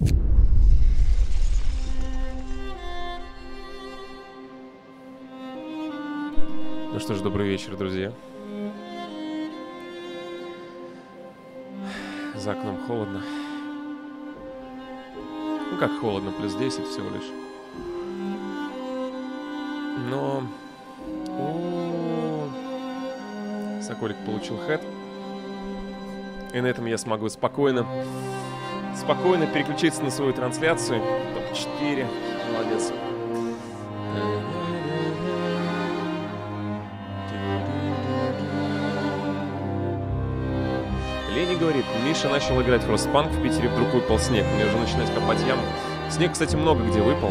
Ну что ж, добрый вечер, друзья. За окном холодно. Ну как холодно, плюс 10 всего лишь. Но... Соколик получил хэт. И на этом я смогу спокойно, спокойно переключиться на свою трансляцию. Топ-4. Молодец. Лени говорит, Миша начал играть в Роспанк, в Питере вдруг выпал снег. Мне уже начинает копать яму. Снег, кстати, много где выпал.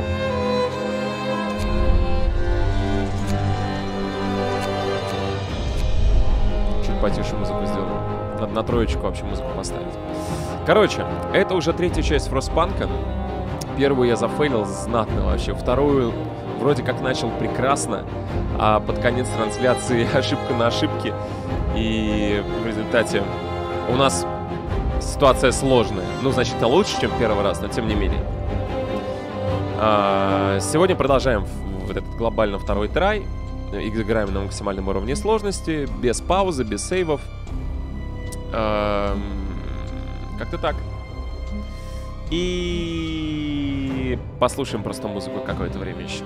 Чуть потише музыку сделаю. Надо на троечку вообще музыку поставить. Короче, это уже третья часть Фростпанка. Первую я зафейлил знатно вообще. Вторую вроде как начал прекрасно, а под конец трансляции ошибка на ошибке. И в результате у нас ситуация сложная. Ну, значит, лучше, чем первый раз, но тем не менее. А, сегодня продолжаем вот этот глобально второй трай. Играем на максимальном уровне сложности, без паузы, без сейвов. Как-то так. И послушаем просто музыку какое-то время еще.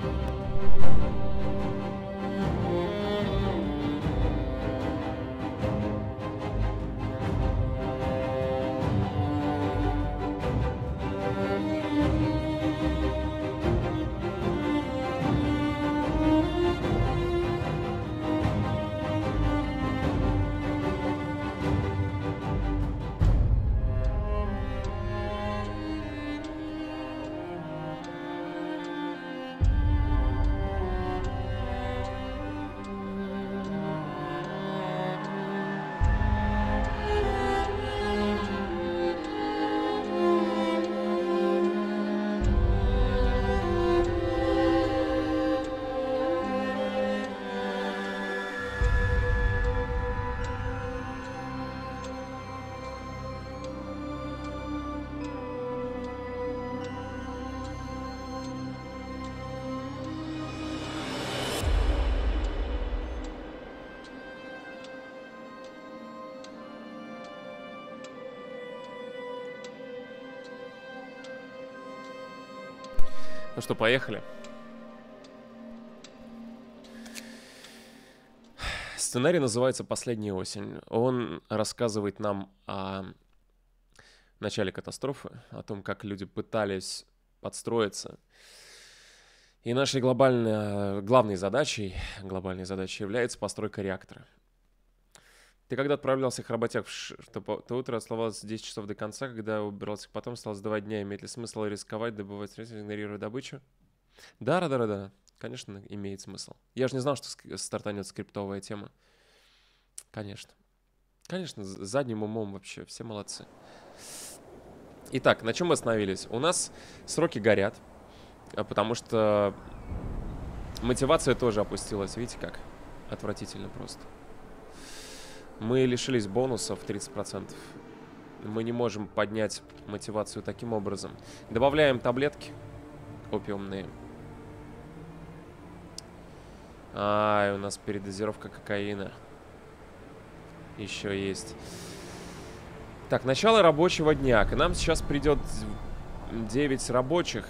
Ну что, поехали. Сценарий называется «Последняя осень». Он рассказывает нам о начале катастрофы, о том, как люди пытались подстроиться. И нашей глобальной, главной задачей, глобальной задачей является постройка реактора. Ты когда отправлялся к работяг то, то утро оставалось 10 часов до конца, когда убирался потом, осталось 2 дня. Имеет ли смысл рисковать, добывать средства, игнорируя добычу? Да, да, да, да, конечно, имеет смысл. Я же не знал, что стартанет скриптовая тема. Конечно. Конечно, задним умом вообще, все молодцы. Итак, на чем мы остановились? У нас сроки горят, а потому что мотивация тоже опустилась. Видите как? Отвратительно просто. Мы лишились бонусов 30%. Мы не можем поднять мотивацию таким образом. Добавляем таблетки опиумные. Ай, у нас передозировка кокаина. Еще есть. Так, начало рабочего дня. К нам сейчас придет 9 рабочих.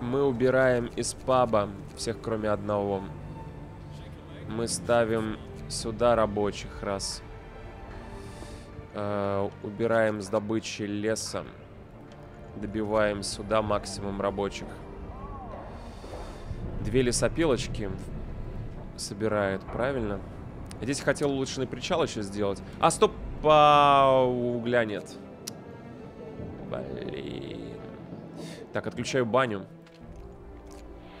Мы убираем из паба всех, кроме одного. Мы ставим Сюда рабочих, раз. Э, убираем с добычи леса. Добиваем сюда максимум рабочих. Две лесопилочки собирает, правильно? Здесь хотел улучшенный причал еще сделать. А, стоп, по угля нет. Блин. Так, отключаю баню.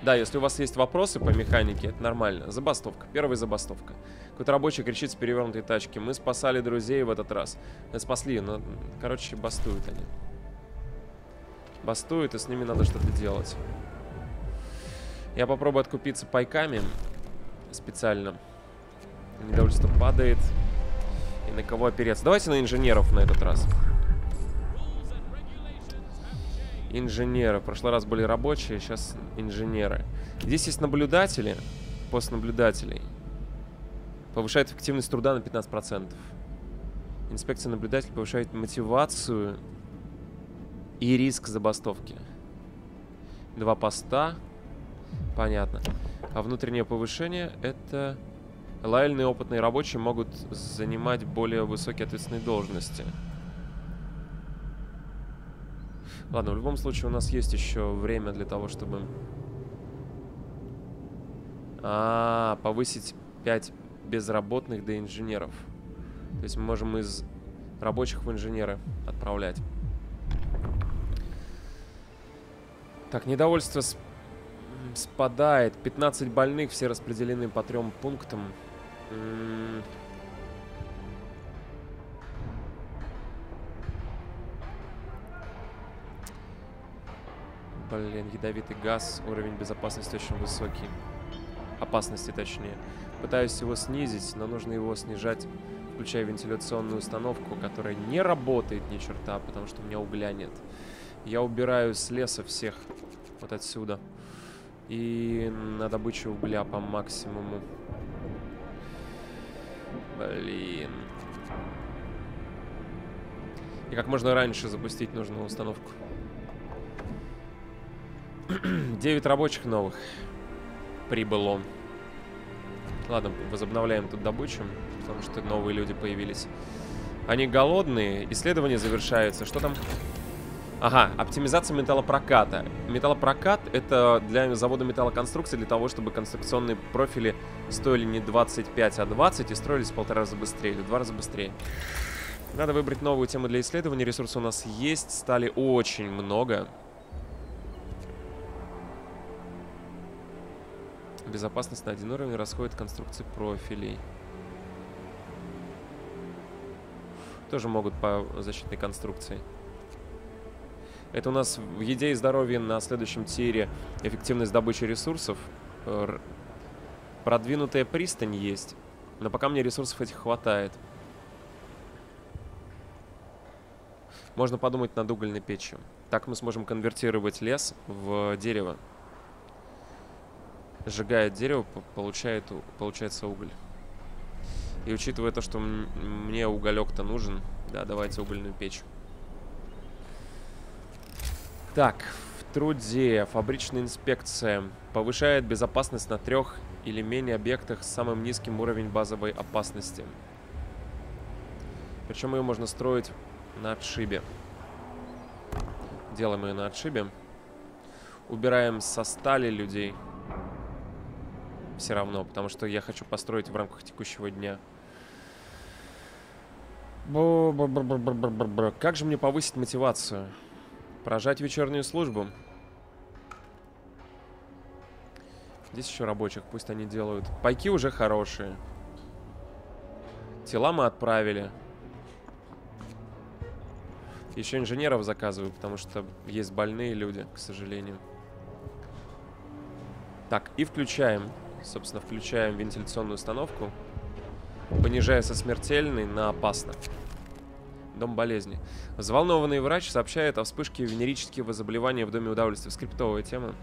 Да, если у вас есть вопросы по механике, это нормально. Забастовка. Первая забастовка. Какой-то рабочий кричит с перевернутой тачки. Мы спасали друзей в этот раз. Мы спасли, но, короче, бастуют они. Бастуют, и с ними надо что-то делать. Я попробую откупиться пайками специально. Недовольство падает. И на кого опереться? Давайте на инженеров на этот раз. Инженеры. В прошлый раз были рабочие, сейчас инженеры. Здесь есть наблюдатели, постнаблюдателей. Повышает эффективность труда на 15%. Инспекция наблюдателей повышает мотивацию и риск забастовки. Два поста. Понятно. А внутреннее повышение это... Лояльные опытные рабочие могут занимать более высокие ответственные должности. Ладно, в любом случае у нас есть еще время для того, чтобы... А, -а, -а повысить 5 безработных до инженеров. То есть мы можем из рабочих в инженеры отправлять. Так, недовольство с... спадает. 15 больных, все распределены по трем пунктам. М -м Блин, ядовитый газ, уровень безопасности очень высокий. Опасности, точнее. Пытаюсь его снизить, но нужно его снижать, включая вентиляционную установку, которая не работает ни черта, потому что у меня угля нет. Я убираю с леса всех вот отсюда. И на добычу угля по максимуму. Блин. И как можно раньше запустить нужную установку. 9 рабочих новых прибыло. Ладно, возобновляем тут добычу, потому что новые люди появились. Они голодные, исследование завершается. Что там? Ага, оптимизация металлопроката. Металлопрокат — это для завода металлоконструкции, для того, чтобы конструкционные профили стоили не 25, а 20 и строились в полтора раза быстрее, или в два раза быстрее. Надо выбрать новую тему для исследования. Ресурсы у нас есть, стали очень много. Безопасность на один уровень расходит конструкции профилей. Тоже могут по защитной конструкции. Это у нас в еде и здоровье на следующем тире эффективность добычи ресурсов. Продвинутая пристань есть. Но пока мне ресурсов этих хватает. Можно подумать над угольной печью. Так мы сможем конвертировать лес в дерево сжигает дерево, получает, получается уголь. И учитывая то, что мне уголек-то нужен, да, давайте угольную печь. Так, в труде фабричная инспекция повышает безопасность на трех или менее объектах с самым низким уровнем базовой опасности. Причем ее можно строить на отшибе. Делаем ее на отшибе. Убираем со стали людей все равно, потому что я хочу построить в рамках текущего дня. Как же мне повысить мотивацию? Прожать вечернюю службу. Здесь еще рабочих, пусть они делают. Пайки уже хорошие. Тела мы отправили. Еще инженеров заказываю, потому что есть больные люди, к сожалению. Так, и включаем. Собственно, включаем вентиляционную установку. Понижая со смертельной на опасно. Дом болезни. Взволнованный врач сообщает о вспышке венерического заболевания в Доме удовольствия. Скриптовая тема.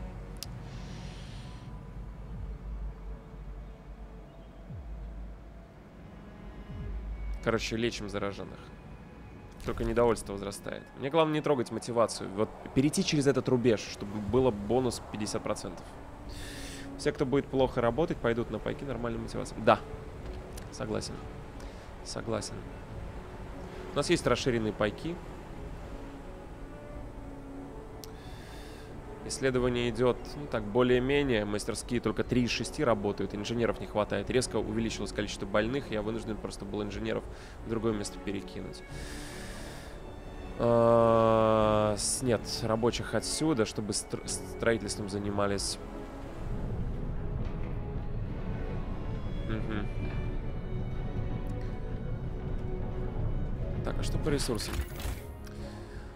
Короче, лечим зараженных. Только недовольство возрастает. Мне главное не трогать мотивацию. Вот перейти через этот рубеж, чтобы было бонус 50%. Все, кто будет плохо работать, пойдут на пайки нормальной мотивации. Да, согласен. Согласен. У нас есть расширенные пайки. Исследование идет, ну так, более-менее. Мастерские только 3 из 6 работают, инженеров не хватает. Резко увеличилось количество больных, я вынужден просто был инженеров в другое место перекинуть. А, нет, рабочих отсюда, чтобы строительством занимались Угу. Так, а что по ресурсам?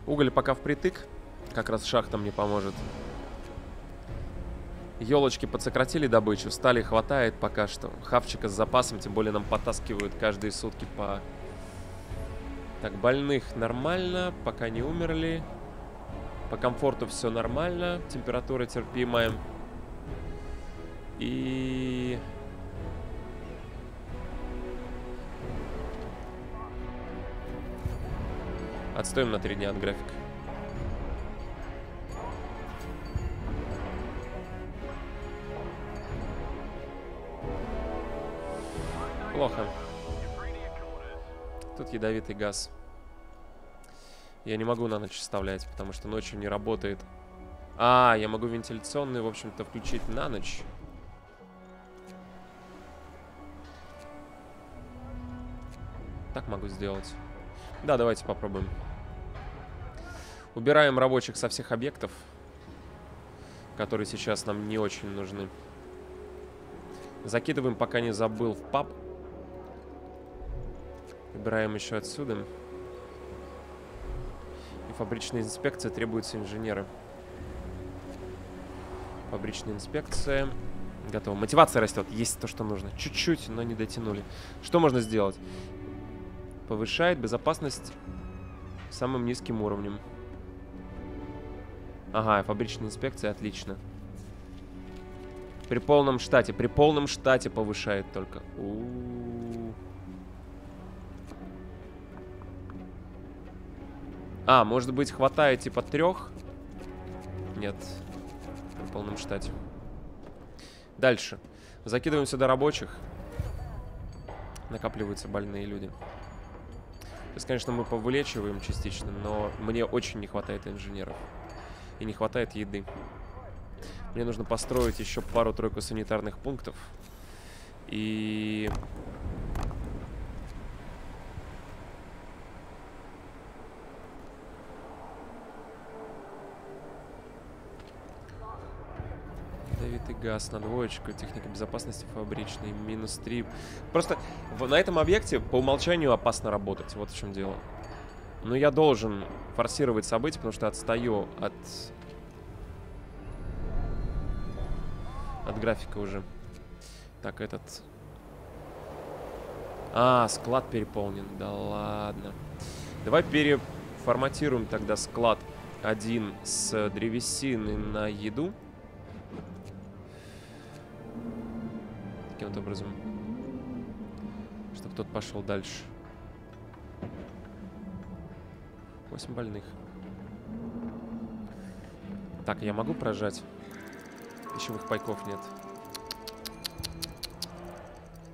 Уголь пока впритык. Как раз шахта мне поможет. Елочки подсократили добычу. Стали хватает пока что. Хавчика с запасом, тем более нам потаскивают каждые сутки по... Так, больных нормально, пока не умерли. По комфорту все нормально. Температура терпимая. И... Отстоим на три дня от графика. Плохо. Тут ядовитый газ. Я не могу на ночь вставлять, потому что ночью не работает. А, я могу вентиляционный, в общем-то, включить на ночь. Так могу сделать. Да, давайте попробуем. Убираем рабочих со всех объектов, которые сейчас нам не очень нужны. Закидываем, пока не забыл, в паб. Убираем еще отсюда. И фабричная инспекция требуются инженеры. Фабричная инспекция. Готово. Мотивация растет. Есть то, что нужно. Чуть-чуть, но не дотянули. Что можно сделать? Повышает безопасность самым низким уровнем. Ага, фабричная инспекция, отлично. При полном штате, при полном штате повышает только. У -у -у. А, может быть, хватает типа трех? Нет. При полном штате. Дальше. Закидываем сюда рабочих. Накапливаются больные люди. Сейчас, конечно, мы повылечиваем частично, но мне очень не хватает инженеров. И не хватает еды. Мне нужно построить еще пару-тройку санитарных пунктов. И... Ядовитый газ на двоечку, техника безопасности фабричной, минус 3. Просто на этом объекте по умолчанию опасно работать, вот в чем дело. Но я должен форсировать события, потому что отстаю от... От графика уже. Так, этот... А, склад переполнен. Да ладно. Давай переформатируем тогда склад один с древесины на еду. Таким вот образом. Чтобы тот пошел дальше. 8 больных. Так, я могу прожать? Пищевых пайков нет.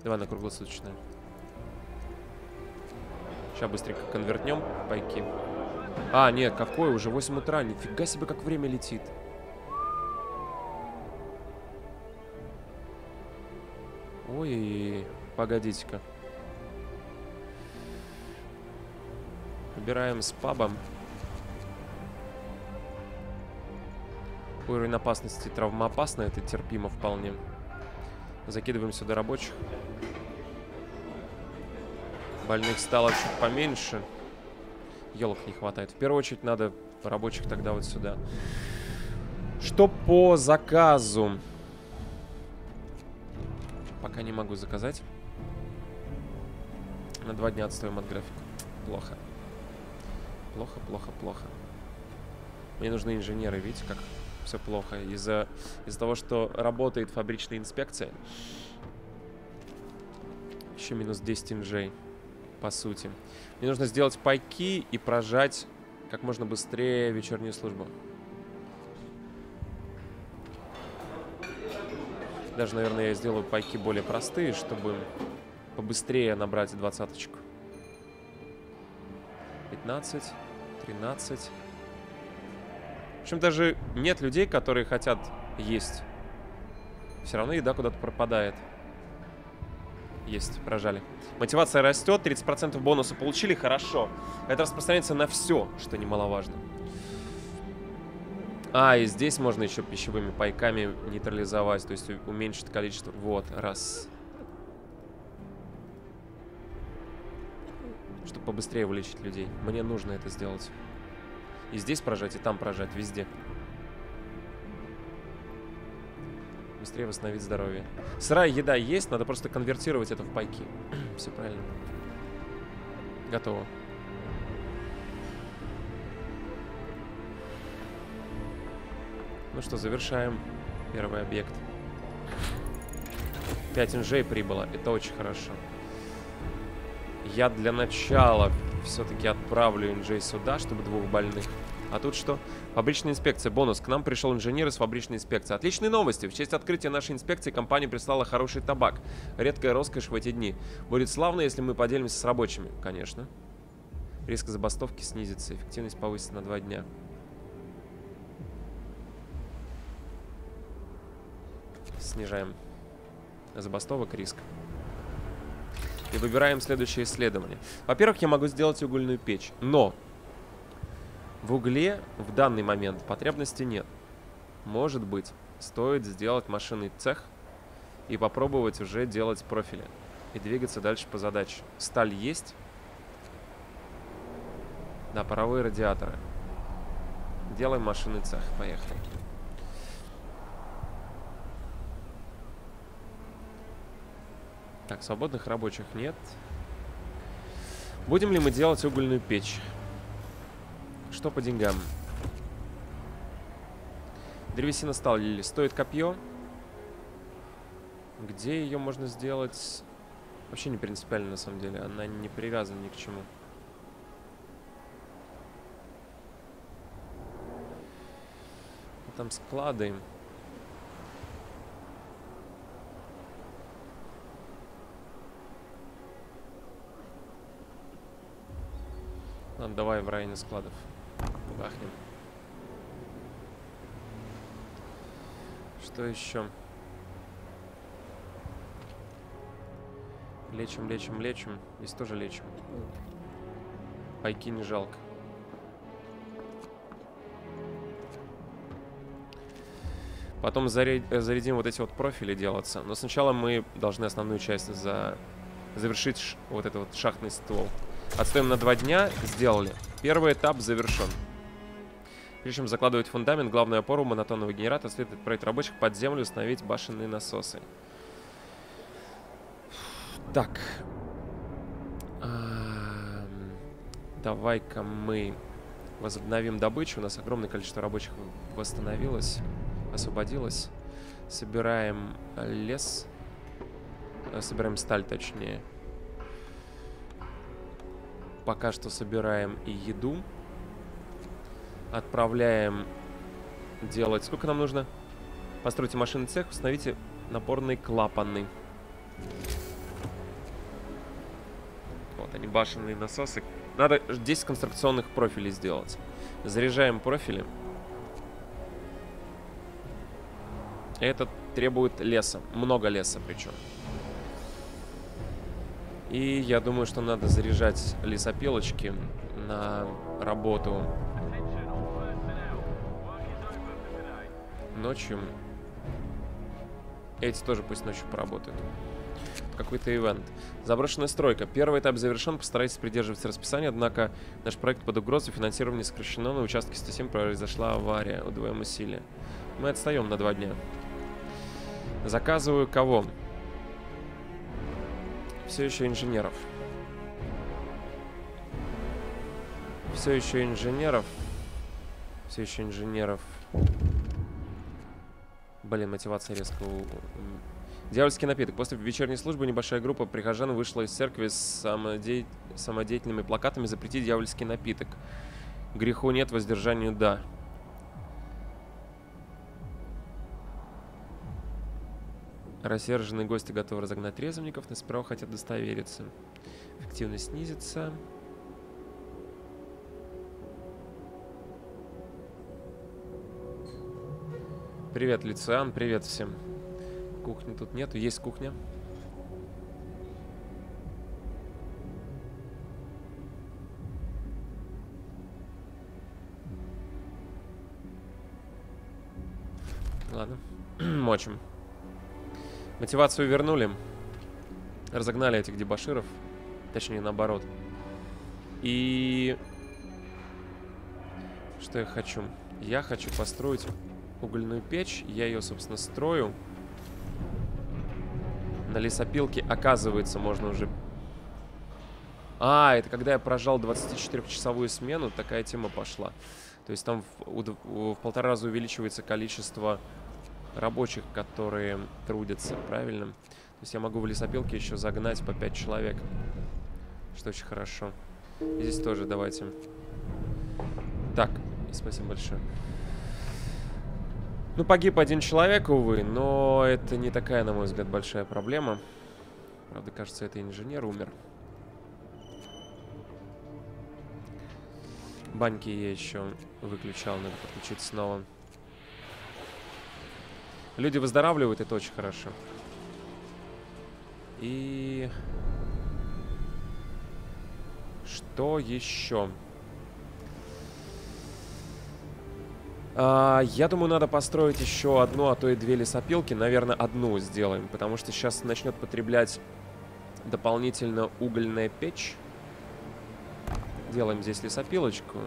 Давай на круглосуточное. Сейчас быстренько конвертнем пайки. А, нет, какое уже? 8 утра. Нифига себе, как время летит. Ой, погодите-ка. Убираем с пабом. Уровень опасности травмоопасно, это терпимо вполне. Закидываем сюда рабочих. Больных стало чуть поменьше. Елок не хватает. В первую очередь надо рабочих тогда вот сюда. Что по заказу? Пока не могу заказать. На два дня отстоим от графика. Плохо. Плохо, плохо, плохо. Мне нужны инженеры, видите, как все плохо. Из-за из, -за, того, что работает фабричная инспекция. Еще минус 10 инжей, по сути. Мне нужно сделать пайки и прожать как можно быстрее вечернюю службу. Даже, наверное, я сделаю пайки более простые, чтобы побыстрее набрать двадцаточку. 15. 13. В общем, даже нет людей, которые хотят есть. Все равно еда куда-то пропадает. Есть, прожали. Мотивация растет, 30% бонуса получили, хорошо. Это распространяется на все, что немаловажно. А, и здесь можно еще пищевыми пайками нейтрализовать, то есть уменьшить количество. Вот, раз. чтобы побыстрее вылечить людей. Мне нужно это сделать. И здесь прожать, и там прожать, везде. Быстрее восстановить здоровье. Сырая еда есть, надо просто конвертировать это в пайки. Все правильно. Готово. Ну что, завершаем первый объект. 5 инжей прибыло. Это очень хорошо. Я для начала все-таки отправлю инжей сюда, чтобы двух больных. А тут что? Фабричная инспекция. Бонус. К нам пришел инженер из фабричной инспекции. Отличные новости. В честь открытия нашей инспекции компания прислала хороший табак. Редкая роскошь в эти дни. Будет славно, если мы поделимся с рабочими. Конечно. Риск забастовки снизится. Эффективность повысится на два дня. Снижаем забастовок риск. И выбираем следующее исследование. Во-первых, я могу сделать угольную печь, но в угле в данный момент потребности нет. Может быть, стоит сделать машинный цех и попробовать уже делать профили. И двигаться дальше по задаче. Сталь есть. Да, паровые радиаторы. Делаем машинный цех. Поехали. Так, свободных рабочих нет. Будем ли мы делать угольную печь? Что по деньгам? Древесина стал стоит копье. Где ее можно сделать? Вообще не принципиально на самом деле. Она не привязана ни к чему. Там склады. Ладно, давай в районе складов. Бахнем. Что еще? Лечим, лечим, лечим. Здесь тоже лечим. Пайки не жалко. Потом зарядим вот эти вот профили делаться. Но сначала мы должны основную часть за... завершить вот этот вот шахтный ствол. Отстоим на два дня. Сделали. Первый этап завершен. Прежде чем закладывать фундамент, главную опору монотонного генератора следует отправить рабочих под землю и установить башенные насосы. Так. Давай-ка мы возобновим добычу. У нас огромное количество рабочих восстановилось, освободилось. Собираем лес. Э, собираем сталь, точнее пока что собираем и еду. Отправляем делать... Сколько нам нужно? Постройте машинный цех, установите напорные клапаны. Вот они, башенные насосы. Надо 10 конструкционных профилей сделать. Заряжаем профили. Это требует леса. Много леса причем. И я думаю, что надо заряжать лесопилочки на работу ночью. Эти тоже пусть ночью поработают. Какой-то ивент. Заброшенная стройка. Первый этап завершен. Постарайтесь придерживаться расписания. Однако наш проект под угрозой. Финансирование сокращено. На участке 107 произошла авария. Удвоим усилия. Мы отстаем на два дня. Заказываю кого? Все еще инженеров. Все еще инженеров. Все еще инженеров. Блин, мотивация резко... Дьявольский напиток. После вечерней службы небольшая группа прихожан вышла из церкви с самодей... самодеятельными плакатами «Запретить дьявольский напиток». Греху нет, воздержанию да. Рассерженные гости готовы разогнать трезвенников, но справа хотят удостовериться. Эффективность снизится. Привет, Люциан, привет всем. Кухни тут нету, есть кухня. Ладно, мочим. Мотивацию вернули. Разогнали этих дебаширов. Точнее, наоборот. И... Что я хочу? Я хочу построить угольную печь. Я ее, собственно, строю. На лесопилке, оказывается, можно уже... А, это когда я прожал 24-часовую смену, такая тема пошла. То есть там в, в, в полтора раза увеличивается количество рабочих, которые трудятся, правильно? То есть я могу в лесопилке еще загнать по 5 человек, что очень хорошо. И здесь тоже давайте. Так, спасибо большое. Ну, погиб один человек, увы, но это не такая, на мой взгляд, большая проблема. Правда, кажется, это инженер умер. Баньки я еще выключал, надо подключить снова. Люди выздоравливают, это очень хорошо. И... Что еще? А, я думаю, надо построить еще одну, а то и две лесопилки. Наверное, одну сделаем, потому что сейчас начнет потреблять дополнительно угольная печь. Делаем здесь лесопилочку.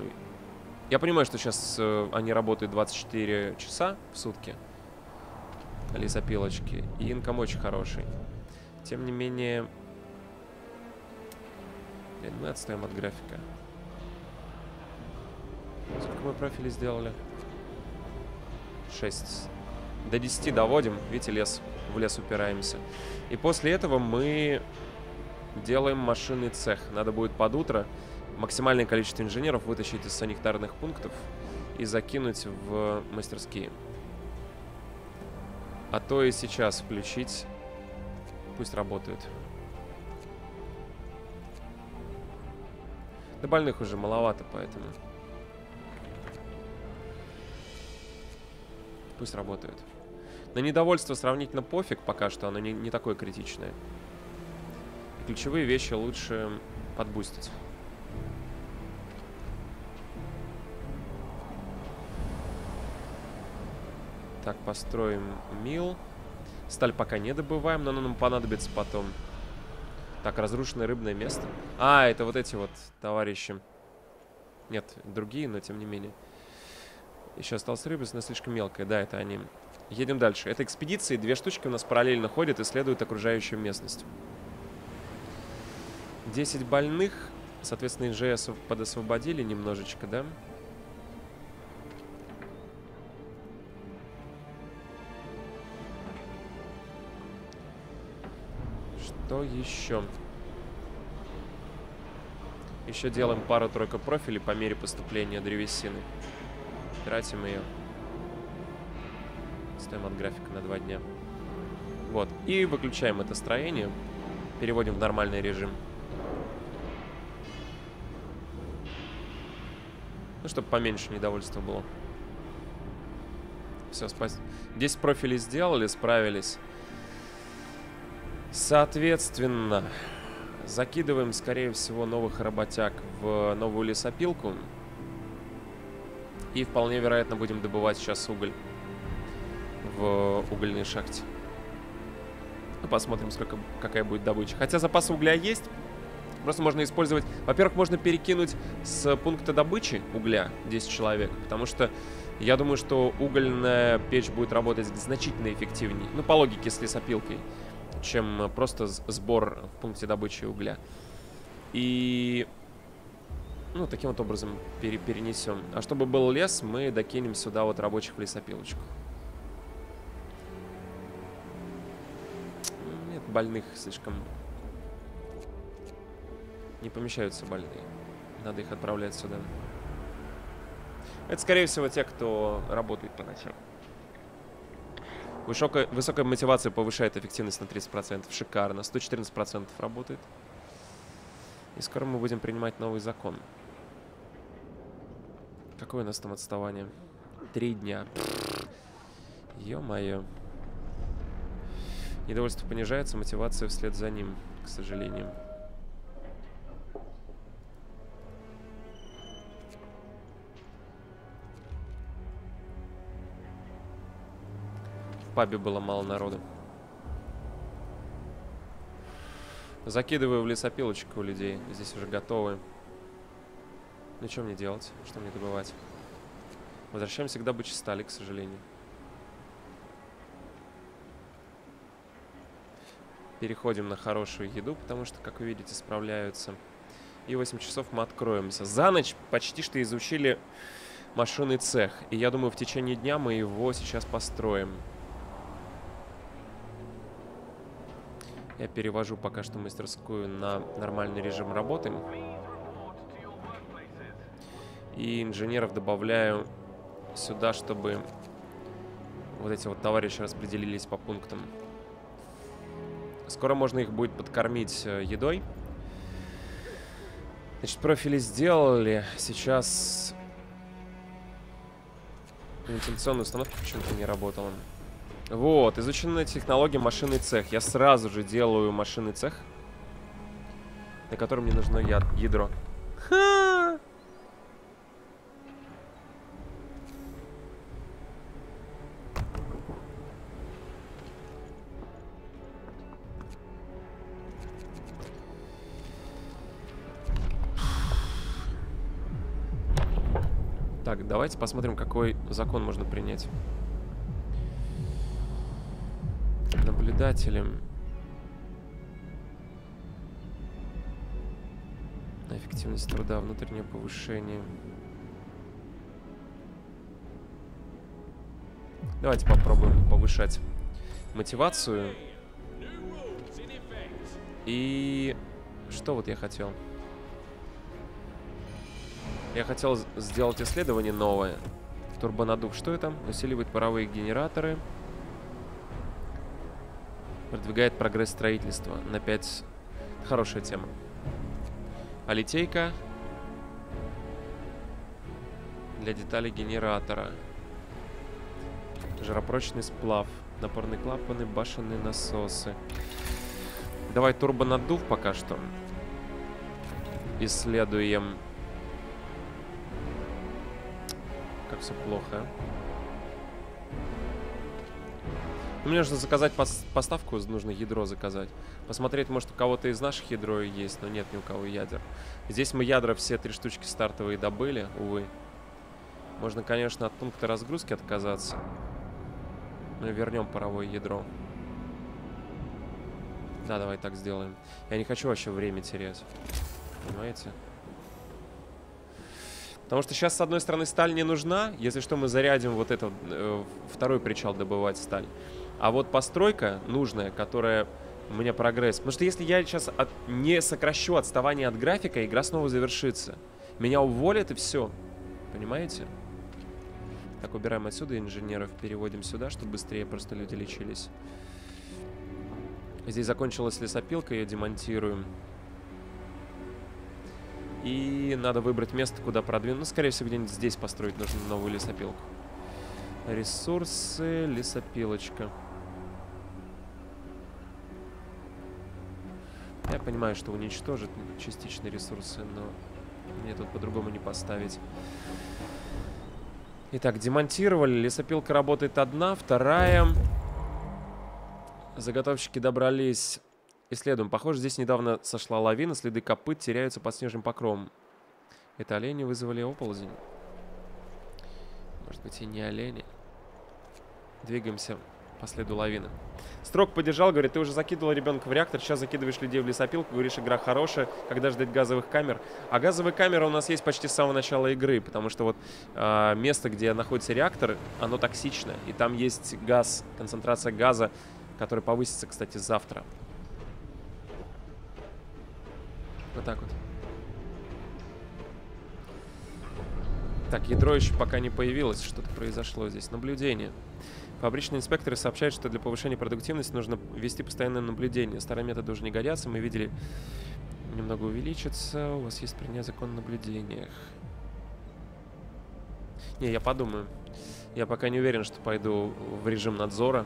Я понимаю, что сейчас э, они работают 24 часа в сутки. Лесопилочки. И инком очень хороший. Тем не менее... Блин, мы отстаем от графика. Сколько мы профили сделали? 6. До 10 доводим. Видите, лес. В лес упираемся. И после этого мы делаем машинный цех. Надо будет под утро максимальное количество инженеров вытащить из санитарных пунктов и закинуть в мастерские. А то и сейчас включить. Пусть работают. Да больных уже маловато, поэтому... Пусть работают. На недовольство сравнительно пофиг пока что, оно не, не такое критичное. И ключевые вещи лучше подбустить. Так, построим мил. Сталь пока не добываем, но она нам понадобится потом. Так, разрушенное рыбное место. А, это вот эти вот товарищи. Нет, другие, но тем не менее. Еще осталась рыба, но слишком мелкая. Да, это они. Едем дальше. Это экспедиции. Две штучки у нас параллельно ходят, исследуют окружающую местность. 10 больных. Соответственно, ИЖС подосвободили немножечко, да? Что еще? Еще делаем пару-тройку профилей по мере поступления древесины. Тратим ее. Ставим от графика на два дня. Вот. И выключаем это строение. Переводим в нормальный режим. Ну, чтобы поменьше недовольства было. Все, спасибо. 10 профилей сделали, справились. Соответственно, закидываем, скорее всего, новых работяг в новую лесопилку. И вполне вероятно будем добывать сейчас уголь в угольной шахте. Ну, посмотрим, сколько, какая будет добыча. Хотя запас угля есть. Просто можно использовать... Во-первых, можно перекинуть с пункта добычи угля 10 человек. Потому что я думаю, что угольная печь будет работать значительно эффективнее. Ну, по логике с лесопилкой. Чем просто сбор в пункте добычи угля. И ну, таким вот образом пере перенесем. А чтобы был лес, мы докинем сюда вот рабочих в лесопилочку. Нет, больных слишком... Не помещаются больные. Надо их отправлять сюда. Это, скорее всего, те, кто работает по ночам. Высокая, высокая мотивация повышает эффективность на 30%. Шикарно. 114% работает. И скоро мы будем принимать новый закон. Какое у нас там отставание? Три дня. Ё-моё. Недовольство понижается, мотивация вслед за ним, к сожалению. Пабе было мало народу. Закидываю в лесопилочку людей. Здесь уже готовы. Ну что мне делать? Что мне добывать? Возвращаемся к добыче стали, к сожалению. Переходим на хорошую еду, потому что, как вы видите, справляются. И 8 часов мы откроемся. За ночь почти что изучили машинный цех. И я думаю, в течение дня мы его сейчас построим. Я перевожу пока что мастерскую на нормальный режим работы. И инженеров добавляю сюда, чтобы вот эти вот товарищи распределились по пунктам. Скоро можно их будет подкормить э, едой. Значит, профили сделали. Сейчас вентиляционная установка почему-то не работала. Вот, изучена технология машинный цех. Я сразу же делаю машинный цех, на котором мне нужно ядро. Ха! Так, давайте посмотрим, какой закон можно принять. Наблюдателем. На эффективность труда, внутреннее повышение. Давайте попробуем повышать мотивацию. И что вот я хотел? Я хотел сделать исследование новое. Турбонадув. Что это? Усиливает паровые генераторы. Продвигает прогресс строительства на 5. Хорошая тема. А литейка для деталей генератора. Жаропрочный сплав. Напорные клапаны, башенные насосы. Давай турбонадув пока что. Исследуем как все плохо. Ну, мне нужно заказать пос поставку, нужно ядро заказать. Посмотреть, может, у кого-то из наших ядро есть, но нет ни у кого ядер. Здесь мы ядра все три штучки стартовые добыли, увы. Можно, конечно, от пункта разгрузки отказаться. Но вернем паровое ядро. Да, давай так сделаем. Я не хочу вообще время терять. Понимаете? Потому что сейчас, с одной стороны, сталь не нужна. Если что, мы зарядим вот этот э, второй причал добывать сталь. А вот постройка нужная, которая меня прогресс. Потому что если я сейчас от, не сокращу отставание от графика, игра снова завершится. Меня уволят и все. Понимаете? Так, убираем отсюда инженеров, переводим сюда, чтобы быстрее просто люди лечились. Здесь закончилась лесопилка, ее демонтируем. И надо выбрать место, куда продвинуть. Ну, скорее всего, где-нибудь здесь построить нужно новую лесопилку. Ресурсы, лесопилочка. Я понимаю, что уничтожит частичные ресурсы, но мне тут по-другому не поставить. Итак, демонтировали. Лесопилка работает одна, вторая. Заготовщики добрались Исследуем. Похоже, здесь недавно сошла лавина, следы копыт теряются под снежным покровом. Это олени вызвали оползень. Может быть и не олени. Двигаемся по следу лавины. Строк поддержал, говорит, ты уже закидывал ребенка в реактор, сейчас закидываешь людей в лесопилку, говоришь, игра хорошая, когда ждать газовых камер. А газовые камеры у нас есть почти с самого начала игры, потому что вот э, место, где находится реактор, оно токсично, и там есть газ, концентрация газа, который повысится, кстати, завтра. Вот так вот. Так, ядро еще пока не появилось. Что-то произошло здесь. Наблюдение. Фабричные инспекторы сообщают, что для повышения продуктивности нужно вести постоянное наблюдение. Старые методы уже не годятся. Мы видели немного увеличится. У вас есть принять закон о наблюдениях. Не, я подумаю. Я пока не уверен, что пойду в режим надзора.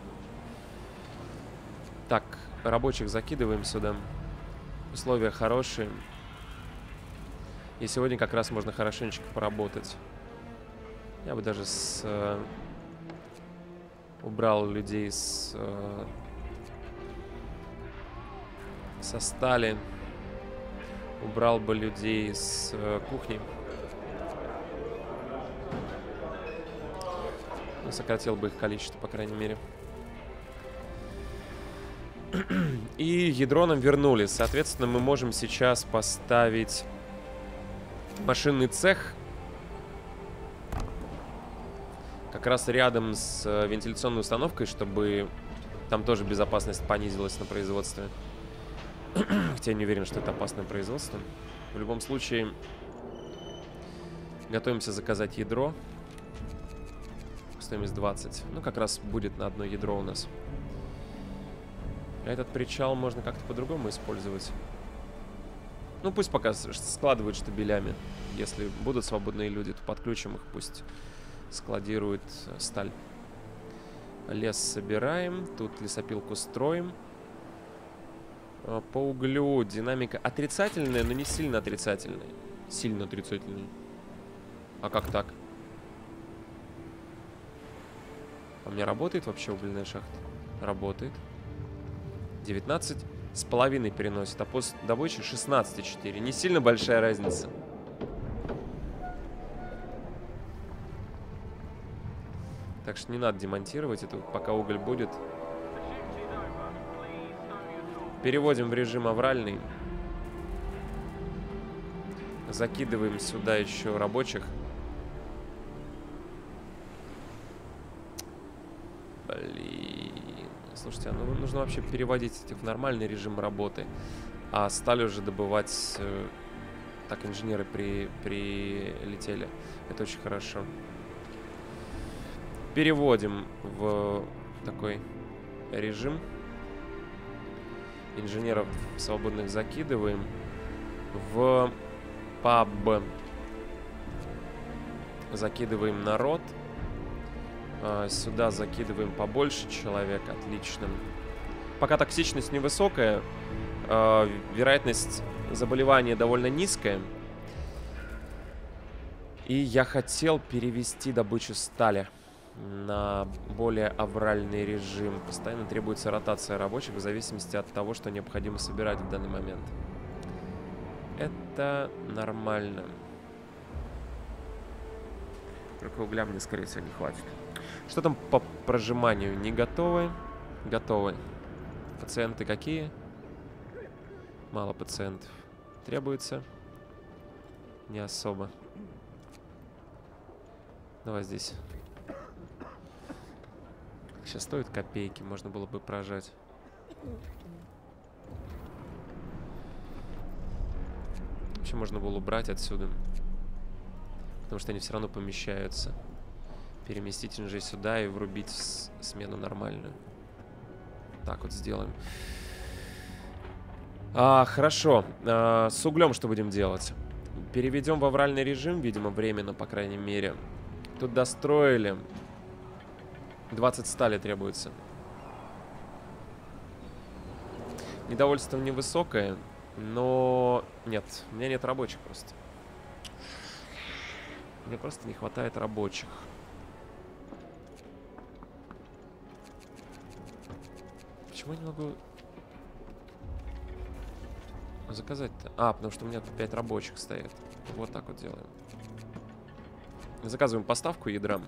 Так, рабочих закидываем сюда. Условия хорошие. И сегодня как раз можно хорошенечко поработать. Я бы даже с... Убрал людей с... Э, со стали. Убрал бы людей с э, кухни. Сократил бы их количество, по крайней мере. И ядро нам вернули. Соответственно, мы можем сейчас поставить машинный цех. Как раз рядом с э, вентиляционной установкой, чтобы там тоже безопасность понизилась на производстве. Хотя я не уверен, что это опасное производство. В любом случае, готовимся заказать ядро. Стоимость 20. Ну, как раз будет на одно ядро у нас. А этот причал можно как-то по-другому использовать. Ну, пусть пока складывают штабелями. Если будут свободные люди, то подключим их, пусть складируют э, сталь. Лес собираем. Тут лесопилку строим. Э, по углю динамика отрицательная, но не сильно отрицательная. Сильно отрицательная. А как так? А у меня работает вообще угольная шахта? Работает. 19 с половиной переносит, а после добычи 16,4. Не сильно большая разница. Так что не надо демонтировать это, пока уголь будет. Переводим в режим авральный. Закидываем сюда еще рабочих. Блин. Слушайте, а ну нужно вообще переводить эти в нормальный режим работы. А сталь уже добывать... Э, так, инженеры при, прилетели. Это очень хорошо. Переводим в такой режим. Инженеров свободных закидываем. В паб закидываем народ. А, сюда закидываем побольше человек. Отлично. Пока токсичность невысокая, а, вероятность заболевания довольно низкая. И я хотел перевести добычу стали на более авральный режим. Постоянно требуется ротация рабочих в зависимости от того, что необходимо собирать в данный момент. Это нормально. Только угля мне, скорее всего, не хватит. Что там по прожиманию? Не готовы? Готовы. Пациенты какие? Мало пациентов. Требуется? Не особо. Давай здесь. Сейчас стоит копейки, можно было бы прожать. Вообще можно было убрать отсюда. Потому что они все равно помещаются переместить уже сюда и врубить смену нормальную. Так вот сделаем. А, хорошо. А, с углем что будем делать? Переведем в авральный режим, видимо, временно, по крайней мере. Тут достроили. 20 стали требуется. Недовольство невысокое, но... Нет, у меня нет рабочих просто. Мне просто не хватает рабочих. Почему я не могу заказать-то? А, потому что у меня тут 5 рабочих стоит. Вот так вот делаем. Заказываем поставку ядра.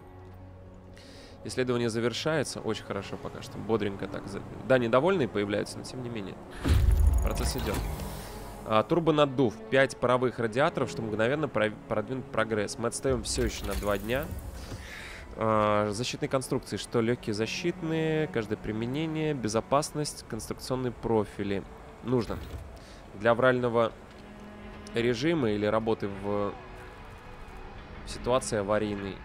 Исследование завершается. Очень хорошо пока что. Бодренько так. Да, недовольные появляются, но тем не менее. Процесс идет. А, турбонаддув. 5 паровых радиаторов, чтобы мгновенно продвинуть прогресс. Мы отстаем все еще на 2 дня. А, защитные конструкции, что легкие защитные, каждое применение, безопасность, конструкционные профили. Нужно. Для аврального режима или работы в ситуации аварийной.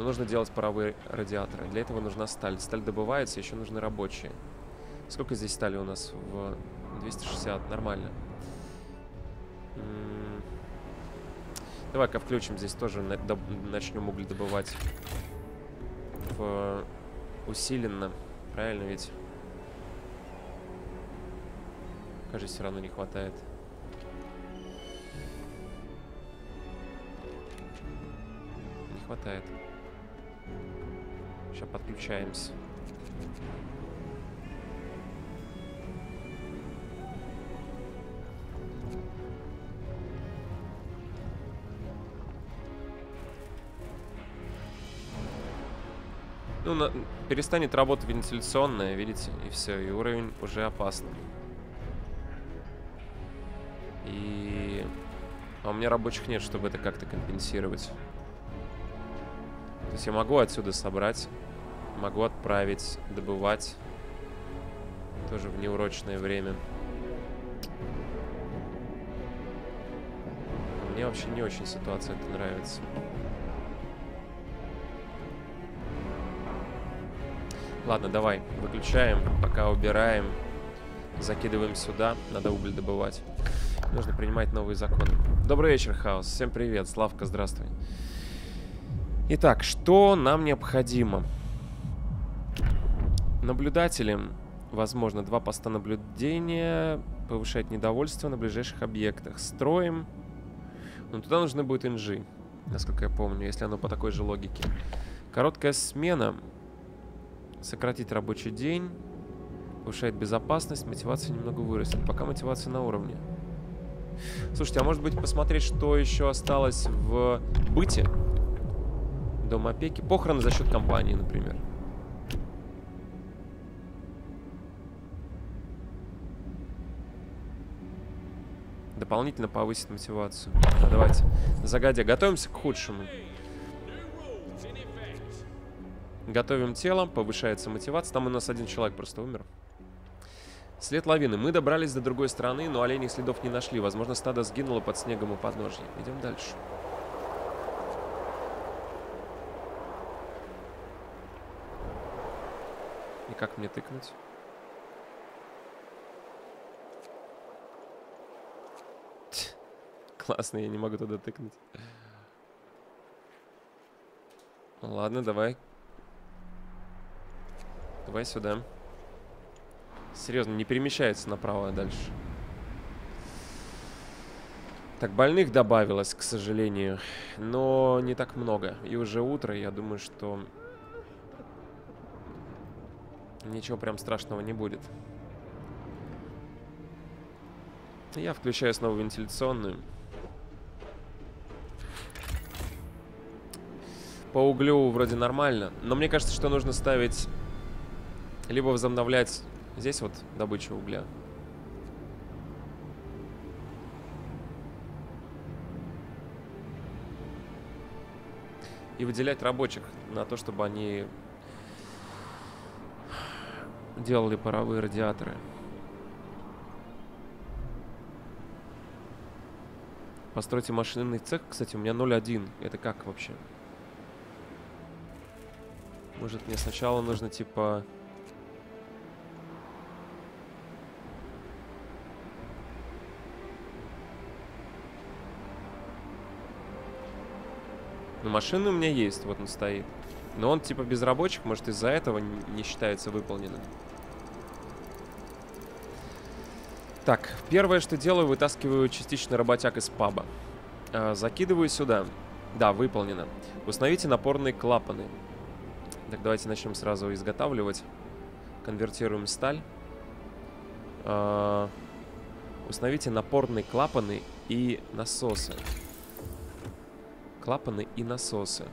Но нужно делать паровые радиаторы. Для этого нужна сталь. Сталь добывается, еще нужны рабочие. Сколько здесь стали у нас? В 260. Нормально. Давай-ка включим здесь тоже, начнем уголь добывать в усиленно. Правильно ведь? Кажется, все равно не хватает. Не хватает. Сейчас подключаемся. Ну, на, перестанет работать вентиляционная, видите, и все, и уровень уже опасный. И... А у меня рабочих нет, чтобы это как-то компенсировать. То есть я могу отсюда собрать, могу отправить, добывать. Тоже в неурочное время. Мне вообще не очень ситуация это нравится. Ладно, давай, выключаем, пока убираем. Закидываем сюда. Надо уголь добывать. Нужно принимать новые законы. Добрый вечер, Хаос. Всем привет. Славка, здравствуй. Итак, что нам необходимо? Наблюдателям, возможно, два поста наблюдения, повышать недовольство на ближайших объектах. Строим. Но туда нужны будет инжи, насколько я помню, если оно по такой же логике. Короткая смена. Сократить рабочий день. Повышает безопасность, мотивация немного вырастет. Пока мотивация на уровне. Слушайте, а может быть посмотреть, что еще осталось в быте? Дом опеки. Похороны за счет компании, например. Дополнительно повысить мотивацию. А, давайте. Загадя, готовимся к худшему. Готовим тело, повышается мотивация. Там у нас один человек просто умер. След лавины. Мы добрались до другой стороны, но оленей следов не нашли. Возможно, стадо сгинуло под снегом у подножья. Идем дальше. И как мне тыкнуть? Классно, я не могу туда тыкнуть. Ладно, давай. Давай сюда. Серьезно, не перемещается направо дальше. Так, больных добавилось, к сожалению. Но не так много. И уже утро, я думаю, что... Ничего прям страшного не будет. Я включаю снова вентиляционную. По углю вроде нормально. Но мне кажется, что нужно ставить... Либо возобновлять здесь вот добычу угля. И выделять рабочих на то, чтобы они делали паровые радиаторы. Постройте машинный цех. Кстати, у меня 0.1. Это как вообще? Может, мне сначала нужно, типа... Ну, машина у меня есть, вот он стоит. Но он, типа, без рабочих, может, из-за этого не считается выполненным. Так, первое, что делаю, вытаскиваю частично работяг из паба. А, закидываю сюда. Да, выполнено. Установите напорные клапаны. Так, давайте начнем сразу изготавливать. Конвертируем сталь. Uh, установите напорные клапаны и насосы. Клапаны и насосы.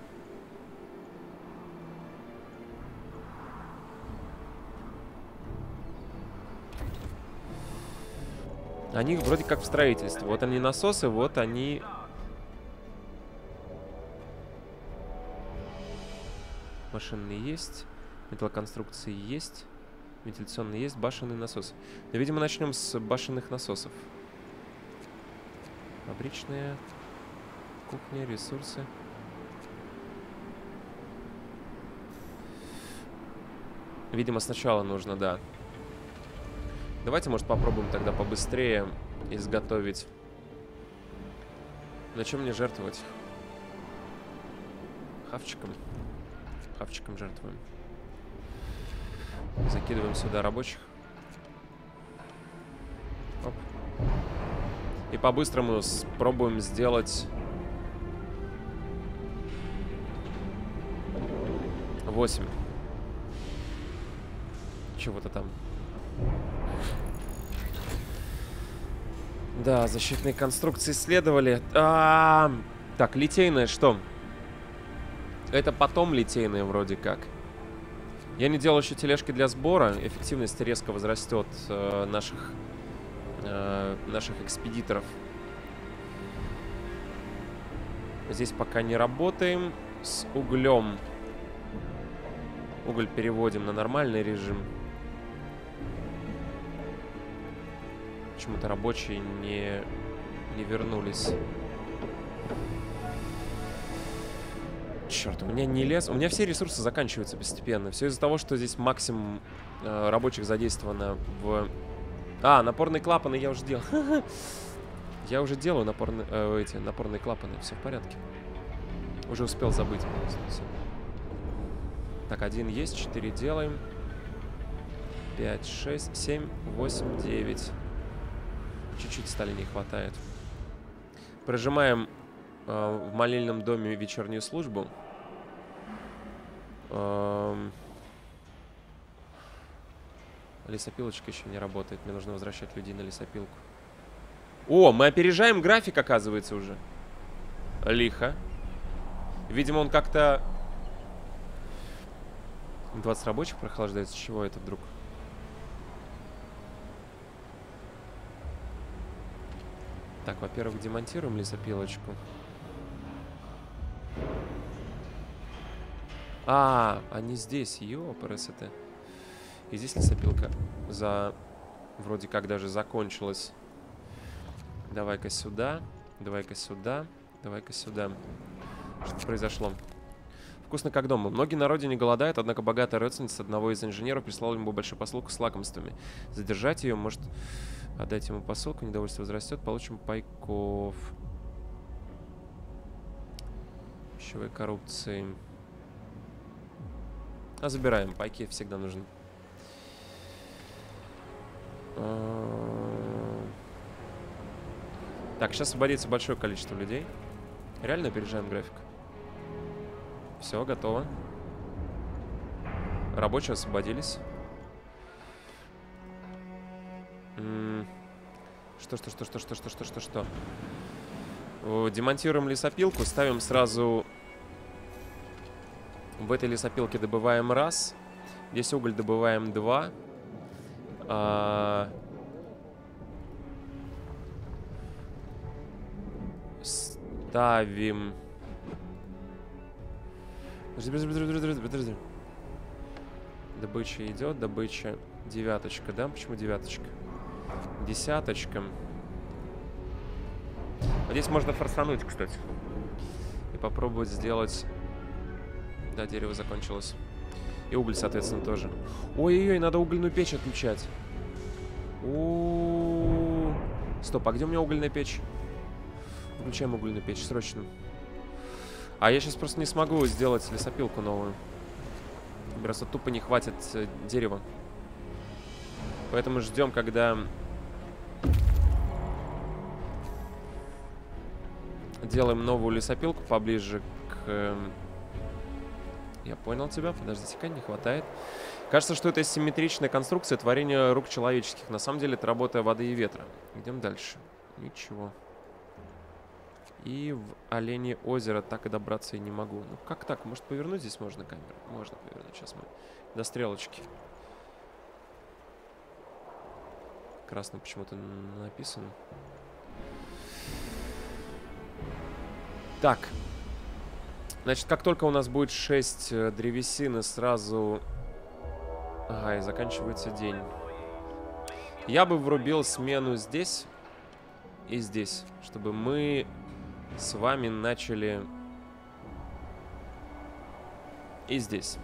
Они вроде как в строительстве. Вот они насосы, вот они Машинные есть. Металлоконструкции есть. Вентиляционные есть. Башенный насос. Но, видимо, начнем с башенных насосов. Фабричная. Кухня, ресурсы. Видимо, сначала нужно, да. Давайте, может, попробуем тогда побыстрее изготовить. На чем мне жертвовать? Хавчиком хавчиком жертвуем. Закидываем сюда рабочих. Оп. И по-быстрому спробуем сделать... 8. Чего-то там. Да, защитные конструкции исследовали. А -а -а! Так, литейное что? Это потом литейные вроде как. Я не делал еще тележки для сбора. Эффективность резко возрастет э, наших, э, наших экспедиторов. Здесь пока не работаем. с углем. Уголь переводим на нормальный режим. Почему-то рабочие не, не вернулись. Черт, у меня не лес. У меня все ресурсы заканчиваются постепенно. Все из-за того, что здесь максимум э, рабочих задействовано в... А, напорные клапаны я уже делал. Я уже делаю напорные, э, эти напорные клапаны. Все в порядке. Уже успел забыть. Так, один есть, четыре делаем. Пять, шесть, семь, восемь, девять. Чуть-чуть стали не хватает. Прожимаем в молельном доме вечернюю службу. Эм... Лесопилочка еще не работает. Мне нужно возвращать людей на лесопилку. О, мы опережаем график, оказывается, уже. Лихо. Видимо, он как-то... 20 рабочих прохлаждается. Чего это вдруг? Так, во-первых, демонтируем лесопилочку. А, они здесь. Ёпрс это. И здесь лесопилка за... Вроде как даже закончилась. Давай-ка сюда. Давай-ка сюда. Давай-ка сюда. Что произошло? Вкусно как дома. Многие на родине голодают, однако богатая родственница одного из инженеров прислала ему большую посылку с лакомствами. Задержать ее, может отдать ему посылку, недовольство возрастет, получим пайков. Пищевой коррупции. А забираем, пайки всегда нужны. А, так, сейчас освободится большое количество людей. Реально опережаем график. Все, готово. Рабочие освободились. Что, что, что, что, что, что, что, что, что? Демонтируем лесопилку, ставим сразу... В этой лесопилке добываем раз. Здесь уголь добываем два. А... Ставим... Подожди, подожди, подожди, подожди. Добыча идет, добыча девяточка, да? Почему девяточка? Десяточка. Здесь можно форсануть, кстати. И попробовать сделать... Да, дерево закончилось. И уголь, соответственно, тоже. Ой-ой-ой, надо угольную печь отключать. У, Стоп, а где у меня угольная печь? Включаем угольную печь, срочно. А я сейчас просто не смогу сделать лесопилку новую. Просто тупо не хватит э, дерева. Поэтому ждем, когда... Делаем новую лесопилку поближе к... Я понял тебя. Подождите-ка, не хватает. Кажется, что это симметричная конструкция творения рук человеческих. На самом деле это работа воды и ветра. Идем дальше. Ничего. И в Оленье озеро так и добраться и не могу. Ну как так? Может повернуть здесь можно камеру? Можно повернуть. Сейчас мы до стрелочки. Красным почему-то написано. Так. Значит, как только у нас будет 6 э, древесины, сразу... Ага, и заканчивается день. Я бы врубил смену здесь и здесь, чтобы мы с вами начали и здесь.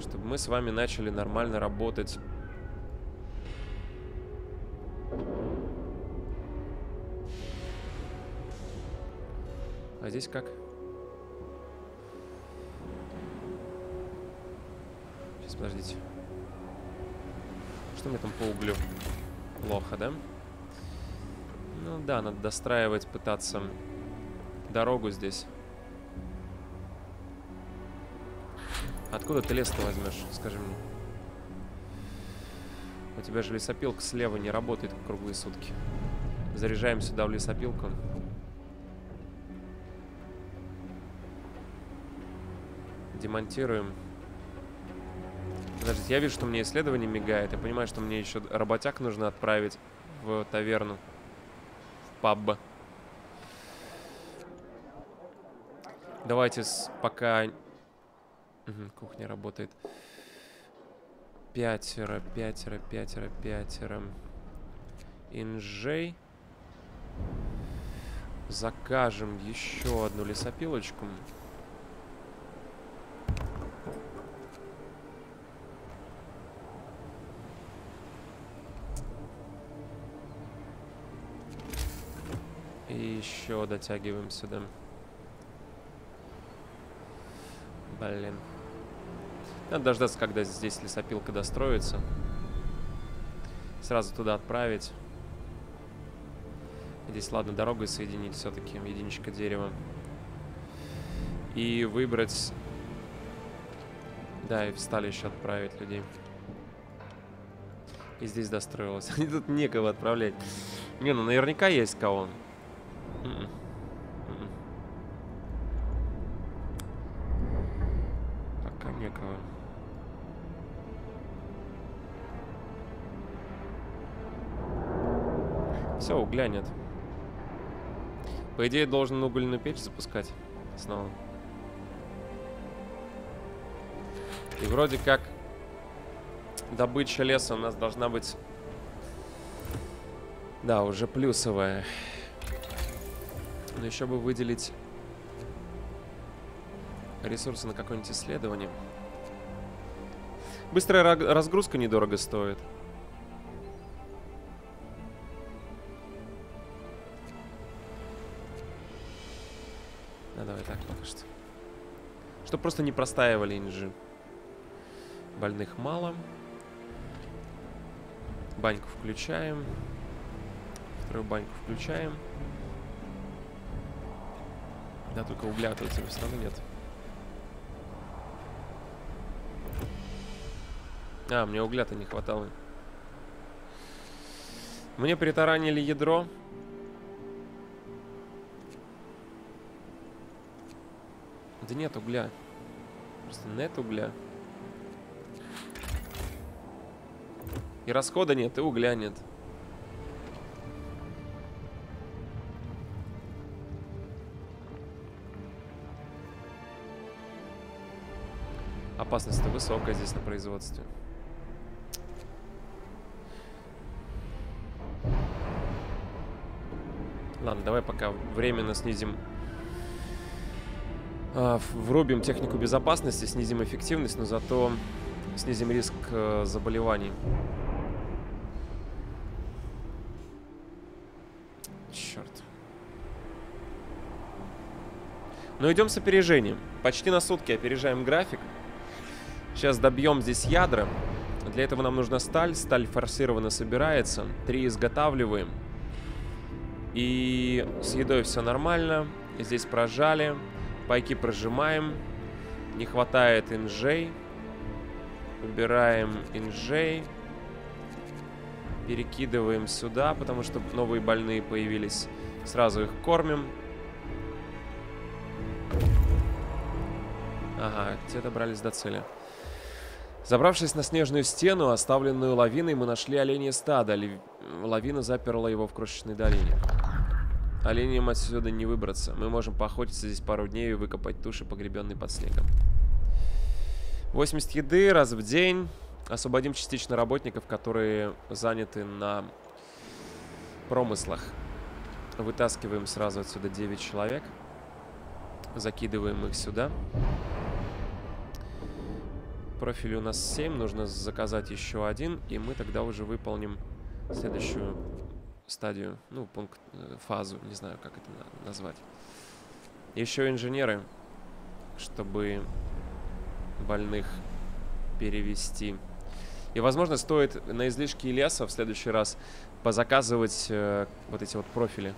Чтобы мы с вами начали нормально работать. А здесь как? Сейчас, подождите. Что мне там по углю? Плохо, да? Ну да, надо достраивать, пытаться дорогу здесь. Откуда ты лес-то возьмешь, скажи мне? У тебя же лесопилка слева не работает круглые сутки. Заряжаем сюда в лесопилку. Демонтируем. Подождите, я вижу, что мне исследование мигает. Я понимаю, что мне еще работяг нужно отправить в таверну паб. Давайте с, пока... Кухня работает. Пятеро, пятеро, пятеро, пятеро. Инжей. Закажем еще одну лесопилочку. И еще дотягиваем сюда. Блин. Надо дождаться, когда здесь лесопилка достроится. Сразу туда отправить. Здесь, ладно, дорогой соединить все-таки единичка дерева. И выбрать... Да, и в стали еще отправить людей. И здесь достроилось. Они тут некого отправлять. Не, ну наверняка есть кого. М-м. М-м. Пока некого. Все, угля нет. По идее, должен угольную печь запускать снова. И вроде как добыча леса у нас должна быть... Да, уже плюсовая. Но еще бы выделить ресурсы на какое-нибудь исследование. Быстрая разгрузка недорого стоит. А давай так пока что. Чтобы просто не простаивали инжи. Больных мало. Баньку включаем. Вторую баньку включаем. Да, только угля тут все равно нет. А, мне угля-то не хватало. Мне притаранили ядро. Да нет угля. Просто нет угля. И расхода нет, и угля нет. Опасность-то высокая здесь на производстве. Ладно, давай пока временно снизим... Э, врубим технику безопасности, снизим эффективность, но зато снизим риск э, заболеваний. Черт. Но идем с опережением. Почти на сутки опережаем график. Сейчас добьем здесь ядра. Для этого нам нужна сталь. Сталь форсированно собирается. Три изготавливаем. И с едой все нормально. Здесь прожали. Пайки прожимаем. Не хватает инжей. Убираем инжей. Перекидываем сюда, потому что новые больные появились. Сразу их кормим. Ага, те добрались до цели. Забравшись на снежную стену, оставленную лавиной, мы нашли оленье стадо. Лавина заперла его в крошечной долине. Оленям отсюда не выбраться. Мы можем поохотиться здесь пару дней и выкопать туши, погребенные под снегом. 80 еды раз в день. Освободим частично работников, которые заняты на промыслах. Вытаскиваем сразу отсюда 9 человек. Закидываем их сюда. Профиль у нас 7. Нужно заказать еще один. И мы тогда уже выполним следующую стадию, ну, пункт, э, фазу, не знаю, как это назвать. Еще инженеры, чтобы больных перевести. И, возможно, стоит на излишки леса в следующий раз позаказывать э, вот эти вот профили,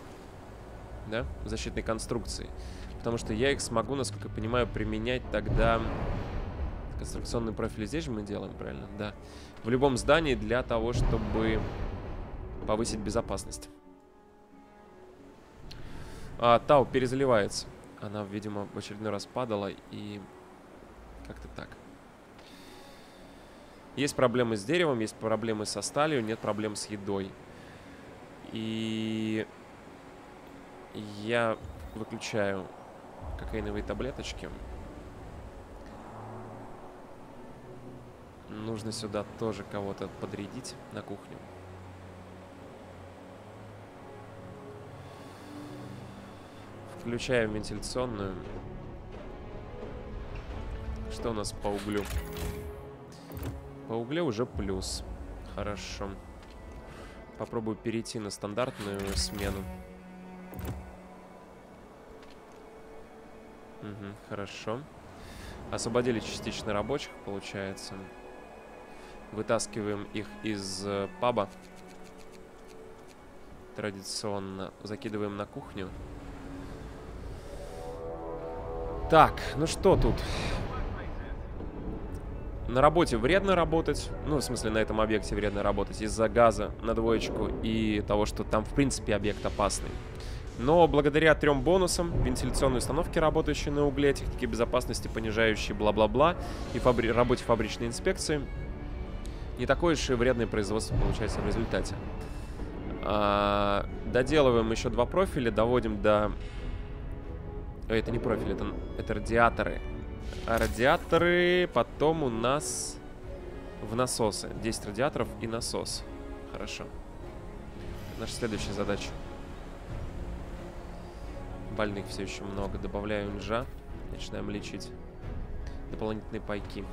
да, защитной конструкции. Потому что я их смогу, насколько я понимаю, применять тогда... Конструкционный профиль здесь же мы делаем, правильно? Да. В любом здании для того, чтобы повысить безопасность. А, Тау перезаливается. Она, видимо, в очередной раз падала и как-то так. Есть проблемы с деревом, есть проблемы со сталью, нет проблем с едой. И я выключаю Кокаиновые таблеточки. Нужно сюда тоже кого-то подрядить на кухню. Включаем вентиляционную. Что у нас по углю? По углю уже плюс. Хорошо. Попробую перейти на стандартную смену. Угу, хорошо. Освободили частично рабочих, получается. Вытаскиваем их из э, паба. Традиционно. Закидываем на кухню. Так, ну что тут? На работе вредно работать. Ну, в смысле, на этом объекте вредно работать из-за газа на двоечку и того, что там, в принципе, объект опасный. Но благодаря трем бонусам, вентиляционной установке, работающей на угле, техники безопасности, понижающей бла-бла-бла, и фабри работе фабричной инспекции, не такое уж и вредное производство получается в результате. А, доделываем еще два профиля, доводим до Ой, это не профиль, это, это радиаторы. А радиаторы потом у нас в насосы. 10 радиаторов и насос. Хорошо. Наша следующая задача. Больных все еще много. Добавляю инжа. Начинаем лечить. Дополнительные пайки.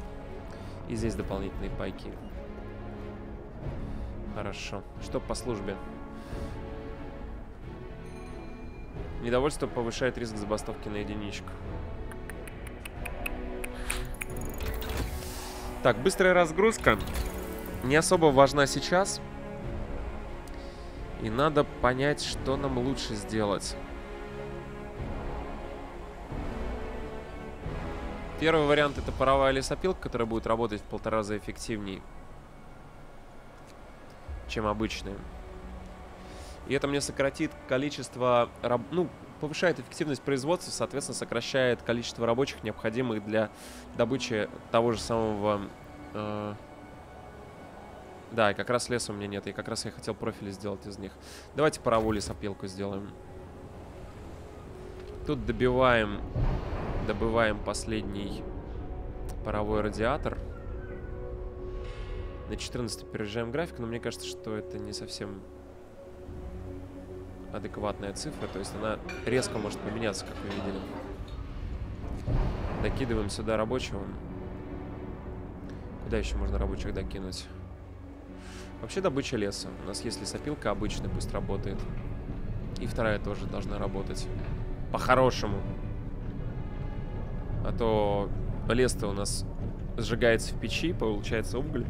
И здесь дополнительные пайки. Хорошо. Что по службе? Недовольство повышает риск забастовки на единичку. Так, быстрая разгрузка. Не особо важна сейчас. И надо понять, что нам лучше сделать. Первый вариант это паровая лесопилка, которая будет работать в полтора раза эффективнее, чем обычная. И это мне сократит количество, ну, повышает эффективность производства, соответственно, сокращает количество рабочих, необходимых для добычи того же самого... Э, да, и как раз леса у меня нет, и как раз я хотел профили сделать из них. Давайте паровую лесопилку сделаем. Тут добиваем, добываем последний паровой радиатор. На 14 переезжаем график, но мне кажется, что это не совсем адекватная цифра, то есть она резко может поменяться, как вы видели. Докидываем сюда рабочего. Куда еще можно рабочих докинуть? Вообще добыча леса. У нас есть лесопилка обычная, пусть работает. И вторая тоже должна работать. По-хорошему. А то лес-то у нас сжигается в печи, получается уголь.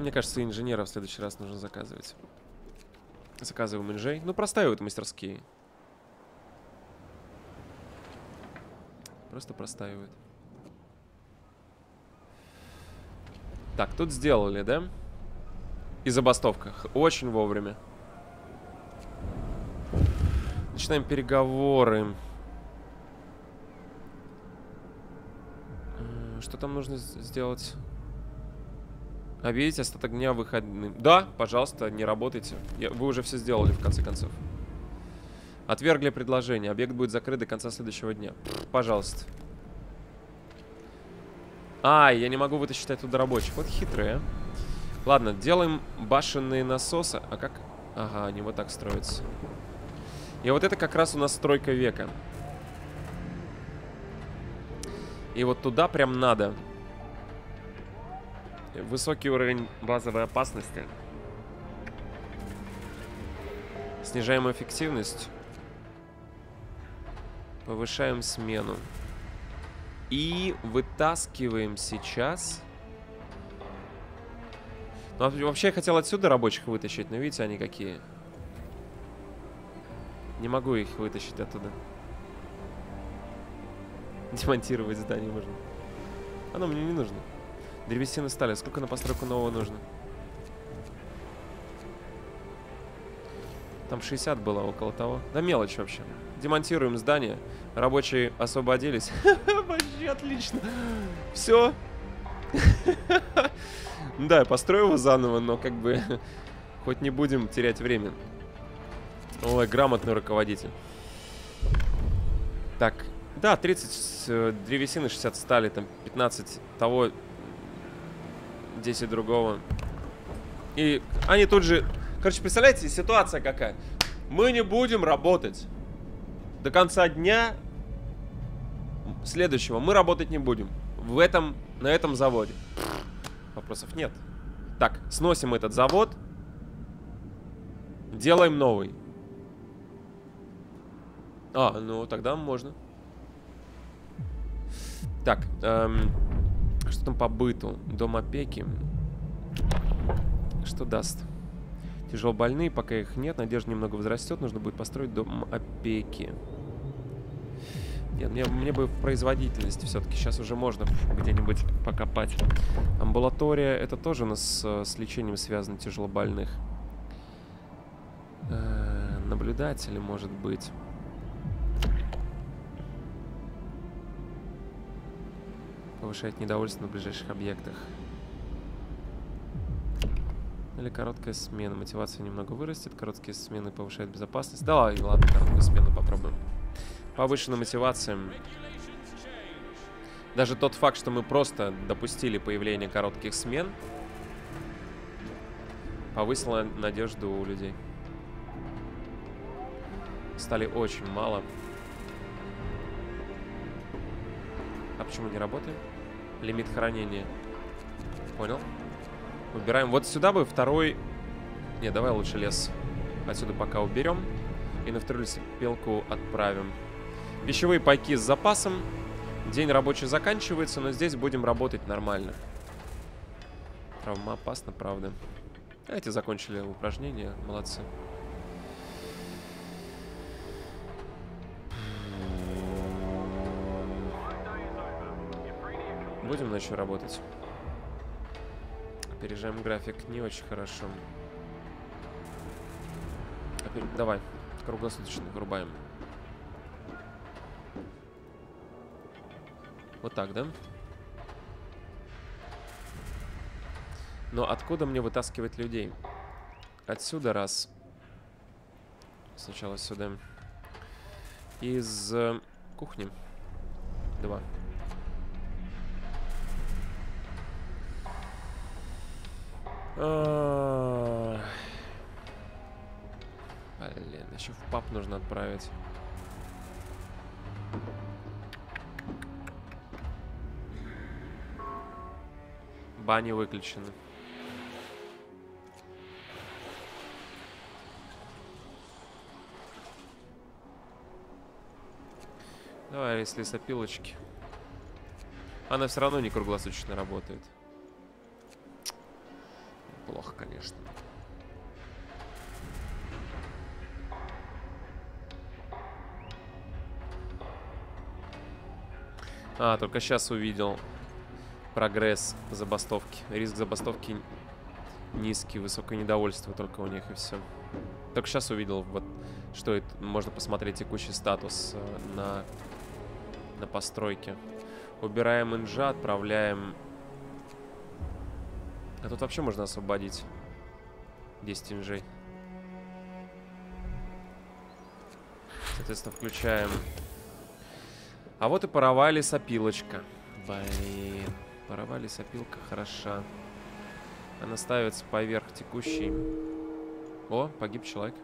Мне кажется, инженера в следующий раз нужно заказывать. Заказываем инжей. Ну, простаивают мастерские. Просто простаивают. Так, тут сделали, да? И забастовка. Очень вовремя. Начинаем переговоры. Что там нужно сделать? Объявить остаток дня выходным. Да, пожалуйста, не работайте. Я, вы уже все сделали, в конце концов. Отвергли предложение. Объект будет закрыт до конца следующего дня. Пожалуйста. А, я не могу вытащить оттуда рабочих. Вот хитрые, а. Ладно, делаем башенные насосы. А как? Ага, они вот так строятся. И вот это как раз у нас стройка века. И вот туда прям надо. Высокий уровень базовой опасности. Снижаем эффективность. Повышаем смену. И вытаскиваем сейчас... Ну, вообще я хотел отсюда рабочих вытащить, но видите, они какие. Не могу их вытащить оттуда. Демонтировать здание можно. Оно мне не нужно. Древесины стали. Сколько на постройку нового нужно? Там 60 было около того. Да мелочь вообще. Демонтируем здание. Рабочие освободились. Вообще отлично. Все. Да, я построю его заново, но как бы Хоть не будем терять время. Ой, грамотный руководитель. Так, да, 30 э, древесины, 60 стали, там 15 того, 10 другого. И они тут же... Короче, представляете, ситуация какая? Мы не будем работать. До конца дня следующего мы работать не будем. В этом, на этом заводе. Вопросов нет. Так, сносим этот завод. Делаем новый. А, ну тогда можно. Так, эм, что там по быту? Дом опеки. Что даст? Тяжело больные, пока их нет, надежда немного возрастет, нужно будет построить дом опеки. Нет, мне, мне бы в производительности все-таки. Сейчас уже можно где-нибудь покопать. Амбулатория, это тоже у нас с, с лечением связано тяжело больных. Э -э, наблюдатели, может быть. Повышает недовольство на ближайших объектах. Или короткая смена. Мотивация немного вырастет. Короткие смены повышают безопасность. Да ладно, короткую смену попробуем. Повышенная мотивация. Даже тот факт, что мы просто допустили появление коротких смен, повысила надежду у людей. Стали очень мало. А почему не работает? Лимит хранения. Понял? Убираем. Вот сюда бы второй... Не, давай лучше лес отсюда пока уберем. И на вторую лесопилку отправим. Пищевые пайки с запасом. День рабочий заканчивается, но здесь будем работать нормально. Травма опасна, правда. Давайте закончили упражнение. Молодцы. Будем ночью работать. Опережаем график не очень хорошо. Опять, давай, круглосуточно вырубаем. Вот так, да? Но откуда мне вытаскивать людей? Отсюда раз. Сначала сюда. Из э, кухни. Два. Блин, еще в пап нужно отправить. Бани выключены. Давай, если сопилочки. Она все равно не круглосуточно работает плохо, конечно. А, только сейчас увидел прогресс забастовки. Риск забастовки низкий, высокое недовольство только у них и все. Только сейчас увидел, вот, что это, можно посмотреть текущий статус э, на, на постройке. Убираем инжа, отправляем а тут вообще можно освободить 10 инжей. Соответственно, включаем. А вот и паровая лесопилочка. Блин, паровая лесопилка хороша. Она ставится поверх текущей. О, погиб человек.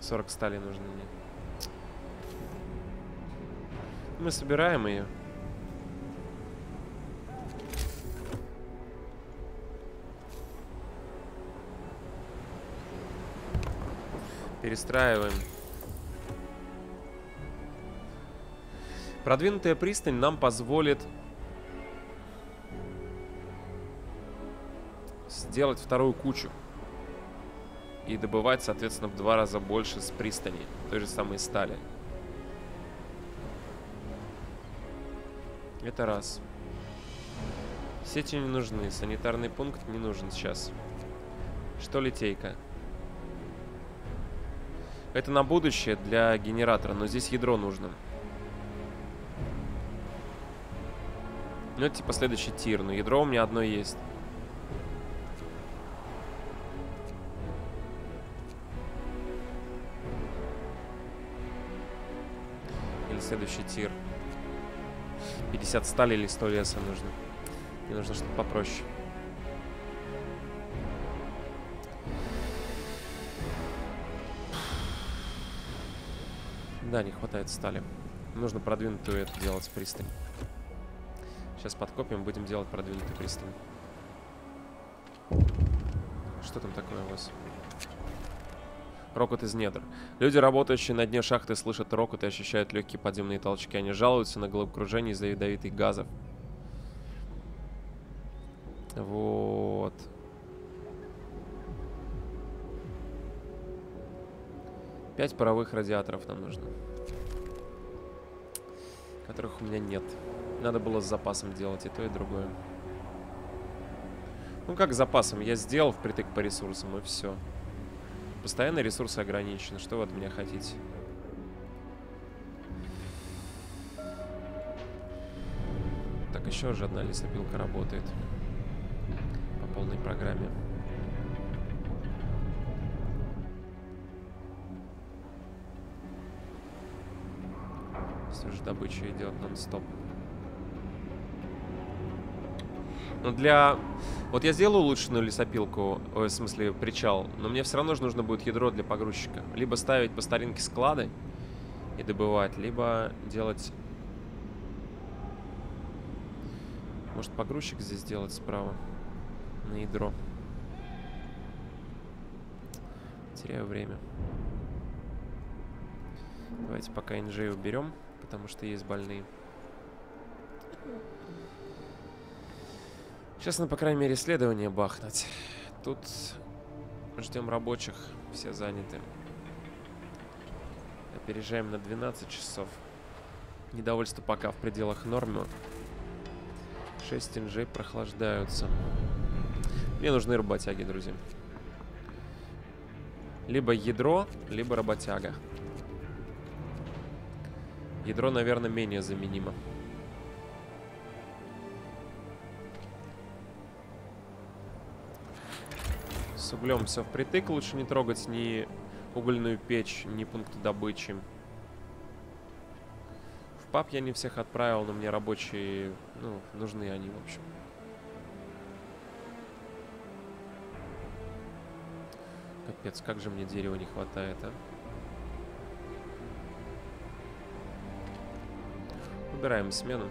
Сорок стали нужны мне. Мы собираем ее. Перестраиваем. Продвинутая пристань нам позволит сделать вторую кучу. И добывать, соответственно, в два раза больше с пристани. Той же самой стали. Это раз. Сети не нужны. Санитарный пункт не нужен сейчас. Что литейка? Это на будущее для генератора, но здесь ядро нужно. Ну, это типа следующий тир. Но ядро у меня одно есть. Или следующий тир. 50 стали или 100 леса нужно. Мне нужно что-то попроще. Да, не хватает стали. Нужно продвинутую это делать пристань. Сейчас подкопим, будем делать продвинутую пристань. Что там такое у вас? Рокот из недр. Люди, работающие на дне шахты, слышат рокот и ощущают легкие подземные толчки. Они жалуются на головокружение из-за ядовитых газов. Вот. Пять паровых радиаторов нам нужно. Которых у меня нет. Надо было с запасом делать и то, и другое. Ну как с запасом? Я сделал впритык по ресурсам и все. Постоянно ресурсы ограничены. Что вы от меня хотите? Так, еще же одна лесопилка работает. По полной программе. Все же добыча идет нон-стоп. Но ну, для... Вот я сделаю улучшенную лесопилку, ой, в смысле причал, но мне все равно же нужно будет ядро для погрузчика. Либо ставить по старинке склады и добывать, либо делать... Может погрузчик здесь сделать справа на ядро. Теряю время. Давайте пока инжей уберем, потому что есть больные. Сейчас, ну, по крайней мере, исследование бахнуть. Тут ждем рабочих, все заняты. Опережаем на 12 часов. Недовольство пока в пределах нормы. 6 стенжей прохлаждаются. Мне нужны работяги, друзья. Либо ядро, либо работяга. Ядро, наверное, менее заменимо. С углем все впритык. Лучше не трогать ни угольную печь, ни пункты добычи. В паб я не всех отправил, но мне рабочие, ну, нужны они, в общем. Капец, как же мне дерева не хватает, а? Убираем смену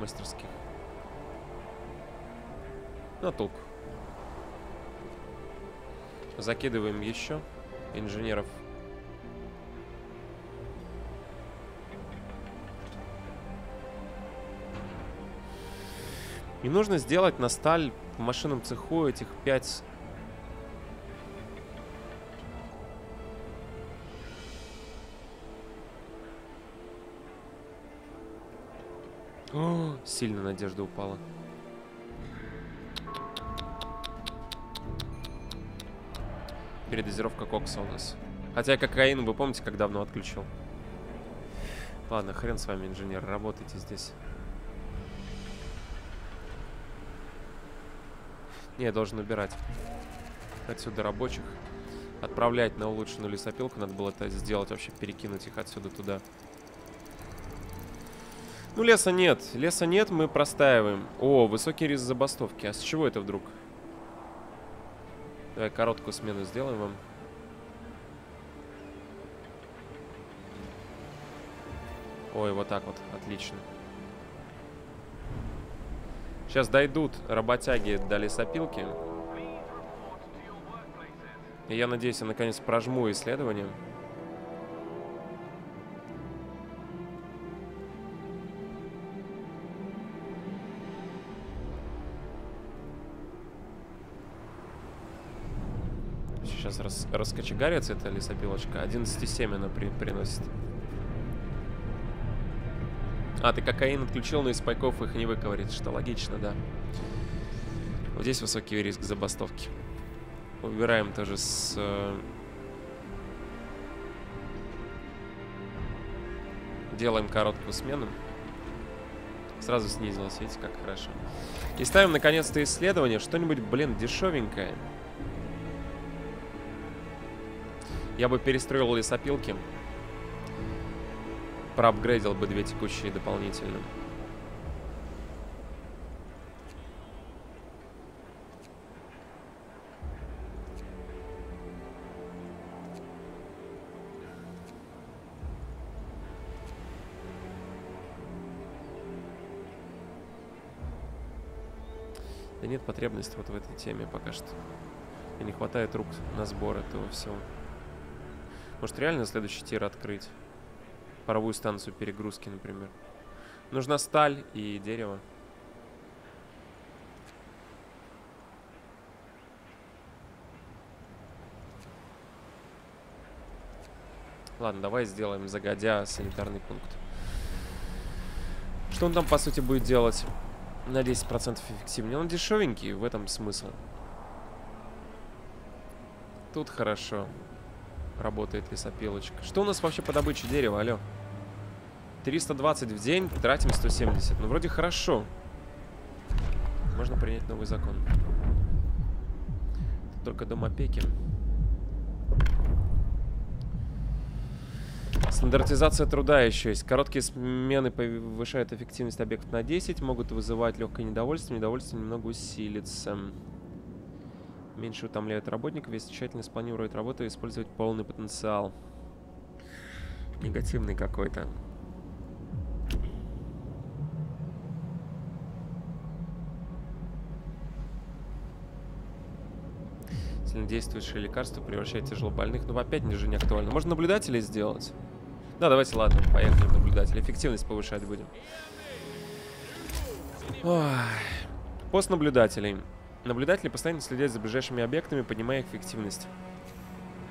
мастерских. На толку. Закидываем еще инженеров. И нужно сделать на сталь в машинном цеху этих 5 О, сильно надежда упала. Передозировка кокса у нас. Хотя кокаин, вы помните, как давно отключил? Ладно, хрен с вами, инженер, работайте здесь. Не, я должен убирать отсюда рабочих. Отправлять на улучшенную лесопилку. Надо было это сделать, вообще перекинуть их отсюда туда. Ну, леса нет. Леса нет, мы простаиваем. О, высокий риск забастовки. А с чего это вдруг? Давай короткую смену сделаем вам. Ой, вот так вот. Отлично. Сейчас дойдут работяги до лесопилки. И я надеюсь, я наконец прожму исследование. Сейчас рас, раскочегарится эта лесопилочка. 11,7 она при, приносит. А, ты кокаин отключил, но из пайков их не выковырить, что логично, да. Вот здесь высокий риск забастовки. Убираем тоже с... Э, делаем короткую смену. Сразу снизилось, видите, как хорошо. И ставим, наконец-то, исследование. Что-нибудь, блин, дешевенькое. Я бы перестроил лесопилки. Проапгрейдил бы две текущие дополнительно. Да нет потребности вот в этой теме пока что. И не хватает рук на сбор этого всего. Может реально следующий тир открыть? Паровую станцию перегрузки, например. Нужна сталь и дерево. Ладно, давай сделаем загодя санитарный пункт. Что он там, по сути, будет делать? На 10% эффективнее. Он дешевенький, в этом смысл. Тут хорошо работает лесопилочка. Что у нас вообще по добыче дерева, алло? 320 в день, тратим 170. Ну, вроде хорошо. Можно принять новый закон. Только дом опеки. Стандартизация труда еще есть. Короткие смены повышают эффективность объектов на 10, могут вызывать легкое недовольство. Недовольство немного усилится. Меньше утомляют работников, если тщательно спланировать работу и использовать полный потенциал. Негативный какой-то. Сильнодействующее лекарство превращает тяжелобольных. Ну, опять же не актуально. Можно наблюдателей сделать? Да, давайте, ладно, поехали в наблюдатель. Эффективность повышать будем. Ой. Пост наблюдателей. Наблюдатели постоянно следят за ближайшими объектами, поднимая их эффективность.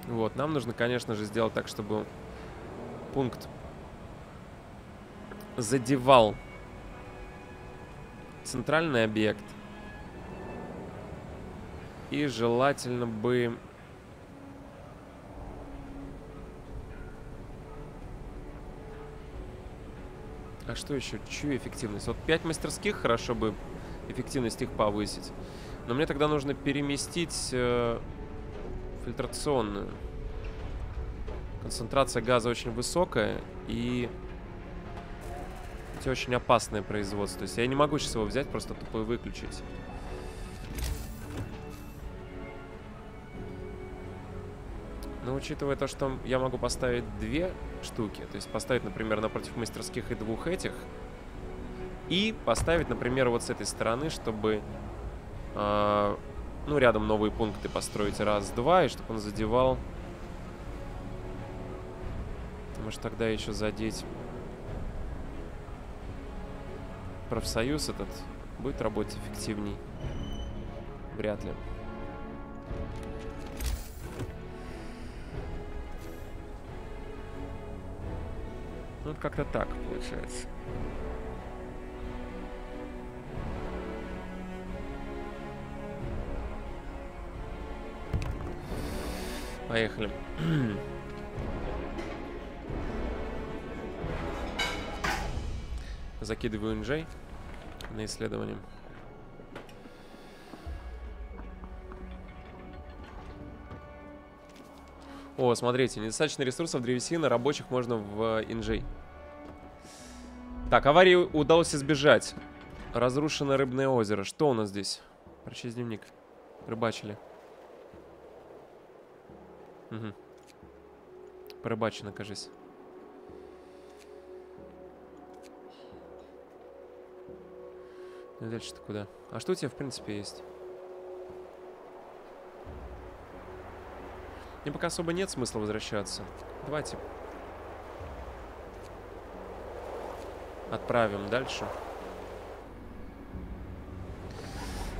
Вот, нам нужно, конечно же, сделать так, чтобы пункт задевал центральный объект. И желательно бы... А что еще? Чью эффективность? Вот 5 мастерских хорошо бы эффективность их повысить. Но мне тогда нужно переместить э, фильтрационную. Концентрация газа очень высокая и это очень опасное производство. То есть я не могу сейчас его взять, просто тупо выключить. Но учитывая то, что я могу поставить две штуки, то есть поставить, например, напротив мастерских и двух этих, и поставить, например, вот с этой стороны, чтобы а, ну, рядом новые пункты построить раз-два, и чтобы он задевал... Может, тогда еще задеть профсоюз этот будет работать эффективней? Вряд ли. Ну, как-то так получается. Поехали. Закидываю инжей на исследование. О, смотрите, недостаточно ресурсов древесины, рабочих можно в инжей. Так, аварии удалось избежать. Разрушено рыбное озеро. Что у нас здесь? Прочесть дневник. Рыбачили. Угу. Порыбачено, кажись. Ну дальше-то куда? А что у тебя, в принципе, есть? Мне пока особо нет смысла возвращаться. Давайте. Отправим дальше.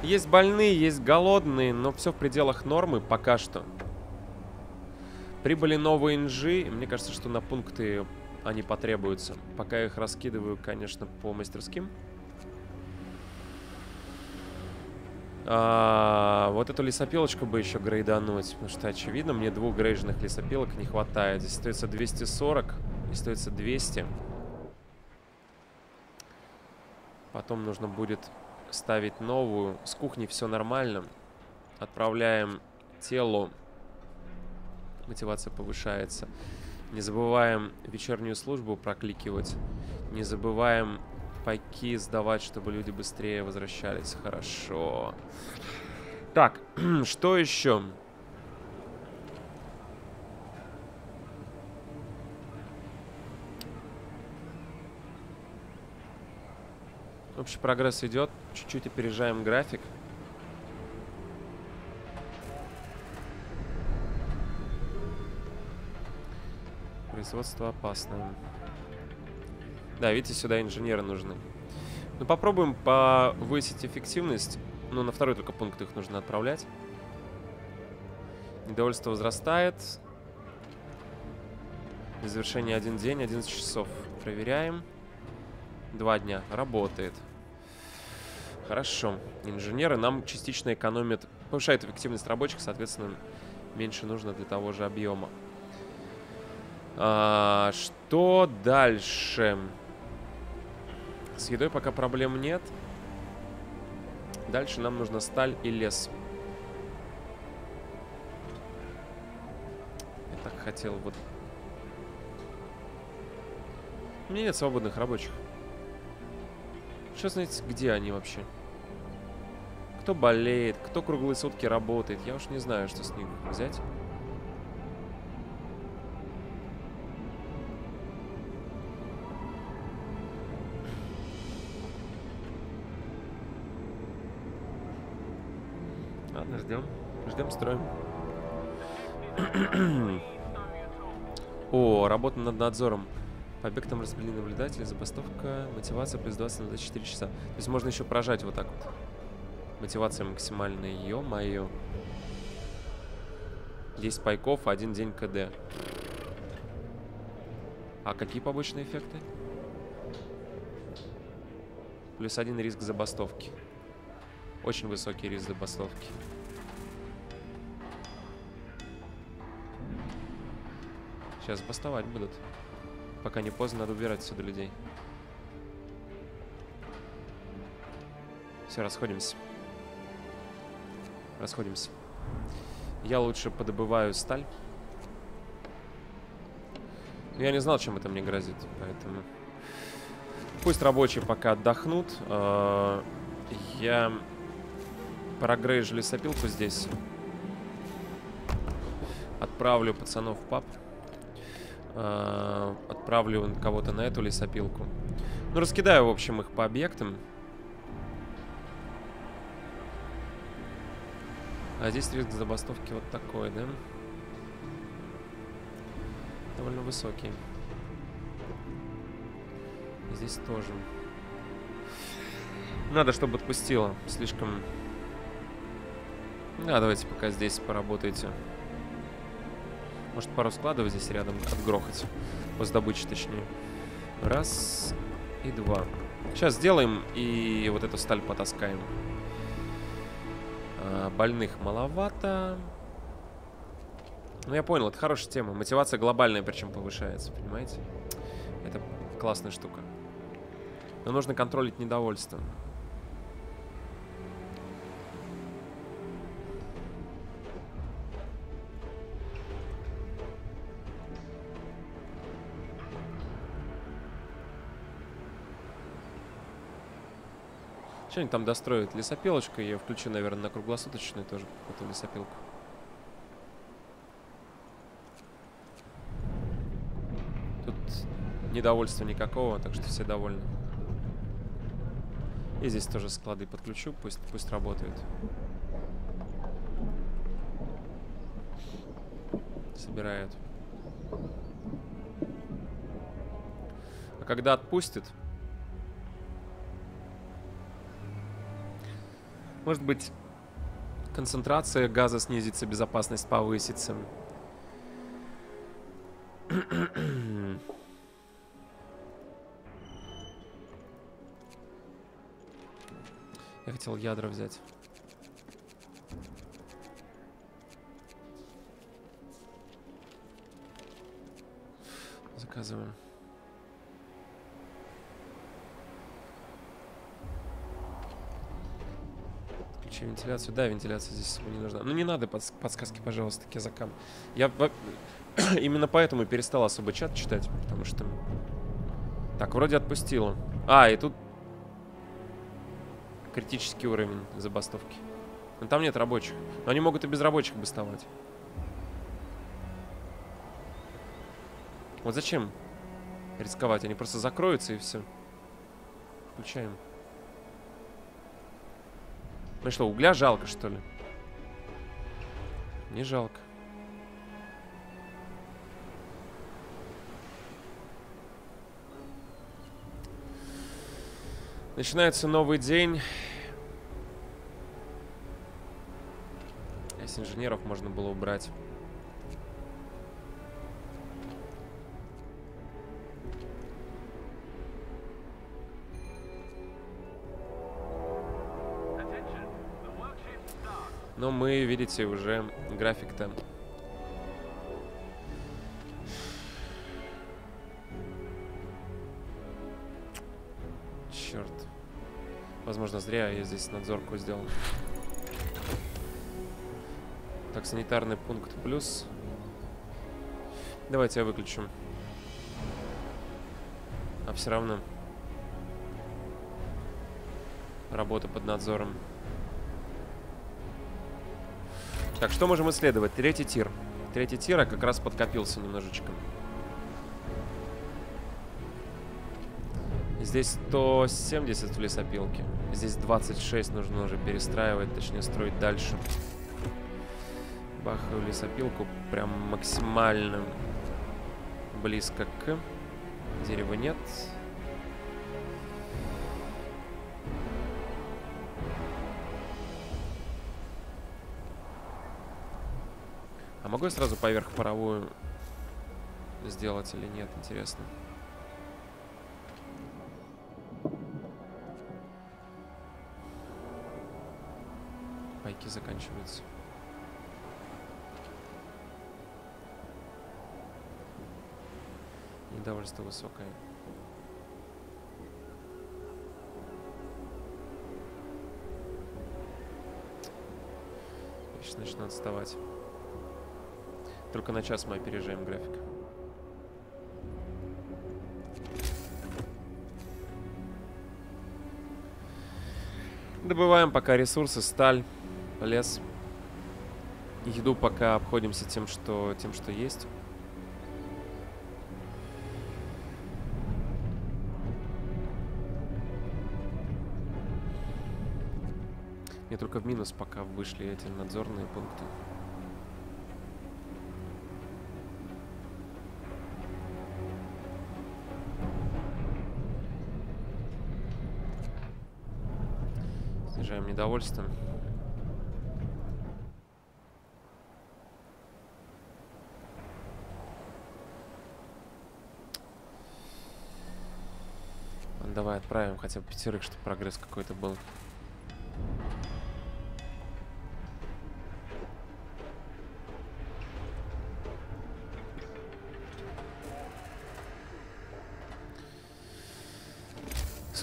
Есть больные, есть голодные, но все в пределах нормы пока что. Прибыли новые инжи. Мне кажется, что на пункты они потребуются. Пока я их раскидываю, конечно, по мастерским. А, вот эту лесопилочку бы еще грейдануть. Потому что, очевидно, мне двух грейженных лесопилок не хватает. Здесь стоится 240. Здесь стоится 200. Потом нужно будет ставить новую. С кухни все нормально. Отправляем телу. Мотивация повышается. Не забываем вечернюю службу прокликивать. Не забываем пайки сдавать, чтобы люди быстрее возвращались. Хорошо. Так, что еще? Общий прогресс идет. Чуть-чуть опережаем график. Производство опасное. Да, видите, сюда инженеры нужны. Ну, попробуем повысить эффективность. Ну, на второй только пункт их нужно отправлять. Недовольство возрастает. До завершения один день, 11 часов. Проверяем. Два дня. Работает. Хорошо. Инженеры нам частично экономят, повышает эффективность рабочих, соответственно, меньше нужно для того же объема. А, что дальше? С едой пока проблем нет. Дальше нам нужна сталь и лес. Я так хотел вот... У меня нет свободных рабочих. Что знаете, где они вообще? Кто болеет, кто круглые сутки работает. Я уж не знаю, что с них взять. Ждем. Ждем, строим. О, работа над надзором. По объектам распределены наблюдатели, забастовка, мотивация плюс 20 на 24 часа. То есть можно еще прожать вот так вот. Мотивация максимальная, ё-моё. 10 пайков, один день КД. А какие побочные эффекты? Плюс один риск забастовки. Очень высокий риск забастовки. Сейчас бастовать будут. Пока не поздно, надо убирать отсюда людей. Все, расходимся. Расходимся. Я лучше подобываю сталь. Я не знал, чем это мне грозит, поэтому... Пусть рабочие пока отдохнут. А, я прогрейжу лесопилку здесь. Отправлю пацанов в паб. А, отправлю кого-то на эту лесопилку. Ну, раскидаю, в общем, их по объектам. А здесь риск забастовки вот такой, да? Довольно высокий. Здесь тоже. Надо, чтобы отпустило. Слишком... А, давайте пока здесь поработайте. Может, пару складов здесь рядом отгрохать. После добычи, точнее. Раз и два. Сейчас сделаем и вот эту сталь потаскаем. А, больных маловато. Ну, я понял, это хорошая тема. Мотивация глобальная, причем повышается, понимаете? Это классная штука. Но нужно контролить недовольство. Что они там достроят? Лесопилочка. Я включу, наверное, на круглосуточную тоже эту лесопилку. Тут недовольства никакого, так что все довольны. И здесь тоже склады подключу, пусть, пусть работают. Собирают. А когда отпустит, Может быть, концентрация газа снизится, безопасность повысится. Я хотел ядра взять. Заказываем. Включи вентиляцию. Да, вентиляция здесь не нужна. Ну, не надо подс подсказки, пожалуйста, кезакам. Я именно поэтому перестал особо чат читать, потому что... Так, вроде отпустила. А, и тут... Критический уровень забастовки. Но там нет рабочих. Но они могут и без рабочих бастовать. Вот зачем рисковать? Они просто закроются и все. Включаем. Что, угля жалко, что ли? Не жалко. Начинается новый день. Если инженеров можно было убрать. Но мы, видите, уже график-то... Черт. Возможно, зря я здесь надзорку сделал. Так, санитарный пункт плюс. Давайте я выключу. А все равно. Работа под надзором. Так, что можем исследовать? Третий тир. Третий тир, а как раз подкопился немножечко. Здесь 170 в лесопилке. Здесь 26 нужно уже перестраивать, точнее строить дальше. Бахаю лесопилку прям максимально близко к... Дерева нет. Нет. Я сразу поверх паровую сделать или нет, интересно. Пайки заканчиваются. Недовольство высокое. Сейчас начну отставать. Только на час мы опережаем график. Добываем пока ресурсы, сталь, лес. Еду пока обходимся тем, что, тем, что есть. Мне только в минус пока вышли эти надзорные пункты. Недовольством. Давай отправим хотя бы пятерых, чтобы прогресс какой-то был.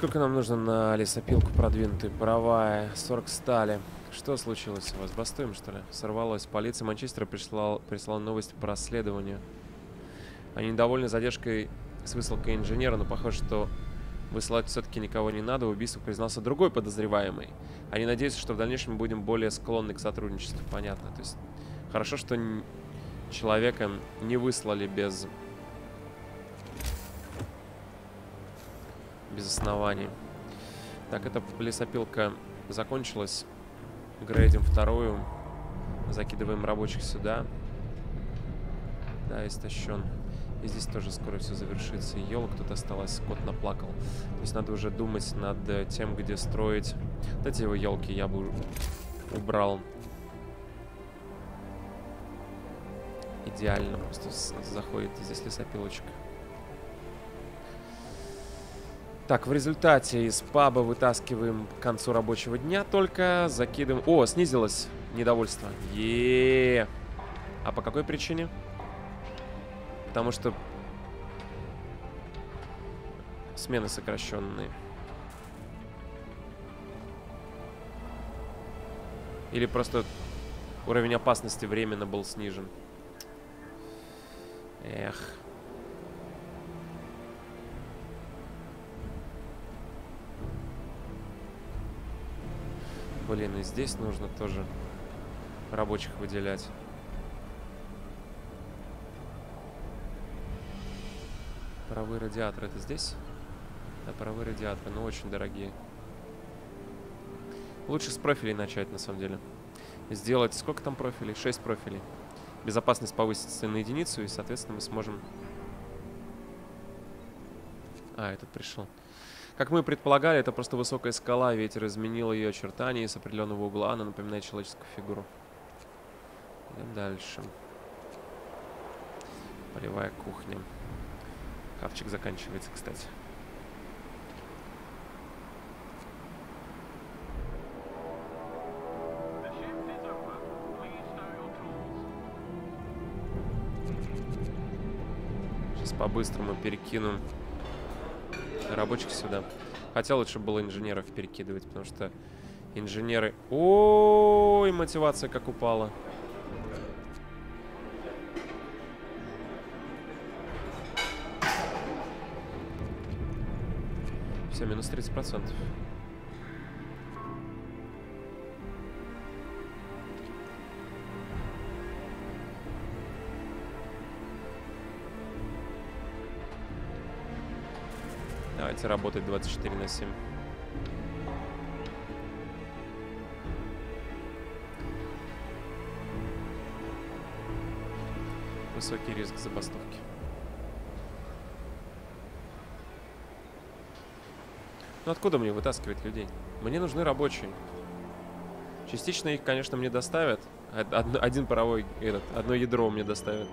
Сколько нам нужно на лесопилку продвинутую? Паровая, 40 стали. Что случилось у вас? Бастуем, что ли? Сорвалось. Полиция Манчестера прислала, прислала новости по расследованию. Они недовольны задержкой с высылкой инженера, но похоже, что высылать все-таки никого не надо. Убийство признался другой подозреваемый. Они надеются, что в дальнейшем мы будем более склонны к сотрудничеству. Понятно. То есть хорошо, что человека не выслали без без оснований. Так, эта лесопилка закончилась. Грейдим вторую. Закидываем рабочих сюда. Да, истощен. И здесь тоже скоро все завершится. Елок тут осталось, кот наплакал. То есть надо уже думать над тем, где строить. Вот эти его елки я бы убрал. Идеально просто заходит здесь лесопилочка. Так, в результате из паба вытаскиваем к концу рабочего дня только, закидываем... О, снизилось недовольство. е, -е, -е. А по какой причине? Потому что смены сокращенные. Или просто уровень опасности временно был снижен. Эх. Блин, и здесь нужно тоже рабочих выделять. Паровые радиаторы это здесь? Да, паровые радиаторы, но очень дорогие. Лучше с профилей начать, на самом деле. Сделать... Сколько там профилей? 6 профилей. Безопасность повысится на единицу, и, соответственно, мы сможем... А, этот пришел. Как мы предполагали, это просто высокая скала. Ветер изменил ее очертания с определенного угла. Она напоминает человеческую фигуру. Идем дальше. Полевая кухня. Хавчик заканчивается, кстати. Сейчас по-быстрому перекину рабочих сюда. Хотя лучше было инженеров перекидывать, потому что инженеры... Ой, мотивация как упала. Все, минус 30%. Давайте работать 24 на 7. Высокий риск забастовки. Ну откуда мне вытаскивать людей? Мне нужны рабочие. Частично их, конечно, мне доставят. Од один паровой, этот, одно ядро мне доставят.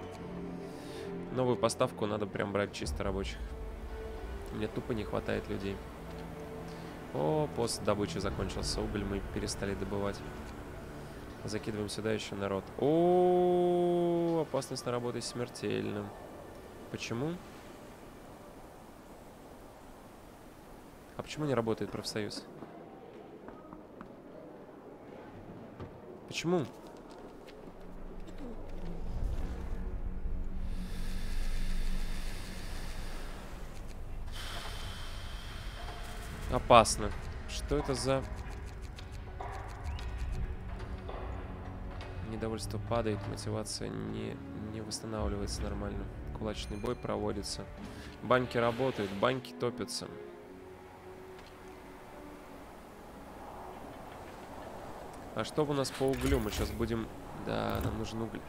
Новую поставку надо прям брать чисто рабочих. Мне тупо не хватает людей. О, пост добычи закончился. Уголь мы перестали добывать. Закидываем сюда еще народ. О, опасность на работе смертельна. Почему? А почему не работает профсоюз? Почему? Опасно. Что это за... Недовольство падает, мотивация не, не восстанавливается нормально. Кулачный бой проводится. Баньки работают, баньки топятся. А что у нас по углю? Мы сейчас будем... Да, нам нужен уголь.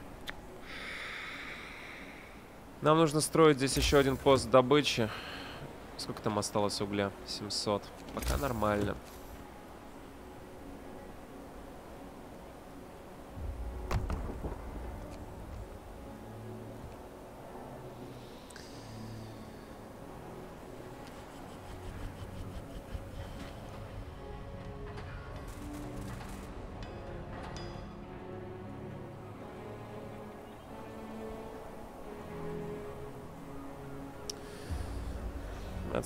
Нам нужно строить здесь еще один пост добычи. Сколько там осталось угля? 700. Пока нормально.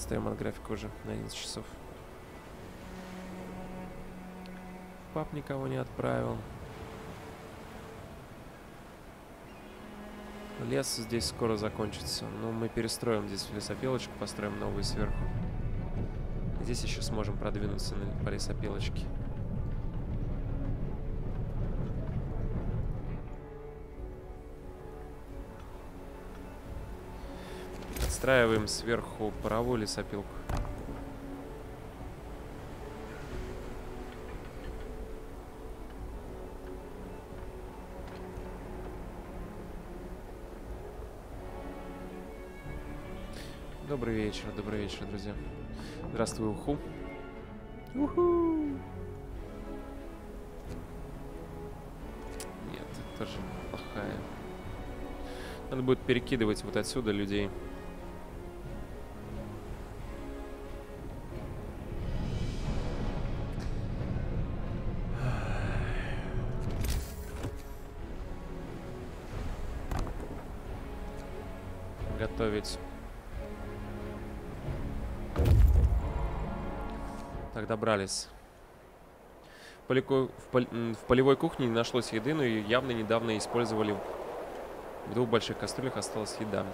Отстаем от графика уже на 11 часов. Пап никого не отправил. Лес здесь скоро закончится. Но мы перестроим здесь лесопилочку, построим новую сверху. Здесь еще сможем продвинуться на, по лесопилочке. Отстраиваем сверху паровую лесопилку. Добрый вечер, добрый вечер, друзья. Здравствуй, Уху. Уху! Нет, это тоже плохая. Надо будет перекидывать вот отсюда людей. Добрались. В, полевой кухне не нашлось еды, но ее явно недавно использовали. В двух больших кастрюлях осталась еда.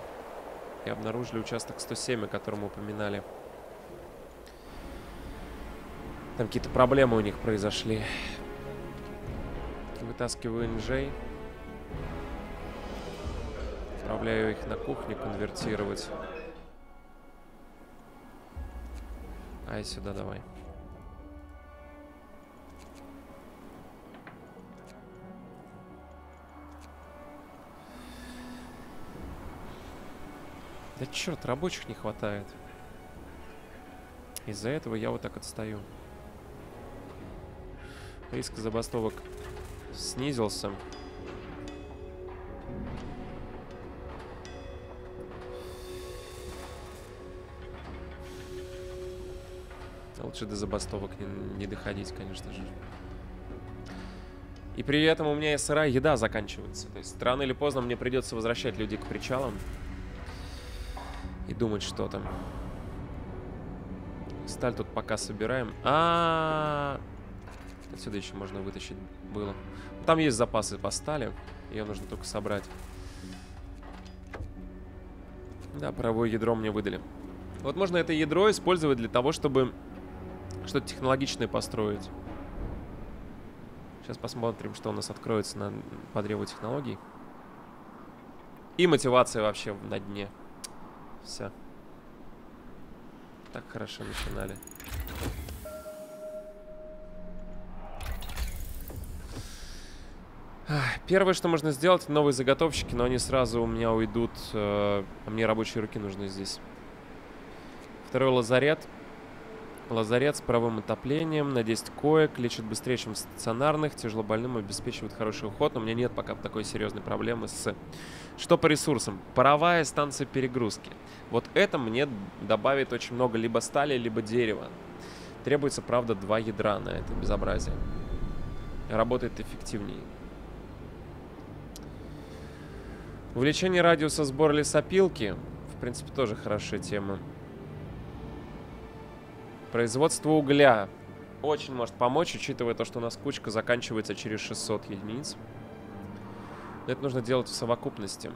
И обнаружили участок 107, о котором упоминали. Там какие-то проблемы у них произошли. Вытаскиваю инжей. Отправляю их на кухню конвертировать. Ай, сюда давай. Да черт, рабочих не хватает. Из-за этого я вот так отстаю. Риск забастовок снизился. Лучше до забастовок не, не доходить, конечно же. И при этом у меня сырая еда заканчивается. То есть рано или поздно мне придется возвращать людей к причалам. И думать, что там. Сталь тут пока собираем. -а, -а, -а. Отсюда еще можно вытащить было. Там есть запасы по стали. Ее нужно только собрать. Да, паровое ядро мне выдали. Вот можно это ядро использовать для того, чтобы что-то технологичное построить. Сейчас посмотрим, что у нас откроется на, по древу технологий. И мотивация вообще на дне. Все. Так хорошо начинали. Первое, что можно сделать, новые заготовщики, но они сразу у меня уйдут. Э, а мне рабочие руки нужны здесь. Второй лазарет. Лазарет с паровым отоплением на 10 коек, лечит быстрее, чем стационарных, тяжелобольным обеспечивает хороший уход, но у меня нет пока такой серьезной проблемы с... Что по ресурсам? Паровая станция перегрузки. Вот это мне добавит очень много либо стали, либо дерева. Требуется, правда, два ядра на это безобразие. Работает эффективнее. Увеличение радиуса сбора лесопилки, в принципе, тоже хорошая тема. Производство угля очень может помочь, учитывая то, что у нас кучка заканчивается через 600 единиц. Но это нужно делать в совокупности.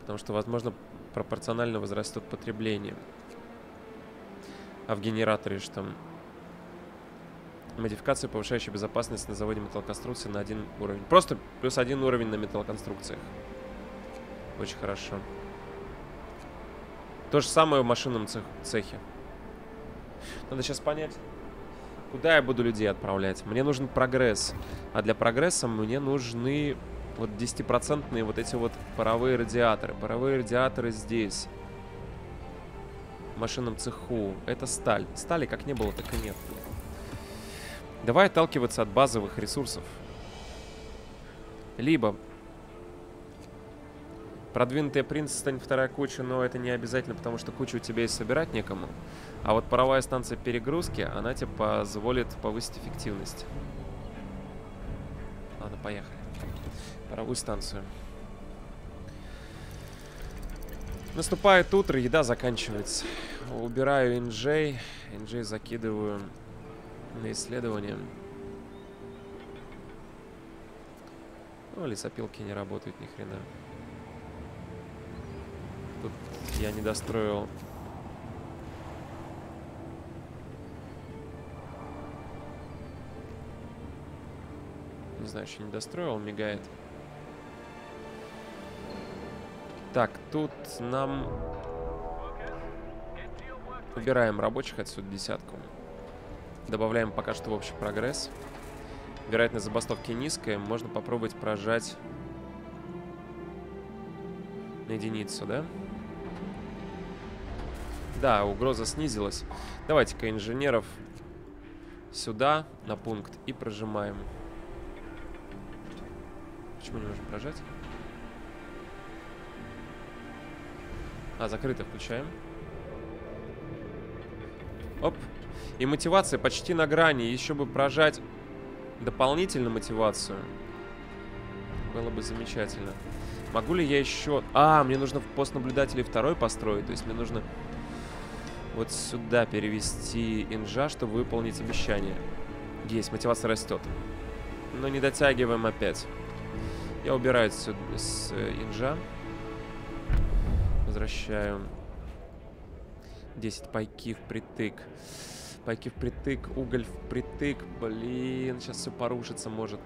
Потому что, возможно, пропорционально возрастет потребление. А в генераторе что? Модификация, повышающая безопасность на заводе металлоконструкции на один уровень. Просто плюс один уровень на металлоконструкциях. Очень хорошо. То же самое в машинном цех, цехе. Надо сейчас понять, куда я буду людей отправлять. Мне нужен прогресс. А для прогресса мне нужны вот 10% вот эти вот паровые радиаторы. Паровые радиаторы здесь. В машинном цеху. Это сталь. Стали как не было, так и нет. Давай отталкиваться от базовых ресурсов. Либо Продвинутая принц станет вторая куча, но это не обязательно, потому что кучу у тебя и собирать некому. А вот паровая станция перегрузки, она тебе позволит повысить эффективность. Ладно, поехали. Паровую станцию. Наступает утро, еда заканчивается. Убираю инжей. Инжей закидываю на исследование. Ну, лесопилки не работают ни хрена. Я не достроил. Не знаю, еще не достроил, мигает. Так, тут нам... Убираем рабочих отсюда десятку. Добавляем пока что в общий прогресс. Вероятность забастовки низкая. Можно попробовать прожать на единицу, да? Да. Да, угроза снизилась. Давайте-ка инженеров сюда, на пункт, и прожимаем. Почему не можем прожать? А, закрыто включаем. Оп. И мотивация почти на грани. Еще бы прожать дополнительную мотивацию. Было бы замечательно. Могу ли я еще... А, мне нужно в постнаблюдателе второй построить. То есть мне нужно вот сюда перевести инжа, чтобы выполнить обещание. Есть, мотивация растет. Но не дотягиваем опять. Я убираю с, с э, инжа. Возвращаю. 10 пайки впритык. Пайки впритык, уголь впритык. Блин, сейчас все порушится может.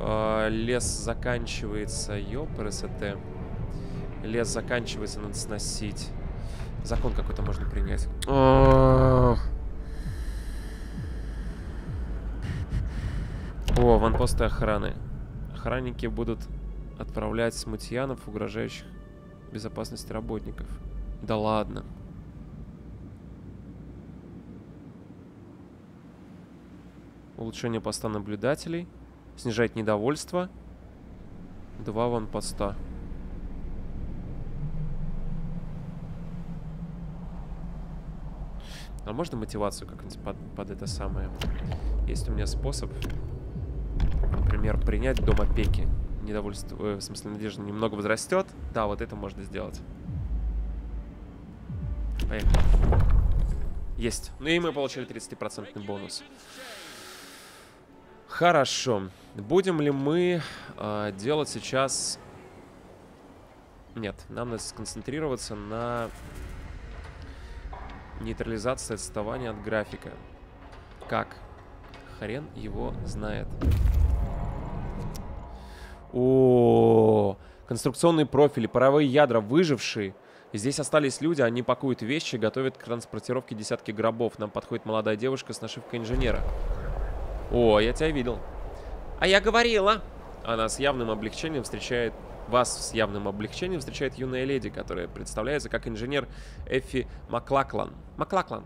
Э, лес заканчивается. Ёпрст. Лес заканчивается, надо сносить. Закон какой-то можно принять. О, ванпосты охраны. Охранники будут отправлять смутьянов, угрожающих безопасности работников. Да ладно. Улучшение поста наблюдателей. Снижать недовольство. Два ванпоста. поста. А можно мотивацию как-нибудь под, под это самое? Есть у меня способ, например, принять дом опеки. Недовольство, э, в смысле, надежда немного возрастет. Да, вот это можно сделать. Поехали. Есть. Ну и мы получили 30% бонус. Хорошо. Будем ли мы э, делать сейчас... Нет, нам надо сконцентрироваться на Нейтрализация отставания от графика. Как? Хрен его знает. О, конструкционные профили, паровые ядра, выжившие. Здесь остались люди, они пакуют вещи, готовят к транспортировке десятки гробов. Нам подходит молодая девушка с нашивкой инженера. О, я тебя видел. А я говорила. Она с явным облегчением встречает вас с явным облегчением встречает юная леди, которая представляется как инженер Эффи Маклаклан. Маклаклан.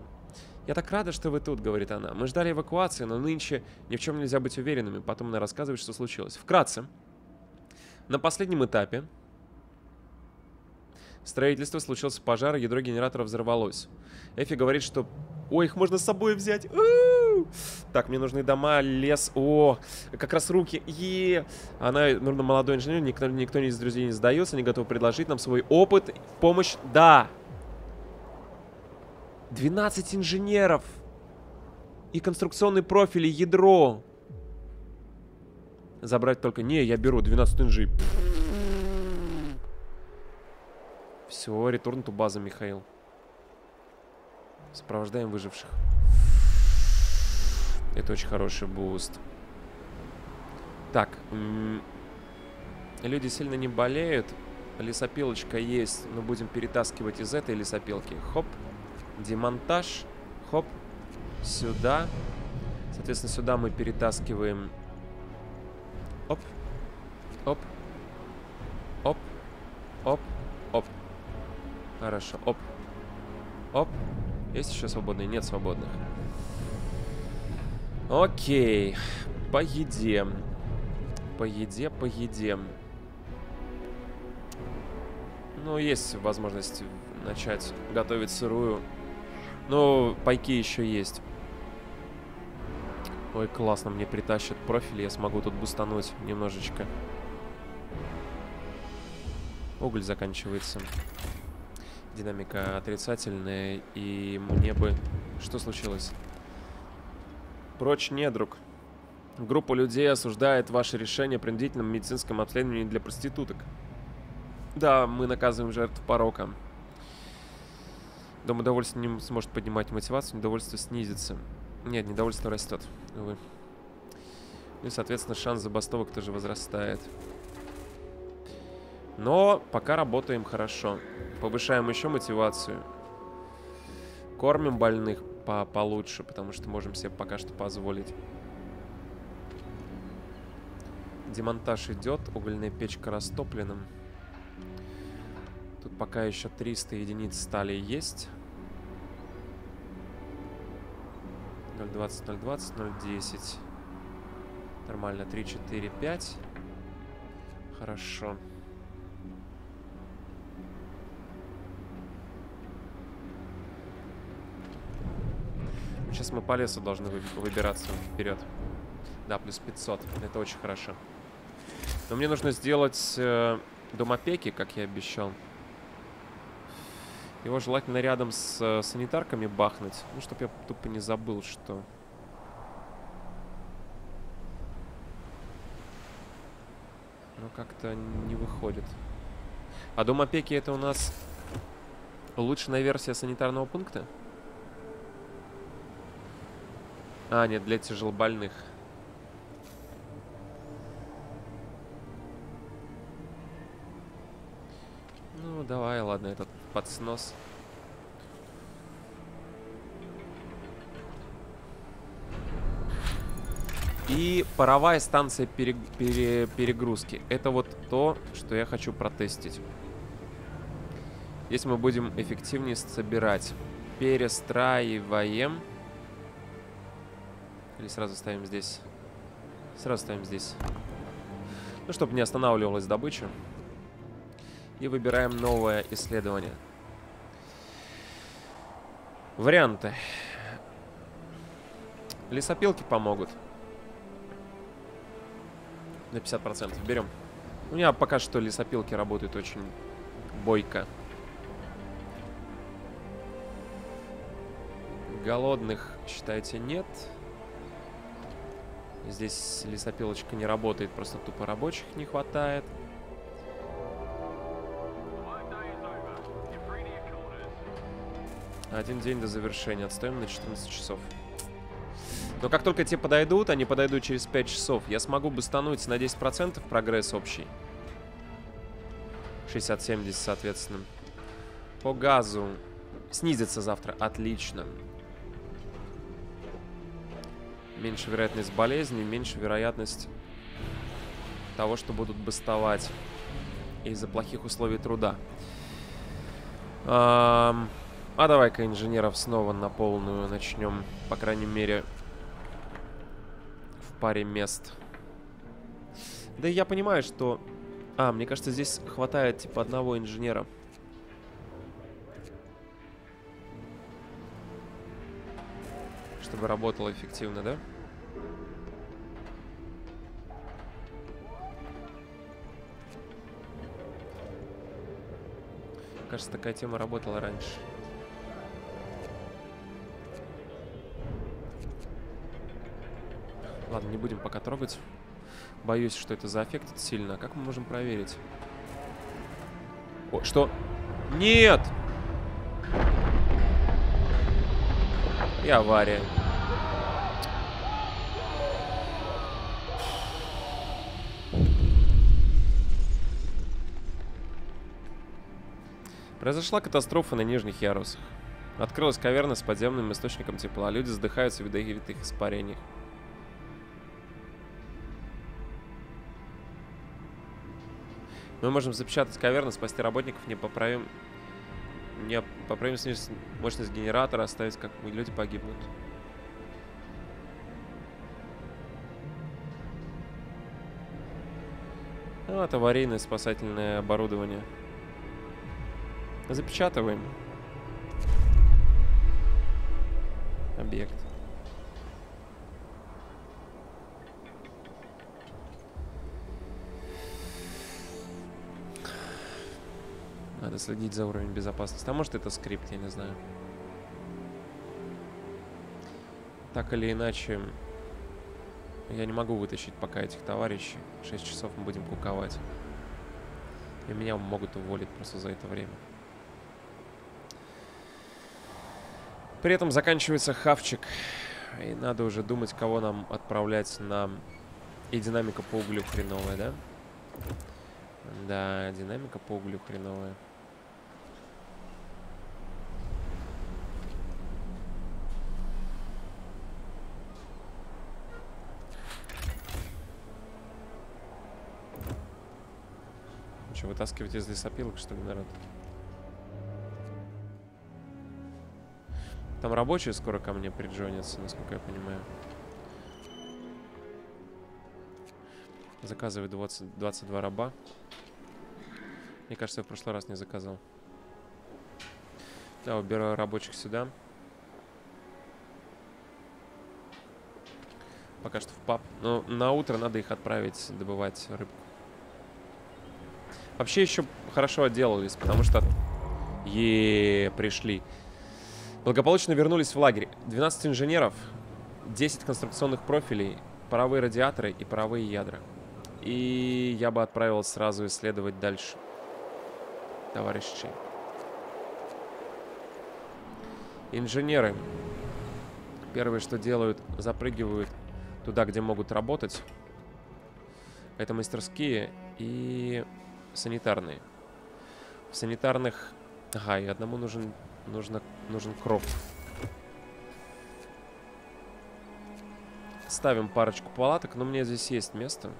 «Я так рада, что вы тут», — говорит она. «Мы ждали эвакуации, но нынче ни в чем нельзя быть уверенными». Потом она рассказывает, что случилось. Вкратце. На последнем этапе строительства случился пожар, ядро генератора взорвалось. Эфи говорит, что... Ой, их можно с собой взять. У -у -у! Так, мне нужны дома, лес. О, как раз руки. Е. Она, нужно молодой инженер, никто, никто из друзей не сдается, не готов предложить нам свой опыт, помощь. Да. 12 инженеров. И конструкционный профиль, и ядро. Забрать только... Не, я беру 12 инжи. Все, return to база, Михаил. Сопровождаем выживших. Это очень хороший буст. Так. Люди сильно не болеют. Лесопилочка есть, но будем перетаскивать из этой лесопилки. Хоп. Демонтаж. Хоп. Сюда. Соответственно, сюда мы перетаскиваем... Оп. Оп. Оп. Оп. Оп. Хорошо. Оп. Оп. Есть еще свободные? Нет свободных. Окей. По еде. По еде, по еде. Ну, есть возможность начать готовить сырую. Но пайки еще есть. Ой, классно, мне притащат профиль, я смогу тут бустануть немножечко. Уголь заканчивается. Динамика отрицательная, и мне бы... Что случилось? Прочь, недруг. Группа людей осуждает ваше решение о принудительном медицинском обследовании для проституток. Да, мы наказываем жертв порока. Дом удовольствия не сможет поднимать мотивацию, недовольство снизится. Нет, недовольство растет, увы. Ну и, соответственно, шанс забастовок тоже возрастает. Но пока работаем хорошо. Повышаем еще мотивацию. Кормим больных, по получше, потому что можем себе пока что позволить. Демонтаж идет, угольная печка растоплена. Тут пока еще 300 единиц стали есть. 0.20, 0.20, 0.10. Нормально, 3, 4, 5. Хорошо. Сейчас мы по лесу должны выбираться вперед. Да, плюс 500. Это очень хорошо. Но мне нужно сделать э, дом опеки, как я обещал. Его желательно рядом с э, санитарками бахнуть. Ну, чтобы я тупо не забыл, что... Ну, как-то не выходит. А дом опеки это у нас улучшенная версия санитарного пункта? А, нет, для тяжелобольных. Ну, давай, ладно, этот под снос. И паровая станция пере, пере, перегрузки. Это вот то, что я хочу протестить. Если мы будем эффективнее собирать. Перестраиваем. Или сразу ставим здесь? Сразу ставим здесь. Ну, чтобы не останавливалась добыча. И выбираем новое исследование. Варианты. Лесопилки помогут. На 50%. Берем. У меня пока что лесопилки работают очень бойко. Голодных, считайте, нет. Здесь лесопилочка не работает, просто тупо рабочих не хватает. Один день до завершения. Отстоим на 14 часов. Но как только те подойдут, они подойдут через 5 часов, я смогу бастануть на 10% прогресс общий. 60-70, соответственно. По газу. Снизится завтра. Отлично. Меньше вероятность болезни, меньше вероятность того, что будут бастовать из-за плохих условий труда. А, давай-ка инженеров снова на полную начнем. По крайней мере, паре мест. Да я понимаю, что... А, мне кажется, здесь хватает типа одного инженера. Чтобы работало эффективно, да? Кажется, такая тема работала раньше. Ладно, не будем пока трогать. Боюсь, что это заэффектит сильно. Как мы можем проверить? О, что? Нет! И авария. Произошла катастрофа на нижних ярусах. Открылась каверна с подземным источником тепла. Люди задыхаются в ядовитых испарениях. Мы можем запечатать каверну, спасти работников, не поправим... Не поправим снизить мощность генератора, оставить, как люди погибнут. Ну, это аварийное спасательное оборудование. Запечатываем. Объект. Надо следить за уровнем безопасности. А может это скрипт, я не знаю. Так или иначе, я не могу вытащить пока этих товарищей. 6 часов мы будем куковать. И меня могут уволить просто за это время. При этом заканчивается хавчик. И надо уже думать, кого нам отправлять на... И динамика по углю хреновая, да? Да, динамика по углю хреновая. Что, вытаскивать из лесопилок, что ли, народ? Там рабочие скоро ко мне приджонятся, насколько я понимаю. Заказываю 20, 22 раба. Мне кажется, я в прошлый раз не заказал. Да, убираю рабочих сюда. Пока что в паб. Но на утро надо их отправить добывать рыбку. Вообще еще хорошо отделались, потому что Е, пришли. Благополучно вернулись в лагерь. 12 инженеров, 10 конструкционных профилей, паровые радиаторы и паровые ядра. И я бы отправил сразу исследовать дальше. Товарищи. Инженеры. Первое, что делают, запрыгивают туда, где могут работать. Это мастерские и санитарные. В санитарных... Ага, и одному нужен, нужно, нужен кроп. Ставим парочку палаток, но мне здесь есть место.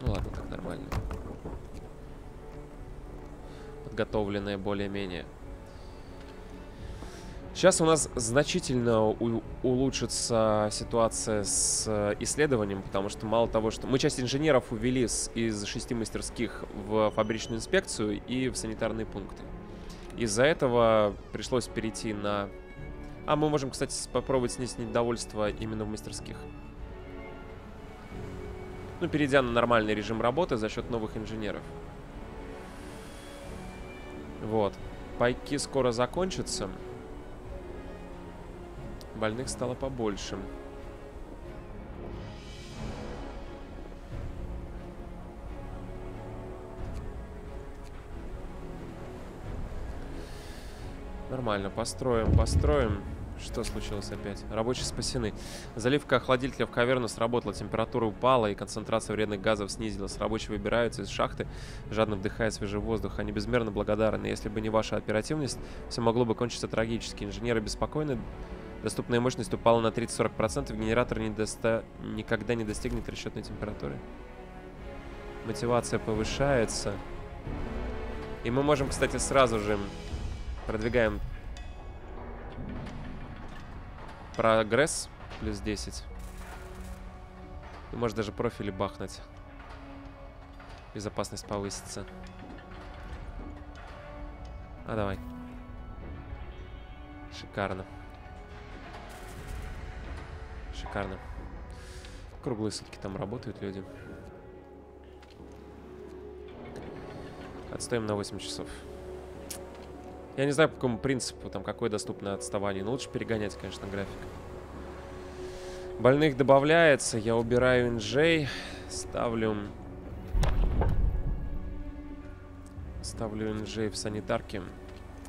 Ну ладно, так нормально. Подготовленное более-менее. Сейчас у нас значительно улучшится ситуация с э, исследованием, потому что мало того, что мы часть инженеров увели с, из шести мастерских в фабричную инспекцию и в санитарные пункты. Из-за этого пришлось перейти на... А, мы можем, кстати, попробовать снизить недовольство именно в мастерских. Ну, перейдя на нормальный режим работы за счет новых инженеров. Вот. Пайки скоро закончатся. Больных стало побольше. Нормально, построим, построим. Что случилось опять? Рабочие спасены. Заливка охладителя в каверну сработала, температура упала и концентрация вредных газов снизилась. Рабочие выбираются из шахты, жадно вдыхая свежий воздух. Они безмерно благодарны. Если бы не ваша оперативность, все могло бы кончиться трагически. Инженеры беспокойны Доступная мощность упала на 30-40%. Генератор не доста... никогда не достигнет расчетной температуры. Мотивация повышается. И мы можем, кстати, сразу же продвигаем прогресс плюс 10. И может даже профили бахнуть. Безопасность повысится. А давай. Шикарно. Шикарно. Круглые сутки там работают люди. Отстоим на 8 часов. Я не знаю, по какому принципу, там, какое доступное отставание. Но лучше перегонять, конечно, график. Больных добавляется. Я убираю инжей. Ставлю... Ставлю инжей в санитарке.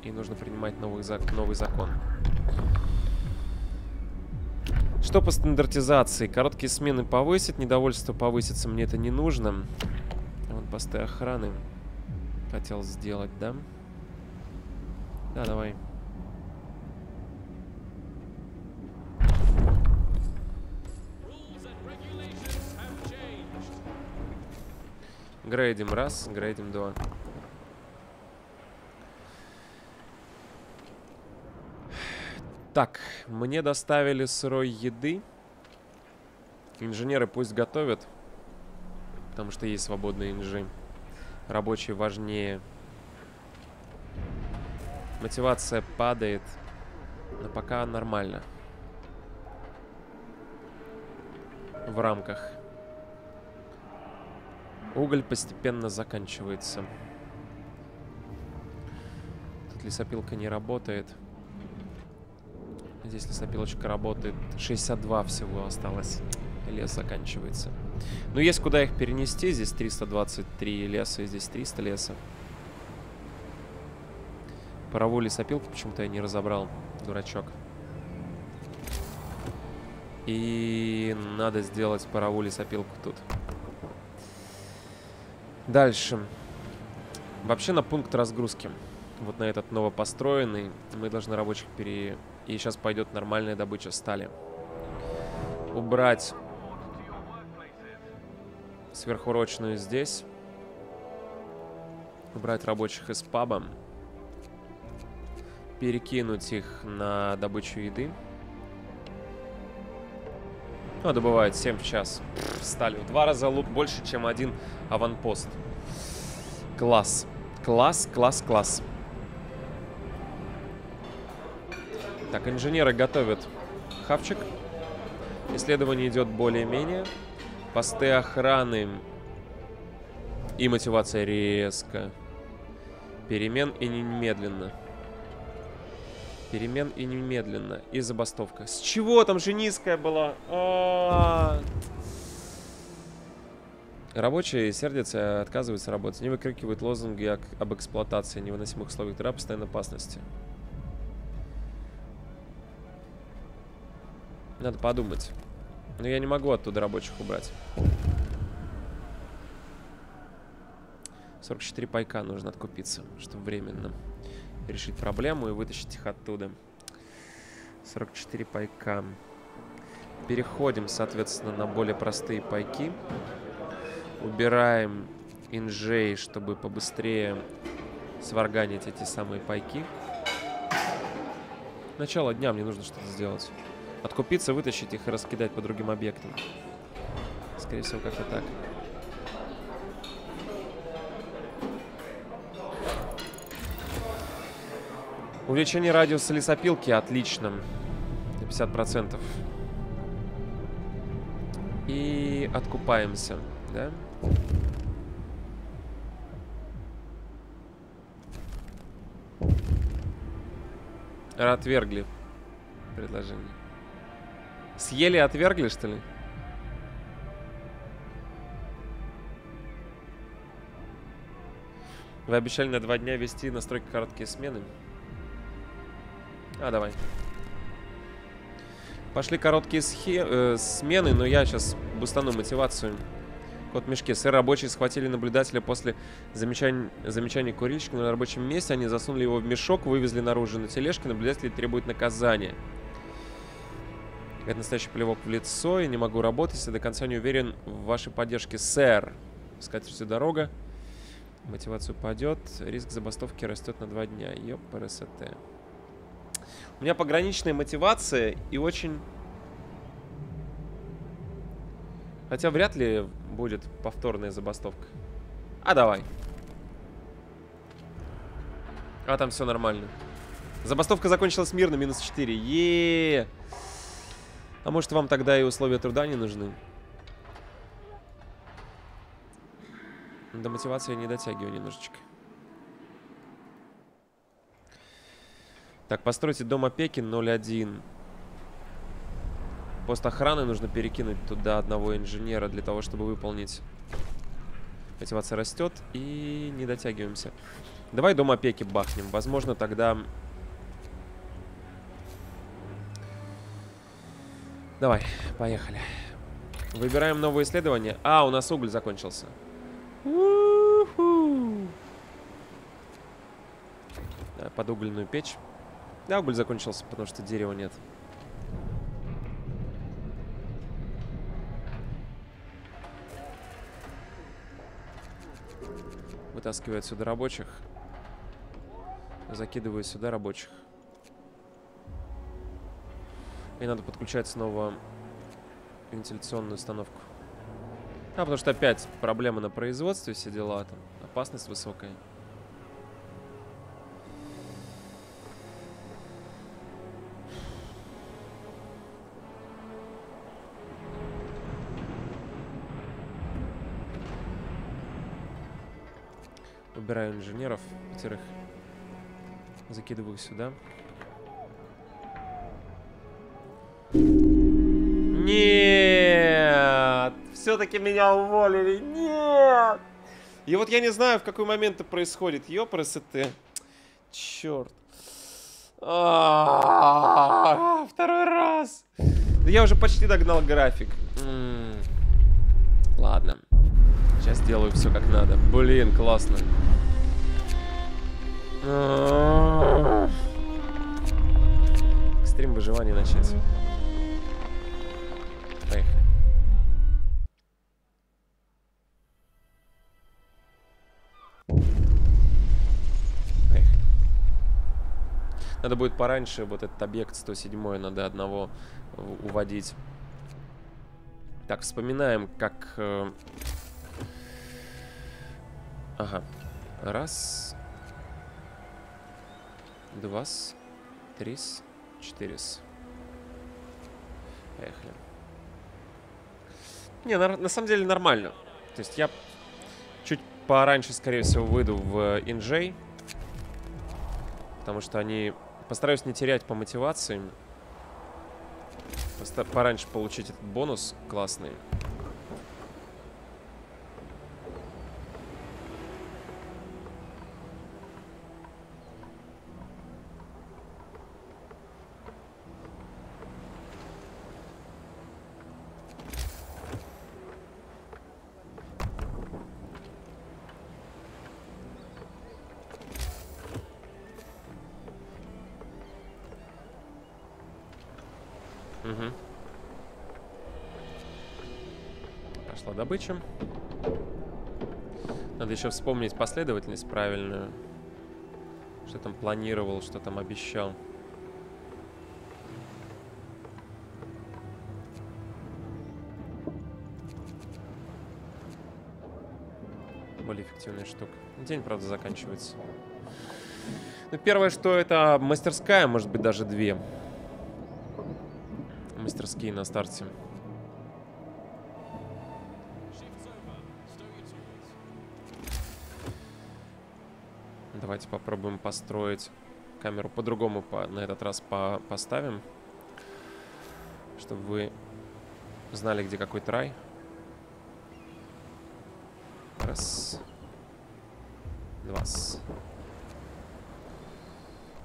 И нужно принимать новый, зак новый закон. Что по стандартизации? Короткие смены повысит, недовольство повысится, мне это не нужно. Вот посты охраны хотел сделать, да? Да, давай. Грейдим раз, грейдим два. Так, мне доставили сырой еды. Инженеры пусть готовят. Потому что есть свободные инжи. Рабочие важнее. Мотивация падает. Но пока нормально. В рамках. Уголь постепенно заканчивается. Тут лесопилка не работает. Здесь лесопилочка работает. 62 всего осталось. Лес заканчивается. Ну, есть куда их перенести. Здесь 323 леса, и здесь 300 леса. Паровую лесопилку почему-то я не разобрал. Дурачок. И надо сделать паровую лесопилку тут. Дальше. Вообще на пункт разгрузки. Вот на этот новопостроенный мы должны рабочих пере и сейчас пойдет нормальная добыча стали. Убрать сверхурочную здесь. Убрать рабочих из паба. Перекинуть их на добычу еды. Ну, добывает 7 в час. стали. В два раза лук больше, чем один аванпост. Класс. Класс, класс, класс. Так, инженеры готовят хавчик. Исследование идет более-менее. Посты охраны и мотивация резко. Перемен и немедленно. Перемен и немедленно. И забастовка. С чего? Там же низкая была. А -а -а. Рабочие сердятся, отказываются работать. Не выкрикивают лозунги об эксплуатации, невыносимых условиях труда, постоянной опасности. Надо подумать. Но я не могу оттуда рабочих убрать. 44 пайка нужно откупиться, чтобы временно решить проблему и вытащить их оттуда. 44 пайка. Переходим, соответственно, на более простые пайки. Убираем инжей, чтобы побыстрее сварганить эти самые пайки. Начало дня мне нужно что-то сделать. Откупиться, вытащить их и раскидать по другим объектам. Скорее всего, как-то так. Увеличение радиуса лесопилки отлично. На 50%. И откупаемся, да? Отвергли предложение. Съели отвергли, что ли? Вы обещали на два дня вести настройки короткие смены. А, давай. Пошли короткие схе э, смены, но я сейчас бустану мотивацию. Кот в мешке. Сэр рабочие схватили наблюдателя после замечания, замечания курильщика на рабочем месте. Они засунули его в мешок, вывезли наружу на тележке. Наблюдатели требуют наказания. Это настоящий плевок в лицо. Я не могу работать, если до конца не уверен в вашей поддержке. Сэр. Скатертью дорога. Мотивацию падет. Риск забастовки растет на два дня. Ёп, РСТ. У меня пограничная мотивация и очень... Хотя вряд ли будет повторная забастовка. А давай. А там все нормально. Забастовка закончилась мирно, минус 4. е А может вам тогда и условия труда не нужны? До мотивации не дотягиваю немножечко. Так, постройте дом опеки 01. Пост охраны нужно перекинуть туда одного инженера для того, чтобы выполнить. Мотивация растет и не дотягиваемся. Давай дом опеки бахнем. Возможно, тогда... Давай, поехали. Выбираем новое исследование. А, у нас уголь закончился. под угольную печь. Да, уголь закончился, потому что дерева нет. Вытаскиваю отсюда рабочих. Закидываю сюда рабочих. И надо подключать снова вентиляционную установку. А, потому что опять проблема на производстве, все дела там. Опасность высокая. Убираю инженеров, пятерых. Закидываю сюда. Нет! Все-таки меня уволили. Нет! И вот я не знаю, в какой момент это происходит. Ёпросоты. Черт. А, второй раз. Я уже почти догнал график. Ладно. Сейчас делаю все как надо. Блин, классно. Экстрим выживания начать. Надо будет пораньше вот этот объект 107 надо одного уводить. Так, вспоминаем, как... Э... Ага. Раз, Два, три, четыре. Поехали. Не, на, на самом деле нормально. То есть я чуть пораньше, скорее всего, выйду в инжей. Потому что они... Постараюсь не терять по мотивации. Пораньше получить этот бонус классный. Еще вспомнить последовательность правильную. Что там планировал, что там обещал. Более эффективная штука. День, правда, заканчивается. Ну, первое, что это мастерская, может быть, даже две мастерские на старте. Давайте попробуем построить камеру по-другому, по, на этот раз по, поставим, чтобы вы знали, где какой трай. Раз. Два.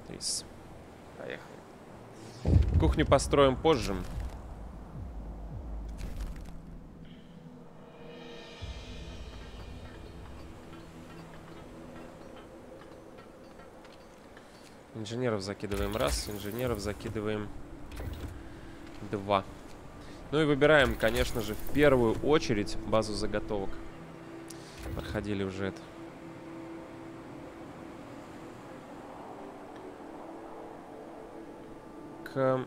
Три. Поехали. Кухню построим позже. Инженеров закидываем раз, инженеров закидываем два. Ну и выбираем, конечно же, в первую очередь базу заготовок. Проходили уже это. К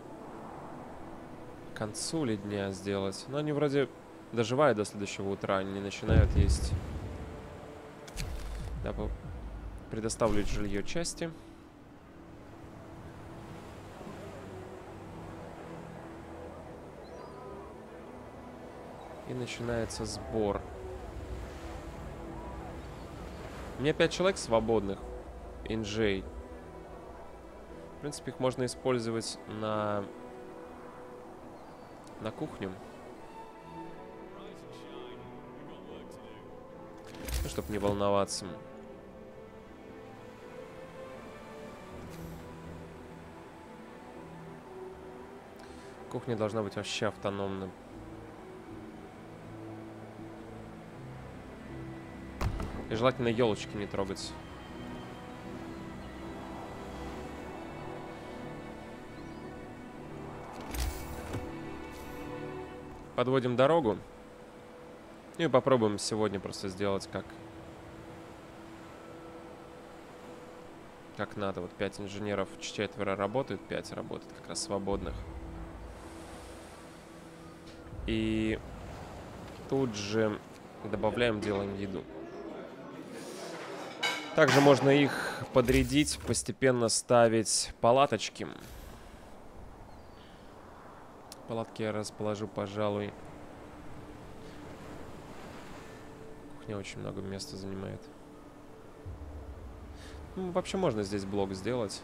концу ли дня сделать? Но они вроде доживают до следующего утра, они не начинают есть. Да, предоставлю жилье части. Начинается сбор. У меня 5 человек свободных. Инжей. В принципе, их можно использовать на... На кухню. Ну, чтобы не волноваться. Кухня должна быть вообще автономна. И желательно елочки не трогать. Подводим дорогу. И попробуем сегодня просто сделать как... Как надо. Вот 5 инженеров, четверо работают, 5 работают как раз свободных. И тут же добавляем, делаем еду. Также можно их подрядить, постепенно ставить палаточки. Палатки я расположу, пожалуй. Кухня очень много места занимает. Ну, вообще можно здесь блок сделать.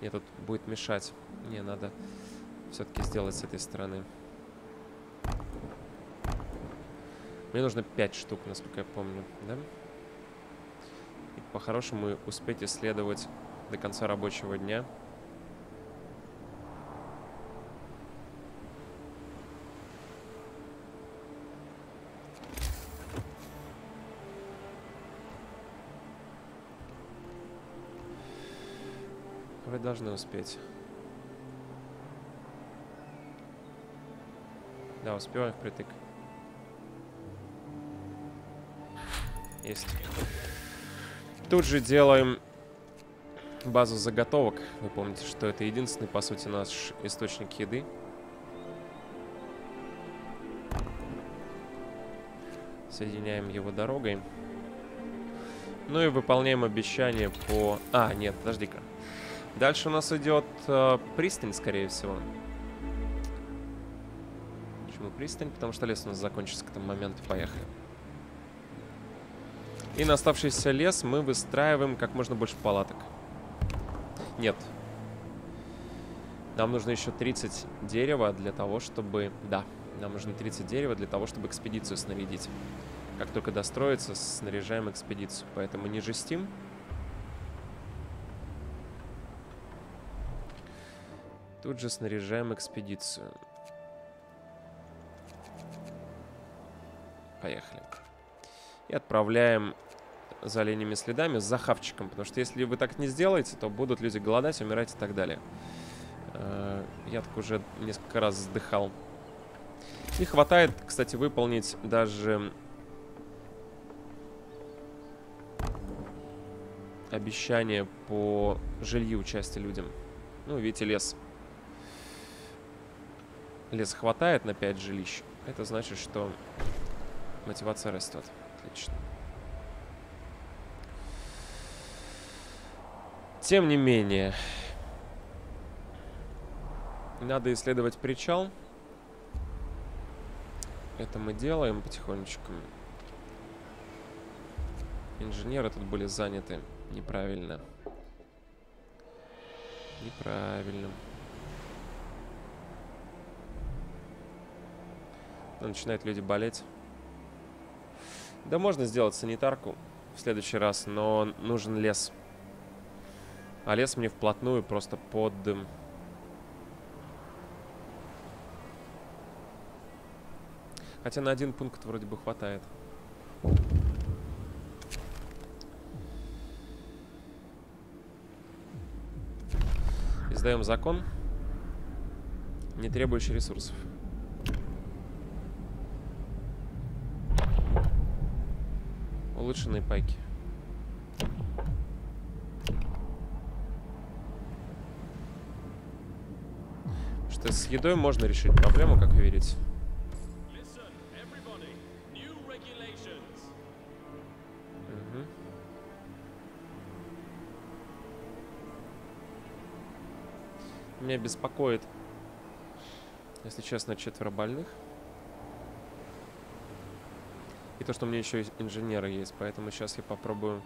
Мне тут будет мешать. Не, надо все-таки сделать с этой стороны. Мне нужно 5 штук, насколько я помню, да? По-хорошему успеть исследовать до конца рабочего дня. Вы должны успеть. Да, успеваем впритык. Есть. Тут же делаем базу заготовок. Вы помните, что это единственный, по сути, наш источник еды. Соединяем его дорогой. Ну и выполняем обещание по... А, нет, подожди-ка. Дальше у нас идет э, пристань, скорее всего. Почему пристань? Потому что лес у нас закончится к тому моменту. Поехали. И на оставшийся лес мы выстраиваем как можно больше палаток. Нет. Нам нужно еще 30 дерева для того, чтобы... Да, нам нужно 30 дерева для того, чтобы экспедицию снарядить. Как только достроится, снаряжаем экспедицию. Поэтому не жестим. Тут же снаряжаем экспедицию. Поехали. И отправляем за оленями следами с захавчиком. Потому что если вы так не сделаете, то будут люди голодать, умирать и так далее. Э, я так уже несколько раз вздыхал. И хватает, кстати, выполнить даже обещание по жилью части людям. Ну, видите, лес. Лес хватает на 5 жилищ. Это значит, что мотивация растет. Отлично. Тем не менее, надо исследовать причал. Это мы делаем потихонечку. Инженеры тут были заняты неправильно. Неправильно. Начинают люди болеть. Да можно сделать санитарку в следующий раз, но нужен лес. А лес мне вплотную просто под... Хотя на один пункт вроде бы хватает. Издаем закон, не требующий ресурсов. Улучшенные пайки. Что с едой можно решить проблему, как вы видите. Меня беспокоит, если честно, четверо больных. И то, что у меня еще инженеры есть. Поэтому сейчас я попробую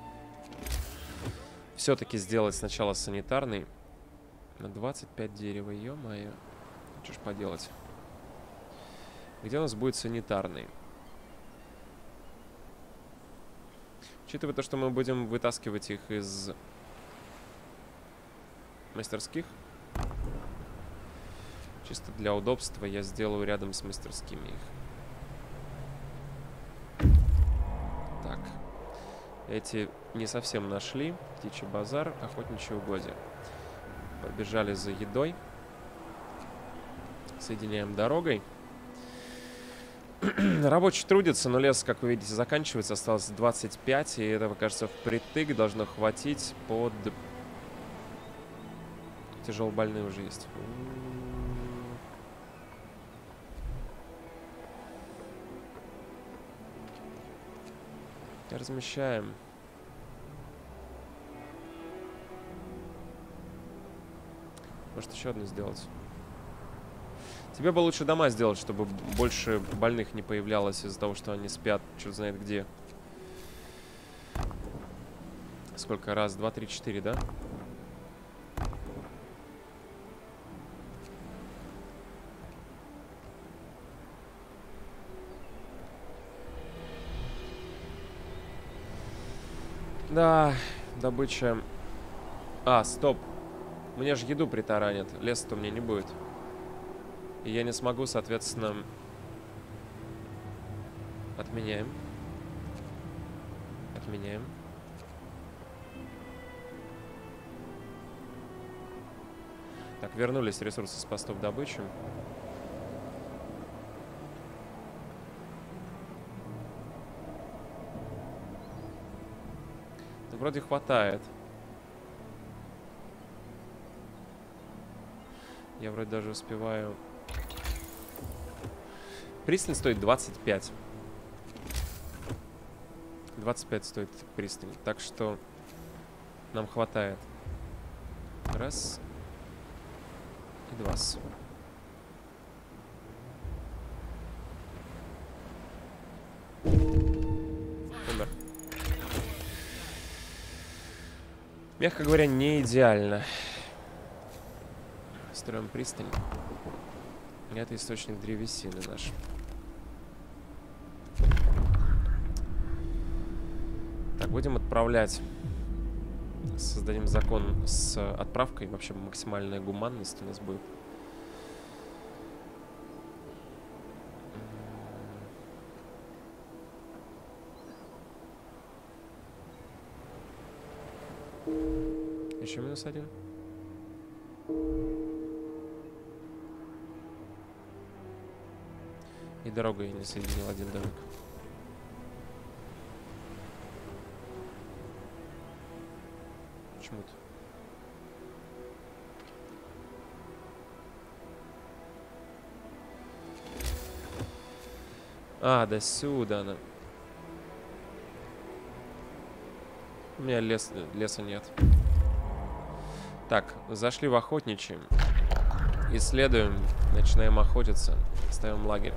все-таки сделать сначала санитарный. На 25 дерева, ё-моё. Что ж поделать. Где у нас будет санитарный? Учитывая то, что мы будем вытаскивать их из мастерских, чисто для удобства я сделаю рядом с мастерскими их. Эти не совсем нашли. Птичий базар, охотничьи угодья. Побежали за едой. Соединяем дорогой. Рабочий трудится, но лес, как вы видите, заканчивается. Осталось 25, и этого, кажется, впритык должно хватить под... Тяжело больные уже есть. Размещаем. Может еще одну сделать? Тебе бы лучше дома сделать, чтобы больше больных не появлялось из-за того, что они спят, черт знает где. Сколько? Раз, два, три, четыре, да? Да, добыча... А, стоп. Мне же еду притаранят. Леса-то у меня не будет. И я не смогу, соответственно... Отменяем. Отменяем. Так, вернулись ресурсы с постов добычи. Вроде хватает. Я вроде даже успеваю... Пристань стоит 25. 25 стоит пристань. Так что нам хватает. Раз. И два. Умер. Мягко говоря, не идеально. Строим пристань. Это источник древесины наш. Так, будем отправлять. Создадим закон с отправкой. Вообще максимальная гуманность у нас будет. Еще минус один. И дорога я не соединил один домик. Почему-то. А, до сюда она. У меня лес, леса нет. Так, зашли в охотничьи. Исследуем, начинаем охотиться. Ставим лагерь.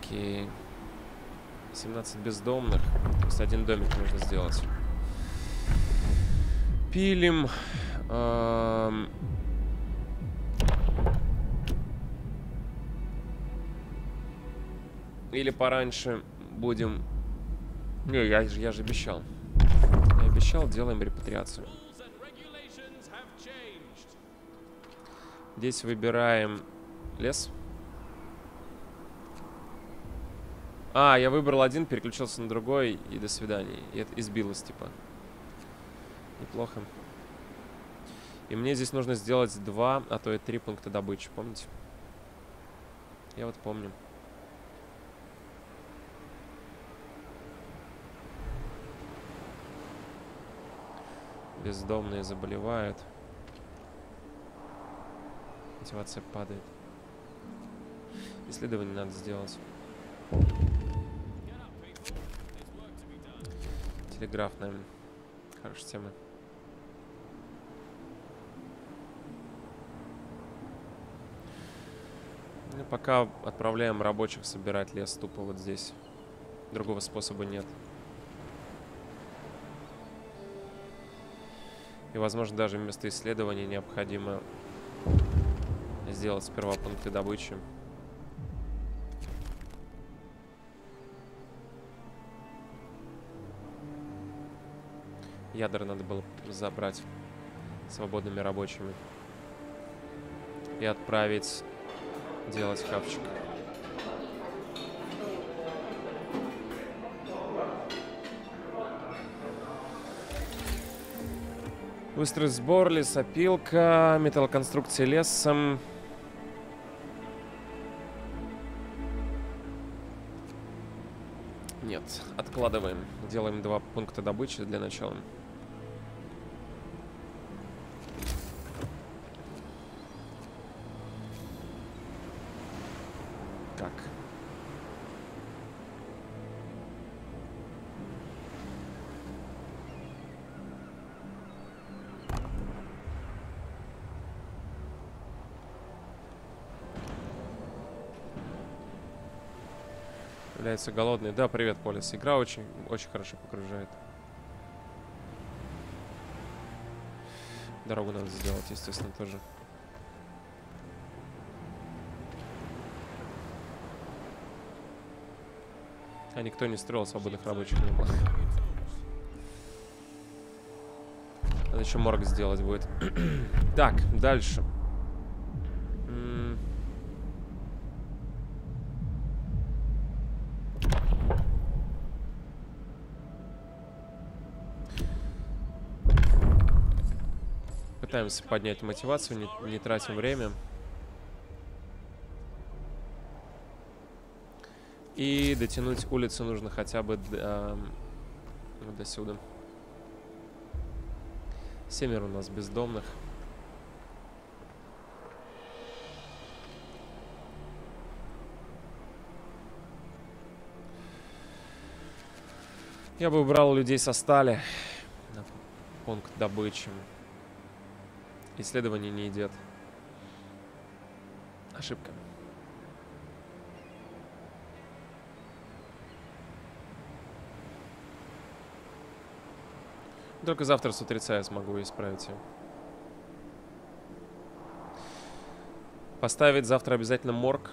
Окей. 17 бездомных. То есть один домик нужно сделать. Пилим. Эм... Или пораньше будем... Не, я, я же обещал. Я обещал, делаем репатриацию. Здесь выбираем лес. А, я выбрал один, переключился на другой, и до свидания. И это избилось, типа. Неплохо. И мне здесь нужно сделать два, а то и три пункта добычи, помните? Я вот помню. Бездомные заболевают. Мотивация падает. Исследование надо сделать. Телеграф, наверное. Хорошая тема. Ну, пока отправляем рабочих собирать лес тупо вот здесь. Другого способа нет. И, возможно, даже вместо исследования необходимо сделать сперва пункты добычи. Ядра надо было забрать свободными рабочими. И отправить делать хавчик. Быстрый сбор, лесопилка, металлоконструкции лесом. Нет, откладываем. Делаем два пункта добычи для начала. Является голодный. Да, привет, Полис. Игра очень, очень хорошо погружает. Дорогу надо сделать, естественно, тоже. А никто не строил свободных рабочих. Надо еще морг сделать будет. так, дальше. Пытаемся поднять мотивацию, не, не тратим время. И дотянуть улицу нужно хотя бы до, до сюда. Семеро у нас бездомных. Я бы убрал людей со стали на пункт добычи исследование не идет. Ошибка. Только завтра с утреца я смогу исправить ее. Поставить завтра обязательно морг.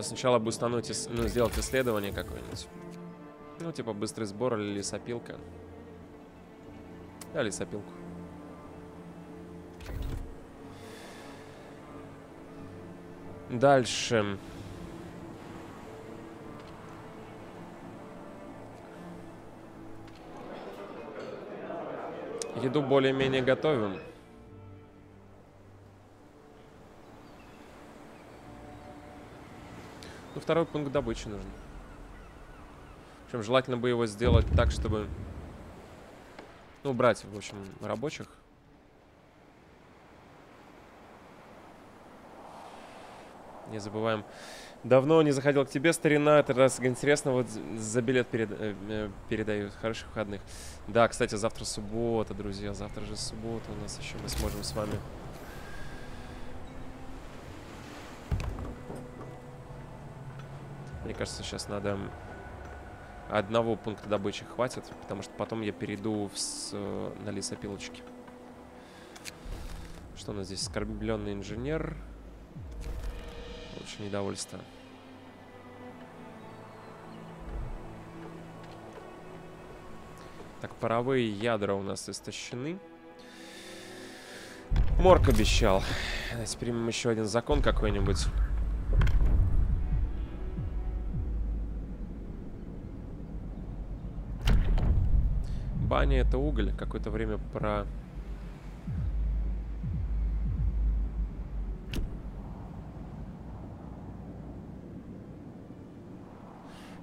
Но сначала бы установить, ну, сделать исследование какое-нибудь. Ну, типа быстрый сбор или лесопилка. Да, лесопилку. Дальше. Еду более-менее готовим. Ну, второй пункт добычи нужен. Причем желательно бы его сделать так, чтобы... Ну, брать, в общем, рабочих. Не забываем. Давно не заходил к тебе, старина. Это раз интересно, вот за билет перед, э, э, передаю. Хороших выходных. Да, кстати, завтра суббота, друзья. Завтра же суббота у нас еще. Мы сможем с вами... кажется, сейчас надо одного пункта добычи хватит, потому что потом я перейду в с, э, на лесопилочки. Что у нас здесь? Скорбленный инженер. Лучше недовольство. Так, паровые ядра у нас истощены. Морг обещал. Давайте примем еще один закон какой-нибудь. Баня это уголь. Какое-то время про...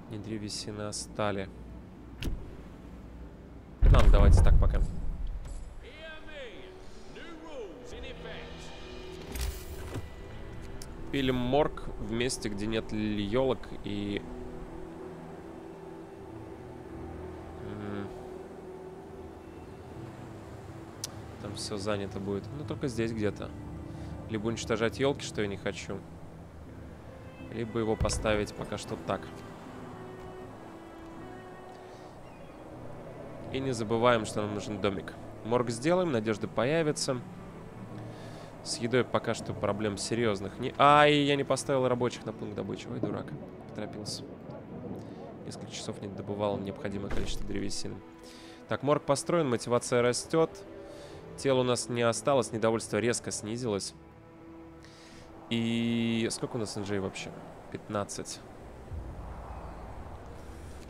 Не древесина, а стали. Нам давайте так пока. Пилим морг в месте, где нет елок и все занято будет. Ну, только здесь где-то. Либо уничтожать елки, что я не хочу. Либо его поставить пока что так. И не забываем, что нам нужен домик. Морг сделаем, надежда появится. С едой пока что проблем серьезных не... Ай, я не поставил рабочих на пункт добычи. Ой, дурак. Поторопился. Несколько часов не добывал необходимое количество древесины. Так, морг построен, мотивация растет. Тел у нас не осталось, недовольство резко снизилось. И сколько у нас NJ вообще? 15.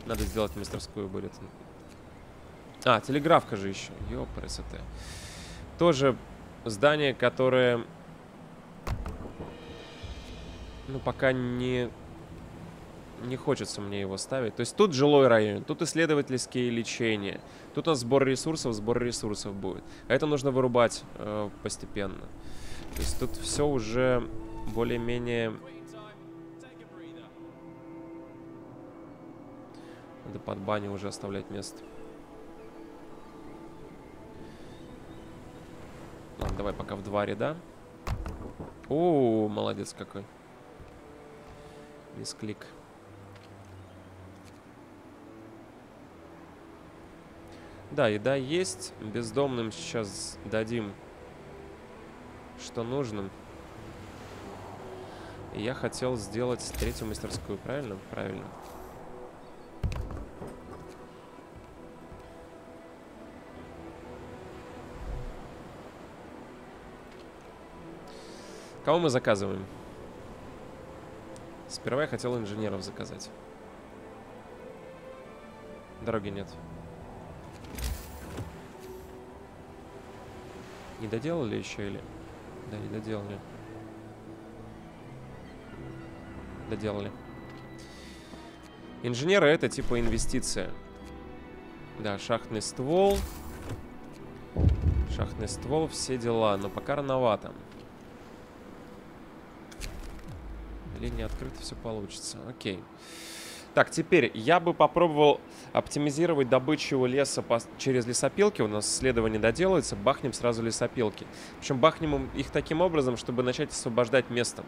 Надо сделать мастерскую будет. А, телеграфка же еще. Ёпрст. Тоже здание, которое... Ну, пока не не хочется мне его ставить. То есть тут жилой район, тут исследовательские лечения, тут у нас сбор ресурсов, сбор ресурсов будет. А это нужно вырубать э, постепенно. То есть тут все уже более-менее... Надо под баню уже оставлять место. Ладно, давай пока в два ряда. О, молодец какой. Без клик. Да, еда есть. Бездомным сейчас дадим, что нужно. Я хотел сделать третью мастерскую, правильно? Правильно. Кого мы заказываем? Сперва я хотел инженеров заказать. Дороги нет. Не доделали еще или... Да, не доделали. Доделали. Инженеры это типа инвестиция. Да, шахтный ствол. Шахтный ствол, все дела. Но пока рановато. Или не открыто все получится. Окей. Окей. Так, теперь я бы попробовал оптимизировать добычу леса по, через лесопилки. У нас исследование доделается, бахнем сразу лесопилки. Причем бахнем их таким образом, чтобы начать освобождать место.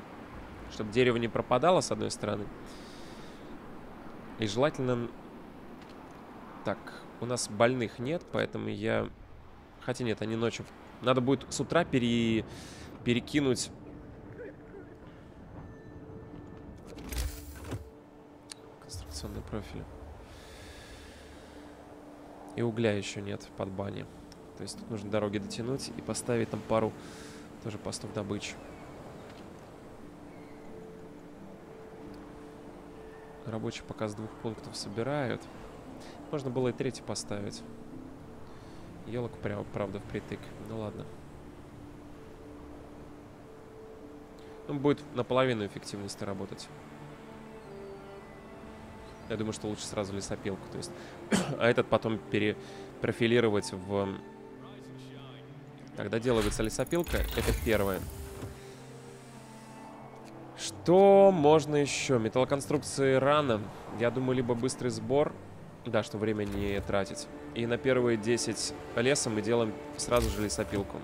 Чтобы дерево не пропадало, с одной стороны. И желательно... Так, у нас больных нет, поэтому я... Хотя нет, они ночью... Надо будет с утра пере... перекинуть... Конструкционные профили. И угля еще нет под бани. То есть тут нужно дороги дотянуть и поставить там пару тоже постов добычи. Рабочие пока с двух пунктов собирают. Можно было и третий поставить. Елок прямо, правда, впритык. Ну ладно. Он будет наполовину эффективности работать. Я думаю, что лучше сразу лесопилку. То есть, а этот потом перепрофилировать в... Когда делается лесопилка, это первое. Что можно еще? Металлоконструкции рано. Я думаю, либо быстрый сбор, да, что время не тратить. И на первые 10 леса мы делаем сразу же лесопилку.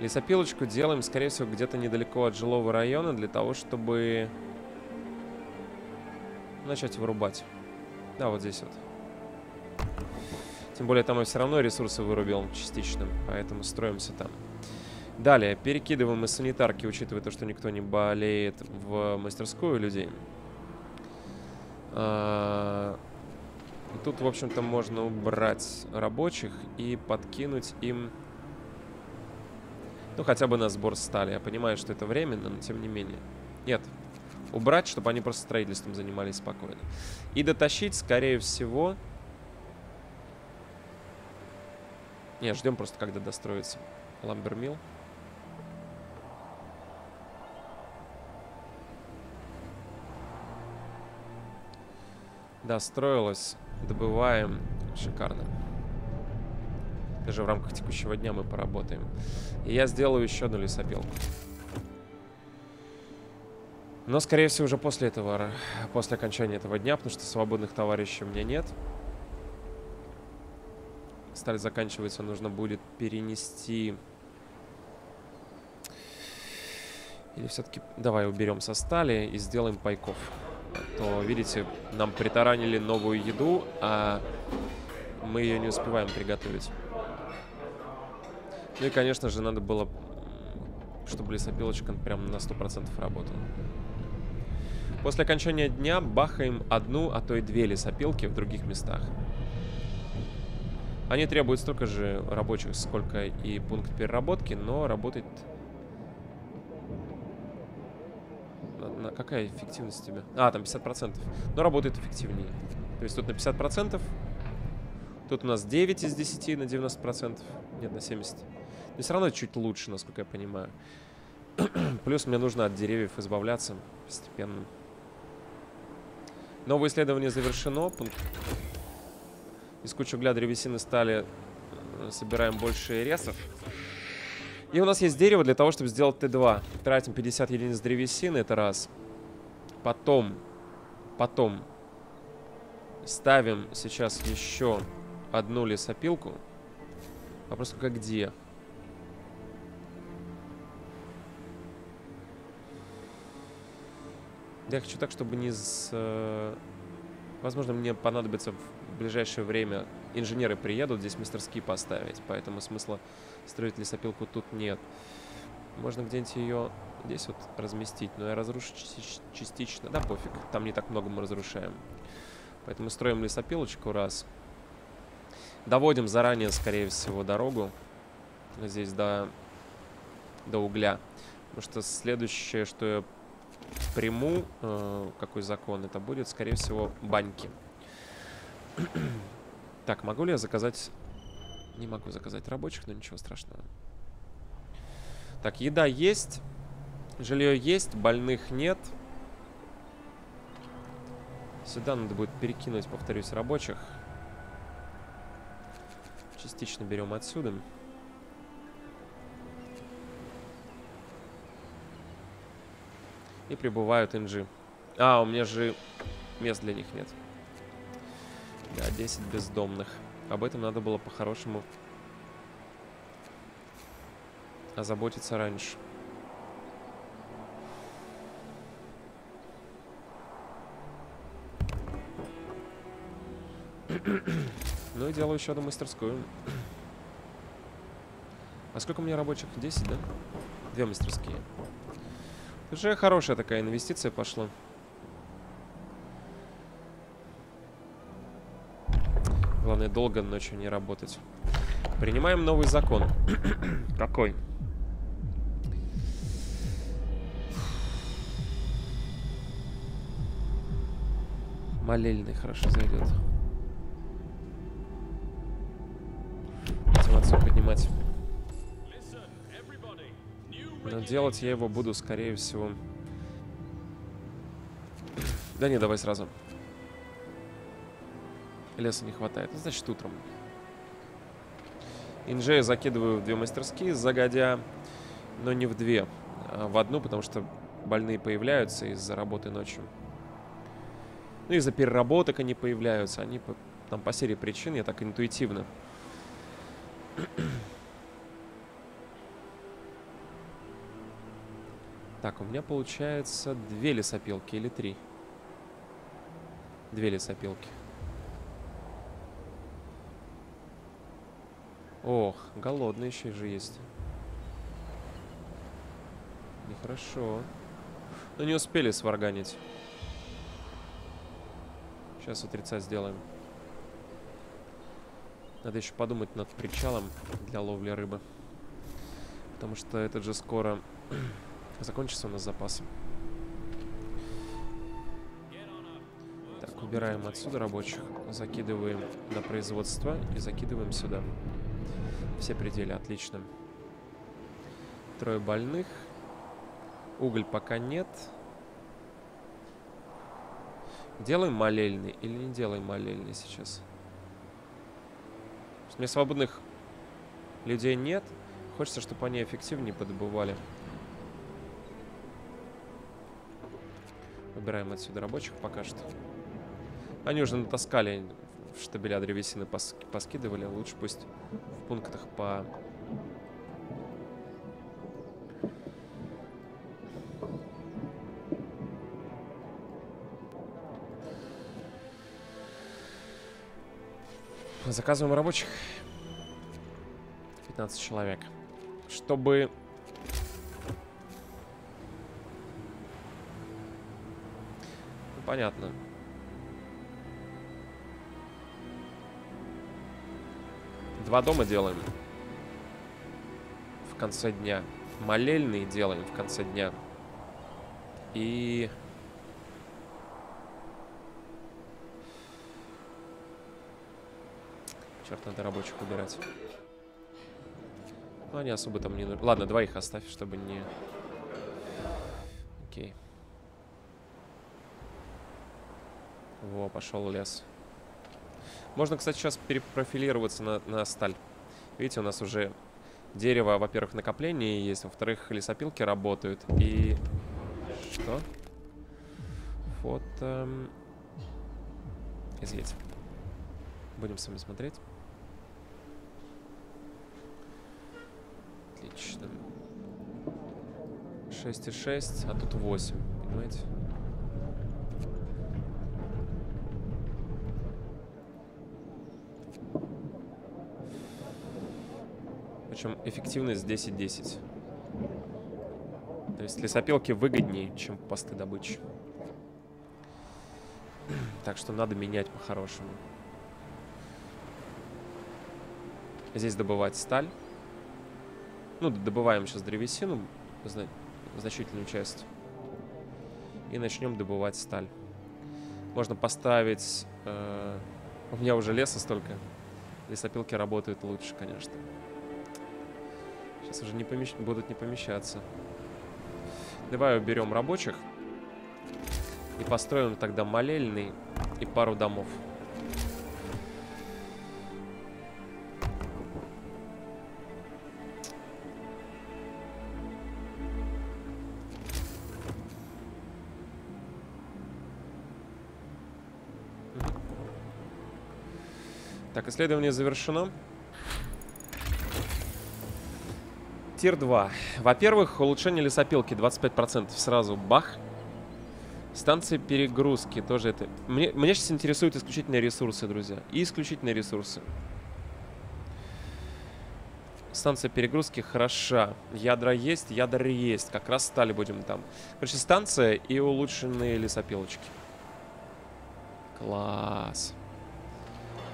Лесопилочку делаем, скорее всего, где-то недалеко от жилого района, для того, чтобы начать вырубать. Да, вот здесь вот. Тем более там я все равно ресурсы вырубил частично, поэтому строимся там. Далее, перекидываем из санитарки, учитывая то, что никто не болеет, в мастерскую людей. А, тут, в общем-то, можно убрать рабочих и подкинуть им... Ну, хотя бы на сбор стали. Я понимаю, что это временно, но тем не менее. Нет, убрать, чтобы они просто строительством занимались спокойно. И дотащить, скорее всего... Не, ждем просто, когда достроится ламбермилл. Достроилась. Добываем. Шикарно. Даже в рамках текущего дня мы поработаем. И я сделаю еще одну лесопилку. Но, скорее всего, уже после этого, после окончания этого дня, потому что свободных товарищей у меня нет. Сталь заканчивается, нужно будет перенести... Или все-таки давай уберем со стали и сделаем пайков. То, видите, нам притаранили новую еду, а мы ее не успеваем приготовить. Ну и, конечно же, надо было, чтобы лесопилочка прям на 100% работала. После окончания дня бахаем одну, а то и две лесопилки в других местах. Они требуют столько же рабочих, сколько и пункт переработки, но работает... На, какая эффективность у тебя? А, там 50%. Но работает эффективнее. То есть тут на 50%. Тут у нас 9 из 10 на 90%. Нет, на 70%. Но все равно чуть лучше, насколько я понимаю. Плюс мне нужно от деревьев избавляться постепенно. Новое исследование завершено. Из кучи угля, древесины, стали э, собираем больше ресов. И у нас есть дерево для того, чтобы сделать Т2. Тратим 50 единиц древесины, это раз. Потом, потом ставим сейчас еще одну лесопилку. Вопрос только где? Я хочу так, чтобы не с... Э, возможно, мне понадобится в ближайшее время... Инженеры приедут здесь мастерские поставить, поэтому смысла строить лесопилку тут нет. Можно где-нибудь ее здесь вот разместить, но я разрушу частично. Да, пофиг, там не так много мы разрушаем. Поэтому строим лесопилочку раз. Доводим заранее, скорее всего, дорогу. Здесь до, до угля. Потому что следующее, что я приму, э, какой закон это будет, скорее всего, баньки. так, могу ли я заказать... Не могу заказать рабочих, но ничего страшного. Так, еда есть. Жилье есть, больных нет. Сюда надо будет перекинуть, повторюсь, рабочих. Частично берем отсюда. И прибывают инжи. А, у меня же мест для них нет. Да, 10 бездомных. Об этом надо было по-хорошему озаботиться раньше. Ну и делаю еще одну мастерскую. А сколько у меня рабочих? 10, да? Две мастерские. Уже хорошая такая инвестиция пошла. Главное, долго ночью не работать. Принимаем новый закон. Какой? Молельный хорошо зайдет. Мотивацию поднимать. Но делать я его буду, скорее всего... Да не, давай сразу. Леса не хватает. Ну, значит, утром. Инжея закидываю в две мастерские, загодя, но не в две, а в одну, потому что больные появляются из-за работы ночью. Ну, из-за переработок они появляются. Они по, там по серии причин, я так интуитивно. Так, у меня получается две лесопилки или три? Две лесопилки. Ох, голодный еще же есть. Нехорошо. Но не успели сварганить. Сейчас утреца сделаем. Надо еще подумать над причалом для ловли рыбы. Потому что этот же скоро закончится у нас запасы. Так, убираем отсюда рабочих. Закидываем на производство и закидываем сюда. Все пределы, отлично. Трое больных. Уголь пока. Нет. Делаем молельный или не делаем молельный сейчас? У меня свободных людей нет. Хочется, чтобы они эффективнее подобывали. Убираем отсюда рабочих пока что. Они уже натаскали штабеля древесины, пос поскидывали. Лучше пусть в пунктах по Заказываем рабочих. 15 человек. Чтобы... понятно. Два дома делаем. В конце дня. Молельный делаем в конце дня. И... Черт, надо рабочих убирать. Ну, они особо там не нужны. Ладно, двоих оставь, чтобы не... Окей. Во, пошел лес. Можно, кстати, сейчас перепрофилироваться на, на сталь. Видите, у нас уже дерево, во-первых, накопление есть, во-вторых, лесопилки работают. И... Что? Фото... Изъять. Будем с вами смотреть. Отлично. 6,6, а тут 8, понимаете? Причем эффективность 10-10. То есть лесопилки выгоднее, чем посты добычи. Так что надо менять по-хорошему. Здесь добывать сталь. Ну, добываем сейчас древесину, зна значительную часть. И начнем добывать сталь. Можно поставить... Э у меня уже леса столько. Лесопилки работают лучше, конечно. Сейчас уже не помещ... будут не помещаться. Давай уберем рабочих. И построим тогда молельный и пару домов. Так, исследование завершено. Тир 2. Во-первых, улучшение лесопилки 25% сразу бах. Станция перегрузки тоже это... Мне, меня сейчас интересуют исключительно ресурсы, друзья. И исключительно ресурсы. Станция перегрузки хороша. Ядра есть, ядра есть. Как раз стали будем там. Короче, станция и улучшенные лесопилочки. Класс.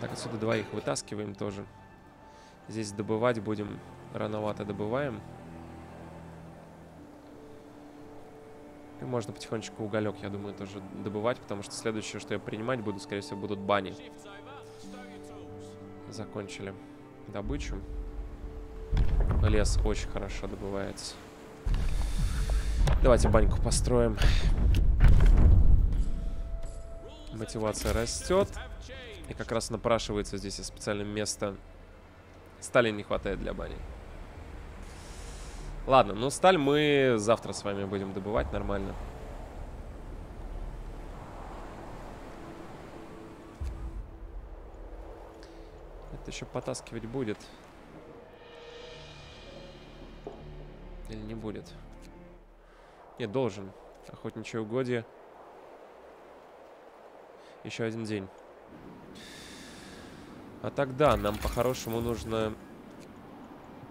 Так, отсюда двоих вытаскиваем тоже. Здесь добывать будем. Рановато добываем. И можно потихонечку уголек, я думаю, тоже добывать, потому что следующее, что я принимать буду, скорее всего, будут бани. Закончили добычу. Лес очень хорошо добывается. Давайте баньку построим. Мотивация растет. И как раз напрашивается здесь специальное место. Стали не хватает для бани. Ладно, ну сталь мы завтра с вами будем добывать нормально. Это еще потаскивать будет. Или не будет? Нет, должен. Охотничье угодье. Еще один день. А тогда нам по-хорошему нужно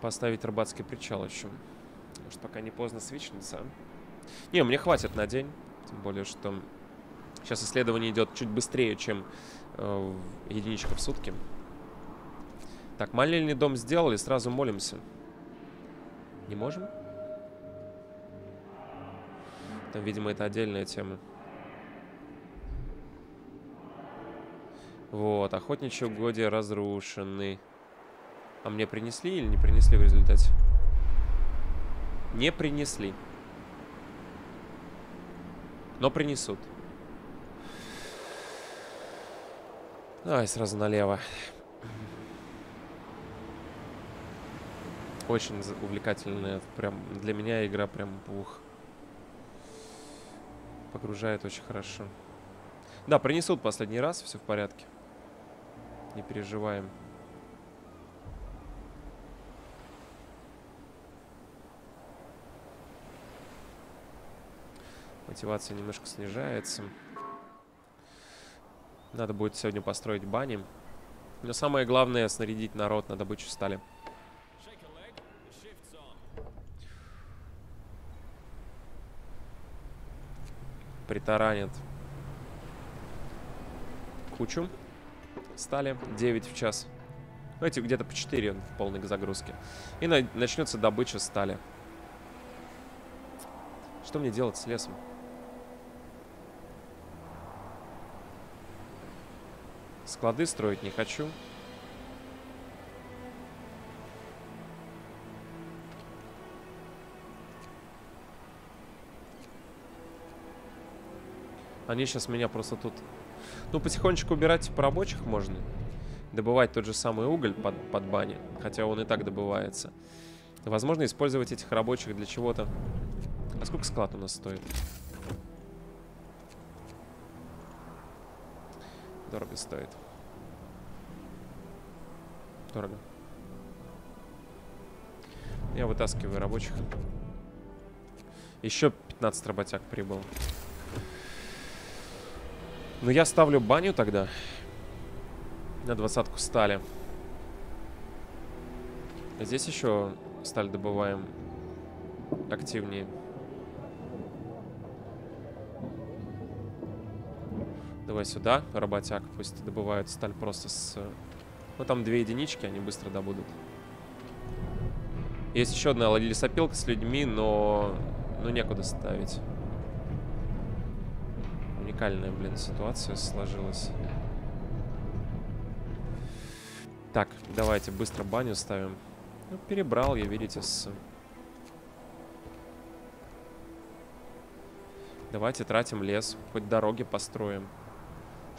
поставить рыбацкий причал еще. Может, пока не поздно свичнуться. Не, мне хватит на день. Тем более, что сейчас исследование идет чуть быстрее, чем э, единичка в сутки. Так, молельный дом сделали, сразу молимся. Не можем? Там, видимо, это отдельная тема. Вот, охотничьи угодья разрушены. А мне принесли или не принесли в результате? Не принесли. Но принесут. Давай сразу налево. Очень увлекательная. Прям для меня игра прям ух. Погружает очень хорошо. Да, принесут последний раз, все в порядке. Не переживаем. Мотивация немножко снижается. Надо будет сегодня построить бани. Но самое главное снарядить народ на добычу стали. Притаранит кучу стали. 9 в час. Ну, эти где-то по 4 в полной загрузке. И на начнется добыча стали. Что мне делать с лесом? Склады строить не хочу. Они сейчас меня просто тут... Ну, потихонечку убирать типа рабочих можно. Добывать тот же самый уголь под, под бани. Хотя он и так добывается. Возможно, использовать этих рабочих для чего-то. А сколько склад у нас стоит? Дорого стоит. Дорого. Я вытаскиваю рабочих. Еще 15 работяг прибыл. Ну, я ставлю баню тогда. На двадцатку стали. А здесь еще сталь добываем активнее. Давай сюда, работяг. Пусть добывают сталь просто с... Ну, там две единички, они быстро добудут. Есть еще одна лесопилка с людьми, но... Ну, некуда ставить. Уникальная, блин, ситуация сложилась. Так, давайте быстро баню ставим. Ну, перебрал я, видите, с... Давайте тратим лес, хоть дороги построим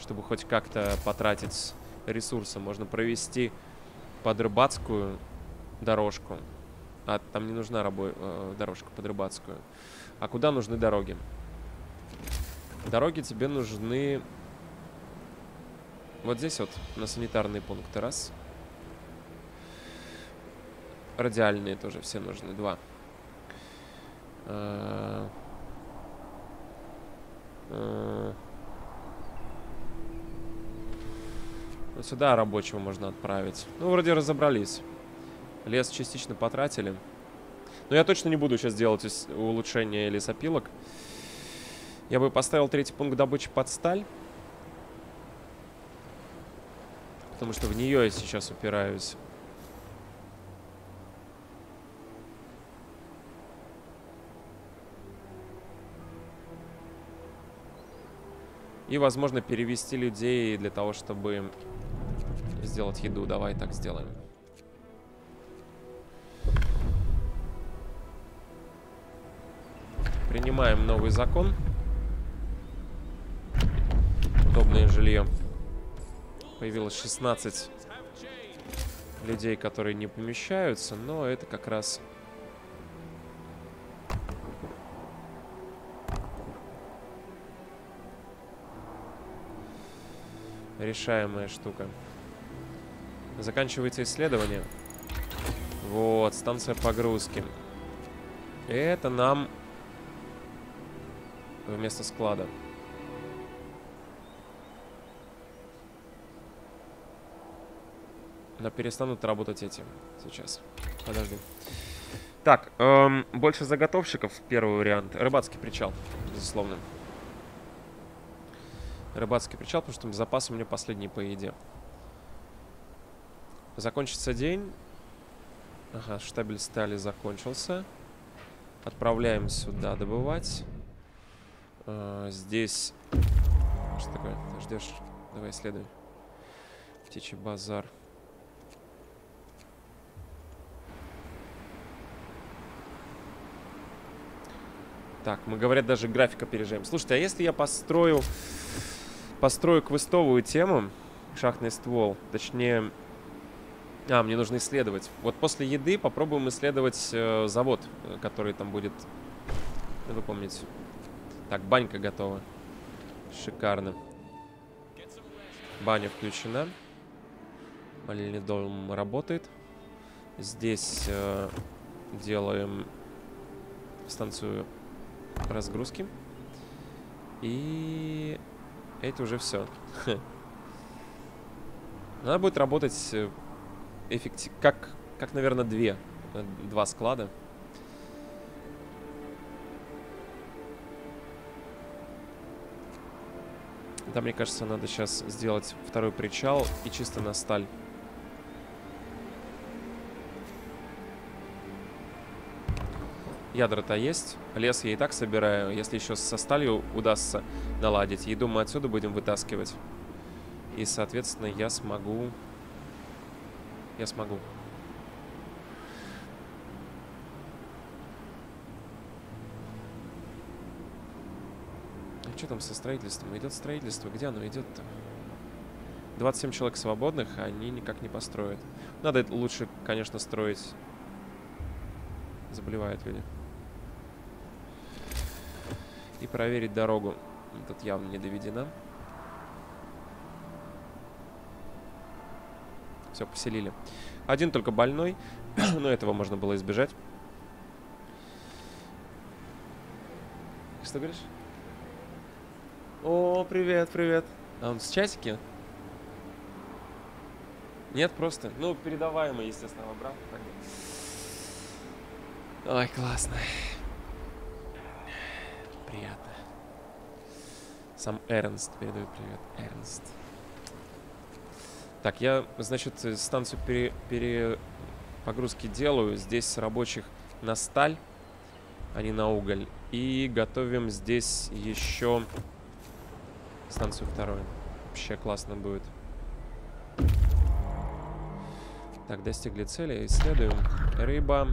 чтобы хоть как-то потратить ресурсы. Можно провести под рыбацкую дорожку. А там не нужна рабо э, дорожка под рыбацкую. А куда нужны дороги? Дороги тебе нужны... Вот здесь вот, на санитарные пункты. Раз. Радиальные тоже все нужны. Два. Э -э Э, вот сюда рабочего можно отправить. Ну, вроде разобрались. Лес частично потратили. Но я точно не буду сейчас делать улучшение лесопилок. Я бы поставил третий пункт добычи под сталь. Потому что в нее я сейчас упираюсь. И, возможно, перевести людей для того, чтобы сделать еду. Давай так сделаем. Принимаем новый закон. Удобное жилье. Появилось 16 людей, которые не помещаются, но это как раз решаемая штука. Заканчивается исследование. Вот, станция погрузки. это нам вместо склада. Но перестанут работать эти сейчас. Подожди. Так, эм, больше заготовщиков, первый вариант. Рыбацкий причал, безусловно. Рыбацкий причал, потому что запас у меня последний по еде. Закончится день. Ага, штабель стали закончился. Отправляем сюда добывать. А, здесь... Что такое? Ждешь? Давай исследуй. Птичий базар. Так, мы, говорят, даже графика переезжаем. Слушайте, а если я построю... Построю квестовую тему, шахтный ствол, точнее... А, мне нужно исследовать. Вот после еды попробуем исследовать э, завод, который там будет... Вы помните. Так, банька готова. Шикарно. Баня включена. Молильный дом работает. Здесь э, делаем станцию разгрузки. И это уже все. Надо будет работать э, эффективно. Как, как, наверное, две. Э, два склада. Да, мне кажется, надо сейчас сделать второй причал и чисто на сталь. Ядра-то есть. Лес я и так собираю. Если еще со сталью удастся наладить, еду мы отсюда будем вытаскивать. И, соответственно, я смогу... Я смогу. что там со строительством? Идет строительство. Где оно идет-то? 27 человек свободных, а они никак не построят. Надо лучше, конечно, строить. Заболевают люди. И проверить дорогу. Тут явно не доведена. Все, поселили. Один только больной, но этого можно было избежать. Что говоришь? О, привет, привет. А он с часики? Нет, просто. Ну, передаваемый, естественно, обратно. Ой, классно. Приятно. Сам Эрнст передает привет. Эрнст. Так, я, значит, станцию пере, пере погрузки делаю. Здесь рабочих на сталь, а не на уголь. И готовим здесь еще станцию вторую. Вообще классно будет. Так, достигли цели. Исследуем. Рыба.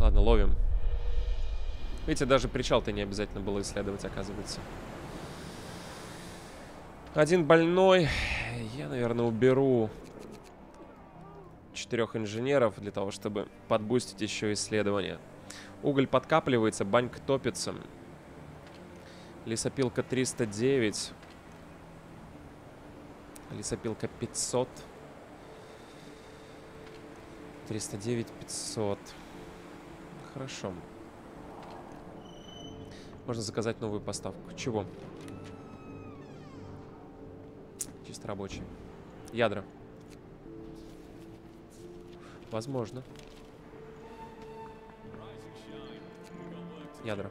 Ладно, ловим. Видите, даже причал-то не обязательно было исследовать, оказывается. Один больной. Я, наверное, уберу четырех инженеров для того, чтобы подбустить еще исследование. Уголь подкапливается, банька топится. Лесопилка 309. Лесопилка 500. 309 500. Хорошо. Можно заказать новую поставку. Чего? Чисто рабочий. Ядра. Возможно. Ядра.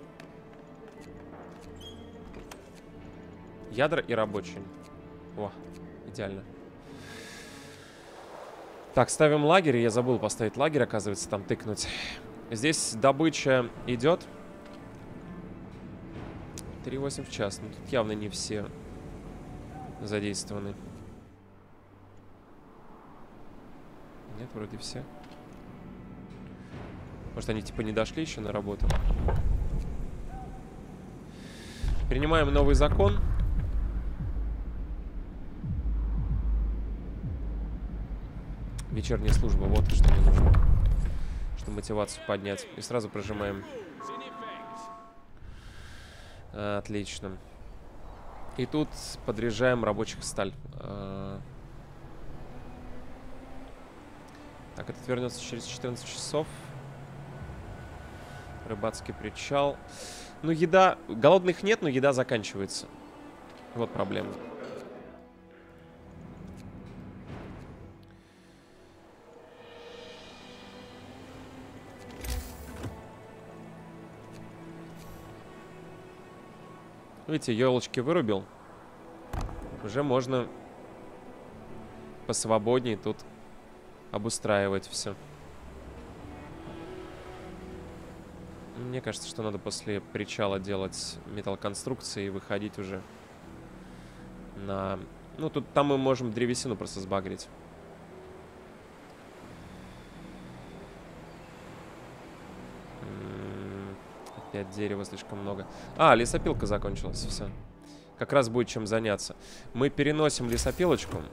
Ядра и рабочие. О, идеально. Так, ставим лагерь. Я забыл поставить лагерь, оказывается, там тыкнуть. Здесь добыча идет. 3,8 в час. Ну, тут явно не все задействованы. Нет, вроде все. Может, они типа не дошли еще на работу? Принимаем новый закон. Вечерняя служба, вот что мне нужно. Чтобы мотивацию поднять. И сразу прожимаем. Отлично. И тут подряжаем рабочих сталь. А. Так, этот вернется через 14 часов. Рыбацкий причал. Ну, еда... Голодных нет, но еда заканчивается. Вот проблема. Видите, елочки вырубил. Уже можно посвободнее тут обустраивать все. Мне кажется, что надо после причала делать металлоконструкции и выходить уже на... Ну, тут там мы можем древесину просто сбагрить. Опять дерева слишком много. А, лесопилка закончилась, все. Как раз будет чем заняться. Мы переносим лесопилочку.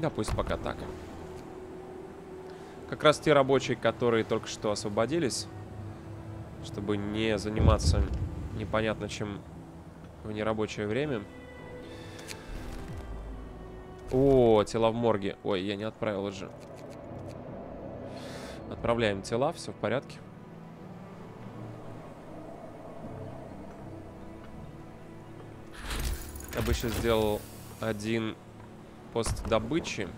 Да, пусть пока так. Как раз те рабочие, которые только что освободились, чтобы не заниматься непонятно чем в нерабочее время. О, тела в морге. Ой, я не отправил уже. Отправляем тела, все в порядке. Я бы еще сделал один пост добычи.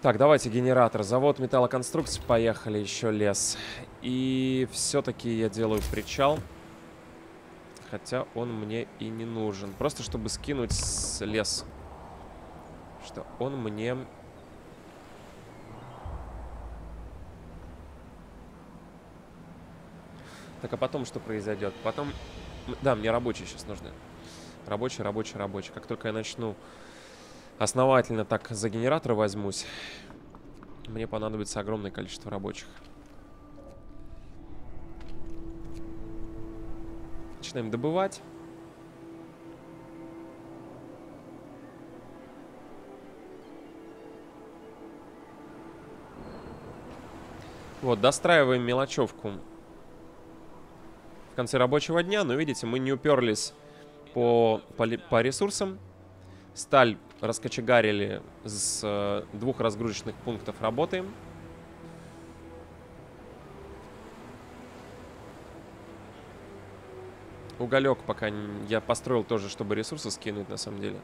Так, давайте генератор. Завод металлоконструкций. Поехали, еще лес. И все-таки я делаю причал. Причал. Хотя он мне и не нужен. Просто чтобы скинуть с лес. Что он мне... Так, а потом что произойдет? Потом... Да, мне рабочие сейчас нужны. Рабочий, рабочий, рабочий. Как только я начну основательно так за генератор возьмусь, мне понадобится огромное количество рабочих. Начинаем добывать. Вот, достраиваем мелочевку в конце рабочего дня. Но видите, мы не уперлись по, по, по ресурсам. Сталь раскочегарили с э, двух разгрузочных пунктов работаем. Уголек пока я построил тоже, чтобы ресурсы скинуть, на самом деле.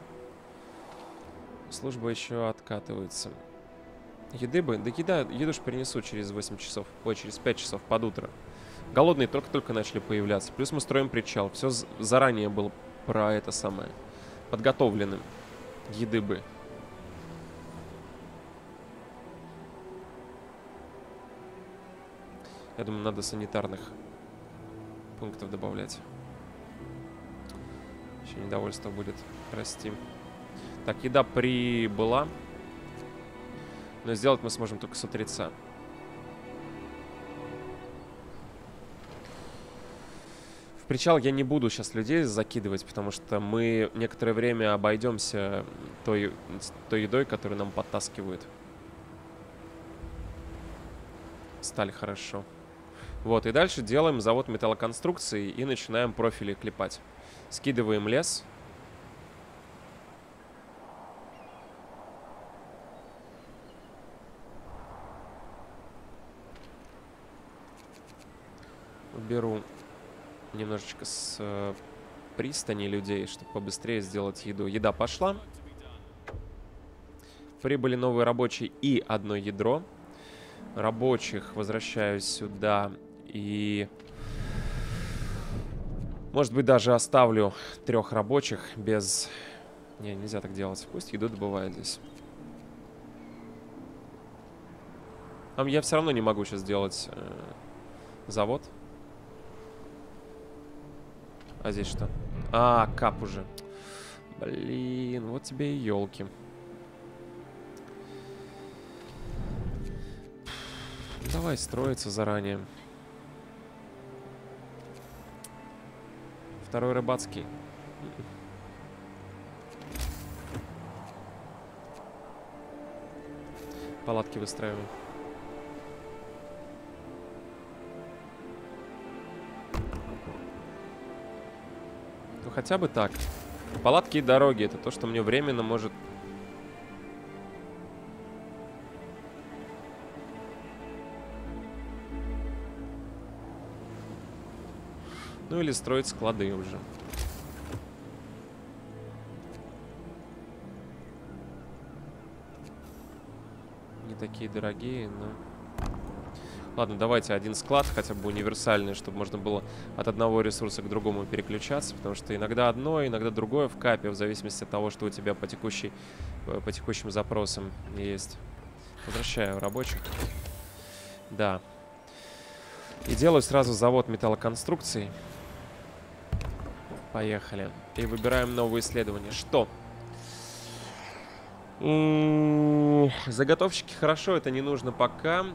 Служба еще откатывается. Еды бы... Да еда, еду ж принесу через 8 часов. Ой, через 5 часов под утро. Голодные только-только начали появляться. Плюс мы строим причал. Все заранее было про это самое. Подготовленным. Еды бы. Я думаю, надо санитарных пунктов добавлять. Еще недовольство будет расти. Так, еда прибыла. Но сделать мы сможем только с утреца. В причал я не буду сейчас людей закидывать, потому что мы некоторое время обойдемся той, той едой, которую нам подтаскивают. Сталь хорошо. Вот, и дальше делаем завод металлоконструкции и начинаем профили клепать. Скидываем лес. Беру немножечко с э, пристани людей, чтобы побыстрее сделать еду. Еда пошла. Прибыли новые рабочие и одно ядро. Рабочих возвращаю сюда и может быть, даже оставлю трех рабочих без... Не, нельзя так делать. Пусть еду добывает здесь. Там я все равно не могу сейчас сделать э, завод. А здесь что? А, кап уже. Блин, вот тебе и елки. Давай строиться заранее. Второй рыбацкий. Палатки выстраиваем. Ну хотя бы так. Палатки и дороги это то, что мне временно может Ну или строить склады уже. Не такие дорогие, но... Ладно, давайте один склад, хотя бы универсальный, чтобы можно было от одного ресурса к другому переключаться, потому что иногда одно, иногда другое в капе, в зависимости от того, что у тебя по, текущей, э, по текущим запросам есть. Возвращаю рабочих. Да. И делаю сразу завод металлоконструкций. Поехали. И выбираем новые исследования. Что? Заготовщики хорошо, это не нужно пока.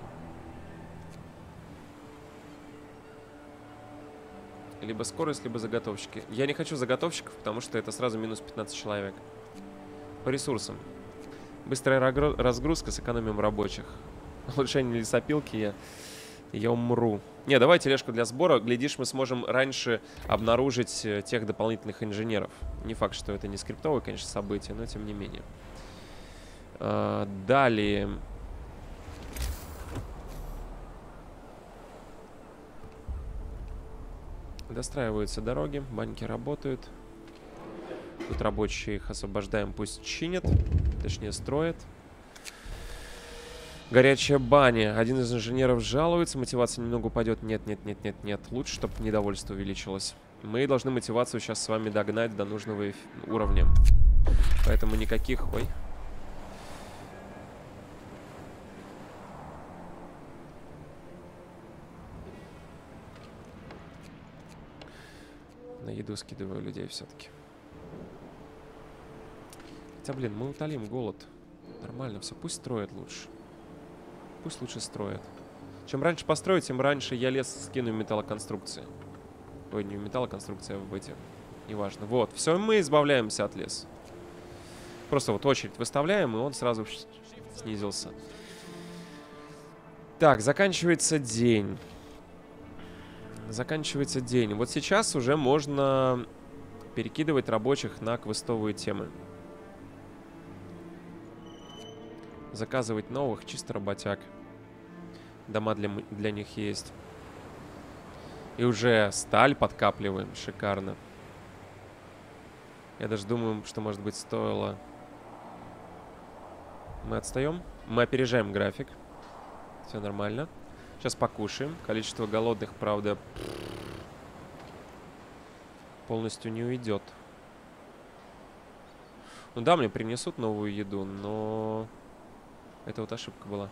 Либо скорость, либо заготовщики. Я не хочу заготовщиков, потому что это сразу минус 15 человек. По ресурсам. Быстрая разгрузка, сэкономим рабочих. Улучшение лесопилки я я умру. Не, давай тележку для сбора. Глядишь, мы сможем раньше обнаружить э, тех дополнительных инженеров. Не факт, что это не скриптовое, конечно, событие, но тем не менее. А, далее. Достраиваются дороги, баньки работают. Тут рабочие их освобождаем, пусть чинят, точнее строят. Горячая баня. Один из инженеров жалуется, мотивация немного упадет. Нет, нет, нет, нет, нет. Лучше, чтобы недовольство увеличилось. Мы должны мотивацию сейчас с вами догнать до нужного уровня. Поэтому никаких... Ой. На еду скидываю людей все-таки. Хотя, блин, мы утолим голод. Нормально все. Пусть строят лучше. Пусть лучше строят. Чем раньше построить, тем раньше я лес скину металлоконструкции. Ой, не металлоконструкция, а в эти. Неважно. Вот, все, мы избавляемся от леса. Просто вот очередь выставляем, и он сразу снизился. Так, заканчивается день. Заканчивается день. Вот сейчас уже можно перекидывать рабочих на квестовые темы. Заказывать новых, чисто работяг. Дома для, для них есть. И уже сталь подкапливаем. Шикарно. Я даже думаю, что, может быть, стоило... Мы отстаем? Мы опережаем график. Все нормально. Сейчас покушаем. Количество голодных, правда, полностью не уйдет. Ну да, мне принесут новую еду, но... Это вот ошибка была.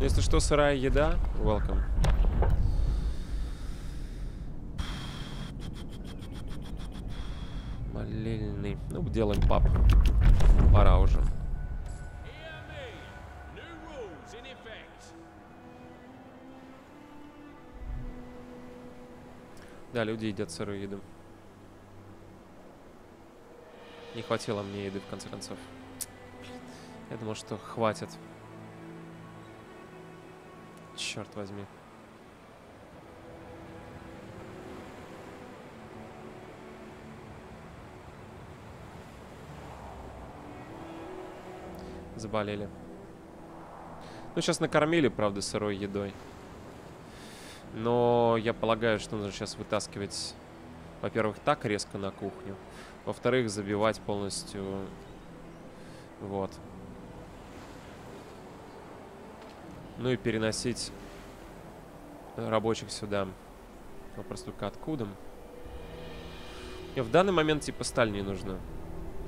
Если что, сырая еда, welcome. Молельный. Ну, делаем пап. Пора уже. Да, люди едят сырую еду. Не хватило мне еды, в конце концов. Я думал, что хватит. Черт возьми. Заболели. Ну, сейчас накормили, правда, сырой едой. Но я полагаю, что нужно сейчас вытаскивать, во-первых, так резко на кухню. Во-вторых, забивать полностью... Вот. Ну и переносить рабочих сюда. Вопрос только откуда. И в данный момент типа сталь не нужна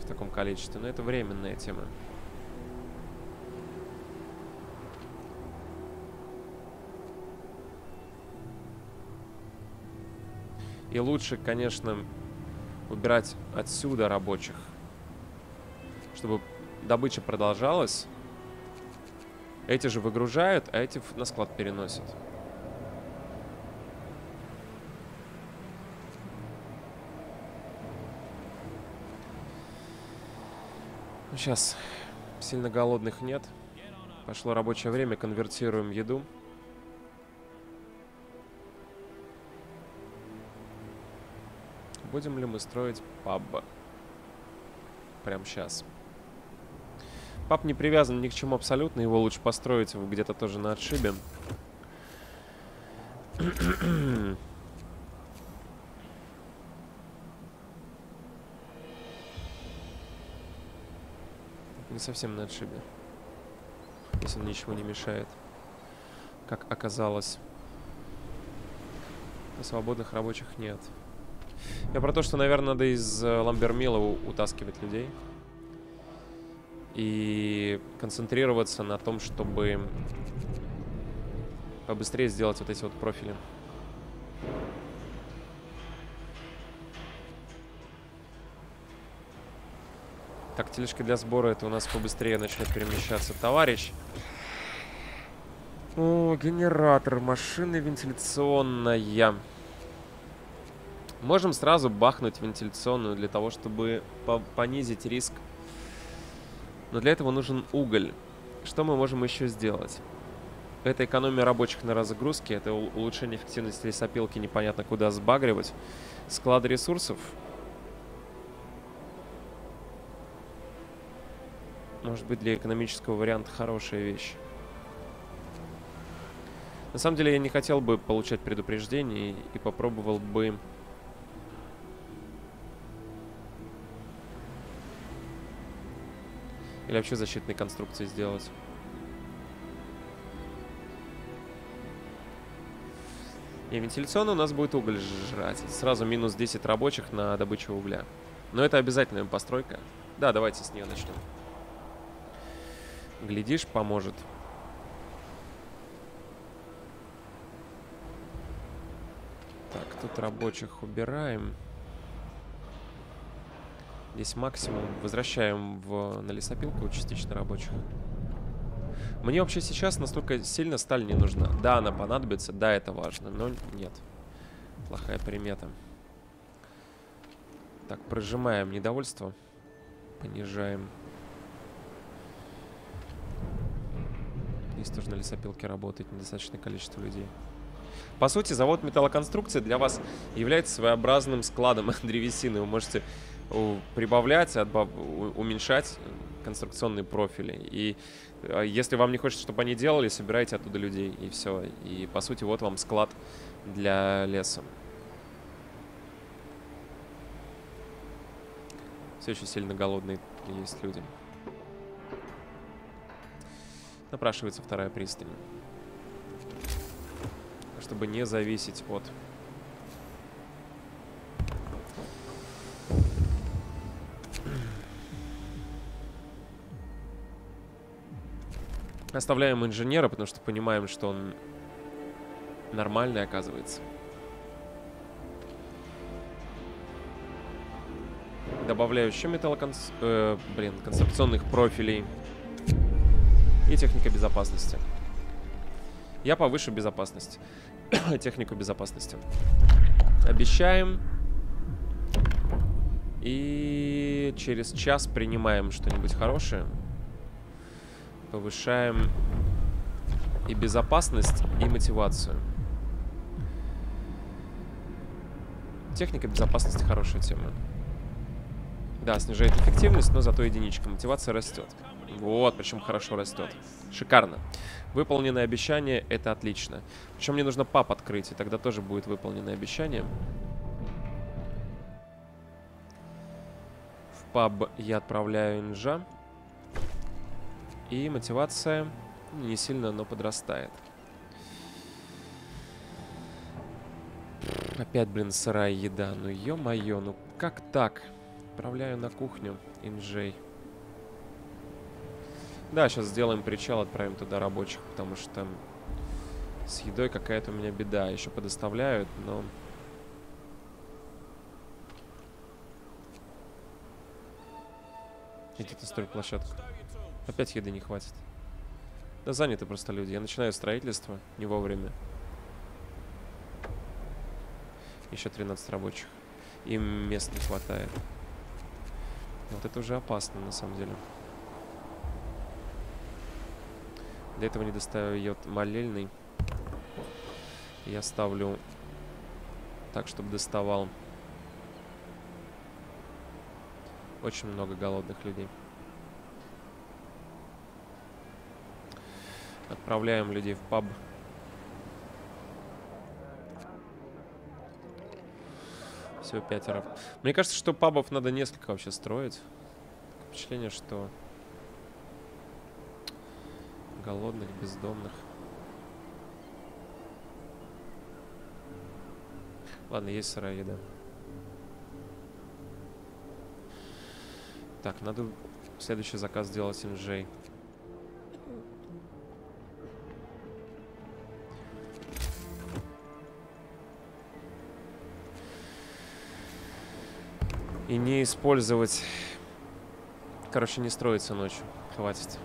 в таком количестве, но это временная тема. И лучше, конечно, убирать отсюда рабочих, чтобы добыча продолжалась. Эти же выгружают, а эти на склад переносят. Сейчас сильно голодных нет. Пошло рабочее время, конвертируем еду. Будем ли мы строить паб? Прямо сейчас. Паб не привязан ни к чему абсолютно. Его лучше построить где-то тоже на отшибе. не совсем на отшибе. Если он ничего не мешает. Как оказалось. А свободных рабочих нет. Я про то, что, наверное, надо из э, ламбермила утаскивать людей. И концентрироваться на том, чтобы побыстрее сделать вот эти вот профили. Так, тележка для сбора, это у нас побыстрее начнет перемещаться. Товарищ. О, генератор, машина вентиляционная. Можем сразу бахнуть вентиляционную для того, чтобы по понизить риск. Но для этого нужен уголь. Что мы можем еще сделать? Это экономия рабочих на разгрузке, это улучшение эффективности лесопилки, непонятно куда сбагривать. Склад ресурсов. Может быть, для экономического варианта хорошая вещь. На самом деле, я не хотел бы получать предупреждение и попробовал бы Или вообще защитные конструкции сделать. И вентиляционно у нас будет уголь жрать. Сразу минус 10 рабочих на добычу угля. Но это обязательная постройка. Да, давайте с нее начнем. Глядишь, поможет. Так, тут рабочих убираем. Здесь максимум. Возвращаем в, на лесопилку частично рабочих. Мне вообще сейчас настолько сильно сталь не нужна. Да, она понадобится, да, это важно, но нет. Плохая примета. Так, прожимаем недовольство. Понижаем. Здесь тоже на лесопилке работает недостаточное количество людей. По сути, завод металлоконструкции для вас является своеобразным складом древесины. Вы можете прибавлять, уменьшать конструкционные профили. И а, если вам не хочется, чтобы они делали, собирайте оттуда людей, и все. И, по сути, вот вам склад для леса. Все еще сильно голодные есть люди. Напрашивается вторая пристань. Чтобы не зависеть от Оставляем инженера, потому что понимаем, что он нормальный, оказывается. Добавляю еще металлоконс... Э, блин, конструкционных профилей. И техника безопасности. Я повышу безопасность. Технику безопасности. Обещаем. И через час принимаем что-нибудь хорошее. Повышаем и безопасность, и мотивацию. Техника безопасности хорошая тема. Да, снижает эффективность, но зато единичка. Мотивация растет. Вот, причем хорошо растет. Шикарно. Выполненное обещание — это отлично. Причем мне нужно пап открыть, и тогда тоже будет выполненное обещание. В паб я отправляю инжа. И мотивация не сильно, но подрастает. Опять, блин, сырая еда. Ну, ё-моё, ну как так? Отправляю на кухню инжей. Да, сейчас сделаем причал, отправим туда рабочих, потому что с едой какая-то у меня беда. Еще подоставляют, но... Идите строить площадку. Опять еды не хватит. Да заняты просто люди. Я начинаю строительство не вовремя. Еще 13 рабочих. Им мест не хватает. Вот это уже опасно, на самом деле. Для этого не достает молельный. Я ставлю так, чтобы доставал. Очень много голодных людей. Отправляем людей в паб. Всего пятеро. Мне кажется, что пабов надо несколько вообще строить. Впечатление, что голодных, бездомных. Ладно, есть сырая еда. Так, надо следующий заказ сделать инжей. И не использовать... Короче, не строиться ночью. Хватит.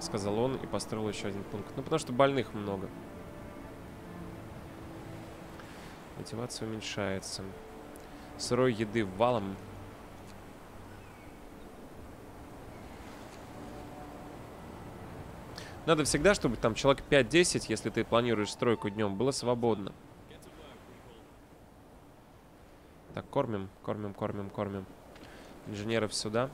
Сказал он и построил еще один пункт. Ну, потому что больных много. Мотивация уменьшается. Сырой еды валом. Надо всегда, чтобы там человек 5-10, если ты планируешь стройку днем, было свободно. Так, кормим, кормим, кормим, кормим. Инженеров сюда.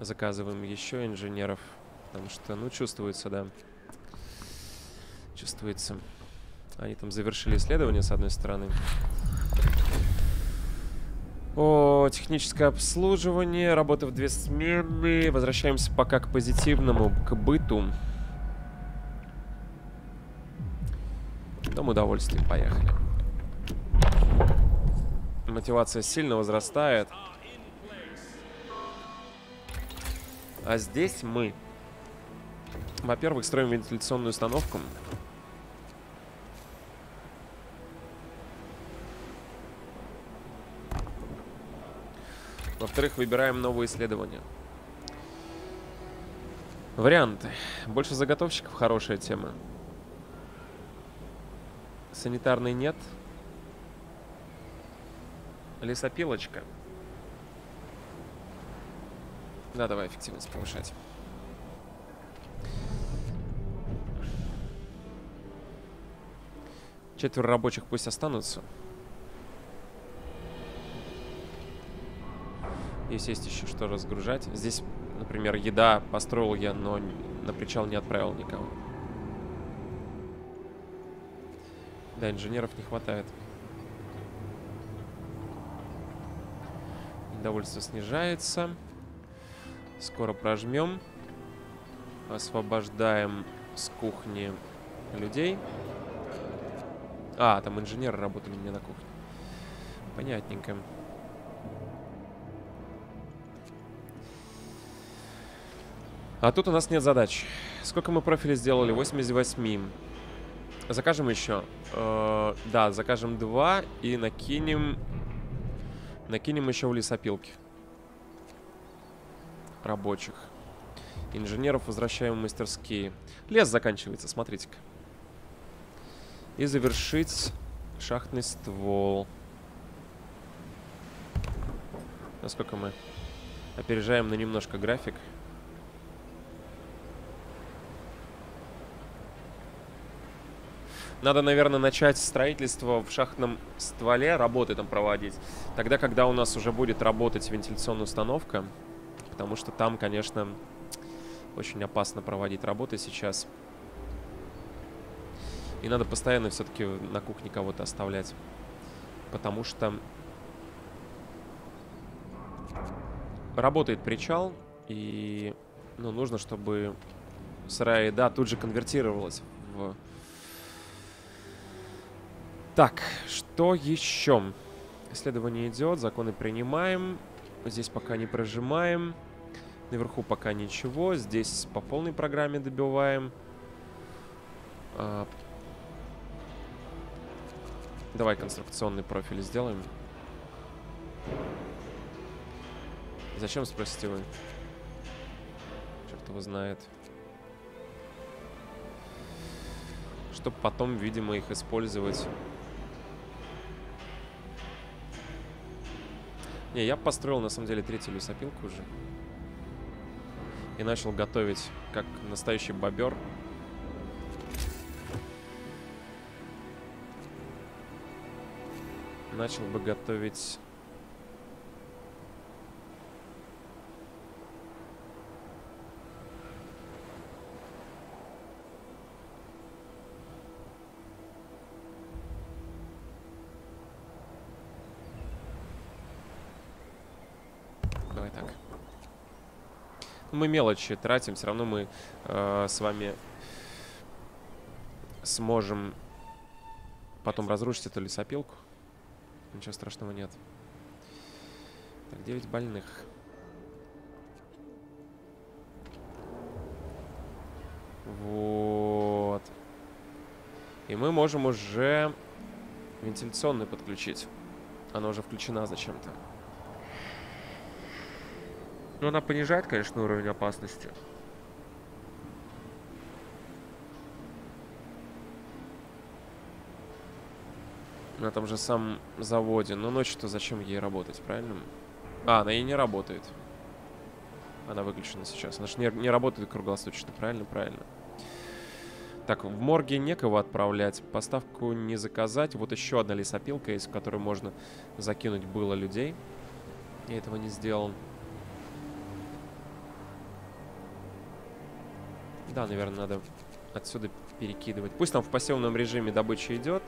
Заказываем еще инженеров. Потому что, ну, чувствуется, да. Чувствуется. Они там завершили исследование, с одной стороны. О, техническое обслуживание, работа в две смены. Возвращаемся пока к позитивному, к быту. Дом удовольствия, поехали. Мотивация сильно возрастает. А здесь мы, во-первых, строим вентиляционную установку. Во-вторых, выбираем новые исследования. Варианты. Больше заготовщиков хорошая тема. Санитарный нет. Лесопилочка. Да, давай эффективность повышать. Четверо рабочих пусть останутся. Здесь есть еще что разгружать. Здесь, например, еда построил я, но на причал не отправил никого. Да, инженеров не хватает. Недовольство снижается. Скоро прожмем. Освобождаем с кухни людей. А, там инженеры работали меня на кухне. Понятненько. А тут у нас нет задач. Сколько мы профилей сделали? 88. Закажем еще. Э, да, закажем два и накинем... Накинем еще в лесопилки. Рабочих. Инженеров возвращаем в мастерские. Лес заканчивается, смотрите-ка. И завершить шахтный ствол. Насколько мы опережаем на немножко график. Надо, наверное, начать строительство в шахтном стволе, работы там проводить. Тогда, когда у нас уже будет работать вентиляционная установка. Потому что там, конечно, очень опасно проводить работы сейчас. И надо постоянно все-таки на кухне кого-то оставлять. Потому что работает причал, и ну, нужно, чтобы сырая еда тут же конвертировалась в... Так, что еще? Исследование идет, законы принимаем. Здесь пока не прожимаем. Наверху пока ничего. Здесь по полной программе добиваем. А... Давай конструкционный профиль сделаем. Зачем, спросите вы? Черт его знает. Чтобы потом, видимо, их использовать. Не, я построил, на самом деле, третью лесопилку уже. И начал готовить, как настоящий бобер. Начал бы готовить мы мелочи тратим, все равно мы э, с вами сможем потом разрушить эту лесопилку. Ничего страшного нет. Так, 9 больных. Вот. И мы можем уже вентиляционный подключить. Она уже включена зачем-то. Но она понижает, конечно, уровень опасности. На том же самом заводе. Но ночью-то зачем ей работать, правильно? А, она и не работает. Она выключена сейчас. Она же не, не работает круглосуточно, правильно? Правильно. Так, в морге некого отправлять. Поставку не заказать. Вот еще одна лесопилка есть, в которую можно закинуть было людей. Я этого не сделал. Да, наверное, надо отсюда перекидывать. Пусть там в пассивном режиме добыча идет,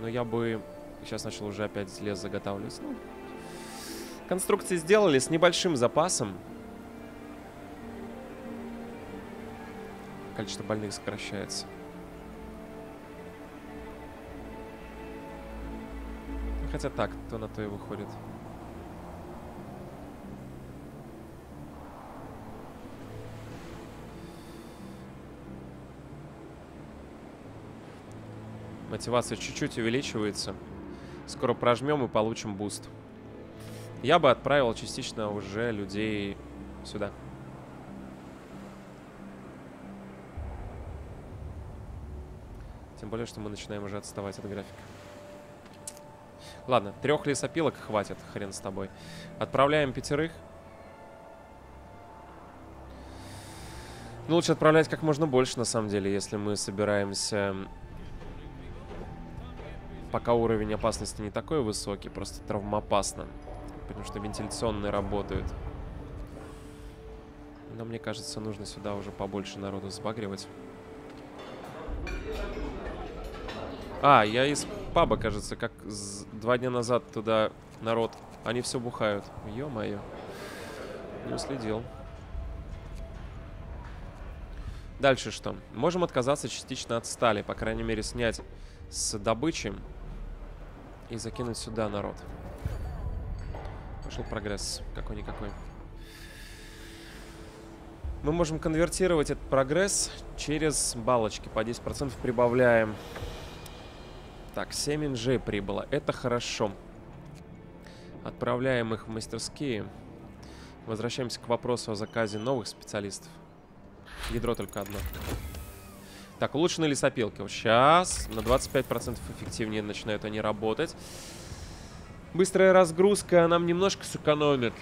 но я бы сейчас начал уже опять лес заготавливать. Ну, конструкции сделали с небольшим запасом. Количество больных сокращается. Хотя так, то на то и выходит. Мотивация чуть-чуть увеличивается. Скоро прожмем и получим буст. Я бы отправил частично уже людей сюда. Тем более, что мы начинаем уже отставать от графика. Ладно, трех лесопилок хватит, хрен с тобой. Отправляем пятерых. Ну, лучше отправлять как можно больше, на самом деле, если мы собираемся пока уровень опасности не такой высокий, просто травмоопасно. Потому что вентиляционные работают. Но мне кажется, нужно сюда уже побольше народу сбагривать. А, я из паба, кажется, как два дня назад туда народ. Они все бухают. Ё-моё. Не уследил. Дальше что? Можем отказаться частично от стали. По крайней мере, снять с добычи и закинуть сюда народ. Пошел прогресс. Какой-никакой. Мы можем конвертировать этот прогресс через балочки. По 10% прибавляем. Так, 7 инжей прибыло. Это хорошо. Отправляем их в мастерские. Возвращаемся к вопросу о заказе новых специалистов. Ядро только одно. Так, улучшенные лесопилки. Сейчас на 25% эффективнее начинают они работать. Быстрая разгрузка нам немножко сэкономит.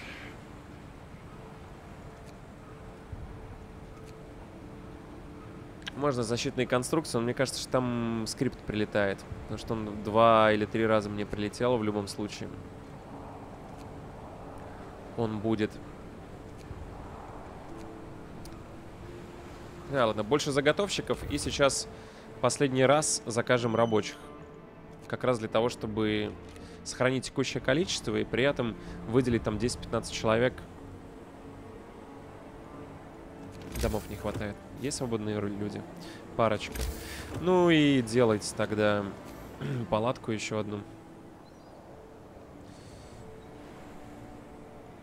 Можно защитные конструкции, но мне кажется, что там скрипт прилетает. Потому что он два или три раза мне прилетел в любом случае. Он будет. Да, ладно, больше заготовщиков. И сейчас последний раз закажем рабочих. Как раз для того, чтобы сохранить текущее количество и при этом выделить там 10-15 человек. Домов не хватает. Есть свободные люди? Парочка. Ну и делайте тогда палатку еще одну.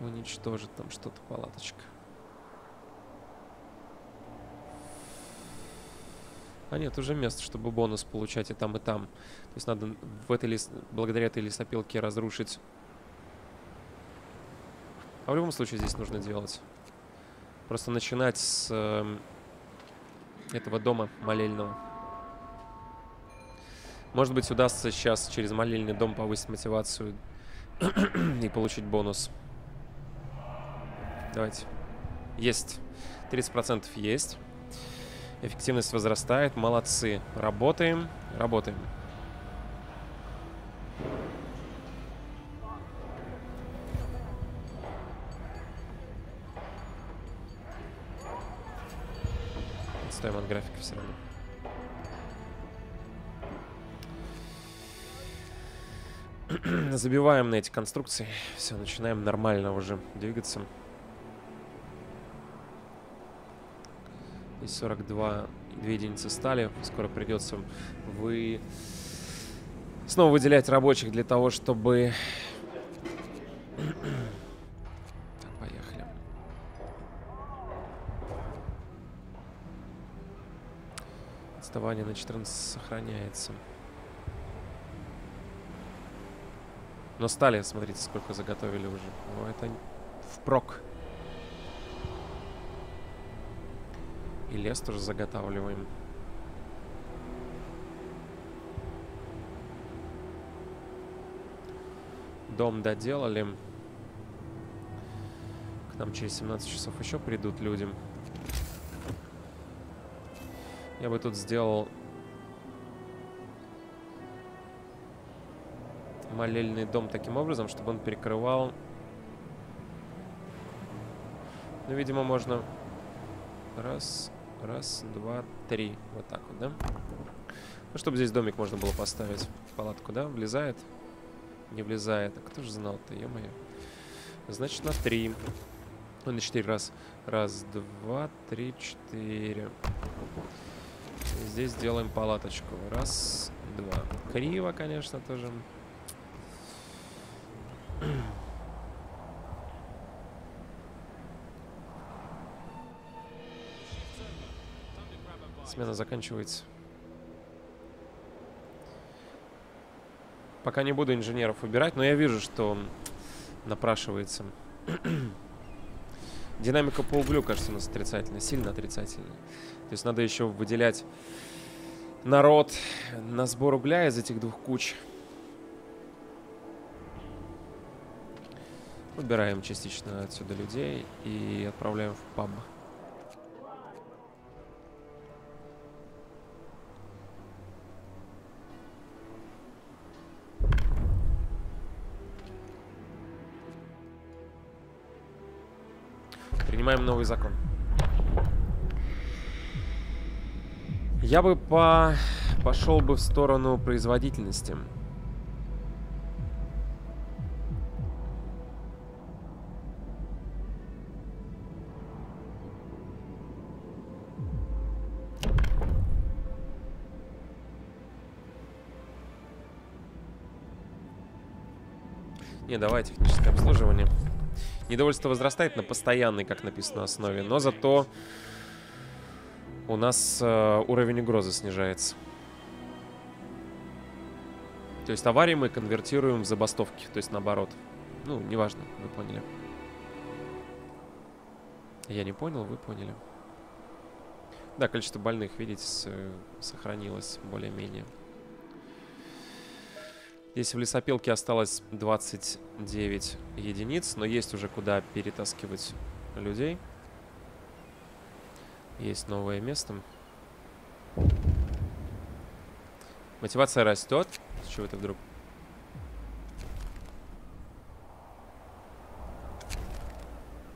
Уничтожит там что-то палаточка. А нет, уже место, чтобы бонус получать и там, и там. То есть надо в этой лес... благодаря этой лесопилке разрушить. А в любом случае здесь нужно делать. Просто начинать с э, этого дома молельного. Может быть, удастся сейчас через молельный дом повысить мотивацию и получить бонус. Давайте. Есть. 30% есть. Эффективность возрастает. Молодцы. Работаем. Работаем. Отстаем от графика все равно. Забиваем на эти конструкции. Все, начинаем нормально уже двигаться. Здесь 42 2 единицы стали. Скоро придется вы снова выделять рабочих для того, чтобы... так, поехали. Отставание на 14 сохраняется. Но стали, смотрите, сколько заготовили уже. Ну, это впрок. И лес тоже заготавливаем. Дом доделали. К нам через 17 часов еще придут люди. Я бы тут сделал молельный дом таким образом, чтобы он перекрывал... Ну, видимо, можно... Раз, Раз, два, три. Вот так вот, да? Ну, чтобы здесь домик можно было поставить. Палатку, да? Влезает? Не влезает. А кто же знал-то, ё-моё. Значит, на три. Ну, на четыре раз. Раз, два, три, четыре. Здесь делаем палаточку. Раз, два. Криво, конечно, тоже. Смена заканчивается. Пока не буду инженеров выбирать, но я вижу, что напрашивается. Динамика по углю, кажется, у нас отрицательная, сильно отрицательная. То есть надо еще выделять народ на сбор угля из этих двух куч. Убираем частично отсюда людей и отправляем в паб. Принимаем новый закон. Я бы по... пошел бы в сторону производительности. Не, давай техническое обслуживание. Недовольство возрастает на постоянной, как написано, основе, но зато у нас э, уровень угрозы снижается. То есть аварии мы конвертируем в забастовки, то есть наоборот. Ну, неважно, вы поняли. Я не понял, вы поняли. Да, количество больных, видите, сохранилось более-менее. Здесь в лесопилке осталось 29 единиц, но есть уже куда перетаскивать людей. Есть новое место. Мотивация растет. С чего это вдруг?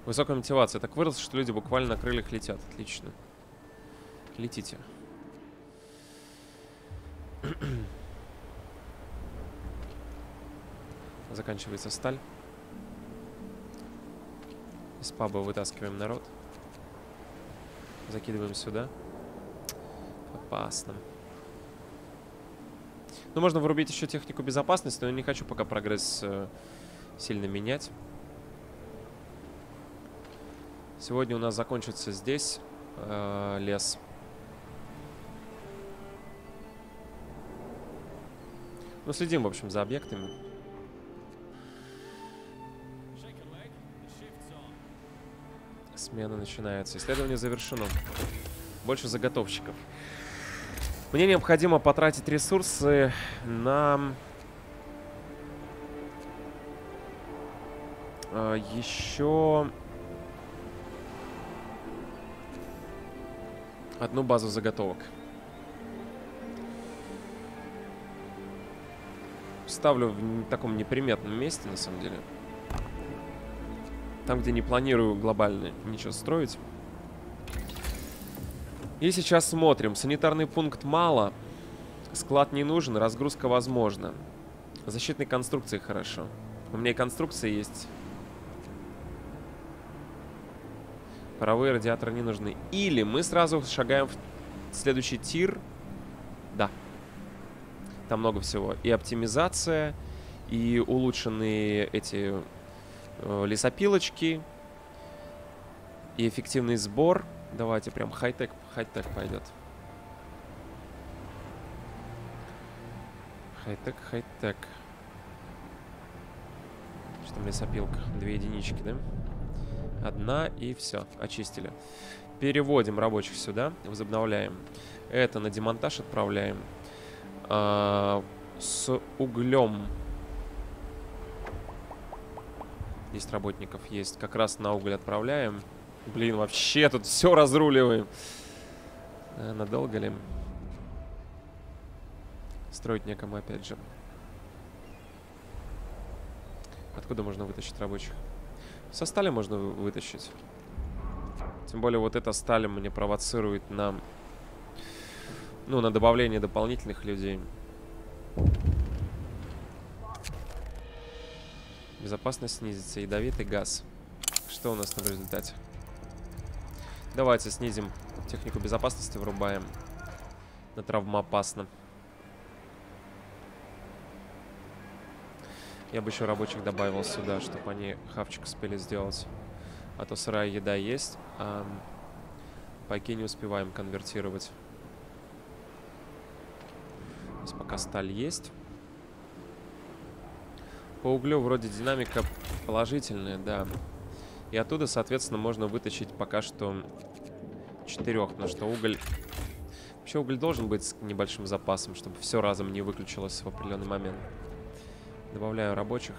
Высокая мотивация. Так вырос, что люди буквально на крыльях летят. Отлично. Летите. Заканчивается сталь. Из паба вытаскиваем народ. Закидываем сюда. Опасно. Ну, можно врубить еще технику безопасности, но не хочу пока прогресс э, сильно менять. Сегодня у нас закончится здесь э, лес. Ну, следим, в общем, за объектами. Смена начинается. Исследование завершено. Больше заготовщиков. Мне необходимо потратить ресурсы на... Э, еще... Одну базу заготовок. Ставлю в таком неприметном месте, на самом деле. Там, где не планирую глобально ничего строить. И сейчас смотрим. Санитарный пункт мало. Склад не нужен, разгрузка возможна. Защитной конструкции хорошо. У меня и конструкции есть. Паровые радиаторы не нужны. Или мы сразу шагаем в следующий тир. Да. Там много всего. И оптимизация, и улучшенные эти лесопилочки, и эффективный сбор. Давайте прям хай-тек, хай-тек пойдет. Хай-тек, хай-тек. Что там лесопилка? Две единички, да? Одна и все, очистили. Переводим рабочих сюда, возобновляем. Это на демонтаж отправляем. А, с углем. Есть работников, есть. Как раз на уголь отправляем. Блин, вообще тут все разруливаем. А, надолго ли? Строить некому, опять же. Откуда можно вытащить рабочих? Со стали можно вытащить. Тем более вот эта сталь мне провоцирует на... Ну, на добавление дополнительных людей. Безопасность снизится. Ядовитый газ. Что у нас там в результате? Давайте снизим технику безопасности, врубаем. На травмоопасно. Я бы еще рабочих добавил сюда, чтобы они хавчик успели сделать. А то сырая еда есть, а пайки не успеваем конвертировать. Здесь пока сталь есть. По углю вроде динамика положительная, да. И оттуда, соответственно, можно вытащить пока что четырех, потому что уголь... Вообще уголь должен быть с небольшим запасом, чтобы все разом не выключилось в определенный момент. Добавляю рабочих.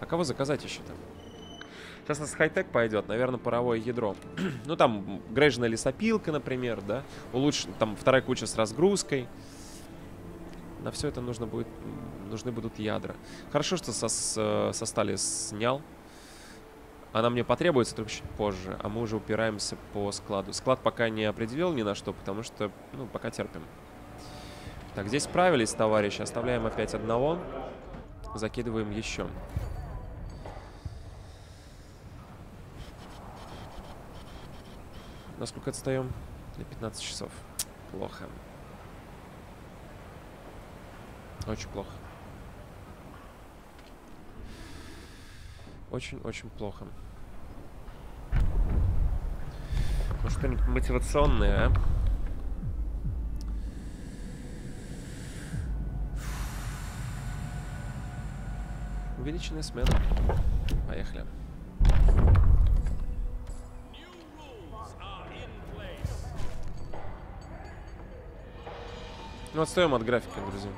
А кого заказать еще-то? Сейчас у нас хай-тек пойдет, наверное, паровое ядро. ну, там, грейжная лесопилка, например, да? Улучшен, там, вторая куча с разгрузкой. На все это нужно будет, нужны будут ядра. Хорошо, что со, со стали снял. Она мне потребуется только чуть позже, а мы уже упираемся по складу. Склад пока не определил ни на что, потому что, ну, пока терпим. Так, здесь справились, товарищи. Оставляем опять одного. Закидываем еще. Насколько отстаем? На 15 часов. Плохо. Очень плохо. Очень-очень плохо. Может, что-нибудь мотивационное, а? Увеличенная смена. Поехали. Ну, отстаем от графика, друзья.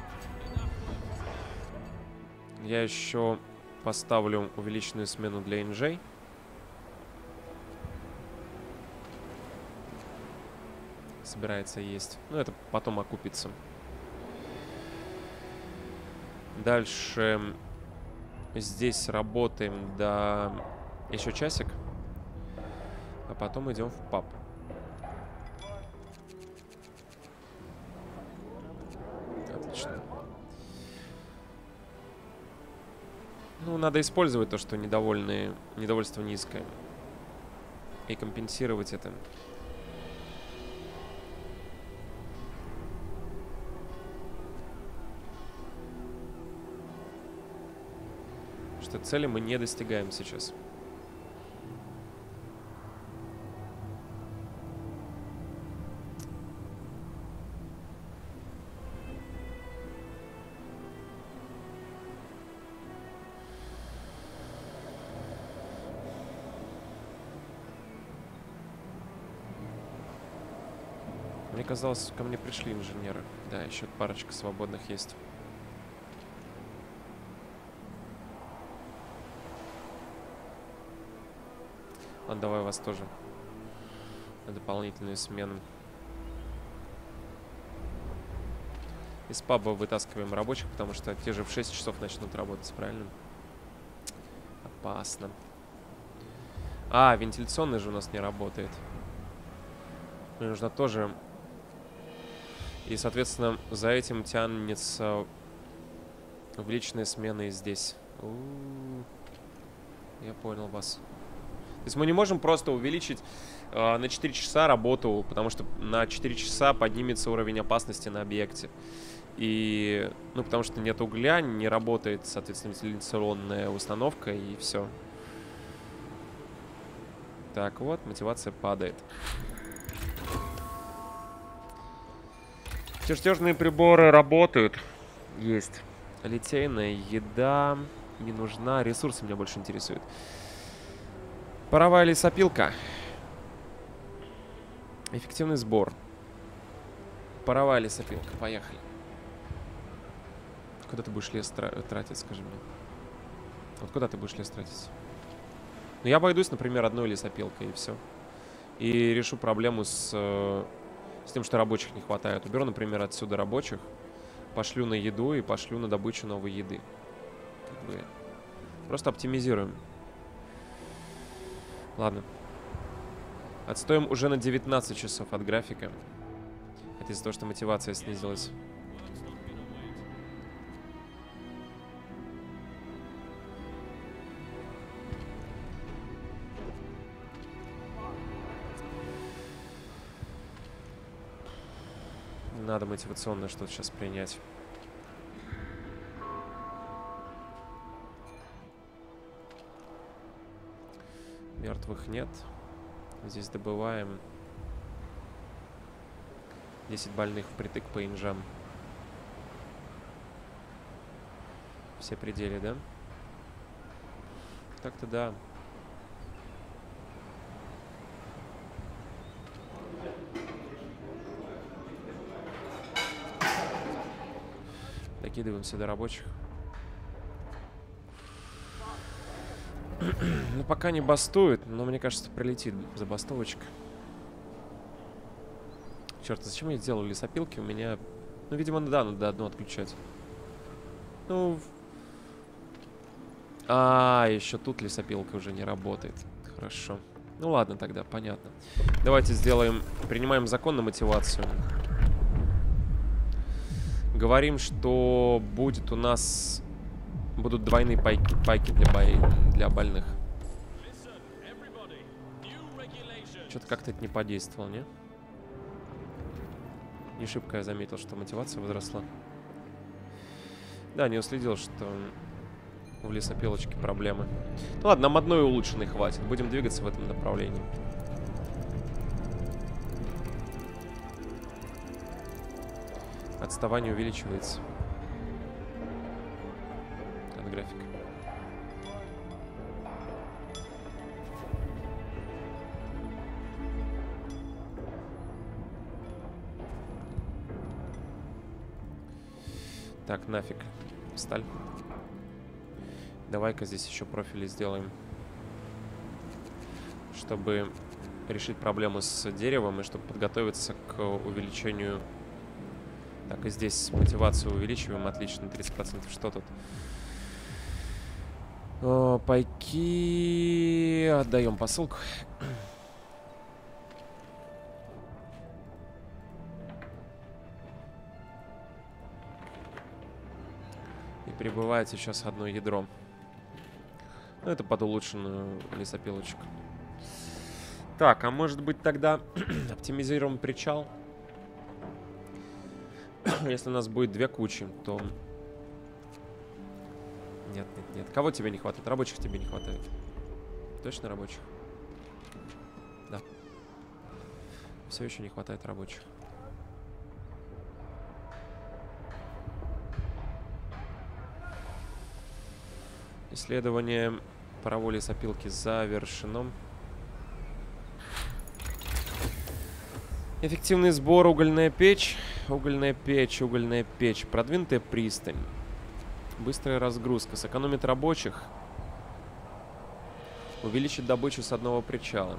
Я еще поставлю увеличенную смену для NJ. собирается есть. Ну, это потом окупится. Дальше здесь работаем до еще часик. А потом идем в паб. Ну, надо использовать то, что недовольные, недовольство низкое. И компенсировать это. Что цели мы не достигаем сейчас. Мне казалось, ко мне пришли инженеры. Да, еще парочка свободных есть. Ладно, давай вас тоже на дополнительную смену. Из паба вытаскиваем рабочих, потому что те же в 6 часов начнут работать, правильно? Опасно. А, вентиляционный же у нас не работает. Мне нужно тоже... И, соответственно, за этим тянется увеличенная смена и здесь. У -у -у. Я понял вас. То есть мы не можем просто увеличить э, на 4 часа работу, потому что на 4 часа поднимется уровень опасности на объекте. И, ну, потому что нет угля, не работает, соответственно, вентиляционная установка, и все. Так, вот, мотивация падает. Чертежные приборы работают. Есть. Литейная еда не нужна. Ресурсы меня больше интересуют. Паровая лесопилка. Эффективный сбор. Паровая лесопилка. Поехали. Куда ты будешь лес тратить, скажи мне? Вот куда ты будешь лес тратить? Ну, я обойдусь, например, одной лесопилкой, и все. И решу проблему с, э, с тем, что рабочих не хватает. Уберу, например, отсюда рабочих, пошлю на еду и пошлю на добычу новой еды. Как бы просто оптимизируем. Ладно. Отстоим уже на 19 часов от графика. Это из-за того, что мотивация снизилась. Надо мотивационное что-то сейчас принять. Мертвых нет. Здесь добываем 10 больных впритык по инжам. Все пределы, да? Так-то да. Докидываем сюда рабочих. ну, пока не бастует, но мне кажется, прилетит забастовочка. Черт, а зачем я делал лесопилки? У меня... Ну, видимо, да, надо одну отключать. Ну... А, еще тут лесопилка уже не работает. Хорошо. Ну ладно тогда, понятно. Давайте сделаем... Принимаем закон на мотивацию. Говорим, что будет у нас Будут двойные пайки, пайки для, бой, для больных. Что-то как-то это не подействовало, не? Не шибко я заметил, что мотивация возросла. Да, не уследил, что в лесопилочке проблемы. Ну ладно, нам одной улучшенной хватит. Будем двигаться в этом направлении. Отставание увеличивается. график. Так, нафиг. Сталь. Давай-ка здесь еще профили сделаем. Чтобы решить проблему с деревом и чтобы подготовиться к увеличению... Так, и здесь мотивацию увеличиваем. Отлично, 30%. Что тут? О, пайки... Отдаем посылку. И прибывает сейчас одно ядро. Ну, это под улучшенную лесопилочку. Так, а может быть тогда оптимизируем причал? Если у нас будет две кучи, то... Нет, нет, нет. Кого тебе не хватает? Рабочих тебе не хватает. Точно рабочих? Да. Все еще не хватает рабочих. Исследование паровой лесопилки завершено. Эффективный сбор, угольная печь, угольная печь, угольная печь, продвинутая пристань. Быстрая разгрузка, сэкономит рабочих. Увеличит добычу с одного причала.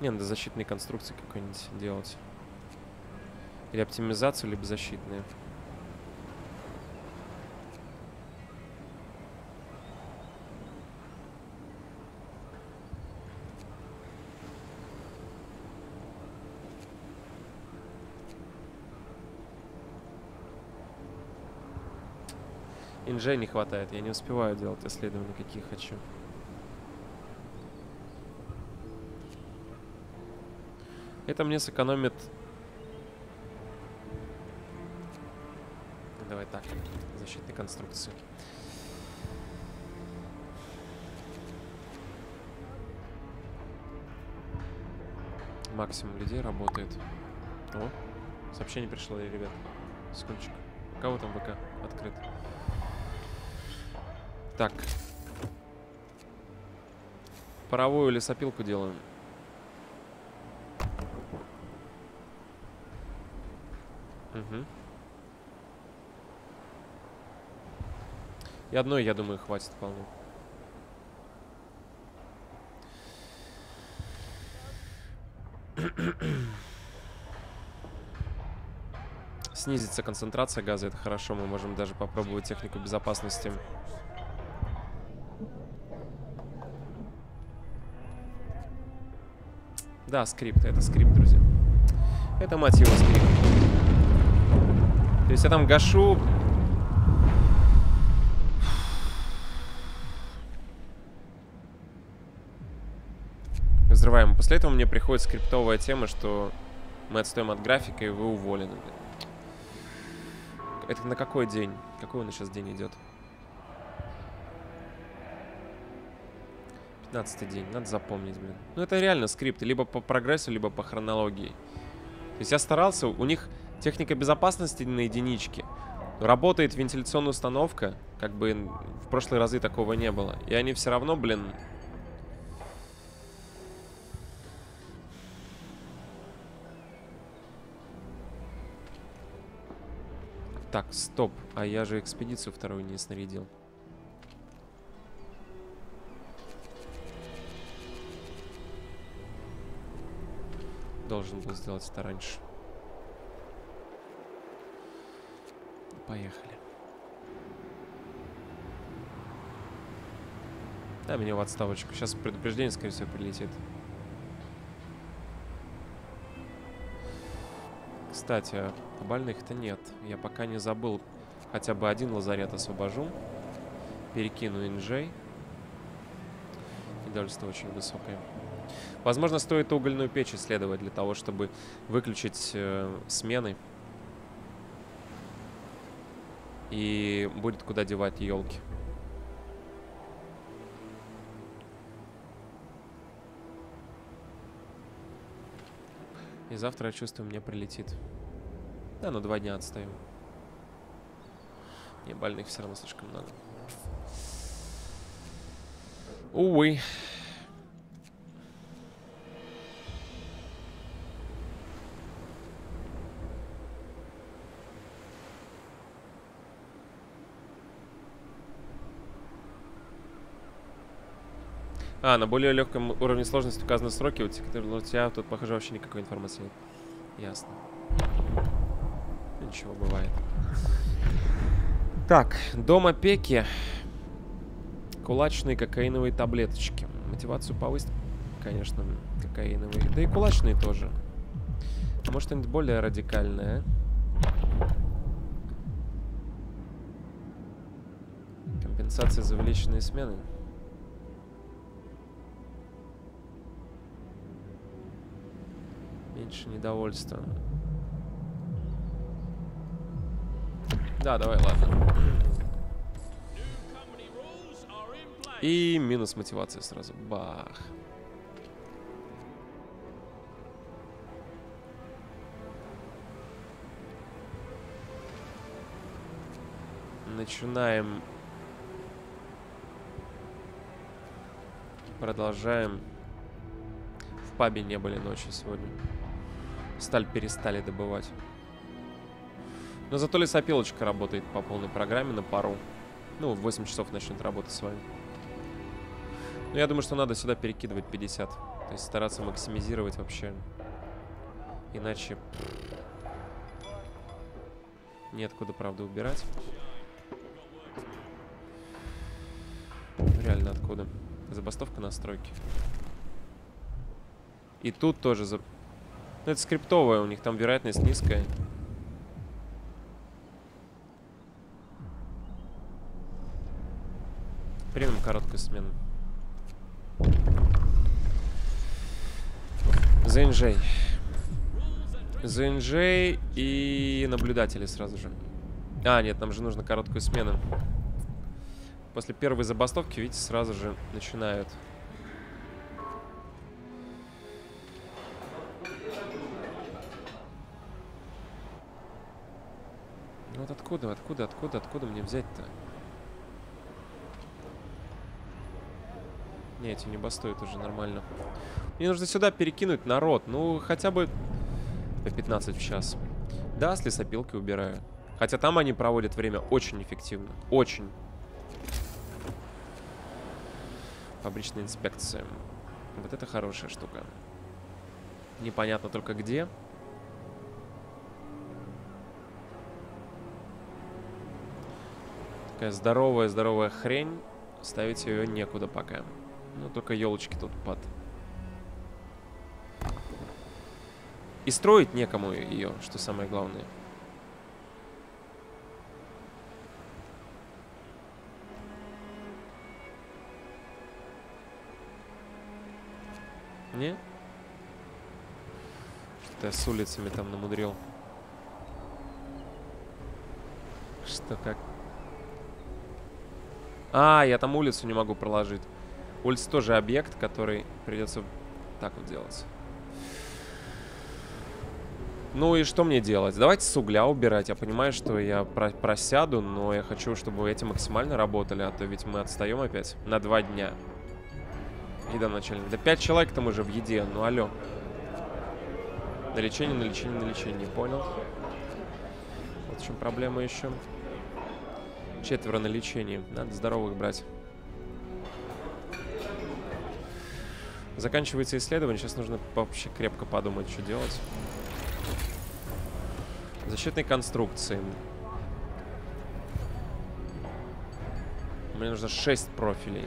Не, надо защитные конструкции какой-нибудь делать. Или оптимизацию, либо защитные. Инжей не хватает, я не успеваю делать исследования, какие хочу. Это мне сэкономит... Давай так, защитной конструкции. Максимум людей работает. О, сообщение пришло, ребят. Секундочку. У кого там ВК открыт? Так. Паровую лесопилку делаем. Угу. И одной, я думаю, хватит вполне. Снизится концентрация газа, это хорошо. Мы можем даже попробовать технику безопасности. Да, скрипт. Это скрипт, друзья. Это, мать его, скрипт. То есть я там гашу... Взрываем. После этого мне приходит скриптовая тема, что мы отстоим от графика, и вы уволены. Это на какой день? Какой у нас сейчас день идет? 15 день, надо запомнить, блин. Ну, это реально скрипты, либо по прогрессу, либо по хронологии. То есть я старался, у них техника безопасности на единичке. Работает вентиляционная установка, как бы в прошлые разы такого не было. И они все равно, блин... Так, стоп. А я же экспедицию вторую не снарядил. Должен был сделать это раньше. Поехали. Да, меня в отставочку. Сейчас предупреждение, скорее всего, прилетит. Кстати, а больных-то нет. Я пока не забыл. Хотя бы один лазарет освобожу. Перекину инжей. Недовольство очень высокое. Возможно, стоит угольную печь исследовать для того, чтобы выключить э, смены. И будет куда девать елки. И завтра, я чувствую, мне прилетит. Да, на два дня отстаю. Не, больных все равно слишком много. Увы. А, на более легком уровне сложности указаны сроки. У тебя тут, похоже, вообще никакой информации нет. Ясно. Ничего, бывает. Так, дом опеки. Кулачные кокаиновые таблеточки. Мотивацию повысить, конечно, кокаиновые. Да и кулачные тоже. Может, что-нибудь более радикальное, Компенсация за увеличенные смены. Меньше недовольства. Да, давай, ладно. И минус мотивация сразу. Бах. Начинаем. Продолжаем. В пабе не были ночью сегодня. Сталь перестали добывать. Но зато лесопилочка работает по полной программе на пару. Ну, в 8 часов начнет работать с вами. Но я думаю, что надо сюда перекидывать 50. То есть стараться максимизировать вообще. Иначе... Неоткуда, правда, убирать. Реально откуда? Забастовка настройки. И тут тоже за... Ну, это скриптовая, у них там вероятность низкая. Примем короткую смену. ЗНЖ. ЗНЖ и наблюдатели сразу же. А, нет, нам же нужно короткую смену. После первой забастовки, видите, сразу же начинают Вот откуда, откуда, откуда, откуда мне взять-то? Не, эти не бастуют уже нормально. Мне нужно сюда перекинуть народ. Ну, хотя бы по 15 в час. Да, с лесопилки убираю. Хотя там они проводят время очень эффективно. Очень. Фабричная инспекция. Вот это хорошая штука. Непонятно только где. Такая здоровая-здоровая хрень. Ставить ее некуда пока. Ну, только елочки тут под. И строить некому ее, что самое главное. Не? Что-то я с улицами там намудрил. Что, как? А, я там улицу не могу проложить. Улица тоже объект, который придется так вот делать. Ну и что мне делать? Давайте с угля убирать. Я понимаю, что я про просяду, но я хочу, чтобы эти максимально работали, а то ведь мы отстаем опять на два дня. Еда начальник. Да пять человек-то мы же в еде, ну алло. На лечение, на лечение, на лечение. Понял. Вот в чем проблема еще. Четверо на лечении. Надо здоровых брать. Заканчивается исследование. Сейчас нужно вообще крепко подумать, что делать. Защитные конструкции. Мне нужно 6 профилей.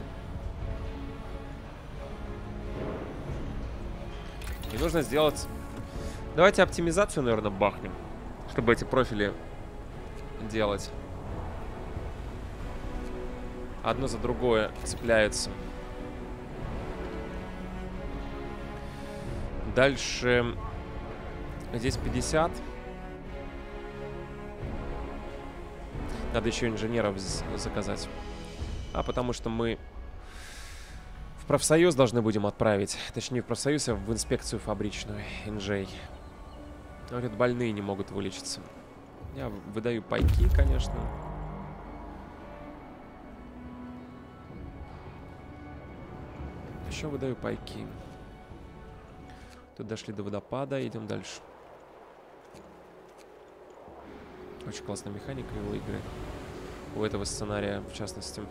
И нужно сделать... Давайте оптимизацию, наверное, бахнем. Чтобы эти профили делать одно за другое цепляются. Дальше здесь 50. Надо еще инженеров заказать. А потому что мы в профсоюз должны будем отправить. Точнее, в профсоюз, а в инспекцию фабричную. Инжей. Говорят, больные не могут вылечиться. Я выдаю пайки, конечно. Еще выдаю пайки. Тут дошли до водопада, идем дальше. Очень классная механика его игры. У этого сценария, в частности.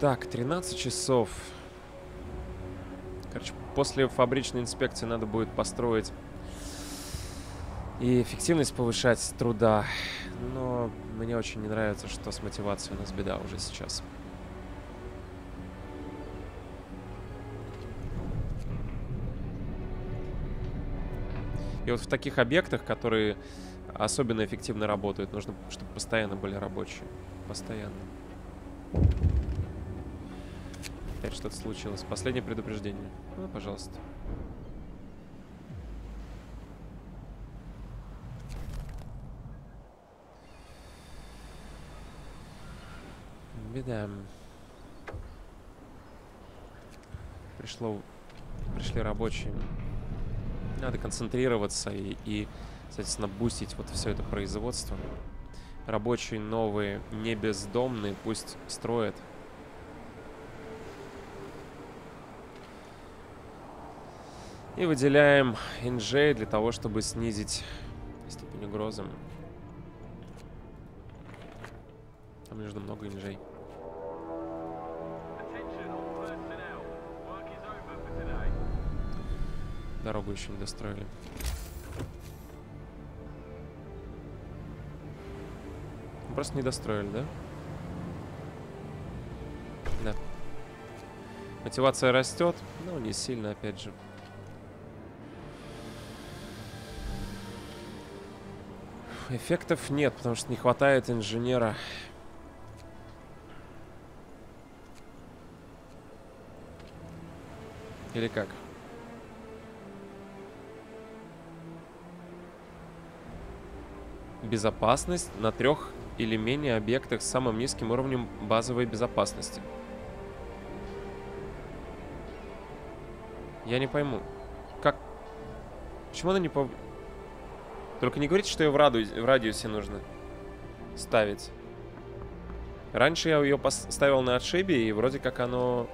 Так, 13 часов. Короче, после фабричной инспекции надо будет построить и эффективность повышать труда. Но мне очень не нравится, что с мотивацией у нас беда уже сейчас. И вот в таких объектах, которые особенно эффективно работают, нужно, чтобы постоянно были рабочие. Постоянно. Опять что-то случилось. Последнее предупреждение. Ну, пожалуйста. Беда. Пришло... Пришли рабочие. Надо концентрироваться и, и соответственно, бустить вот все это производство. Рабочие новые, не бездомные, пусть строят. И выделяем инжей для того, чтобы снизить степень угрозы. Там нужно много инжей. Дорогу еще не достроили. Просто не достроили, да? Да. Мотивация растет, но не сильно, опять же. Эффектов нет, потому что не хватает инженера. Или как? Безопасность на трех или менее объектах с самым низким уровнем базовой безопасности. Я не пойму. Как? Почему она не по... Только не говорите, что ее в, раду... в радиусе нужно ставить. Раньше я ее поставил на отшибе, и вроде как оно...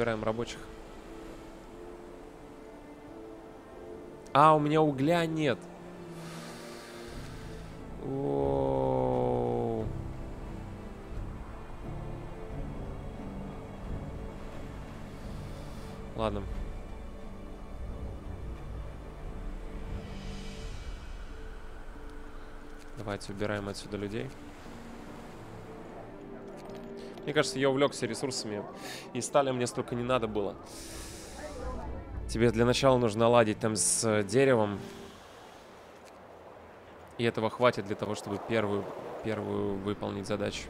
Убираем рабочих. А, у меня угля нет. О -о -о. Ладно. Давайте убираем отсюда людей. Мне кажется, я увлекся ресурсами, и стали мне столько не надо было. Тебе для начала нужно наладить там с деревом. И этого хватит для того, чтобы первую, первую выполнить задачу.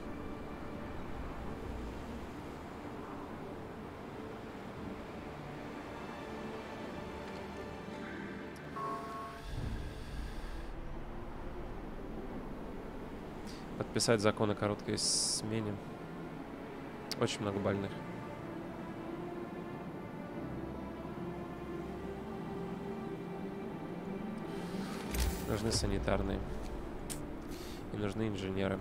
Подписать закон о короткой смене. Очень много больных. Нужны санитарные. И нужны инженеры.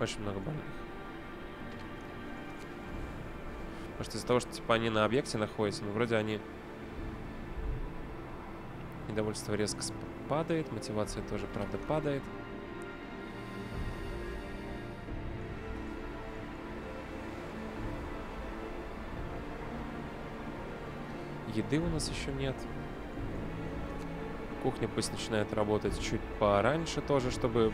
Очень много больных. Может из-за того, что типа они на объекте находятся, но вроде они недовольство резко падает, мотивация тоже, правда, падает. Еды у нас еще нет. Кухня пусть начинает работать чуть пораньше тоже, чтобы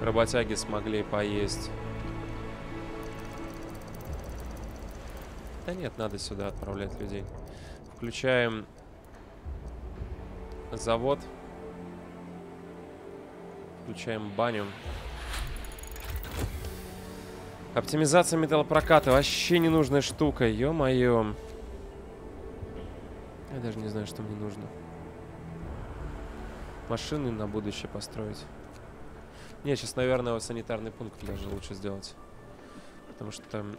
работяги смогли поесть. Да нет, надо сюда отправлять людей. Включаем завод. Включаем баню. Оптимизация металлопроката. Вообще ненужная штука. Ё-моё. Я даже не знаю, что мне нужно. Машины на будущее построить. Не, сейчас, наверное, санитарный пункт даже лучше сделать. Потому что там...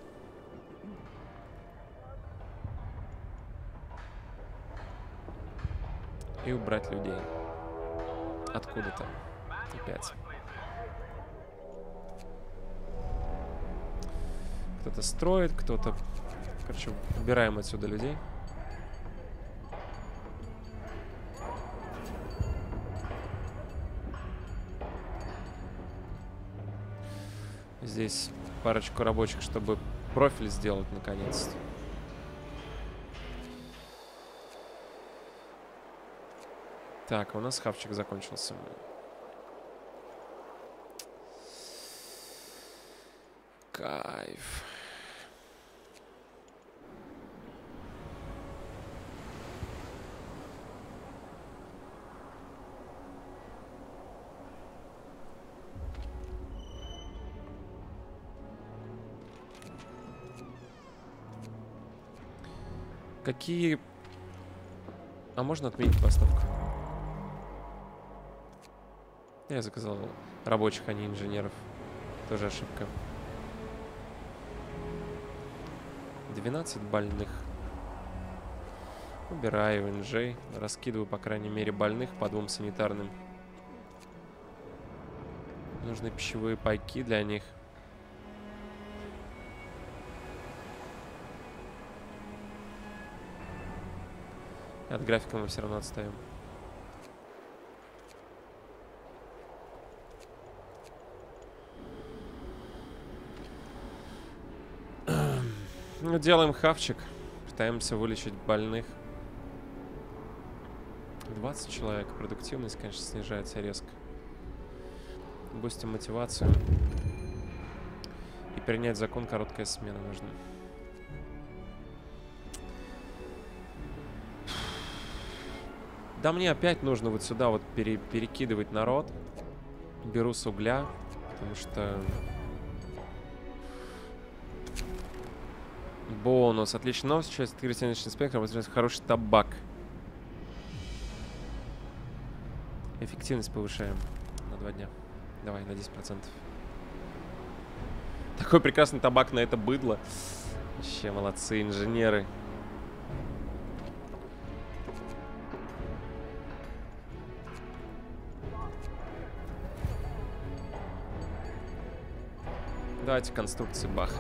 И убрать людей. Откуда-то. Кто-то строит, кто-то... Короче, убираем отсюда людей. Здесь парочку рабочих, чтобы профиль сделать наконец-то. Так, а у нас хавчик закончился. Кайф. Какие... А можно отменить поставку? Я заказал рабочих, а не инженеров. Тоже ошибка. 12 больных. Убираю инжей. Раскидываю, по крайней мере, больных по двум санитарным. Нужны пищевые пайки для них. От графика мы все равно отстаем. Ну, делаем хавчик. Пытаемся вылечить больных. 20 человек. Продуктивность, конечно, снижается резко. Бустим мотивацию. И принять закон короткая смена нужна. Да мне опять нужно вот сюда вот пере перекидывать народ. Беру с угля, потому что Бонус. Отличная новость. Часть открытия инспектора. Возможно, хороший табак. Эффективность повышаем на два дня. Давай, на 10%. Такой прекрасный табак на это быдло. Вообще молодцы инженеры. Давайте конструкции бах.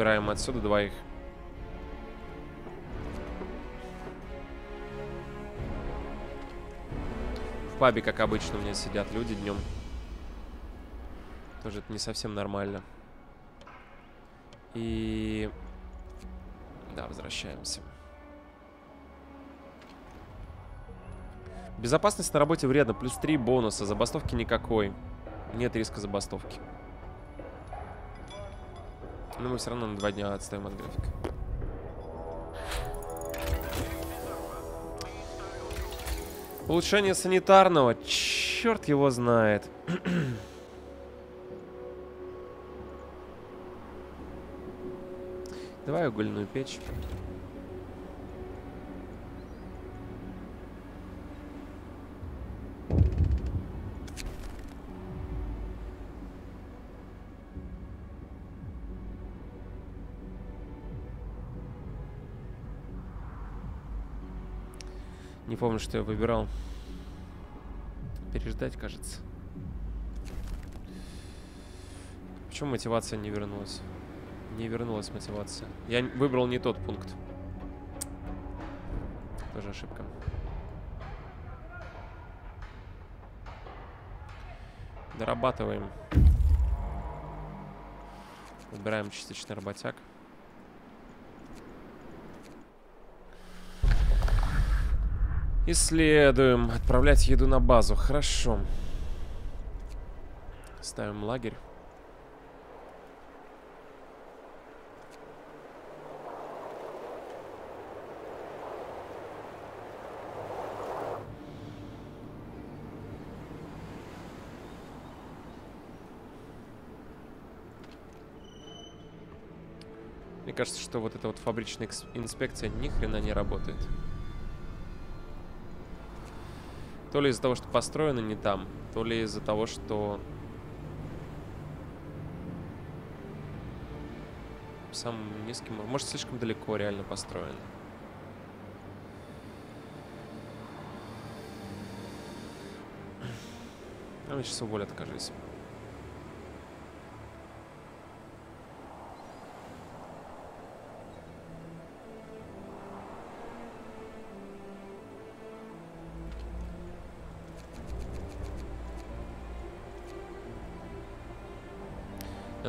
Выбираем отсюда двоих. В пабе, как обычно, у меня сидят люди днем. Тоже это не совсем нормально. И... Да, возвращаемся. Безопасность на работе вредно. Плюс 3 бонуса. Забастовки никакой. Нет риска забастовки. Но мы все равно на два дня отстаем от графика. Улучшение санитарного. Черт его знает. Давай угольную печь. Помню, что я выбирал. Переждать, кажется. Почему мотивация не вернулась? Не вернулась мотивация. Я выбрал не тот пункт. Тоже ошибка. Дорабатываем. Выбираем частичный работяг. Исследуем. Отправлять еду на базу. Хорошо. Ставим лагерь. Мне кажется, что вот эта вот фабричная инспекция ни хрена не работает. То ли из-за того, что построено не там, то ли из-за того, что... Самым низким... Может, слишком далеко реально построено. А меня сейчас уволят, кажись.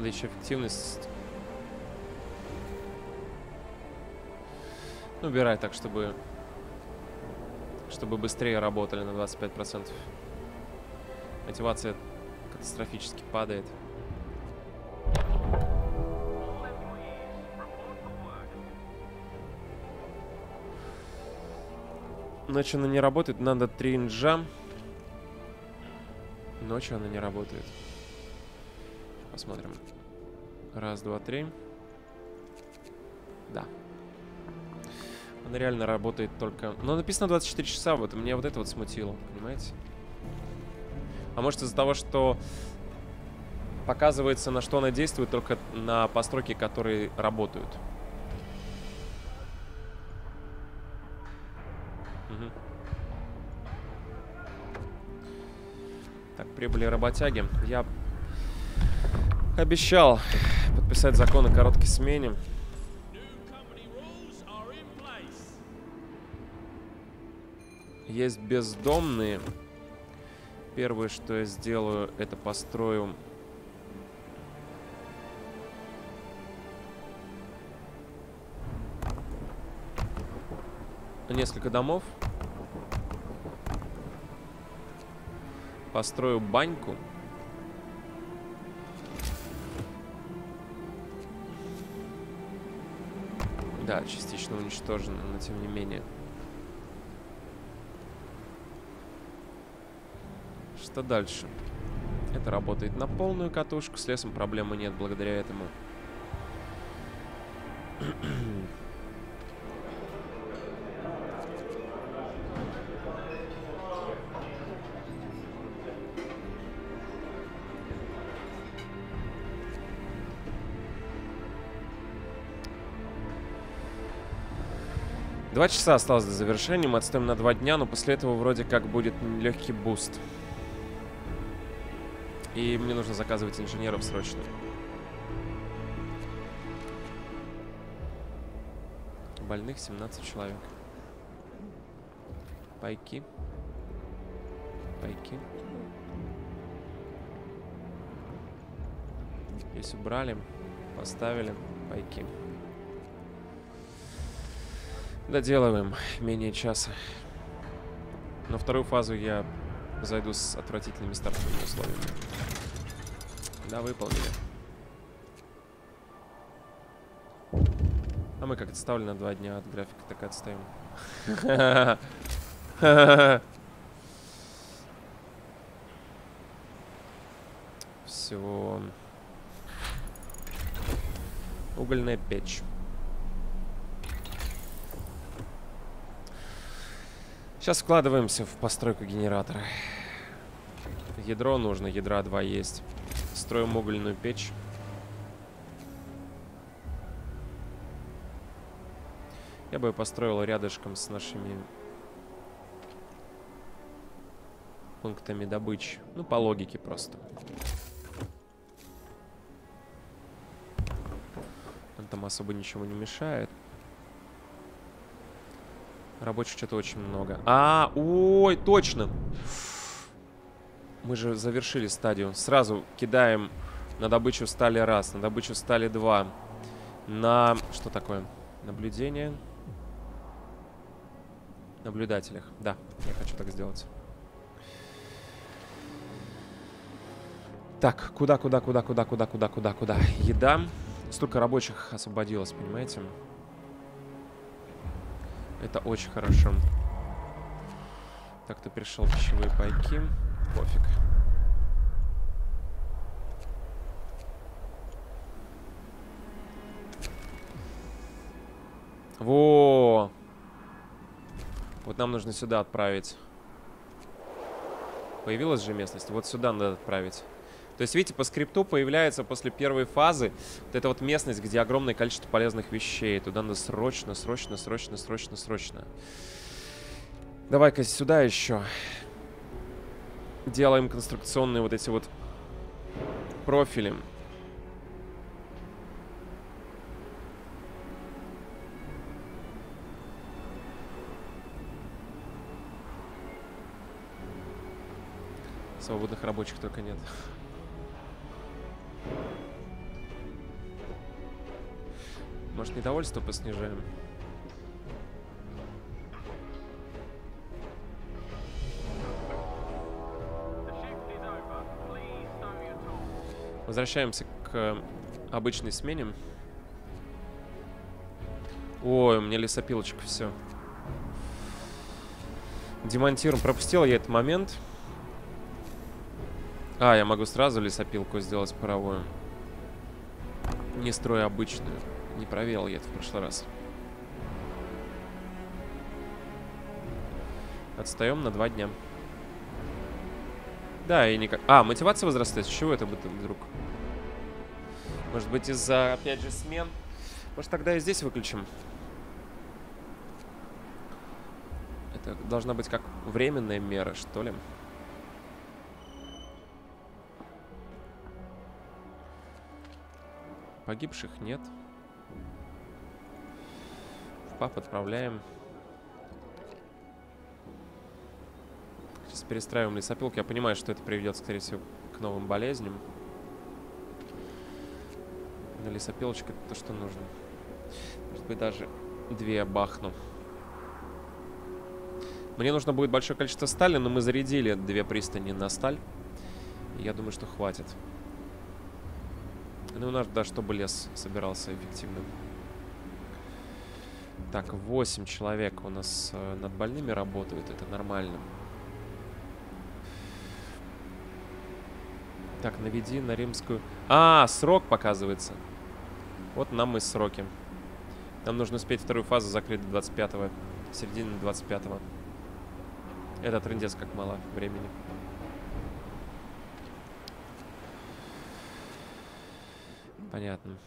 Надо еще эффективность... Ну, убирай так, чтобы... Чтобы быстрее работали на 25%. Мотивация катастрофически падает. Ночью она не работает, надо три инжа. Ночью она не работает. Посмотрим. Раз, два, три. Да. Она реально работает только... Но написано 24 часа, вот меня вот это вот смутило, понимаете? А может из-за того, что показывается, на что она действует, только на постройки, которые работают. Угу. Так, прибыли работяги. Я обещал подписать закон о короткой смене. Есть бездомные. Первое, что я сделаю, это построю несколько домов. Построю баньку. Частично уничтожено, но тем не менее. Что дальше? Это работает на полную катушку. С лесом проблемы нет благодаря этому. Два часа осталось до завершения, мы отстоим на два дня, но после этого вроде как будет легкий буст. И мне нужно заказывать инженеров срочно. Больных 17 человек. Пайки. Пайки. Здесь убрали, поставили пайки. Доделываем менее часа. На вторую фазу я зайду с отвратительными стартовыми условиями. Да, выполнили. А мы как отставили на два дня от графика, так и отставим. Все. Угольная печь. Сейчас вкладываемся в постройку генератора. Ядро нужно, ядра 2 есть. Строим угольную печь. Я бы построил рядышком с нашими пунктами добычи. Ну, по логике просто. Там особо ничего не мешает. Рабочих что-то очень много. А, ой, точно. Мы же завершили стадию. Сразу кидаем на добычу стали раз, на добычу стали два. На... Что такое? Наблюдение. Наблюдателях. Да, я хочу так сделать. Так, куда, куда, куда, куда, куда, куда, куда, куда? Еда. Столько рабочих освободилось, понимаете? Понимаете? Это очень хорошо. Так, ты пришел пищевые пайки. Пофиг. Во! Вот нам нужно сюда отправить. Появилась же местность. Вот сюда надо отправить. То есть, видите, по скрипту появляется после первой фазы вот эта вот местность, где огромное количество полезных вещей. Туда надо срочно, срочно, срочно, срочно, срочно. Давай-ка сюда еще. Делаем конструкционные вот эти вот профили. Свободных рабочих только нет. Может, недовольство поснижаем? Возвращаемся к обычной смене. Ой, у меня лесопилочка, все. Демонтируем. Пропустил я этот момент. Момент. А, я могу сразу лесопилку сделать паровую. Не строю обычную. Не проверил я это в прошлый раз. Отстаем на два дня. Да, и никак... А, мотивация возрастает. С чего это вдруг? Может быть, из-за, опять же, смен? Может, тогда и здесь выключим? Это должна быть как временная мера, что ли? Погибших нет. В пап отправляем. Сейчас перестраиваем лесопилки. Я понимаю, что это приведет, скорее всего, к новым болезням. На лесопилочка это то, что нужно. Может быть, даже две бахну. Мне нужно будет большое количество стали, но мы зарядили две пристани на сталь. Я думаю, что хватит. Ну, у нас, да, чтобы лес собирался эффективным. Так, 8 человек у нас э, над больными работают, это нормально. Так, наведи на римскую... А, срок показывается. Вот нам и сроки. Нам нужно успеть вторую фазу закрыть до 25-го. Середины 25-го. Это трендец как мало времени. Понятно.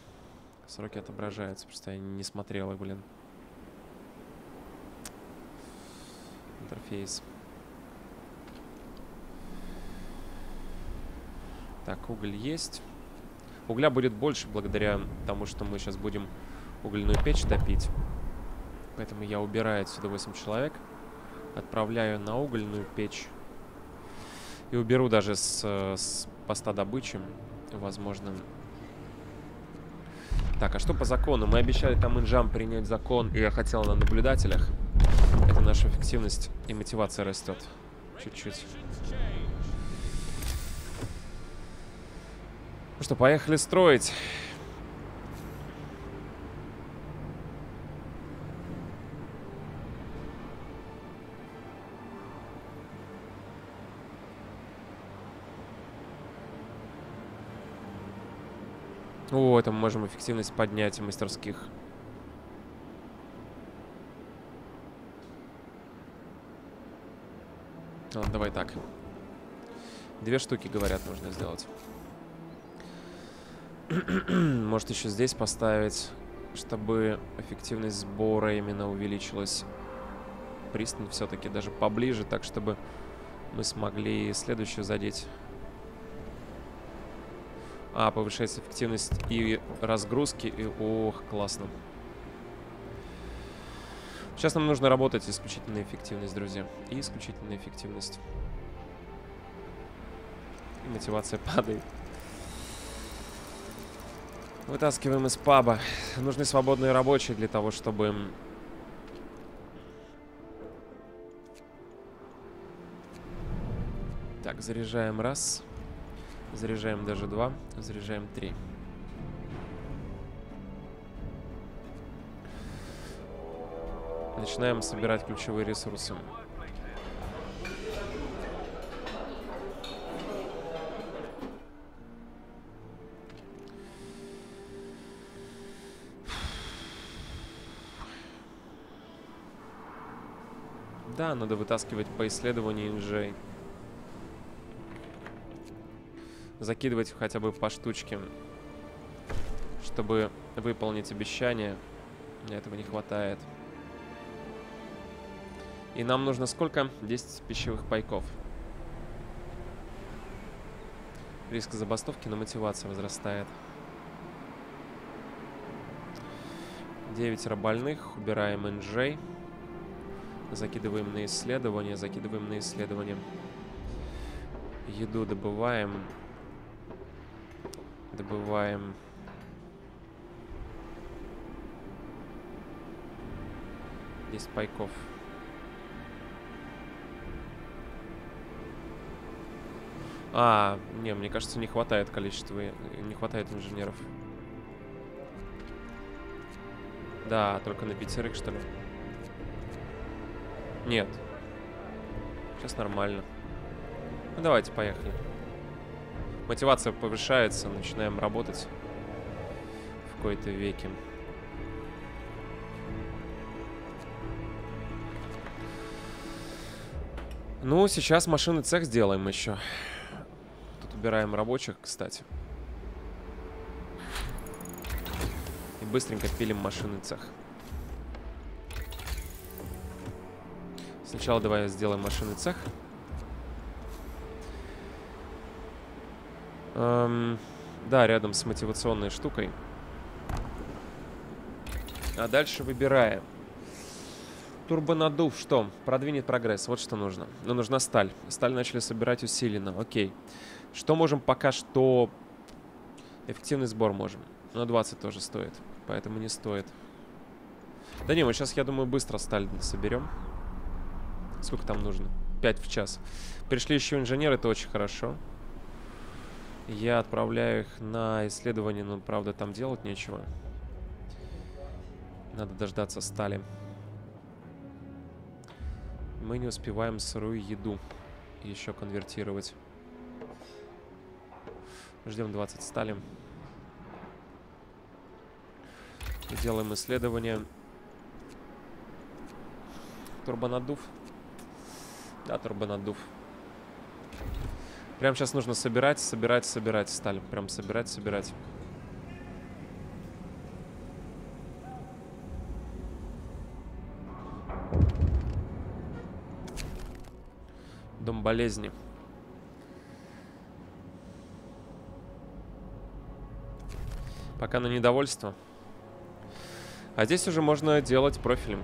Сроки отображаются, просто я не смотрел их, блин. Интерфейс. Так, уголь есть. Угля будет больше благодаря тому, что мы сейчас будем угольную печь топить. Поэтому я убираю отсюда 8 человек. Отправляю на угольную печь. И уберу даже с, с поста добычи. Возможно, так, а что по закону? Мы обещали там инжам принять закон, и я хотел на наблюдателях. Это наша эффективность и мотивация растет. Чуть-чуть. Ну что, поехали строить. О, это мы можем эффективность поднять мастерских. Ладно, давай так. Две штуки, говорят, нужно сделать. Может, еще здесь поставить, чтобы эффективность сбора именно увеличилась. Пристань все-таки даже поближе, так чтобы мы смогли следующую задеть. А, повышается эффективность и разгрузки. И, ох, классно. Сейчас нам нужно работать исключительно эффективность, друзья. И исключительная эффективность. И мотивация падает. Вытаскиваем из паба. Нужны свободные рабочие для того, чтобы... Так, заряжаем раз. Раз. Заряжаем даже два. Заряжаем три. Начинаем собирать ключевые ресурсы. Да, надо вытаскивать по исследованию инжей. Закидывать хотя бы по штучке, чтобы выполнить обещание. Этого не хватает. И нам нужно сколько? 10 пищевых пайков. Риск забастовки, но мотивация возрастает. 9 больных. Убираем NJ. Закидываем на исследование. Закидываем на исследование. Еду добываем. Добываем. 10 пайков. А, не, мне кажется, не хватает количества, не хватает инженеров. Да, только на пятерых, что ли? Нет. Сейчас нормально. Ну, давайте, поехали. Мотивация повышается, начинаем работать в какой-то веке. Ну, сейчас машины цех сделаем еще. Тут убираем рабочих, кстати. И быстренько пилим машины цех. Сначала давай сделаем машины цех. Эм, да, рядом с мотивационной штукой. А дальше выбираем. Турбонадув что? Продвинет прогресс. Вот что нужно. Но нужна сталь. Сталь начали собирать усиленно. Окей. Что можем пока что... Эффективный сбор можем. Но 20 тоже стоит. Поэтому не стоит. Да не, мы сейчас, я думаю, быстро сталь соберем. Сколько там нужно? 5 в час. Пришли еще инженеры, это очень хорошо. Я отправляю их на исследование, но, правда, там делать нечего. Надо дождаться стали. Мы не успеваем сырую еду еще конвертировать. Ждем 20 стали. Делаем исследование. Турбонадув. Да, турбонадув. Прям сейчас нужно собирать, собирать, собирать сталь. Прям собирать, собирать. Дом болезни. Пока на недовольство. А здесь уже можно делать профилем.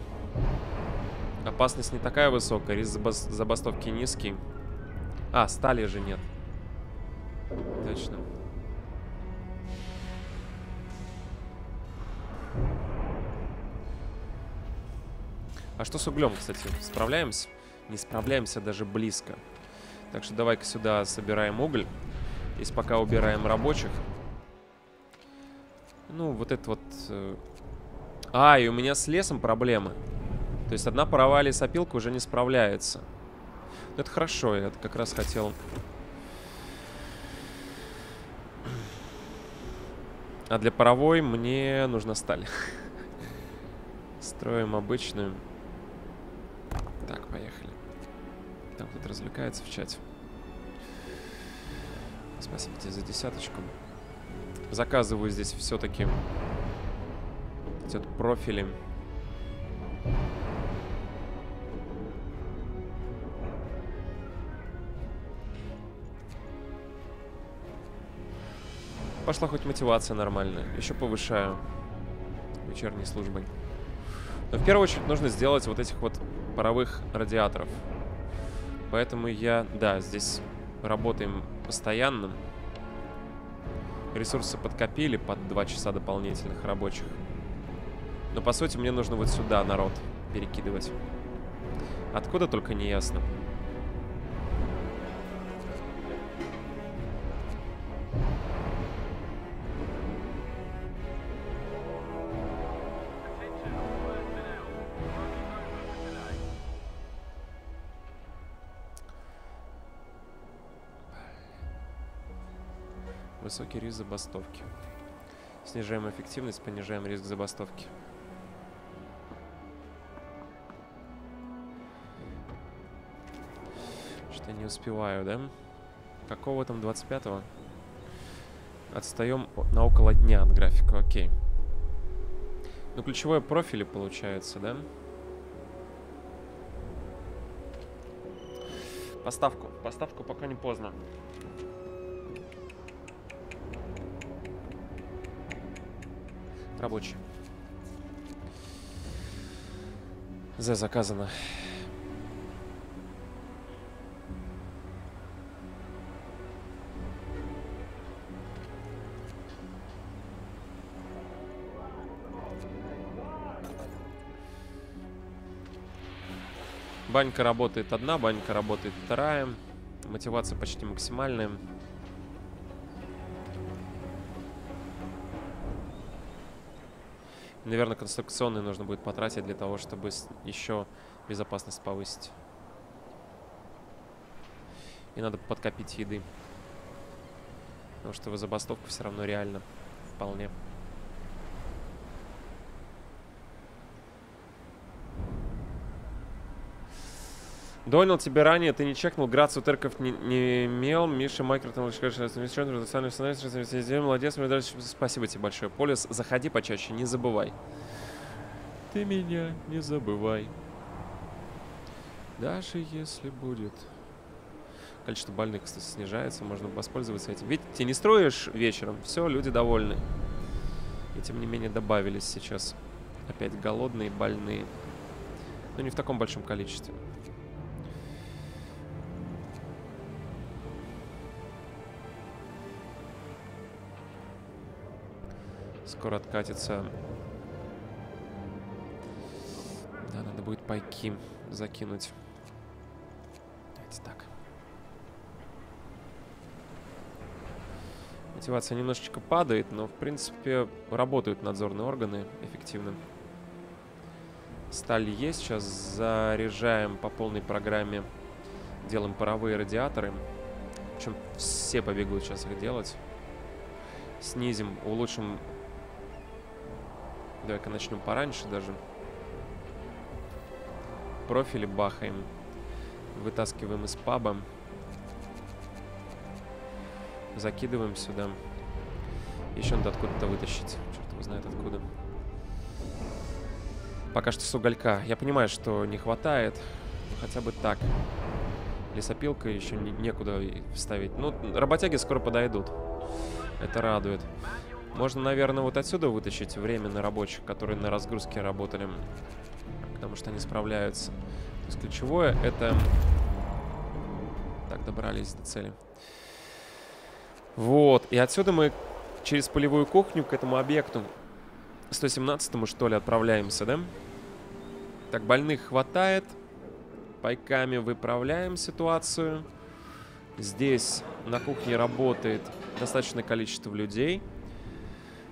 Опасность не такая высокая, риск забастовки низкий. А, стали же нет. Точно. А что с углем, кстати? Справляемся? Не справляемся даже близко. Так что давай-ка сюда собираем уголь. Здесь пока убираем рабочих. Ну, вот это вот... Э, а, и у меня с лесом проблемы. То есть одна паровая лесопилка уже не справляется. Это хорошо, я как раз хотел... А для паровой мне нужна сталь. Строим обычную. Так, поехали. Там кто-то развлекается в чате. Спасибо тебе за десяточку. Заказываю здесь все-таки эти профили. Пошла хоть мотивация нормальная. Еще повышаю вечерней службой. Но в первую очередь нужно сделать вот этих вот паровых радиаторов. Поэтому я, да, здесь работаем постоянно. Ресурсы подкопили под 2 часа дополнительных рабочих. Но по сути мне нужно вот сюда народ перекидывать. Откуда только не ясно. Высокий риск забастовки. Снижаем эффективность, понижаем риск забастовки. Что-то не успеваю, да? Какого там 25-го? Отстаем на около дня от графика, окей. Ну, ключевое профили получается, да? Поставку. Поставку пока не поздно. Рабочий. За заказано. Банька работает одна, банька работает вторая. Мотивация почти максимальная. Наверное, конструкционные нужно будет потратить для того, чтобы еще безопасность повысить. И надо подкопить еды. Потому что забастовка все равно реально. Вполне. Донил тебе ранее, ты не чекнул, Грацию Терков не, не имел, Миша Майкро, там молодец, спасибо тебе большое. Полис, заходи почаще, не забывай. Ты меня не забывай. Даже если будет... Количество больных, кстати, снижается, можно воспользоваться этим. Видите, не строишь вечером, все, люди довольны. И тем не менее добавились сейчас опять голодные, больные. Но не в таком большом количестве. Скоро откатится. Да, надо будет пайки закинуть. Давайте так. Мотивация немножечко падает, но, в принципе, работают надзорные органы эффективно. Сталь есть. Сейчас заряжаем по полной программе. Делаем паровые радиаторы. Причем все побегут сейчас их делать. Снизим, улучшим Давай-ка начнем пораньше даже. Профили бахаем. Вытаскиваем из паба. Закидываем сюда. Еще надо откуда-то вытащить. Черт его знает откуда. Пока что с уголька. Я понимаю, что не хватает. Хотя бы так. Лесопилка еще не, некуда вставить. Ну, работяги скоро подойдут. Это радует. Можно, наверное, вот отсюда вытащить временно рабочих, которые на разгрузке работали. Потому что они справляются. То есть ключевое это... Так, добрались до цели. Вот. И отсюда мы через полевую кухню к этому объекту 117-му, что ли, отправляемся, да? Так, больных хватает. Пайками выправляем ситуацию. Здесь на кухне работает достаточное количество людей.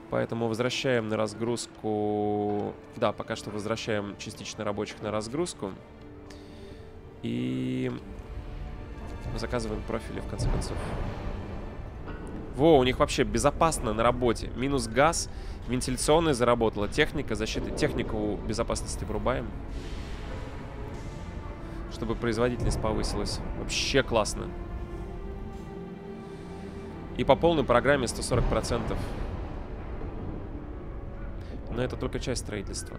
Поэтому возвращаем на разгрузку... Да, пока что возвращаем частично рабочих на разгрузку. И заказываем профили, в конце концов. Во, у них вообще безопасно на работе. Минус газ, вентиляционная заработала, техника защиты. Технику безопасности врубаем. Чтобы производительность повысилась. Вообще классно. И по полной программе 140%. Но это только часть строительства.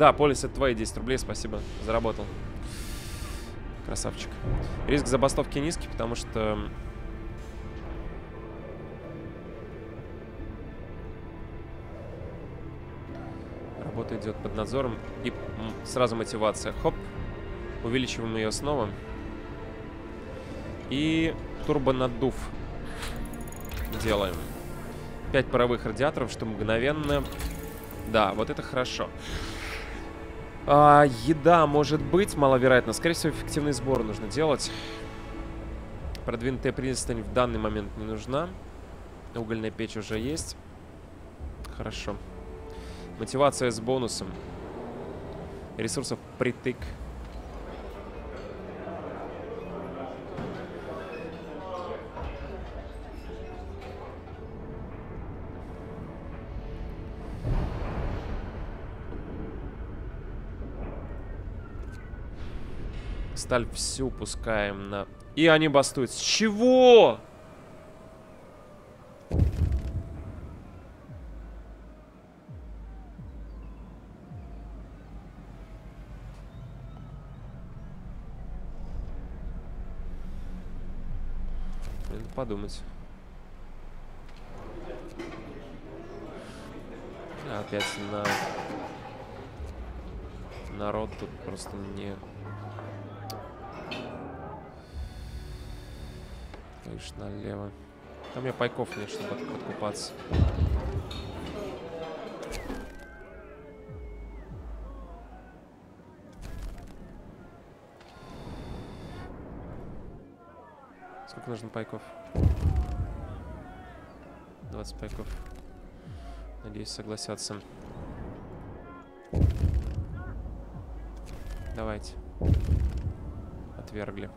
Да, полис, это твои 10 рублей, спасибо. Заработал. Красавчик. Риск забастовки низкий, потому что... Работа идет под надзором. И сразу мотивация. Хоп. Увеличиваем ее снова. И турбонаддув делаем. 5 паровых радиаторов, что мгновенно... Да, вот это хорошо. А, еда может быть, маловероятно. Скорее всего, эффективный сбор нужно делать. Продвинутая пристань в данный момент не нужна. Угольная печь уже есть. Хорошо. Мотивация с бонусом. Ресурсов притык. Сталь всю пускаем на... И они бастуют. С чего? Надо подумать. Опять на... Народ тут просто не слышь, налево. Там у пайков нет, чтобы откупаться. Сколько нужно пайков? 20 пайков. Надеюсь, согласятся. Давайте. Отвергли.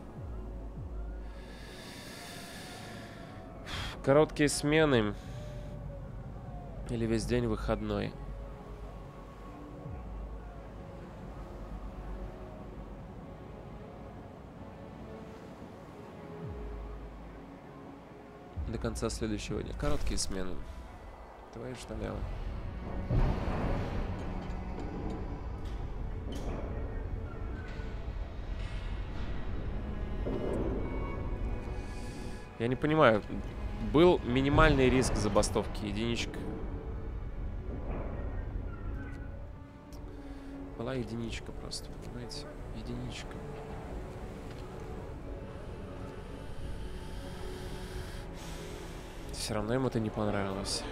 Короткие смены. Или весь день выходной. До конца следующего дня. Короткие смены. Твои что налево. Я не понимаю, был минимальный риск забастовки, единичка. Была единичка просто, понимаете? Единичка. Все равно ему это не понравилось.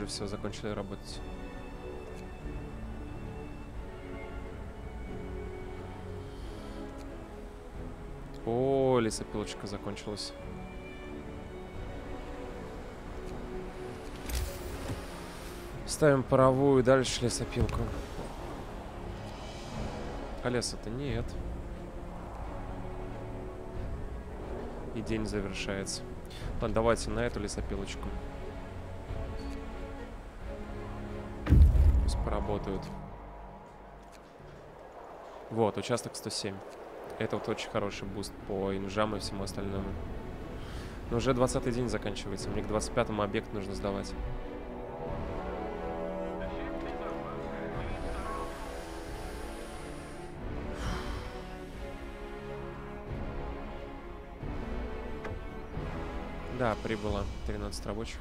Уже все закончили работать. О, лесопилочка закончилась. Ставим паровую, дальше лесопилку. А леса-то нет. И день завершается. Ладно, давайте на эту лесопилочку. Пусть поработают. Вот, участок 107. Это вот очень хороший буст по инжам и всему остальному. Но уже 20 день заканчивается. Мне к 25-му объект нужно сдавать. Да, прибыло 13 рабочих.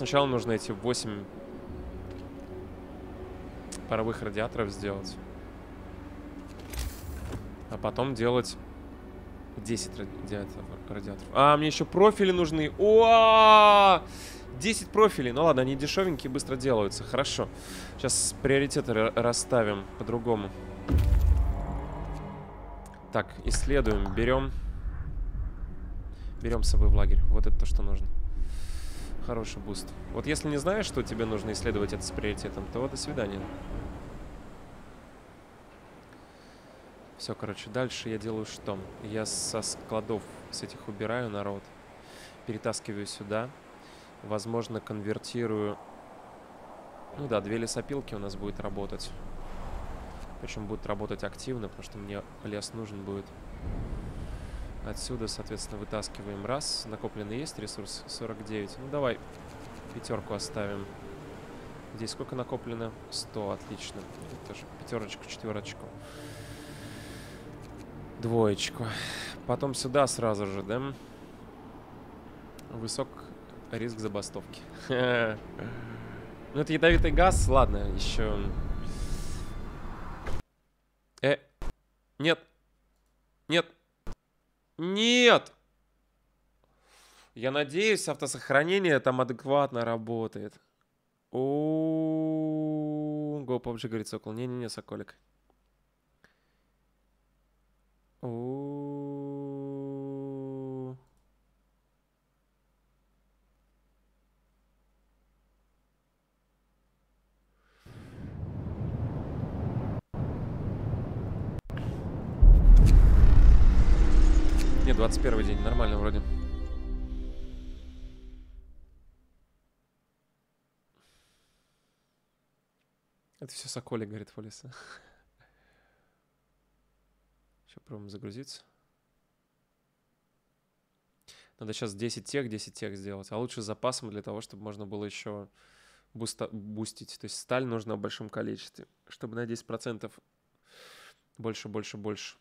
Сначала нужно эти 8 паровых радиаторов сделать. А потом делать 10 радиаторов. радиаторов. А, мне еще профили нужны. О! 10 профилей. Ну ладно, они дешевенькие, быстро делаются. Хорошо. Сейчас приоритеты расставим по-другому. Так, исследуем, берем. Берем с собой в лагерь. Вот это то, что нужно. Хороший буст. Вот если не знаешь, что тебе нужно исследовать это с приоритетом, то до свидания. Все, короче, дальше я делаю что? Я со складов с этих убираю народ. Перетаскиваю сюда. Возможно, конвертирую... Ну да, две лесопилки у нас будет работать. Причем будет работать активно, потому что мне лес нужен будет. Отсюда, соответственно, вытаскиваем раз. Накопленный есть ресурс 49. Ну, давай пятерку оставим. Здесь сколько накоплено? 100, отлично. Тоже пятерочку, четверочку. Двоечку. Потом сюда сразу же, да? Высок риск забастовки. Ну, это ядовитый газ. Ладно, еще... Э, нет, нет, нет. Я надеюсь, автосохранение там адекватно работает. О, PUBG говорит Сокол. Не-не-не, Соколик. О. Не, 21 день, нормально вроде. Это все Соколи, говорит Фолиса. Сейчас пробуем загрузиться. Надо сейчас 10 тех, 10 тех сделать. А лучше с запасом для того, чтобы можно было еще буста, бустить. То есть сталь нужна в большом количестве, чтобы на 10% больше, больше, больше.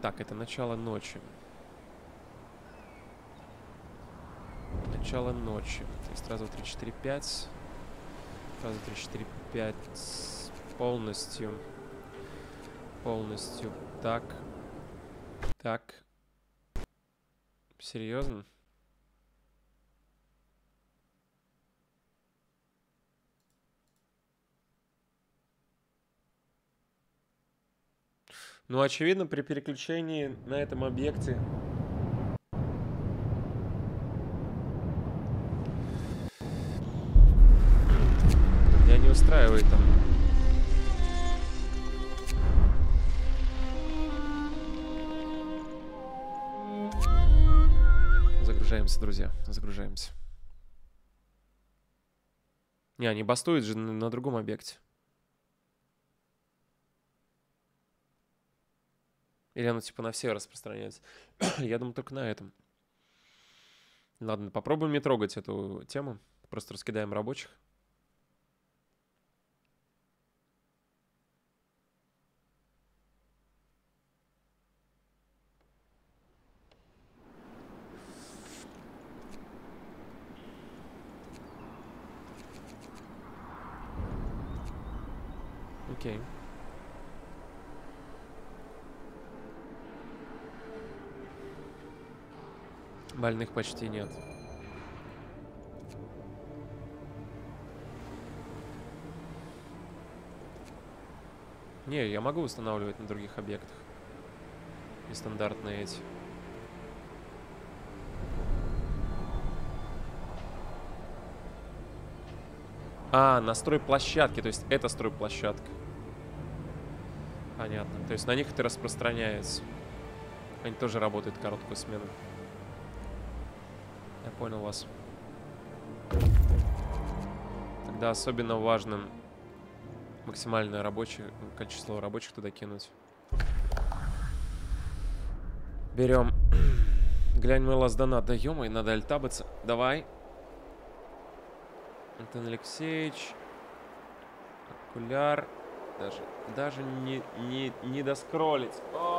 Так, это начало ночи. Начало ночи. Есть три, четыре, пять. Раз, два, три, четыре, пять. Полностью. Полностью. Так. Так. Серьезно? Ну, очевидно, при переключении на этом объекте я не устраивает там. Загружаемся, друзья, загружаемся. Не, они бастуют же на другом объекте. Или оно типа на все распространяется? Я думаю, только на этом. Ладно, попробуем не трогать эту тему. Просто раскидаем рабочих. Окей. Okay. Больных почти нет. Не, я могу устанавливать на других объектах. Нестандартные эти. А, настрой площадки, то есть это стройплощадка. Понятно. То есть на них это распространяется. Они тоже работают короткую смену. Я понял вас. Тогда особенно важным максимальное рабочее количество рабочих туда кинуть. Берем. Глянь, мой лаз донат. Да ё надо альтабаться. Давай. Антон Алексеевич. Окуляр. Даже, даже не, не, не доскролить. Смотрю,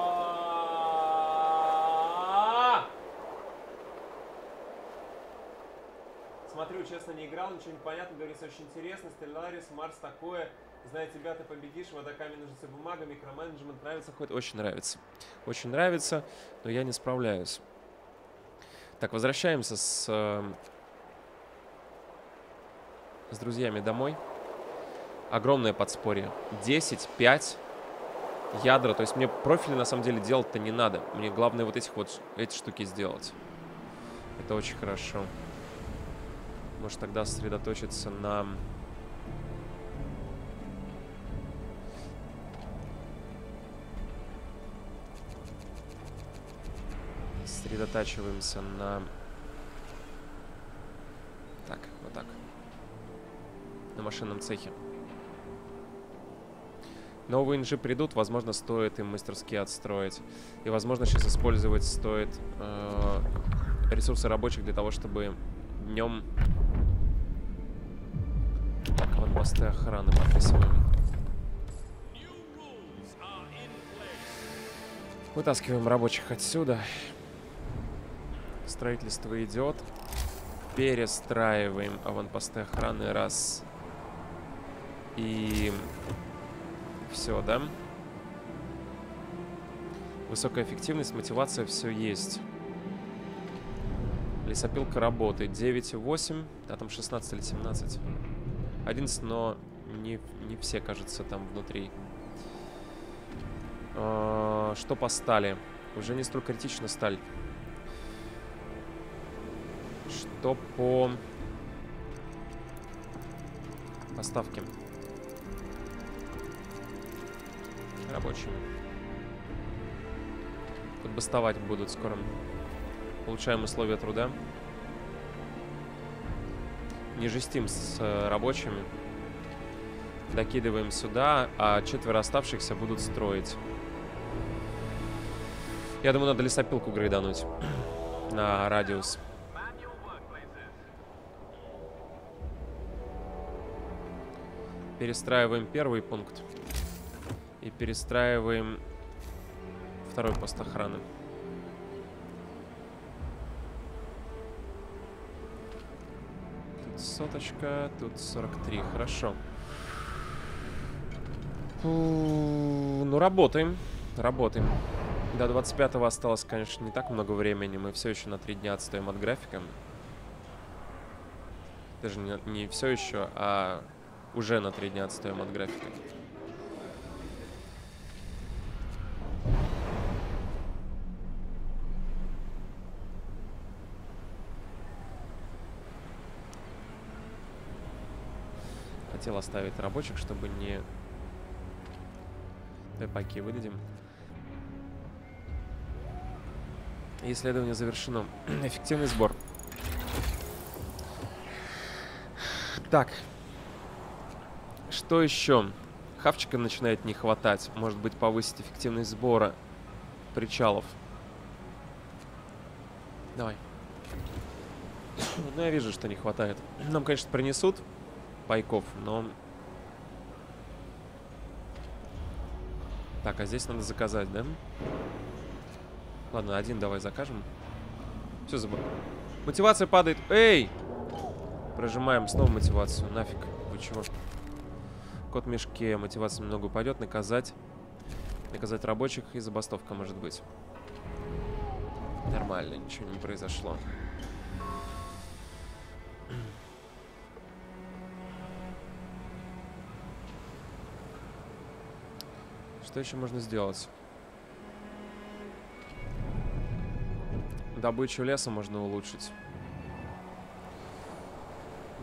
честно, не играл, ничего не понятно, говорится, очень интересно. Стелларис, Марс такое. Зная тебя, ты победишь. Вода, камень, ножницы, бумага, микроменеджмент. Нравится хоть? Очень нравится. Очень нравится, но я не справляюсь. Так, возвращаемся с, э, с друзьями домой. Огромное подспорье. 10, 5 ядра. То есть мне профили на самом деле делать-то не надо. Мне главное вот этих вот эти штуки сделать. Это очень хорошо. Может тогда сосредоточиться на... Сосредотачиваемся на... Так, вот так. На машинном цехе. Новые инжи придут, возможно, стоит им мастерские отстроить. И, возможно, сейчас использовать стоит э, ресурсы рабочих для того, чтобы днем аванпосты охраны подписываем. Вытаскиваем рабочих отсюда. Строительство идет. Перестраиваем аванпосты охраны. Раз. И все, да? Высокая эффективность, мотивация, все есть. Лесопилка работает. 9,8. А там 16 или 17. 11, но не, не все, кажется, там внутри. А, что по стали? Уже не столь критично сталь. Что по поставке? Рабочим. Тут бастовать будут скоро. Улучшаем условия труда не жестим с э, рабочими. Докидываем сюда, а четверо оставшихся будут строить. Я думаю, надо лесопилку грейдануть на радиус. Перестраиваем первый пункт. И перестраиваем второй пост охраны. Соточка, тут 43. Хорошо. Ну, работаем. Работаем. До 25-го осталось, конечно, не так много времени. Мы все еще на 3 дня отстоим от графика. Даже не, не все еще, а уже на 3 дня отстоим от графика. Хотел оставить рабочих, чтобы не... Давай паки выдадим. Исследование завершено. Эффективный сбор. Так. Что еще? Хавчика начинает не хватать. Может быть, повысить эффективность сбора причалов. Давай. Ну, я вижу, что не хватает. Нам, конечно, принесут пайков, но... Так, а здесь надо заказать, да? Ладно, один давай закажем. Все, забыл. Мотивация падает. Эй! Прожимаем снова мотивацию. Нафиг. Вы чего? Код в мешке. Мотивация немного упадет. Наказать. Наказать рабочих и забастовка может быть. Нормально, ничего не произошло. Что еще можно сделать? Добычу леса можно улучшить.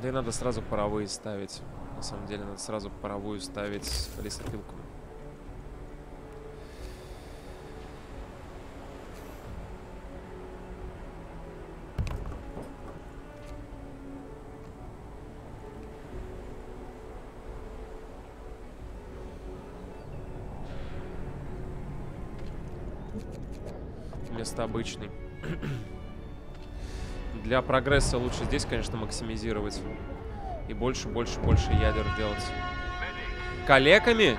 Да и надо сразу паровые ставить. На самом деле надо сразу паровую ставить лесопилку. Вместо обычный. Для прогресса лучше здесь, конечно, максимизировать. И больше, больше, больше ядер делать. Калеками?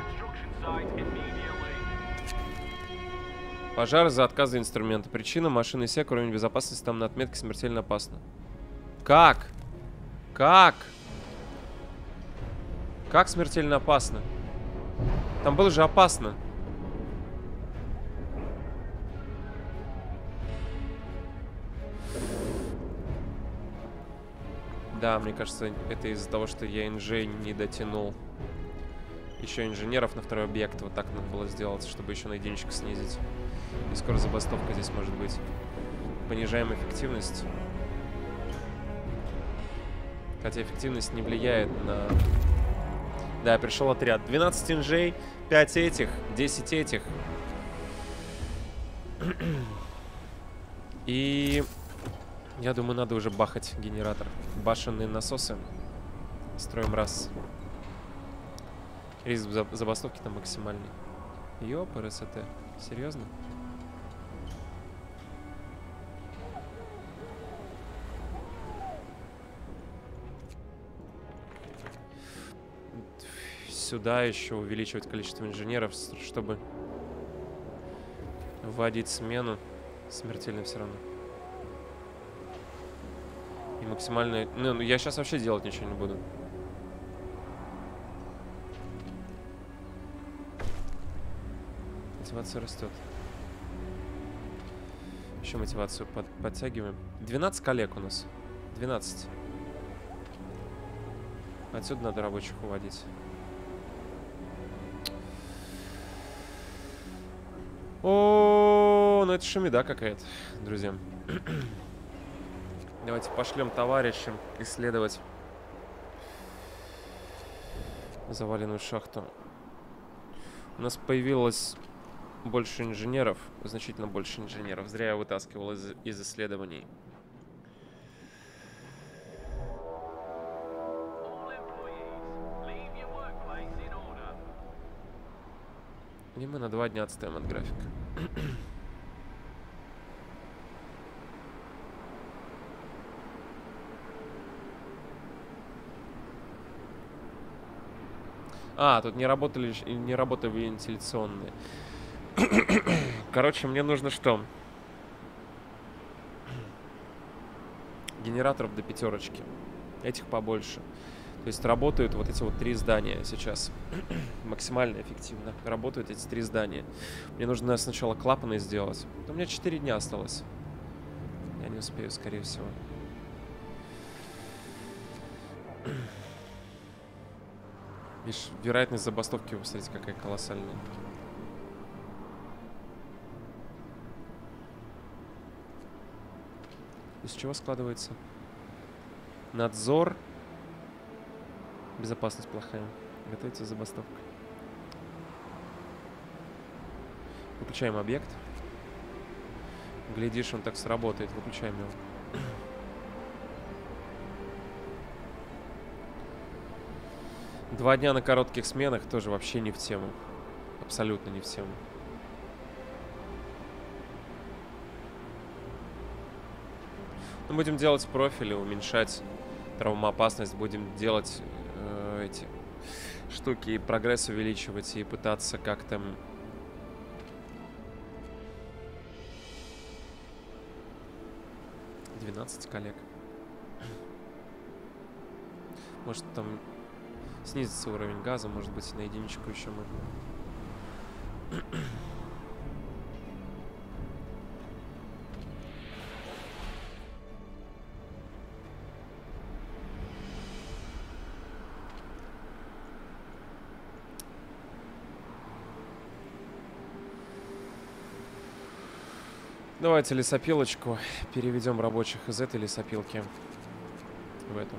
Пожар из-за отказа инструмента. Причина машины сек, уровень безопасности там на отметке смертельно опасно. Как? Как? Как смертельно опасно? Там было же опасно. Да, мне кажется, это из-за того, что я инжей не дотянул. Еще инженеров на второй объект вот так надо было сделать, чтобы еще на единичку снизить. И скоро забастовка здесь может быть. Понижаем эффективность. Хотя эффективность не влияет на... Да, пришел отряд. 12 инжей, 5 этих, 10 этих. И я думаю, надо уже бахать генератор. Башенные насосы. Строим раз. Риск забастовки там максимальный. Ёп, РСТ. Серьезно? Сюда еще увеличивать количество инженеров, чтобы вводить смену. Смертельно все равно. Максимально... Ну, я сейчас вообще делать ничего не буду. Мотивация растет. Еще мотивацию под, подтягиваем. 12 коллег у нас. 12. Отсюда надо рабочих уводить. О, ну это шумида какая-то, друзья. Давайте пошлем товарищам исследовать заваленную шахту. У нас появилось больше инженеров, значительно больше инженеров. Зря я вытаскивал из, из исследований. И мы на два дня отстаем от графика. А, тут не работали, не работали вентиляционные. Короче, мне нужно что? Генераторов до пятерочки. Этих побольше. То есть работают вот эти вот три здания сейчас. Максимально эффективно. Работают эти три здания. Мне нужно сначала клапаны сделать. У меня 4 дня осталось. Я не успею, скорее всего. Видишь, вероятность забастовки, посмотрите, какая колоссальная. Из чего складывается? Надзор. Безопасность плохая. Готовится забастовка. Выключаем объект. Глядишь, он так сработает. Выключаем его. Два дня на коротких сменах тоже вообще не в тему. Абсолютно не в тему. Мы будем делать профили, уменьшать травмоопасность, будем делать э, эти штуки и прогресс увеличивать и пытаться как-то 12 коллег. Может там снизится уровень газа, может быть на единичку еще мы. Давайте лесопилочку переведем рабочих из этой лесопилки в эту.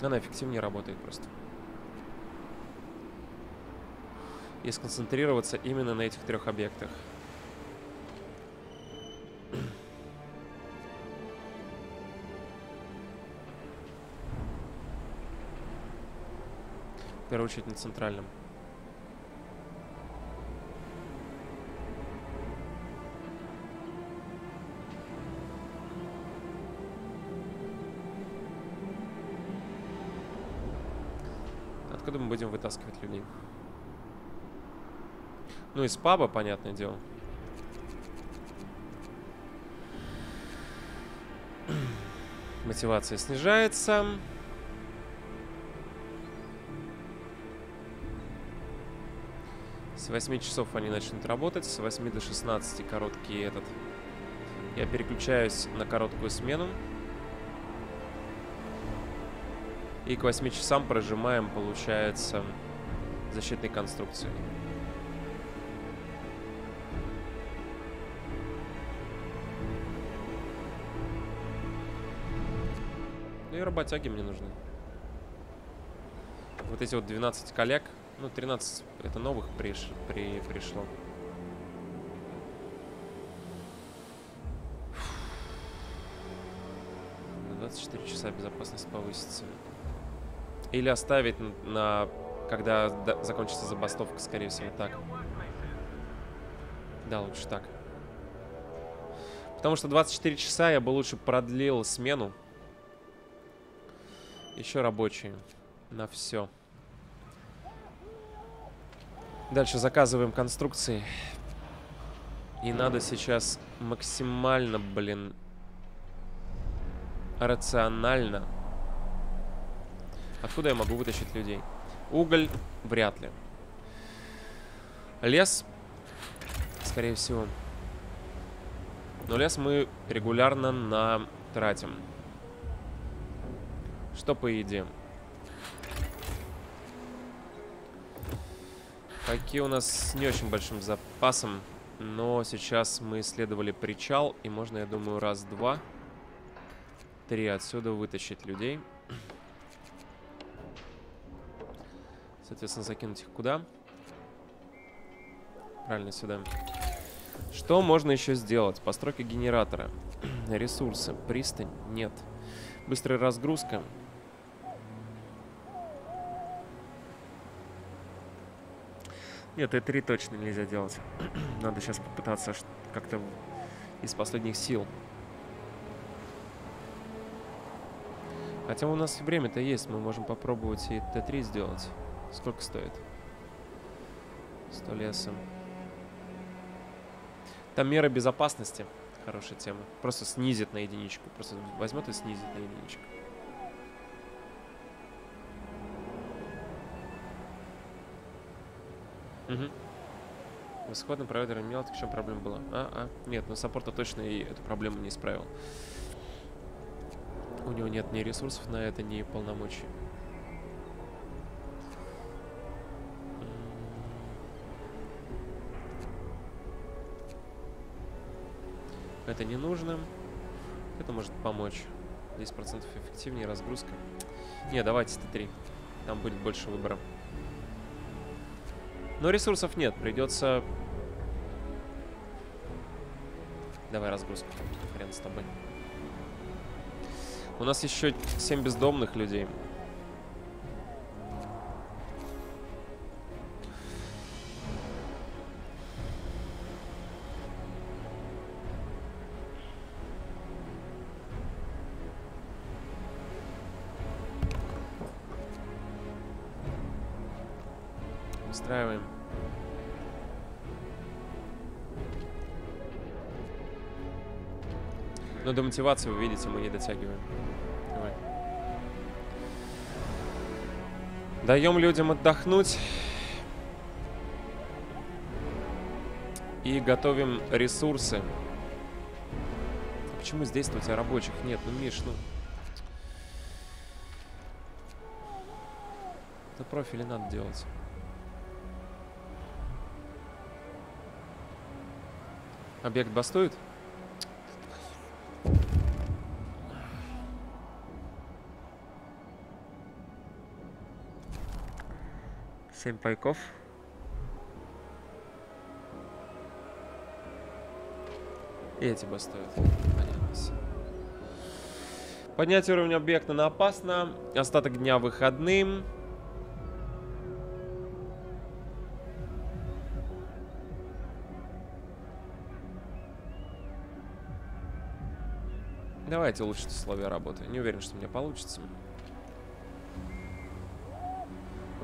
Она эффективнее работает просто. И сконцентрироваться именно на этих трех объектах. В первую очередь на центральном. Откуда мы будем вытаскивать людей? Ну, из паба, понятное дело. Мотивация снижается. С 8 часов они начнут работать. С 8 до 16 короткий этот. Я переключаюсь на короткую смену. И к 8 часам прожимаем, получается, защитной конструкции. Ну и работяги мне нужны. Вот эти вот 12 коллег, ну 13 это новых приш, при, пришло. 24 часа безопасность повысится. Или оставить на... Когда закончится забастовка, скорее всего, так. Да, лучше так. Потому что 24 часа я бы лучше продлил смену. Еще рабочие. На все. Дальше заказываем конструкции. И надо сейчас максимально, блин, рационально Откуда я могу вытащить людей? Уголь вряд ли. Лес, скорее всего. Но лес мы регулярно на тратим. Что по еде? Какие у нас с не очень большим запасом. Но сейчас мы исследовали причал. И можно, я думаю, раз-два, три отсюда вытащить людей. Соответственно, закинуть их куда? Правильно, сюда. Что можно еще сделать? Постройка генератора. Ресурсы. Пристань? Нет. Быстрая разгрузка. Нет, Т3 точно нельзя делать. Надо сейчас попытаться как-то из последних сил. Хотя у нас время-то есть, мы можем попробовать и Т3 сделать. Сколько стоит? 100 лесом. Там меры безопасности. Хорошая тема. Просто снизит на единичку. Просто возьмет и снизит на единичку. Угу. В исходном провайдере так в чем проблема была? А, а, нет, но саппорта точно и эту проблему не исправил. У него нет ни ресурсов на это, ни полномочий. Это не нужно. Это может помочь. 10% эффективнее разгрузка. Не, давайте Т3. Там будет больше выбора. Но ресурсов нет, придется... Давай разгрузку. Хрен с тобой. У нас еще 7 бездомных людей. Мотивации, вы видите, мы не дотягиваем. Давай. Даем людям отдохнуть. И готовим ресурсы. Почему здесь-то у тебя рабочих нет? Ну, Миш, ну... Это профили надо делать. Объект бастует? Семь пайков. И эти бастуют. Поднятие уровня объекта на опасно. Остаток дня выходным. Давайте улучшить условия работы. Не уверен, что мне получится.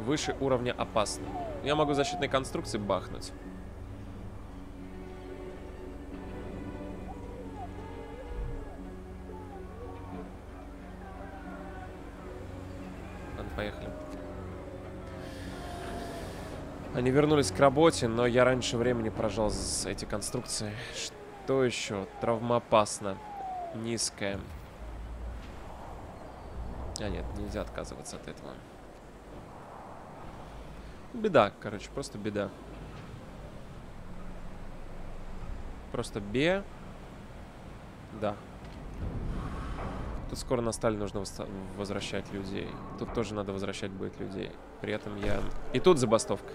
Выше уровня опасно. Я могу защитной конструкции бахнуть. Поехали. Они вернулись к работе, но я раньше времени прожал эти конструкции. Что еще? Травмоопасно низкая. А нет, нельзя отказываться от этого. Беда, короче, просто беда. Просто бе. Да. Тут скоро на сталь нужно возвращать людей. Тут тоже надо возвращать будет людей. При этом я... И тут забастовка.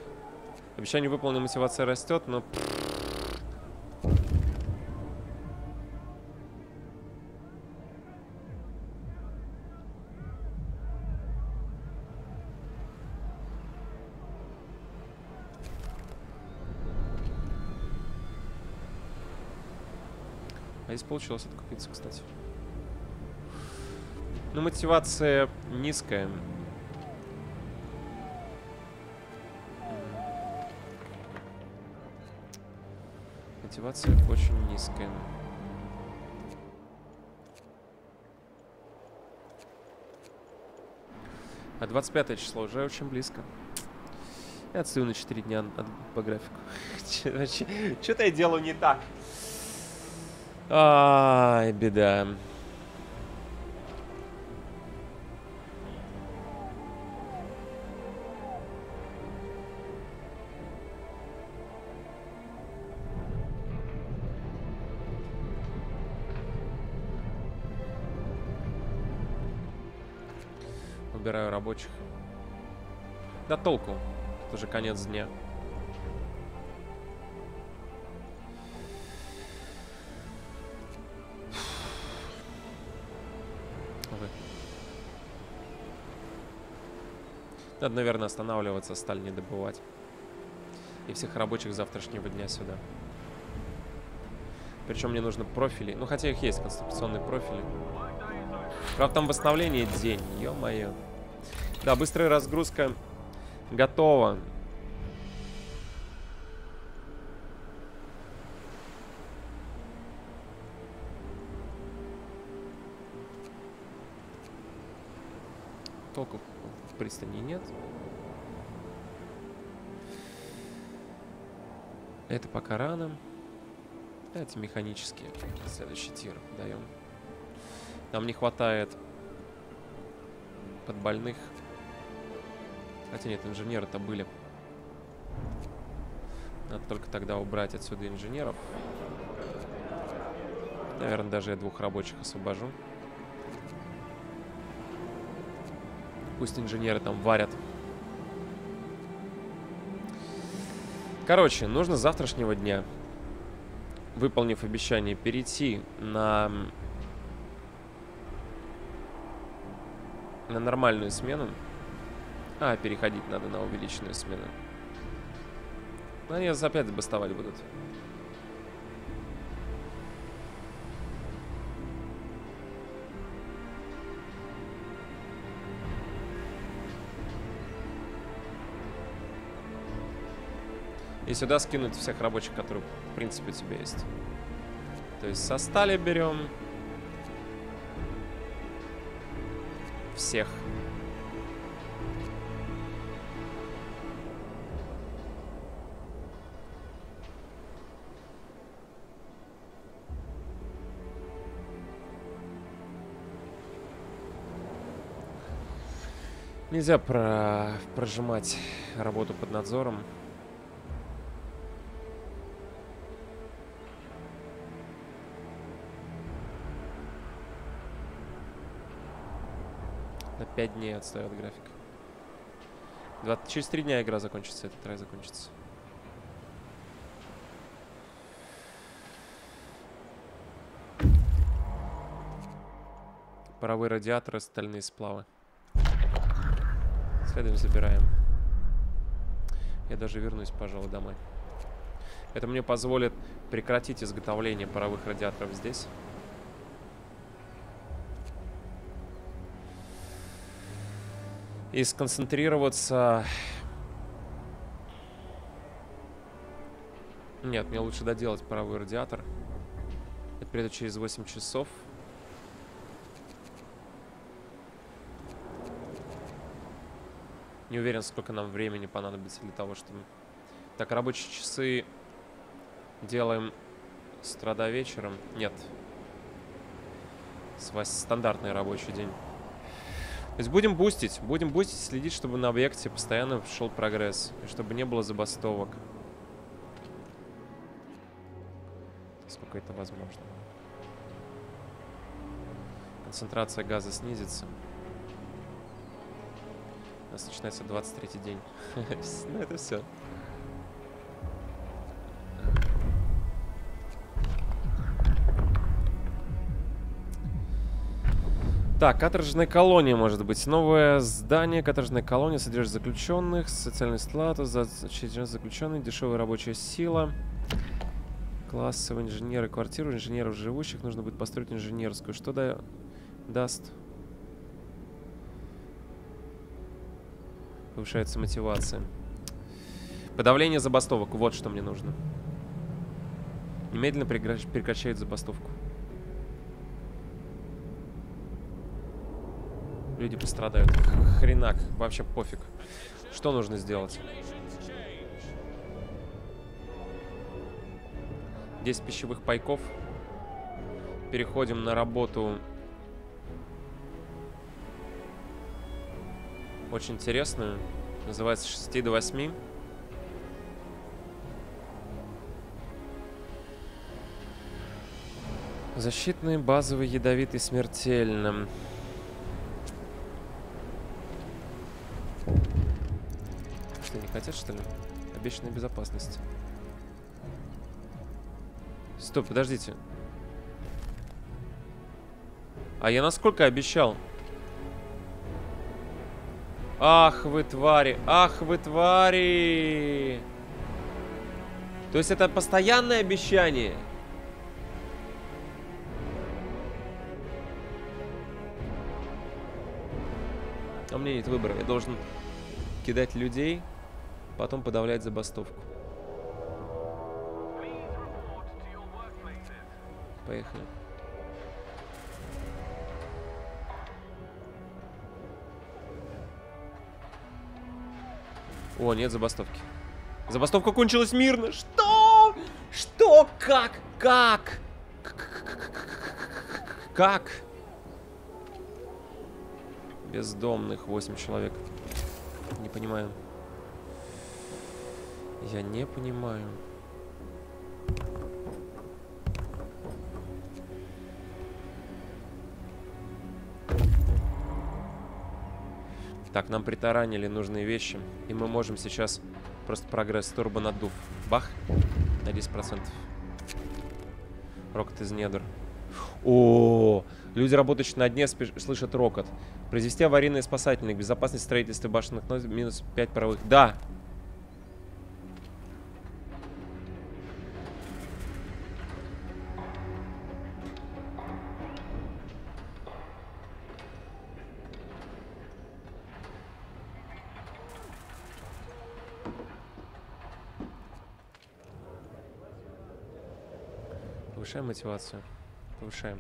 Обещание выполненной мотивация растет, но... А здесь получилось откупиться, кстати. Ну, мотивация низкая. Мотивация очень низкая. А 25 число уже очень близко. Я отстаю на 4 дня по графику. Что-то я делаю не так. Ай, беда. Убираю рабочих. Да толку. Это уже конец дня. Надо, наверное, останавливаться, сталь не добывать. И всех рабочих завтрашнего дня сюда. Причем мне нужно профили. Ну, хотя их есть, конструкционные профили. Правда, там восстановление день. Ё-моё. Да, быстрая разгрузка Готово. Пристани нет. Это пока рано. Давайте механические. Следующий тир даем. Нам не хватает под больных. Хотя нет, инженеры-то были. Надо только тогда убрать отсюда инженеров. Наверное, даже я двух рабочих освобожу. Пусть инженеры там варят. Короче, нужно с завтрашнего дня, выполнив обещание, перейти на, на нормальную смену. А, переходить надо на увеличенную смену. Они опять бастовать будут. И сюда скинуть всех рабочих, которые, в принципе, у тебя есть. То есть со стали берем. Всех. Нельзя про... прожимать работу под надзором. 5 дней отстает график. 20... Через 3 дня игра закончится, этот рай закончится. Паровые радиаторы, стальные сплавы. Следуем, забираем. Я даже вернусь, пожалуй, домой. Это мне позволит прекратить изготовление паровых радиаторов здесь. И сконцентрироваться... Нет, мне лучше доделать паровой радиатор. Это придет через 8 часов. Не уверен, сколько нам времени понадобится для того, чтобы... Так, рабочие часы делаем с утра до вечера. Нет. Стандартный рабочий день. То есть будем бустить, будем бустить, следить, чтобы на объекте постоянно шел прогресс, и чтобы не было забастовок. Сколько это возможно. Концентрация газа снизится. У нас начинается 23 день. ну это все. Так, каторжная колония, может быть. Новое здание, каторжная колония, содержит заключенных, социальный статус, заключенные, дешевая рабочая сила. Классовые инженеры, квартиру инженеров живущих. Нужно будет построить инженерскую. Что да даст? Повышается мотивация. Подавление забастовок. Вот что мне нужно. Немедленно прекращает забастовку. Люди пострадают. Хренак. Вообще пофиг. Что нужно сделать? 10 пищевых пайков. Переходим на работу. Очень интересную. Называется с 6 до 8. Защитный, базовый, ядовитый, смертельным. Хотят, что ли? Обещанная безопасность. Стоп, подождите. А я насколько обещал? Ах вы твари, ах вы твари! То есть это постоянное обещание? А у меня нет выбора, я должен кидать людей, потом подавлять забастовку. Поехали. О, нет забастовки. Забастовка кончилась мирно. Что? Что? Как? Как? Как? Бездомных 8 человек. Не понимаю. Я не понимаю. Так, нам притаранили нужные вещи. И мы можем сейчас просто прогресс турбо надув. Бах. На 10%. Рокот из недр. О, люди, работающие на дне, слышат рокот. Произвести аварийные спасательные. Безопасность строительства башенных минус 5 правых. Да, Повышаем мотивацию. Повышаем.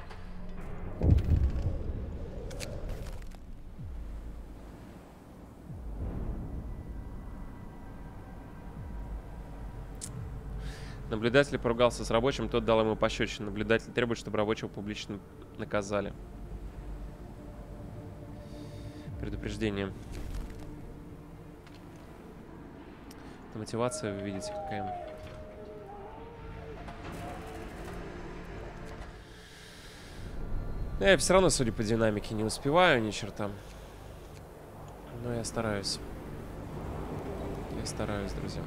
Наблюдатель поругался с рабочим, тот дал ему пощечину. Наблюдатель требует, чтобы рабочего публично наказали. Предупреждение. Это мотивация, вы видите, какая. Я все равно, судя по динамике, не успеваю ни черта. Но я стараюсь. Я стараюсь, друзья.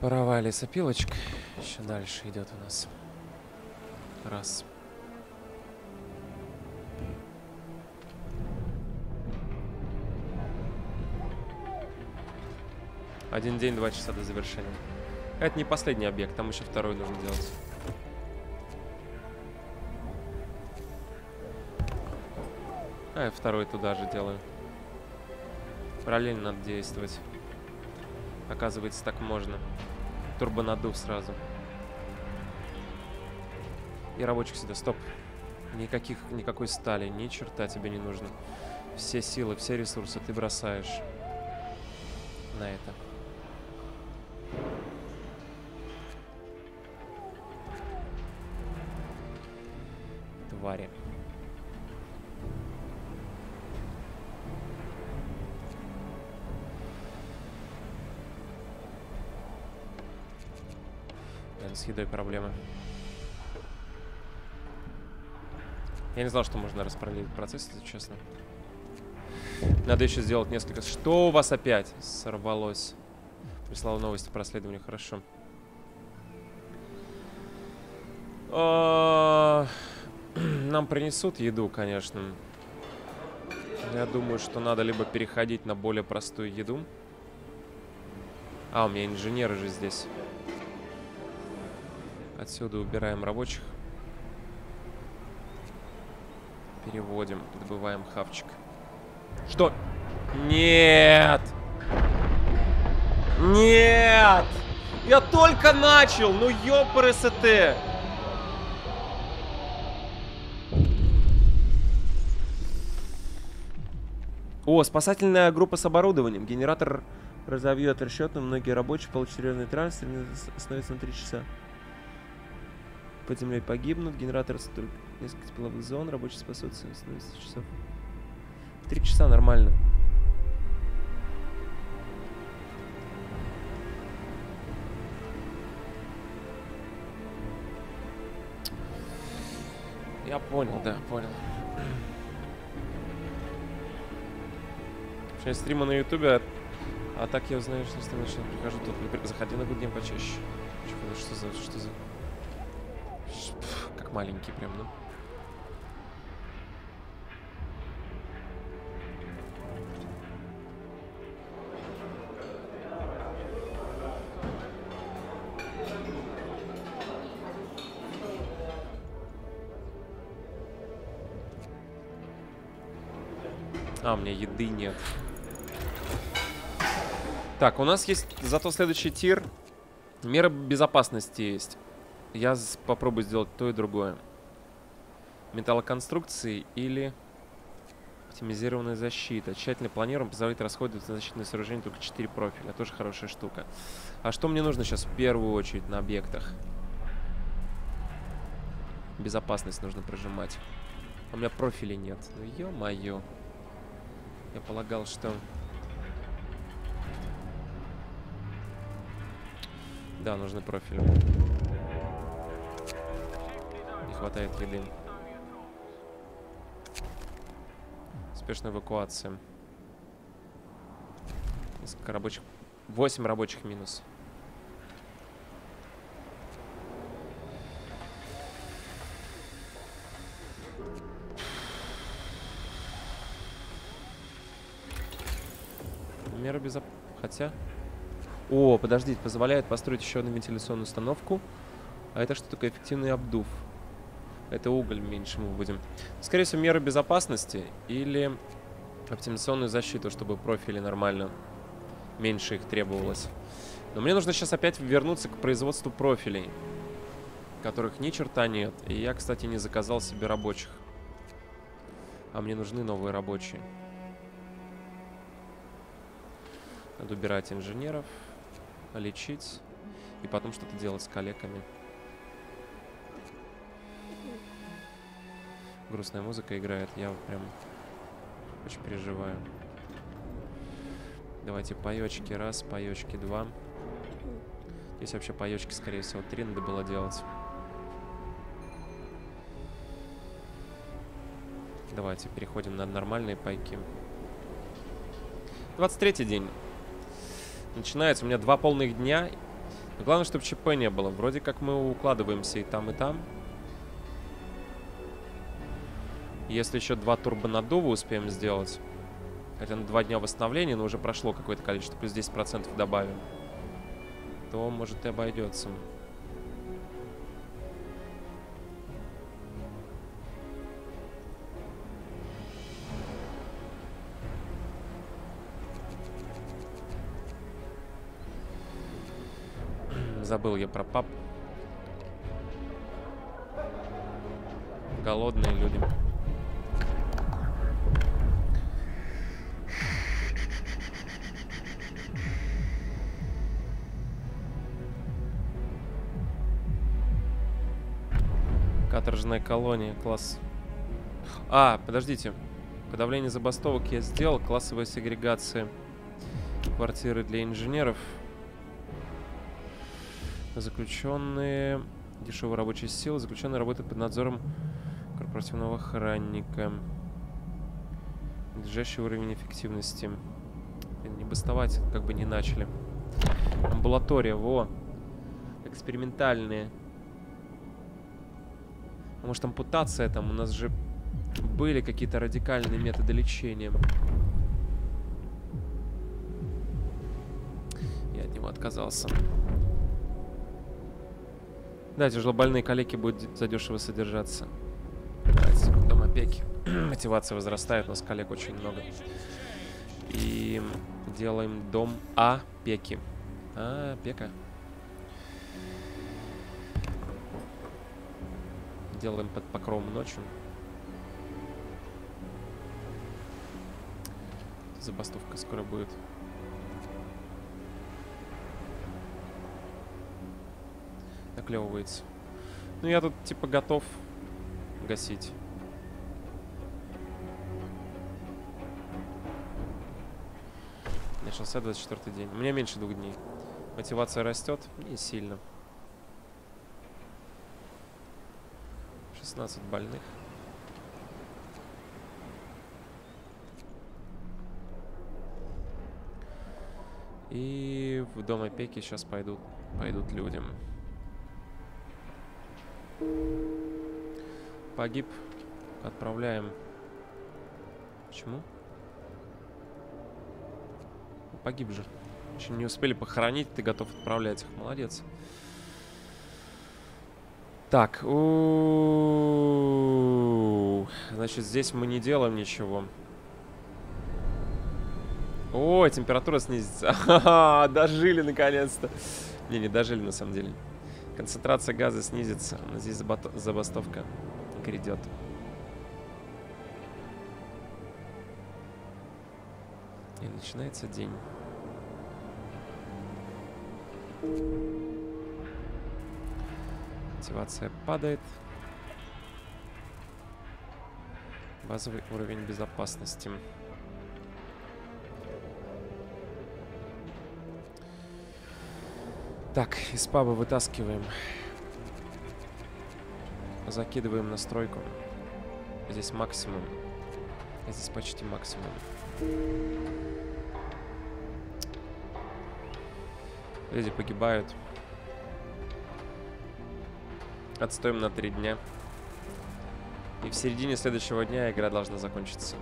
Паровая лесопилочка. Еще дальше идет у нас. Раз. Один день, два часа до завершения. Это не последний объект, там еще второй нужно делать. А, я второй туда же делаю. Параллельно надо действовать. Оказывается, так можно. Турбонадув сразу. И рабочих сюда. Стоп. Никаких, никакой стали. Ни черта тебе не нужно. Все силы, все ресурсы ты бросаешь на это. Твари. Блин, с едой проблемы. Я не знал, что можно распараллелить процесс, если честно. Надо еще сделать несколько... Что у вас опять сорвалось? Прислал новости про расследование, хорошо. Нам принесут еду, конечно. Я думаю, что надо либо переходить на более простую еду. А, у меня инженеры же здесь. Отсюда убираем рабочих. Переводим, добываем хавчик. Что? Нет! Нет! Я только начал! Ну ёпрст! О, спасательная группа с оборудованием. Генератор разовьет расчет, но многие рабочие получат серьезный транс и остановятся на 3 часа. Под землей погибнут, генератор столько несколько тепловых зон, рабочие спасутся, становится часов. Три часа нормально. Я понял, да, понял. Через стримы на ютубе, а так я узнаю, что с тобой что прихожу тут. Заходи на гуднем почаще. Чё, ну, что за, что за... Как маленький прям, ну. А, у меня еды нет. Так, у нас есть зато следующий тир. Мера безопасности есть. Я попробую сделать то и другое. Металлоконструкции или оптимизированная защита. Тщательно планируем, позволяет расходовать на защитное сооружение только 4 профиля. Тоже хорошая штука. А что мне нужно сейчас в первую очередь на объектах? Безопасность нужно прожимать. У меня профилей нет. Ну, ё-моё. Я полагал, что... Да, нужны профили. Не хватает еды. Успешная эвакуация. Несколько рабочих... 8 рабочих минус. Мера безопасности. Хотя... О, подождите, позволяет построить еще одну вентиляционную установку. А это что такое? Эффективный обдув. Это уголь меньше мы будем. Скорее всего, меры безопасности или оптимизационную защиту, чтобы профили нормально меньше их требовалось. Но мне нужно сейчас опять вернуться к производству профилей, которых ни черта нет. И я, кстати, не заказал себе рабочих. А мне нужны новые рабочие. Надо убирать инженеров, лечить и потом что-то делать с коллегами. грустная музыка играет, я прям очень переживаю. Давайте паечки раз, паечки два. Здесь вообще паечки, скорее всего, три надо было делать. Давайте переходим на нормальные пайки. 23 день. Начинается. У меня два полных дня. Но главное, чтобы ЧП не было. Вроде как мы укладываемся и там, и там. Если еще два турбонаддува успеем сделать, хотя на два дня восстановления, но уже прошло какое-то количество, плюс 10% добавим, то, может, и обойдется. Забыл я про пап. Голодные люди. Каторжная колония, класс. А, подождите. Подавление забастовок я сделал. Классовая сегрегация. Квартиры для инженеров. Заключенные. Дешевая рабочая сила. Заключенные работают под надзором корпоративного охранника. Надлежащий уровень эффективности. Не бастовать, как бы не начали. Амбулатория, во. Экспериментальные. А может ампутация там? У нас же были какие-то радикальные методы лечения. Я от него отказался. Да, тяжелобольные калеки будут задешево содержаться. Дом опеки. Мотивация возрастает, у нас коллег очень много. И делаем дом опеки. А, опека. делаем под покровом ночью. Забастовка скоро будет. Наклевывается. Ну, я тут, типа, готов гасить. Начался 24 день. У меня меньше двух дней. Мотивация растет не сильно. 16 больных. И в дом опеки сейчас пойдут, пойдут людям. Погиб. Отправляем. Почему? Погиб же. Еще не успели похоронить, ты готов отправлять их. Молодец. Так, у значит, здесь мы не делаем ничего. О, температура снизится. Ха-ха, дожили наконец-то. Не, не дожили на самом деле. Концентрация газа снизится. Здесь забастовка грядет. И начинается день. Мотивация падает. Базовый уровень безопасности. Так, из паба вытаскиваем. Закидываем настройку. Здесь максимум. Здесь почти максимум. Люди погибают. Отстоим на три дня. И в середине следующего дня игра должна закончиться.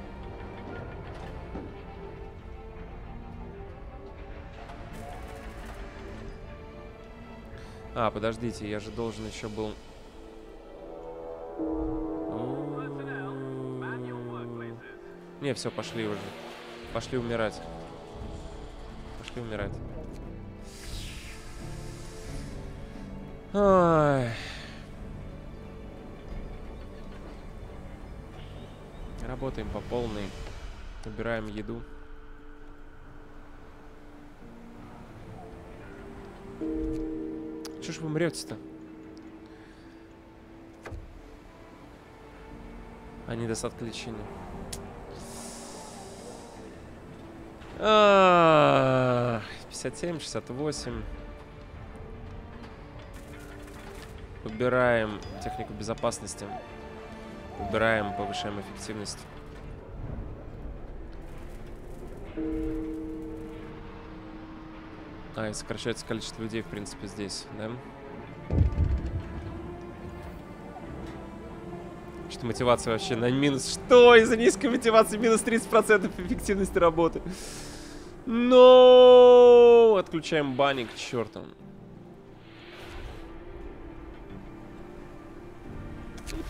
А, подождите, я же должен еще был... Не, все, пошли уже. Пошли умирать. Пошли умирать. Ой. Работаем по полной. Убираем еду. Че ж вы умрете-то? А недостатка лечения. А 57, 68. Убираем технику безопасности. Убираем, повышаем эффективность. А, и сокращается количество людей, в принципе, здесь, да? Что мотивация вообще на минус... Что? Из-за низкой мотивации минус 30% эффективности работы. Но Отключаем банник к черту.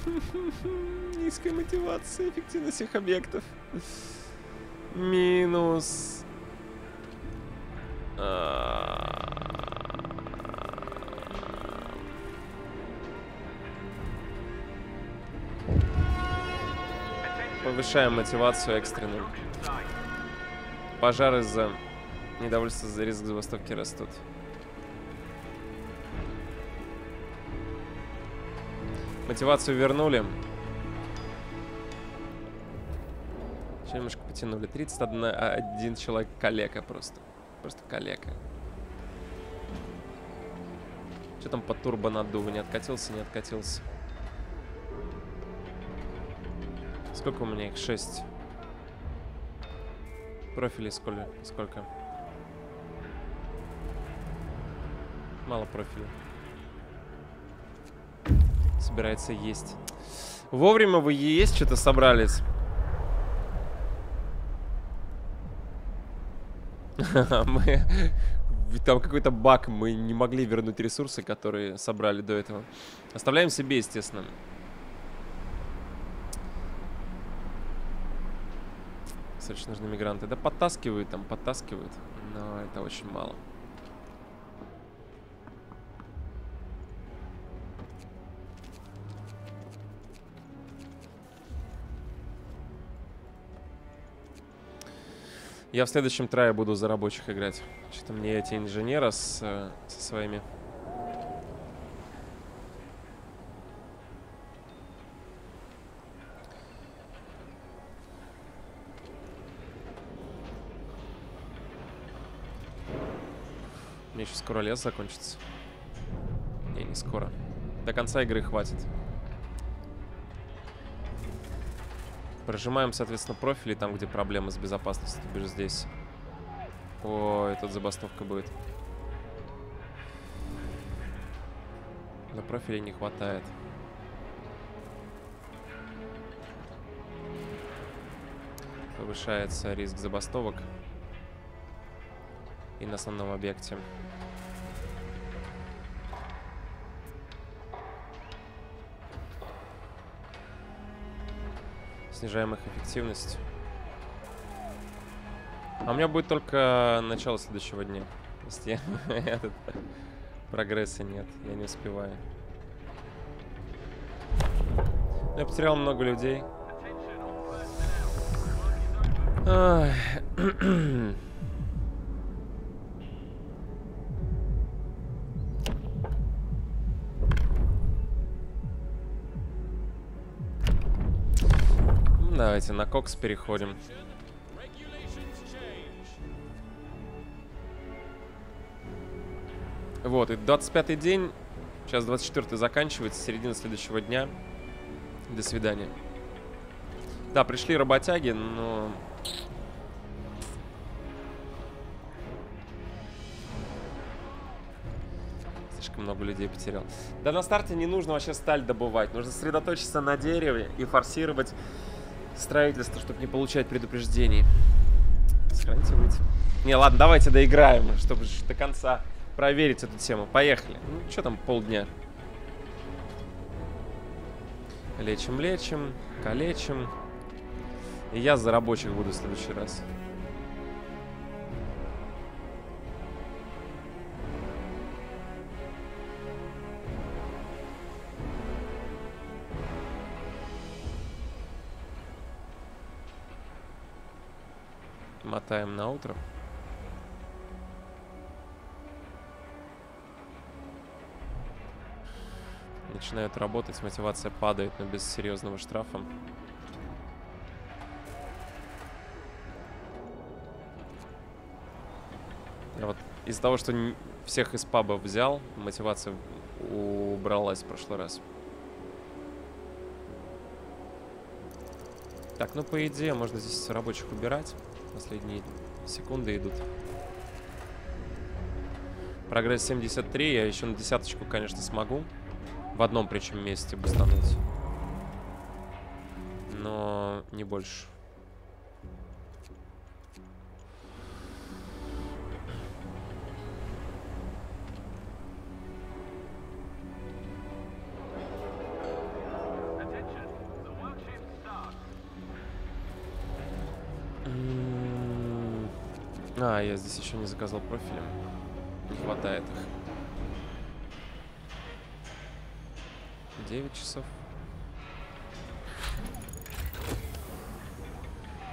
Низкая мотивация, эффективность всех объектов. Минус. Повышаем мотивацию экстренную. Пожары из-за недовольства за риск забастовки растут. Мотивацию вернули. Еще немножко потянули. 31 один человек калека просто. Просто калека. Что там по турбо надуву? Не откатился, не откатился. Сколько у меня их? Шесть. Профилей сколько? Сколько? Мало профилей собирается есть. Вовремя вы есть что-то собрались. Мы... Там какой-то баг, мы не могли вернуть ресурсы, которые собрали до этого. Оставляем себе, естественно. Срочно нужны мигранты. Да подтаскивают там, подтаскивают. Но это очень мало. Я в следующем трае буду за рабочих играть. Что-то мне эти инженеры с, э, со своими... Мне еще скоро лес закончится. Не, не скоро. До конца игры хватит. Прожимаем, соответственно, профили там, где проблемы с безопасностью. Ты здесь. Ой, тут забастовка будет. На профиле не хватает. Повышается риск забастовок. И на основном объекте. Снижаем их эффективность. А у меня будет только начало следующего дня. Есть я, этот, прогресса нет, я не успеваю. Я потерял много людей. Ай. Давайте на Кокс переходим. Вот, и 25-й день, сейчас 24-й заканчивается, середина следующего дня. До свидания. Да, пришли работяги, но... Слишком много людей потерял. Да на старте не нужно вообще сталь добывать. Нужно сосредоточиться на дереве и форсировать строительство, чтобы не получать предупреждений. Сохраните выйти. Не, ладно, давайте доиграем, чтобы до конца проверить эту тему. Поехали. Ну, что там полдня? Лечим, лечим, калечим. И я за рабочих буду в следующий раз. Мотаем на утро. Начинают работать, мотивация падает, но без серьезного штрафа. А вот из-за того, что всех из паба взял, мотивация убралась в прошлый раз. Так, ну по идее можно здесь рабочих убирать. Последние секунды идут. Прогресс 73, я еще на десяточку, конечно, смогу. В одном причем месте бустануть. Но не больше. А, я здесь еще не заказал профилем. Не хватает их. 9 часов.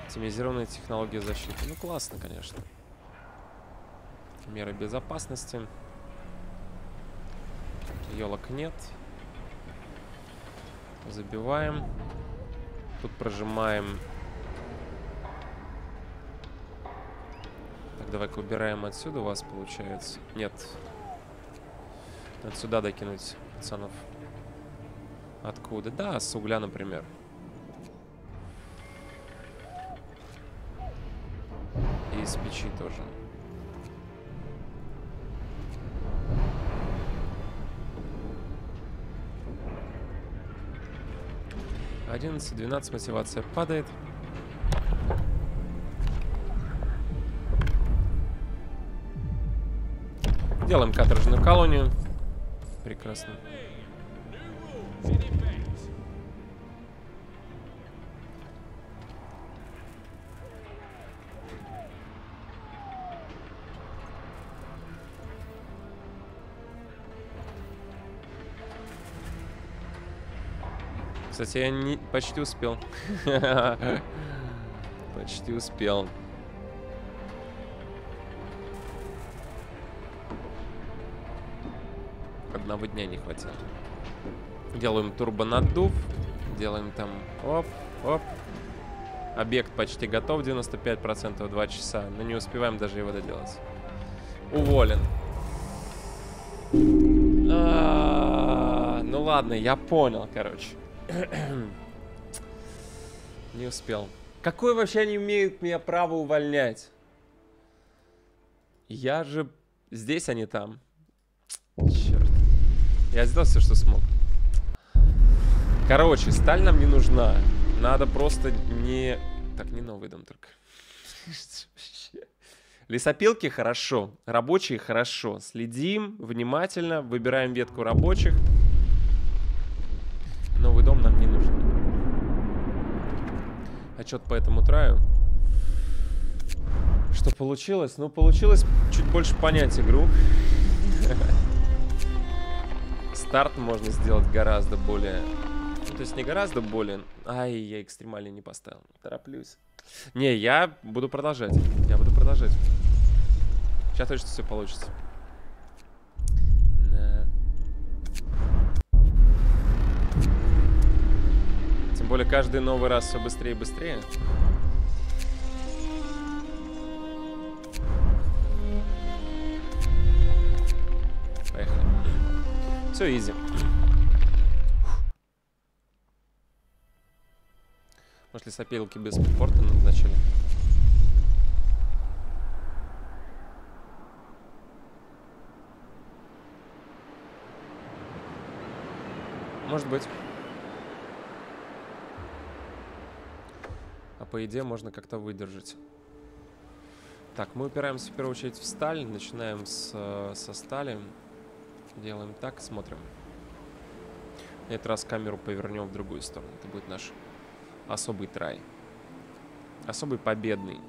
Оптимизированная технология защиты. Ну, классно, конечно. Меры безопасности. Елок нет. Забиваем. Тут прожимаем давай-ка убираем отсюда вас, получается. Нет. Отсюда докинуть пацанов. Откуда? Да, с угля, например. И из печи тоже. Одиннадцать, двенадцать, мотивация падает. Делаем каторжную колонию. Прекрасно. Кстати, я не почти успел. почти успел. Одного дня не хватило. Делаем турбонаддув. Делаем там оп, оп. Объект почти готов, 95%, 2 часа. Но не успеваем даже его доделать. Уволен. А -а -а, ну ладно, я понял, короче. не успел. Какое вообще они имеют меня право увольнять? Я же здесь, а не там. Черт. Я сделал все, что смог. Короче, сталь нам не нужна. Надо просто не... Так, не новый дом только. Лесопилки хорошо, рабочие хорошо. Следим внимательно, выбираем ветку рабочих. Новый дом нам не нужен. Отчет по этому траю. Что получилось? Ну, получилось чуть больше понять игру. Старт можно сделать гораздо более... Ну, то есть не гораздо более... Ай, я экстремально не поставил. Тороплюсь. Не, я буду продолжать. Я буду продолжать. Сейчас точно все получится. Да. Тем более каждый новый раз все быстрее и быстрее. Поехали. Все изи. Может ли сопелки без порта назначили? Может быть. А по идее можно как-то выдержать. Так, мы упираемся в первую очередь в сталь. Начинаем с, со стали. Делаем так, смотрим. На этот раз камеру повернем в другую сторону. Это будет наш особый трай. Особый победный.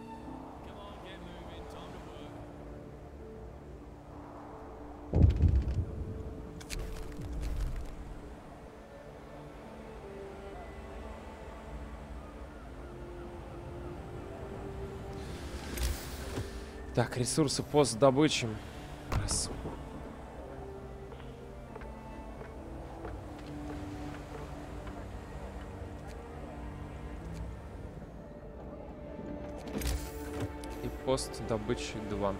Так, ресурсы пост добычи. Раз. И пост добычи 2.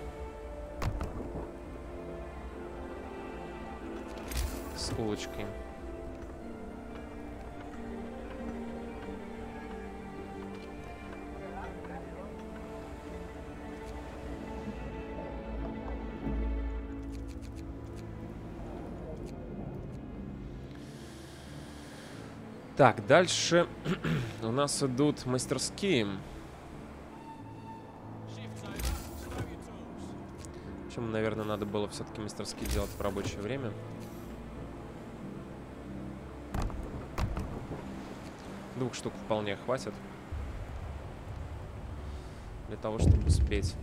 С улочкой. Так, дальше у нас идут мастерские. Наверное, надо было все-таки мастерские делать в рабочее время. Двух штук вполне хватит. Для того, чтобы успеть.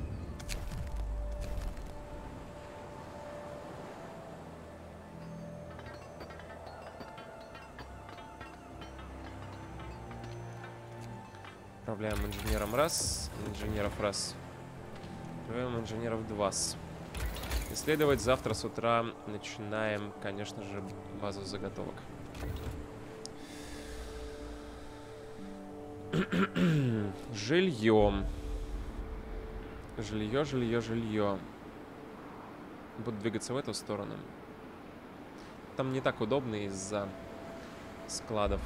Отправляем инженером раз, инженеров раз. Отправляем инженеров два. Исследовать завтра с утра начинаем, конечно же, базу заготовок. Жилье. Жилье, жилье, жилье. Буду двигаться в эту сторону. Там не так удобно из-за складов.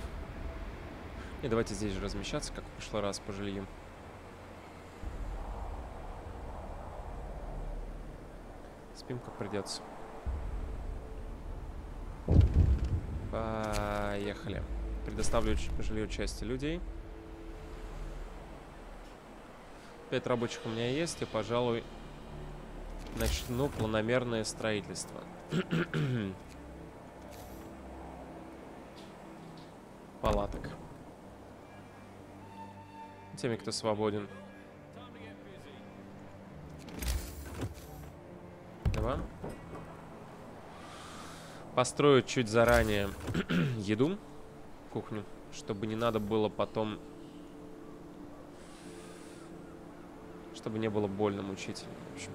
И давайте здесь же размещаться, как в прошлый раз по жилью. Спим, как придется. Поехали. Предоставлю жилье части людей. Пять рабочих у меня есть, и, пожалуй, начну планомерное строительство. Палаток теми, кто свободен. Построю чуть заранее еду, кухню, чтобы не надо было потом... Чтобы не было больно мучительно, в общем.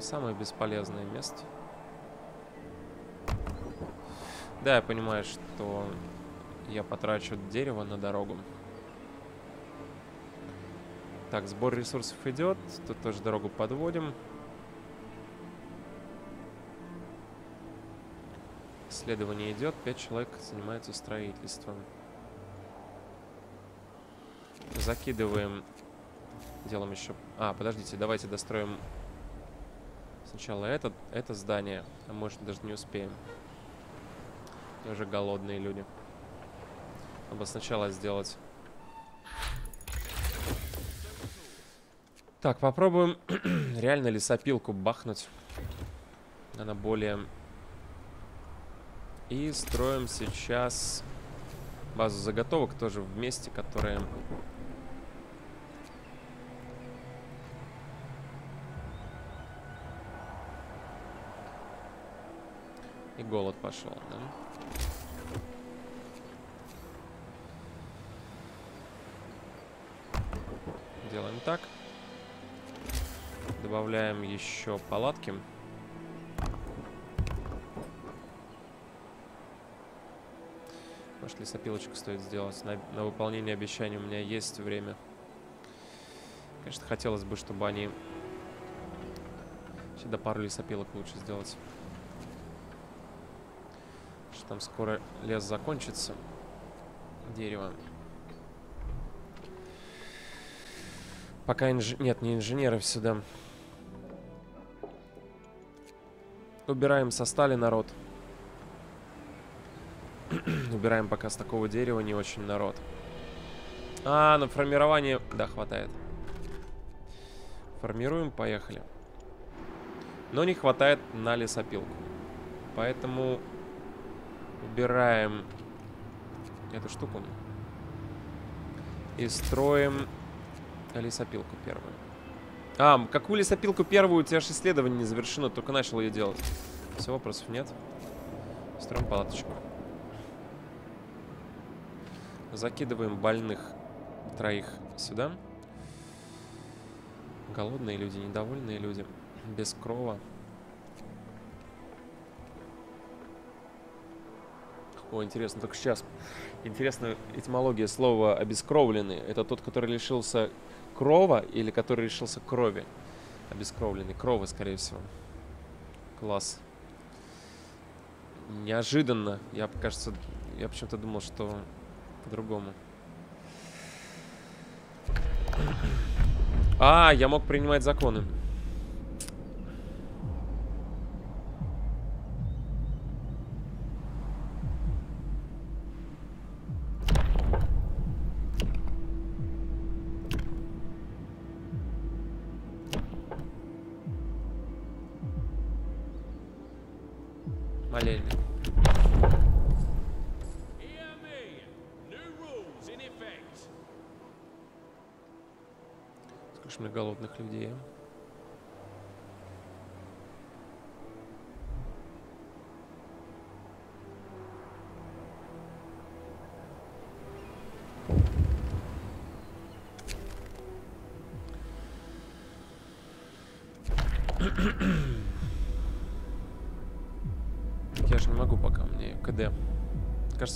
самое бесполезное место. Да, я понимаю, что я потрачу дерево на дорогу. Так, сбор ресурсов идет. Тут тоже дорогу подводим. Исследование идет. Пять человек занимаются строительством. Закидываем. Делаем еще... А, подождите, давайте достроим Сначала это, это здание, а может даже не успеем. Уже голодные люди. Надо сначала сделать... Так, попробуем реально лесопилку бахнуть. Она более... И строим сейчас базу заготовок тоже в месте, которое... И голод пошел, да? Делаем так. Добавляем еще палатки. Может, лесопилочку стоит сделать. На, на выполнение обещаний у меня есть время. Конечно, хотелось бы, чтобы они... Сюда пару лесопилок лучше сделать. Что там скоро лес закончится. Дерево. Пока инж... Нет, не инженеров сюда. Убираем со стали народ. Убираем пока с такого дерева не очень народ. А, на формирование... Да, хватает. Формируем, поехали. Но не хватает на лесопилку. Поэтому убираем эту штуку. И строим лесопилку первую. А, какую лесопилку первую? У тебя же исследование не завершено, только начал ее делать. Все, вопросов нет. Строим палаточку. Закидываем больных троих сюда. Голодные люди, недовольные люди. Без крова. О, интересно, только сейчас. Интересно, этимология слова «обескровленный». Это тот, который лишился крова или который лишился крови? Обескровленный. Кровы, скорее всего. Класс. Неожиданно. Я, кажется, я почему-то думал, что по-другому. А, я мог принимать законы.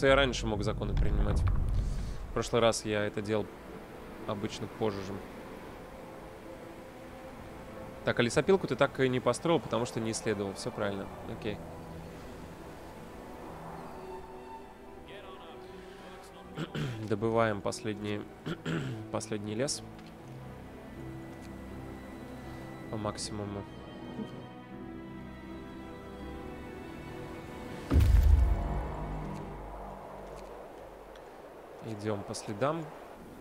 Кажется, я раньше мог законы принимать. В прошлый раз я это делал обычно позже. Так, а лесопилку ты так и не построил, потому что не исследовал. Все правильно. Окей. Добываем последний, последний лес. По максимуму. Идем по следам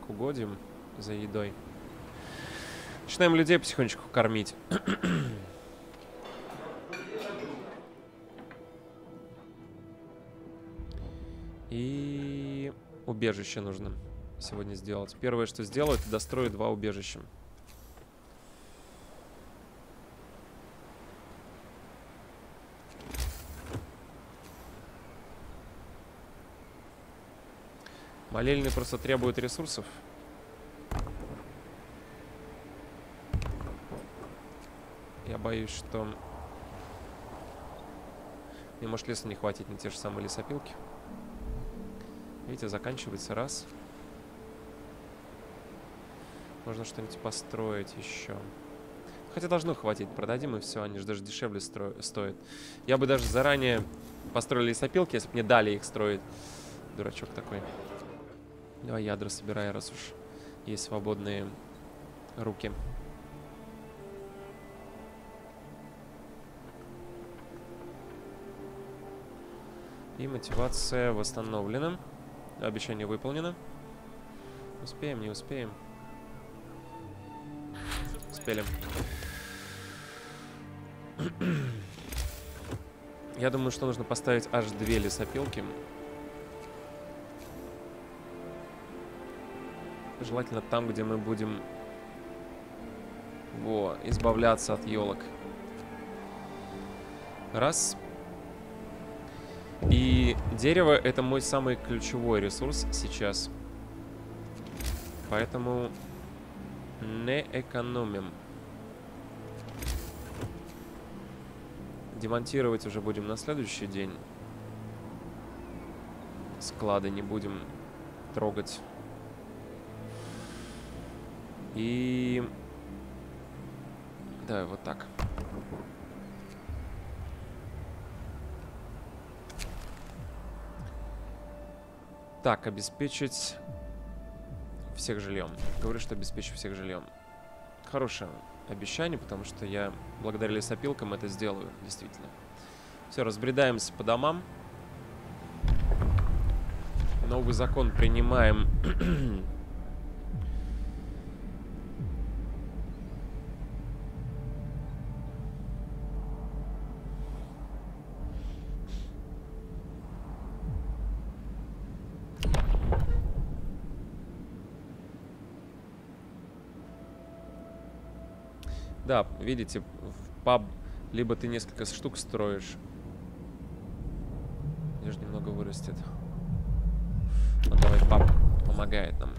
к угодьям за едой. Начинаем людей потихонечку кормить. И убежище нужно сегодня сделать. Первое, что сделаю, это дострою два убежища. Молельный просто требует ресурсов. Я боюсь, что... Мне может леса не хватить на те же самые лесопилки. Видите, заканчивается раз. Можно что-нибудь построить еще. Хотя должно хватить. Продадим и все. Они же даже дешевле стро... стоят. Я бы даже заранее построил лесопилки, если бы мне дали их строить. Дурачок такой. Давай ядра собирай, раз уж есть свободные руки. И мотивация восстановлена. Обещание выполнено. Успеем, не успеем. Успели. Я думаю, что нужно поставить аж две лесопилки. Желательно там, где мы будем во, избавляться от елок. Раз. И дерево это мой самый ключевой ресурс сейчас. Поэтому не экономим. Демонтировать уже будем на следующий день. Склады не будем трогать. И... Да, вот так. Так, обеспечить всех жильем. Говорю, что обеспечу всех жильем. Хорошее обещание, потому что я благодаря лесопилкам это сделаю, действительно. Все, разбредаемся по домам. Новый закон принимаем Да, видите, в паб либо ты несколько штук строишь. Лишь немного вырастет. Вот давай паб помогает нам.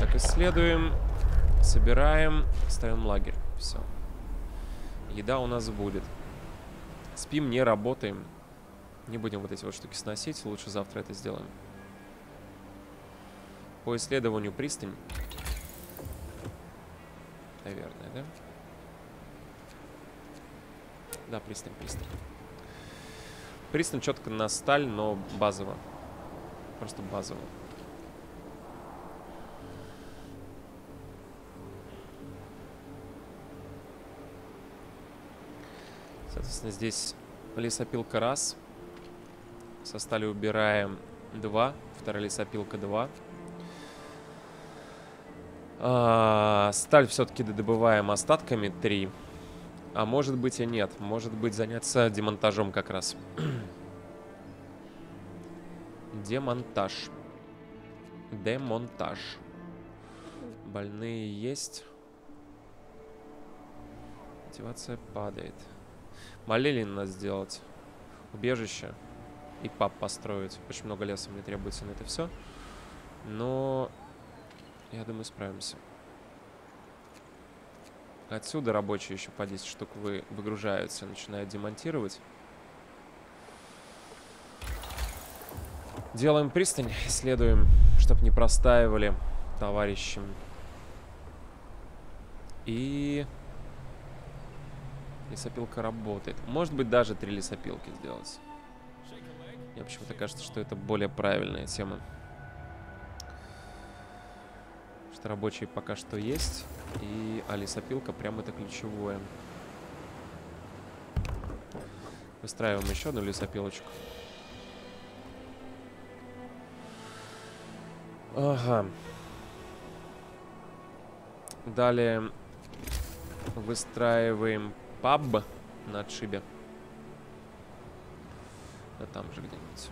Так, исследуем, собираем, ставим лагерь. Все. Еда у нас будет. Спим, не работаем. Не будем вот эти вот штуки сносить. Лучше завтра это сделаем. По исследованию пристань. Наверное, да? Да, пристань, пристань. Пристань четко на сталь, но базово. Просто базово. Соответственно, здесь лесопилка раз. Со стали убираем 2. Вторая лесопилка 2. А, сталь все-таки добываем остатками 3. А может быть и нет. Может быть заняться демонтажом как раз. Демонтаж. Демонтаж. Больные есть. Мотивация падает. Молили нас сделать убежище и паб построить. Очень много леса мне требуется на это все. Но я думаю, справимся. Отсюда рабочие еще по 10 штук вы выгружаются, начинают демонтировать. Делаем пристань, исследуем, чтобы не простаивали товарищи. И Лесопилка работает. Может быть, даже три лесопилки сделать. Мне почему-то кажется, что это более правильная тема. Что рабочие пока что есть. И, а лесопилка прям это ключевое. Выстраиваем еще одну лесопилочку. Ага. Далее выстраиваем паб на отшибе. Да там же где-нибудь.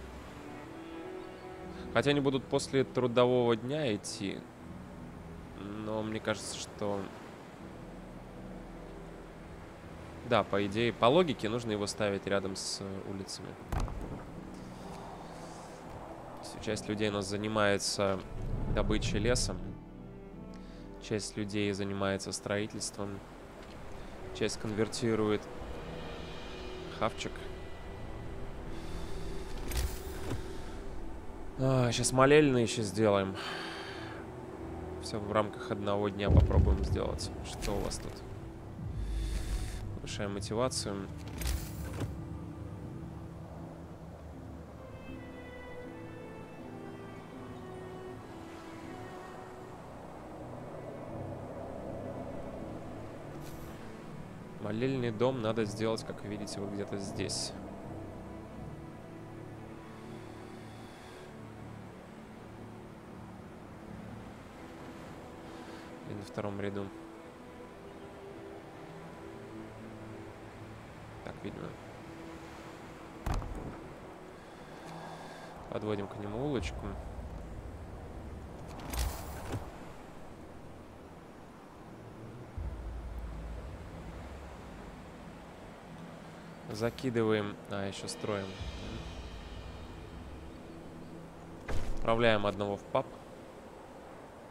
Хотя они будут после трудового дня идти. Но мне кажется, что... Да, по идее, по логике нужно его ставить рядом с улицами. Часть людей у нас занимается добычей леса. Часть людей занимается строительством. Часть конвертирует хавчик. А, сейчас молельные еще сделаем. Все в рамках одного дня попробуем сделать. Что у вас тут? Повышаем мотивацию. Молельный дом надо сделать, как видите, вот где-то здесь. И на втором ряду. Так, видно. Подводим к нему улочку. Закидываем. А, еще строим. Отправляем одного в пап.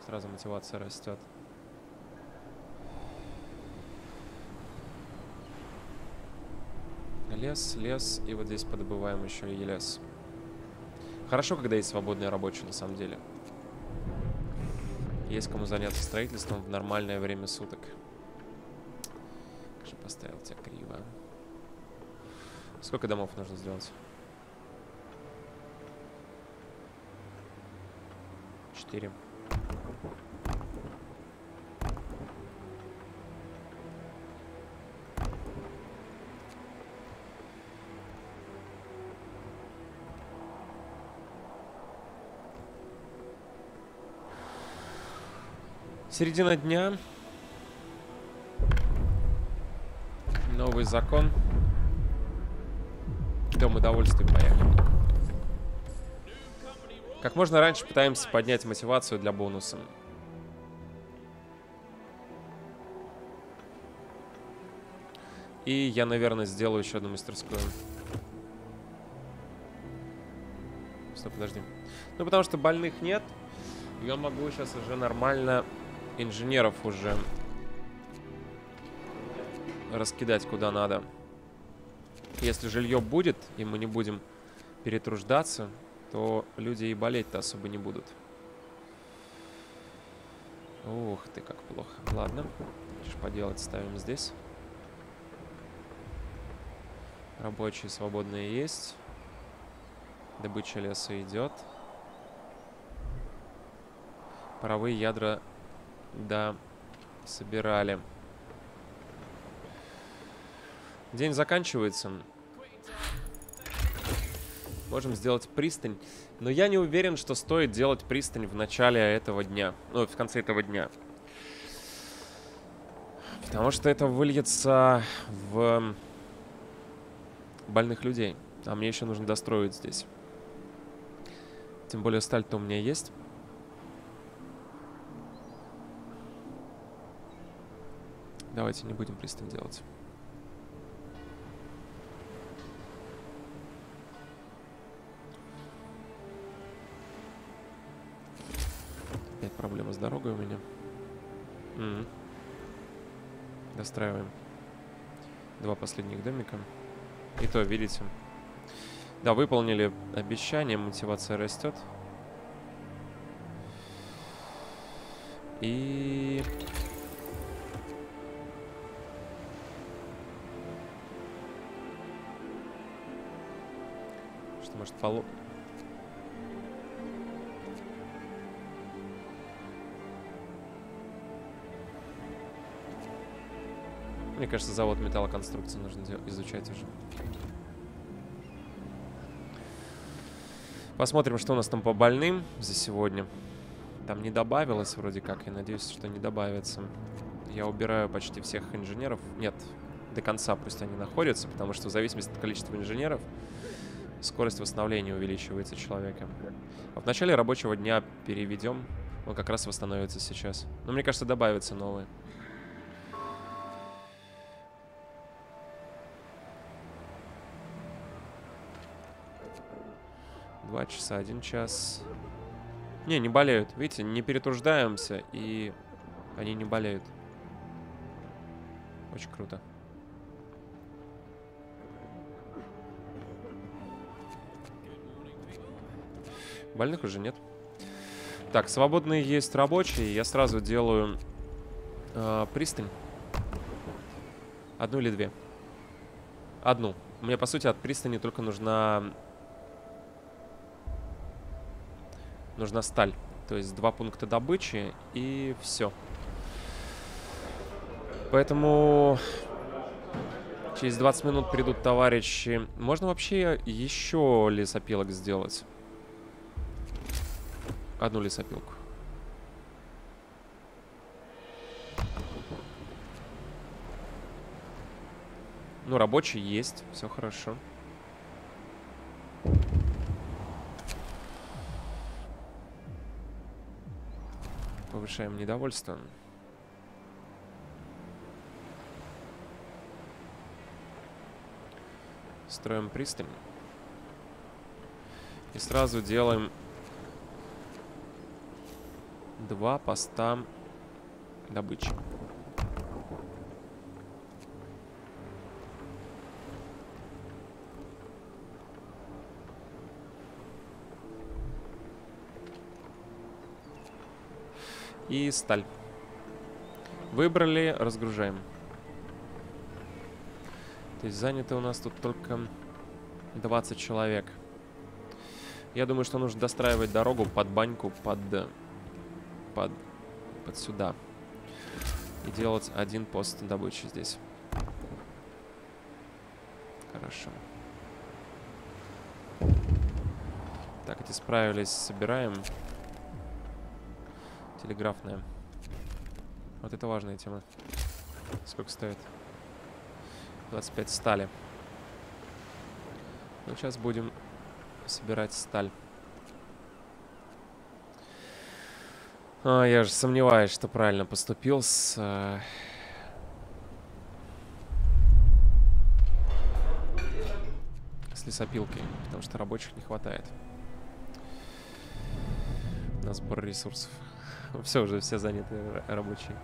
Сразу мотивация растет. Лес, лес, и вот здесь подобываем еще и лес. Хорошо, когда есть свободные рабочие, на самом деле. Есть кому заняться строительством в нормальное время суток. Как же поставил тебя криво. Сколько домов нужно сделать? Четыре. Середина дня. Новый закон. Дом удовольствия, поехали. Как можно раньше пытаемся поднять мотивацию для бонуса. И я, наверное, сделаю еще одну мастерскую. Стоп, подожди. Ну, потому что больных нет. Я могу сейчас уже нормально инженеров уже раскидать куда надо. Если жилье будет, и мы не будем перетруждаться, то люди и болеть-то особо не будут. Ух ты, как плохо. Ладно, что поделать, ставим здесь. Рабочие свободные есть. Добыча леса идет. Паровые ядра, да, собирали. День заканчивается. Можем сделать пристань. Но я не уверен, что стоит делать пристань в начале этого дня. Ну, в конце этого дня. Потому что это выльется в больных людей. А мне еще нужно достроить здесь. Тем более сталь-то у меня есть. Давайте не будем пристань делать. Опять проблема с дорогой у меня. М -м. Достраиваем два последних домика. И то, видите, да, выполнили обещание, мотивация растет. И... Что, может, полу... Мне кажется, завод металлоконструкции нужно изучать уже. Посмотрим, что у нас там по больным за сегодня. Там не добавилось вроде как. Я надеюсь, что не добавится. Я убираю почти всех инженеров. Нет, до конца пусть они находятся, потому что в зависимости от количества инженеров скорость восстановления увеличивается человека. А в начале рабочего дня переведем. Он как раз восстановится сейчас. Но мне кажется, добавятся новые. Два часа, один час. Не, не болеют. Видите, не перетруждаемся, и они не болеют. Очень круто. Больных уже нет. Так, свободные есть рабочие. Я сразу делаю э, пристань. Одну или две? Одну. Мне, по сути, от пристани только нужна Нужна сталь. То есть два пункта добычи и все. Поэтому через 20 минут придут товарищи. Можно вообще еще лесопилок сделать? Одну лесопилку. Ну, рабочий есть, все хорошо. Повышаем недовольство. Строим пристань. И сразу делаем два поста добычи. И сталь. Выбрали, разгружаем. То есть занято у нас тут только 20 человек. Я думаю, что нужно достраивать дорогу под баньку, под, под, под сюда. И делать один пост добычи здесь. Хорошо. Так, эти справились, собираем. Телеграфная. Вот это важная тема. Сколько стоит? 25 стали. Ну, сейчас будем собирать сталь. А, я же сомневаюсь, что правильно поступил с... Э... С лесопилкой, потому что рабочих не хватает. На сбор ресурсов. Все уже, все заняты рабочие.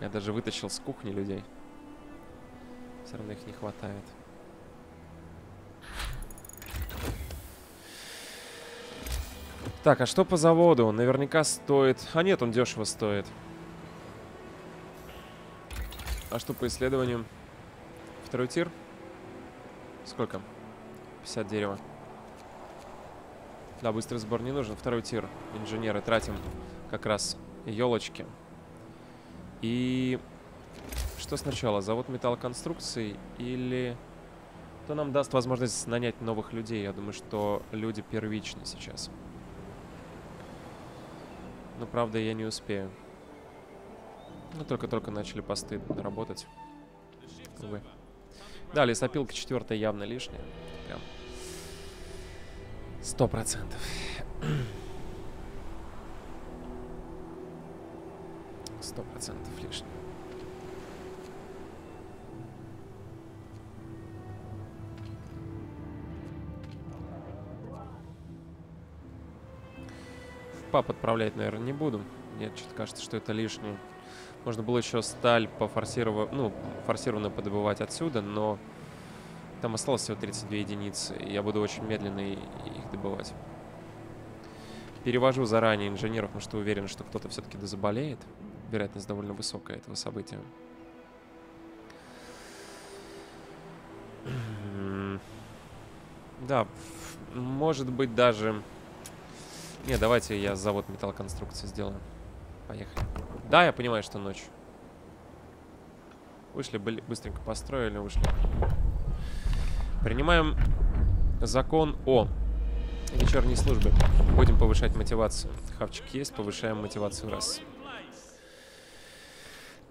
Я даже вытащил с кухни людей. Все равно их не хватает. Так, а что по заводу? Он наверняка стоит... А нет, он дешево стоит. А что по исследованиям? Второй тир? Сколько? 50 дерева. Да, быстрый сбор не нужен. Второй тир. Инженеры тратим как раз елочки. И что сначала? Завод металлоконструкций или... То нам даст возможность нанять новых людей. Я думаю, что люди первичны сейчас. Но, правда, я не успею. Ну, только-только начали посты работать. Увы. Да, лесопилка четвертая явно лишняя. Сто процентов. Сто процентов лишняя. пап отправлять, наверное, не буду. Мне что-то кажется, что это лишнее. Можно было еще сталь пофорсировать, ну, форсированно подобывать отсюда, но там осталось всего 32 единицы, я буду очень медленно их добывать. Перевожу заранее инженеров, потому что уверен, что кто-то все-таки заболеет. Вероятность довольно высокая этого события. Да, может быть даже не, давайте я завод металлоконструкции сделаю. Поехали. Да, я понимаю, что ночь. Вышли, быстренько построили, вышли. Принимаем закон о вечерней службе. Будем повышать мотивацию. Хавчик есть, повышаем мотивацию раз.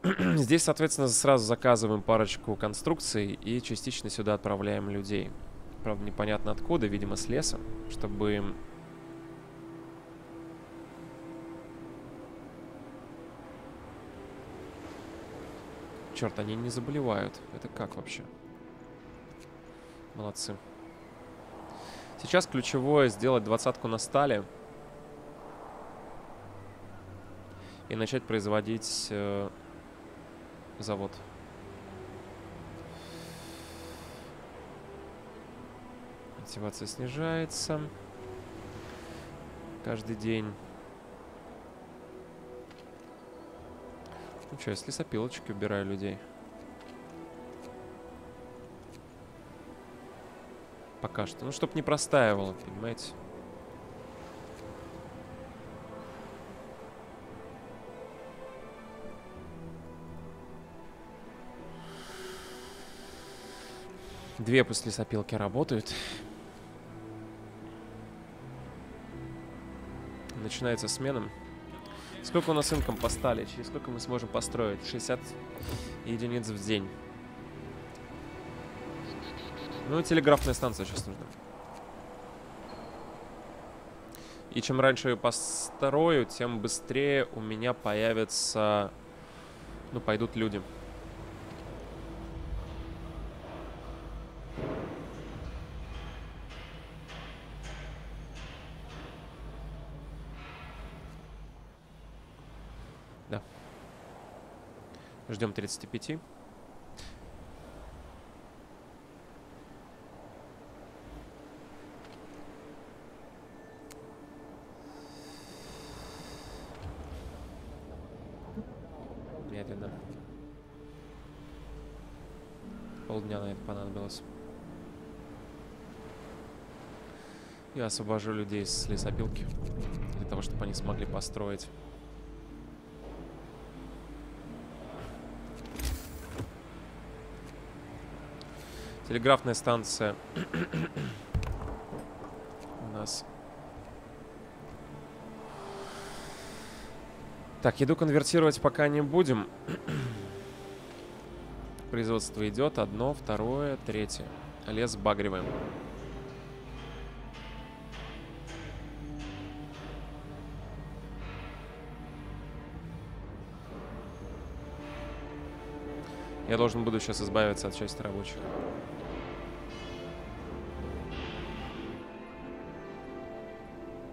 Здесь, соответственно, сразу заказываем парочку конструкций и частично сюда отправляем людей. Правда, непонятно откуда, видимо, с леса, чтобы Черт, они не заболевают. Это как вообще? Молодцы. Сейчас ключевое сделать двадцатку на стали. И начать производить э, завод. Мотивация снижается. Каждый день. Ну что, если сопилочки убираю людей. Пока что. Ну, чтоб не простаивало, понимаете? Две после сопилки работают. Начинается смена. Сколько у нас инком постали? Через сколько мы сможем построить? 60 единиц в день. Ну, телеграфная станция сейчас нужна. И чем раньше ее построю, тем быстрее у меня появится... Ну, пойдут люди. Да. Ждем 35. полдня на это понадобилось. Я освобожу людей с лесопилки, для того, чтобы они смогли построить. Телеграфная станция у нас. Так, еду конвертировать пока не будем. Производство идет. Одно, второе, третье. Лес багриваем. Я должен буду сейчас избавиться от части рабочих.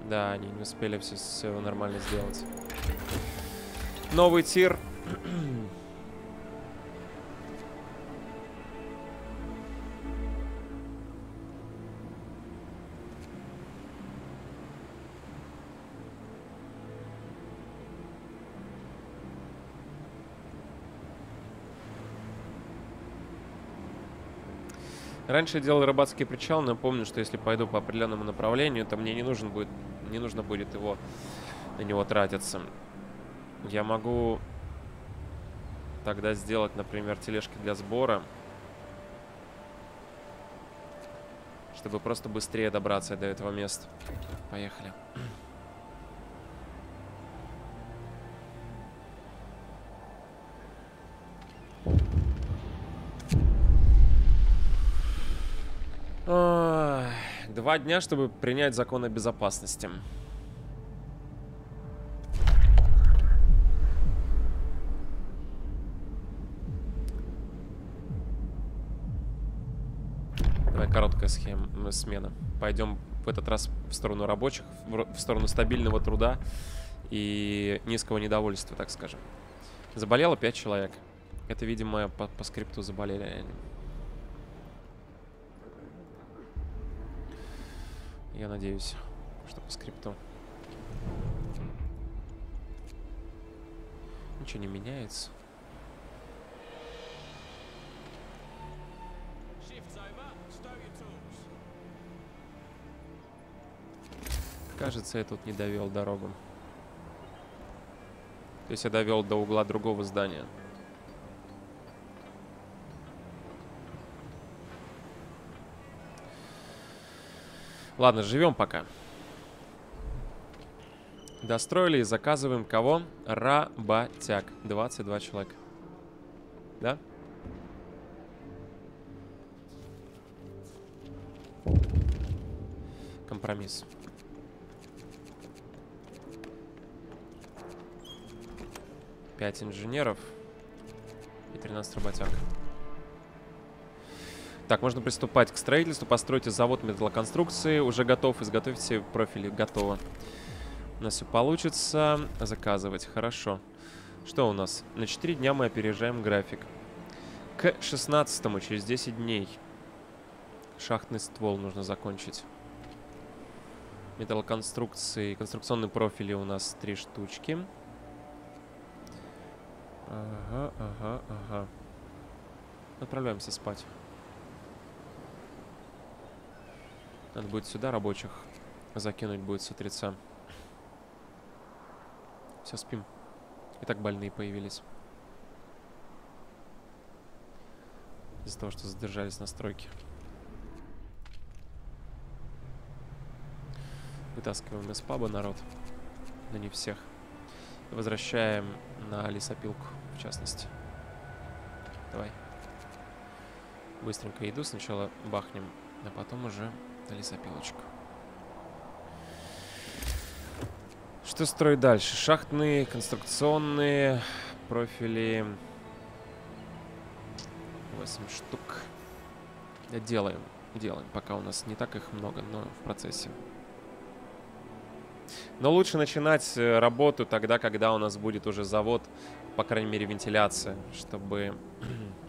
Да, они не успели все, все нормально сделать. Новый тир. Раньше я делал рыбацкий причал, но помню, что если пойду по определенному направлению, то мне не нужен будет, не нужно будет его на него тратиться. Я могу тогда сделать, например, тележки для сбора, чтобы просто быстрее добраться до этого места. Поехали. Два дня, чтобы принять закон о безопасности. Давай короткая схема, смена. Пойдем в этот раз в сторону рабочих, в сторону стабильного труда и низкого недовольства, так скажем. Заболело 5 человек. Это, видимо, по, по скрипту заболели. Я надеюсь, что по скрипту. Ничего не меняется. Кажется, я тут не довел дорогу. То есть я довел до угла другого здания. Ладно, живем пока. Достроили и заказываем кого? Работяг. 22 человека. Да? Компромисс. Пять инженеров и 13 работяг. Так, можно приступать к строительству. Постройте завод металлоконструкции. Уже готов. Изготовьте профили. Готово. У нас все получится. Заказывать. Хорошо. Что у нас? На 4 дня мы опережаем график. К 16 через 10 дней. Шахтный ствол нужно закончить. Металлоконструкции. Конструкционные профили у нас 3 штучки. Ага, ага, ага. Отправляемся спать. Надо будет сюда рабочих закинуть будет с утреца. Все, спим. И так больные появились. Из-за того, что задержались на стройке. Вытаскиваем из паба народ. Но не всех. Возвращаем на лесопилку, в частности. Давай. Быстренько иду, сначала бахнем, а потом уже на лесопилочку. Что строить дальше? Шахтные, конструкционные профили. 8 штук. Делаем, делаем, пока у нас не так их много, но в процессе. Но лучше начинать э, работу тогда, когда у нас будет уже завод, по крайней мере, вентиляция, чтобы...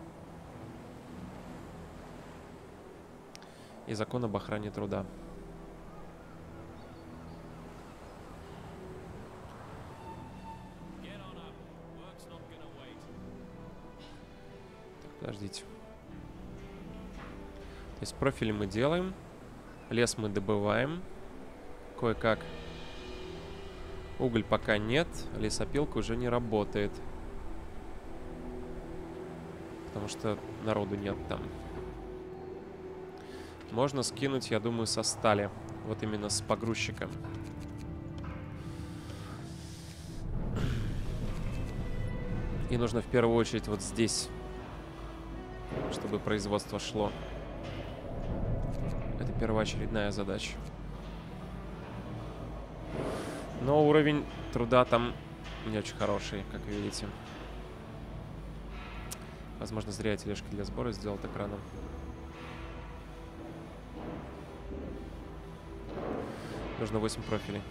И закон об охране труда. подождите. То есть профили мы делаем. Лес мы добываем. Кое-как. Уголь пока нет. Лесопилка уже не работает. Потому что народу нет там. Можно скинуть, я думаю, со стали. Вот именно с погрузчиком. И нужно в первую очередь вот здесь чтобы производство шло. Это первоочередная задача. Но уровень труда там не очень хороший, как видите. Возможно, зря я тележки для сбора сделал так рано. Нужно 8 профилей.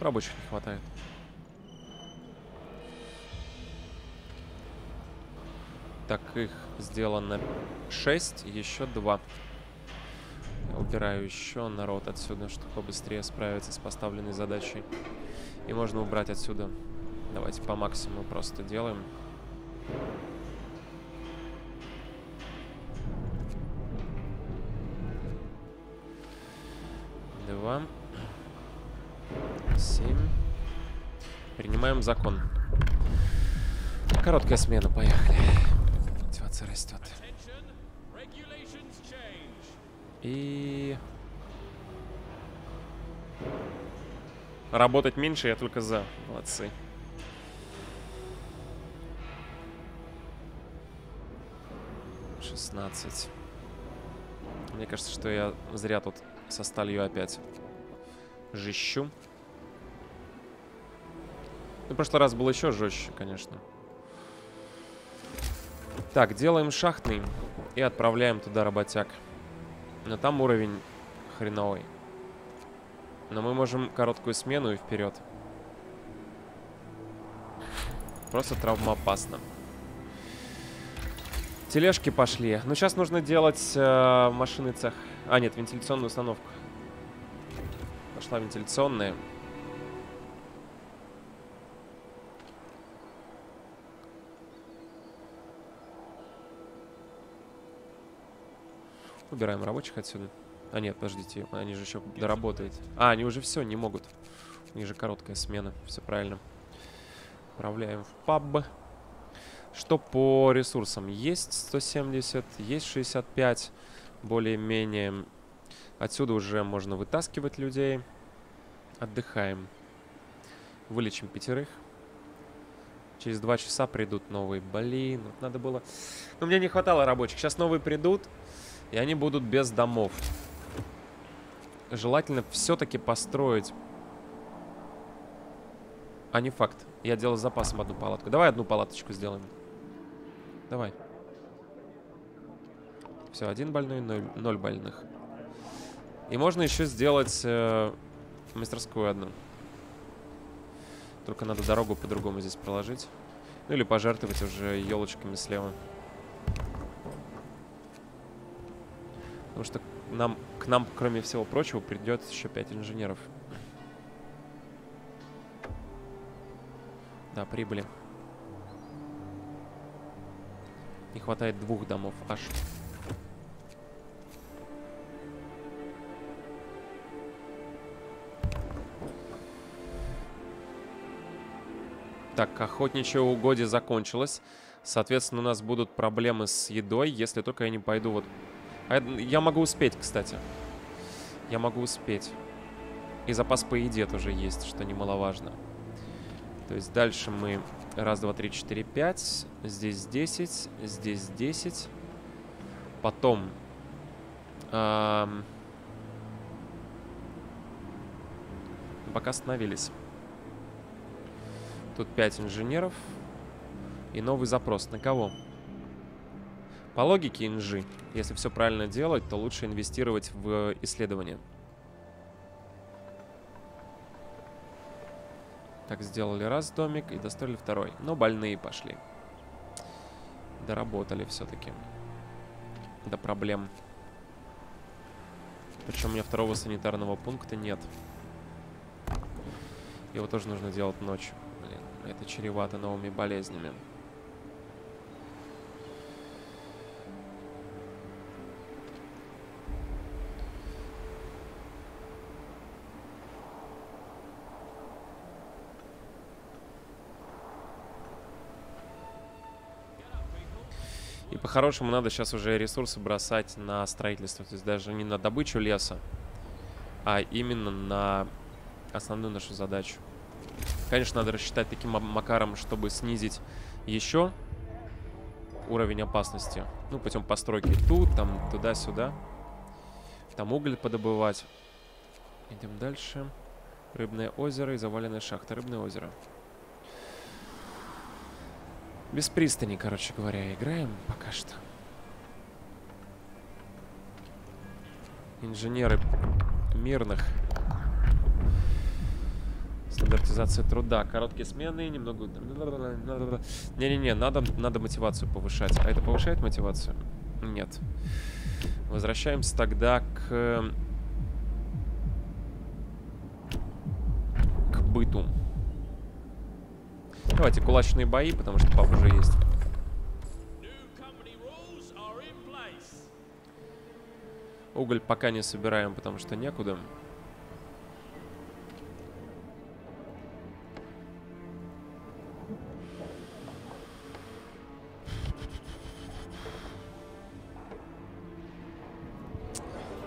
Рабочих не хватает. Так, их сделано 6, еще 2. Я убираю еще народ отсюда, чтобы побыстрее справиться с поставленной задачей. И можно убрать отсюда. Давайте по максимуму просто делаем. Два. 7. Принимаем закон. Короткая смена, поехали. Мотивация растет. И... Работать меньше, я только за. Молодцы. Шестнадцать. Мне кажется, что я зря тут со сталью опять жищу. Ну, в прошлый раз было еще жестче, конечно. Так, делаем шахтный и отправляем туда работяг. Но там уровень хреновый. Но мы можем короткую смену и вперед. Просто травмоопасно. Тележки пошли. Ну, сейчас нужно делать э, машины цех. А, нет, вентиляционную установку. Пошла вентиляционная. Убираем рабочих отсюда. А нет, подождите, они же еще доработают. А, они уже все, не могут. У них же короткая смена, все правильно. Отправляем в паб. Что по ресурсам? Есть 170, есть 65, более-менее. Отсюда уже можно вытаскивать людей. Отдыхаем. Вылечим пятерых. Через два часа придут новые. Блин, вот надо было... Но мне не хватало рабочих. Сейчас новые придут. И они будут без домов. Желательно все-таки построить. А не факт. Я делал с запасом одну палатку. Давай одну палаточку сделаем. Давай. Все, один больной, ноль, ноль больных. И можно еще сделать э, мастерскую одну. Только надо дорогу по-другому здесь проложить. Ну или пожертвовать уже елочками слева. Потому что нам, к нам, кроме всего прочего, придет еще 5 инженеров. Да, прибыли. Не хватает двух домов аж. Так, охотничье угодье закончилось. Соответственно, у нас будут проблемы с едой, если только я не пойду вот... А я могу успеть, кстати. Я могу успеть. И запас по еде тоже есть, что немаловажно. То есть дальше мы... Раз, два, три, четыре, пять. Здесь 10. Здесь 10. Потом... Эм... Пока остановились. Тут 5 инженеров. И новый запрос. На кого? По логике инжи, если все правильно делать, то лучше инвестировать в исследование. Так, сделали раз домик и достроили второй. Но больные пошли. Доработали все-таки. До проблем. Причем у меня второго санитарного пункта нет. Его тоже нужно делать ночью. Блин, это чревато новыми болезнями. По-хорошему надо сейчас уже ресурсы бросать на строительство. То есть даже не на добычу леса, а именно на основную нашу задачу. Конечно, надо рассчитать таким макаром, чтобы снизить еще уровень опасности. Ну, путем постройки тут, там, туда-сюда. Там уголь подобывать. Идем дальше. Рыбное озеро и заваленная шахта. Рыбное озеро. Без пристани, короче говоря, играем пока что. Инженеры мирных. Стандартизация труда. Короткие смены, немного... Не-не-не, надо, надо мотивацию повышать. А это повышает мотивацию? Нет. Возвращаемся тогда к... К быту. Давайте кулачные бои, потому что пап уже есть. Уголь пока не собираем, потому что некуда.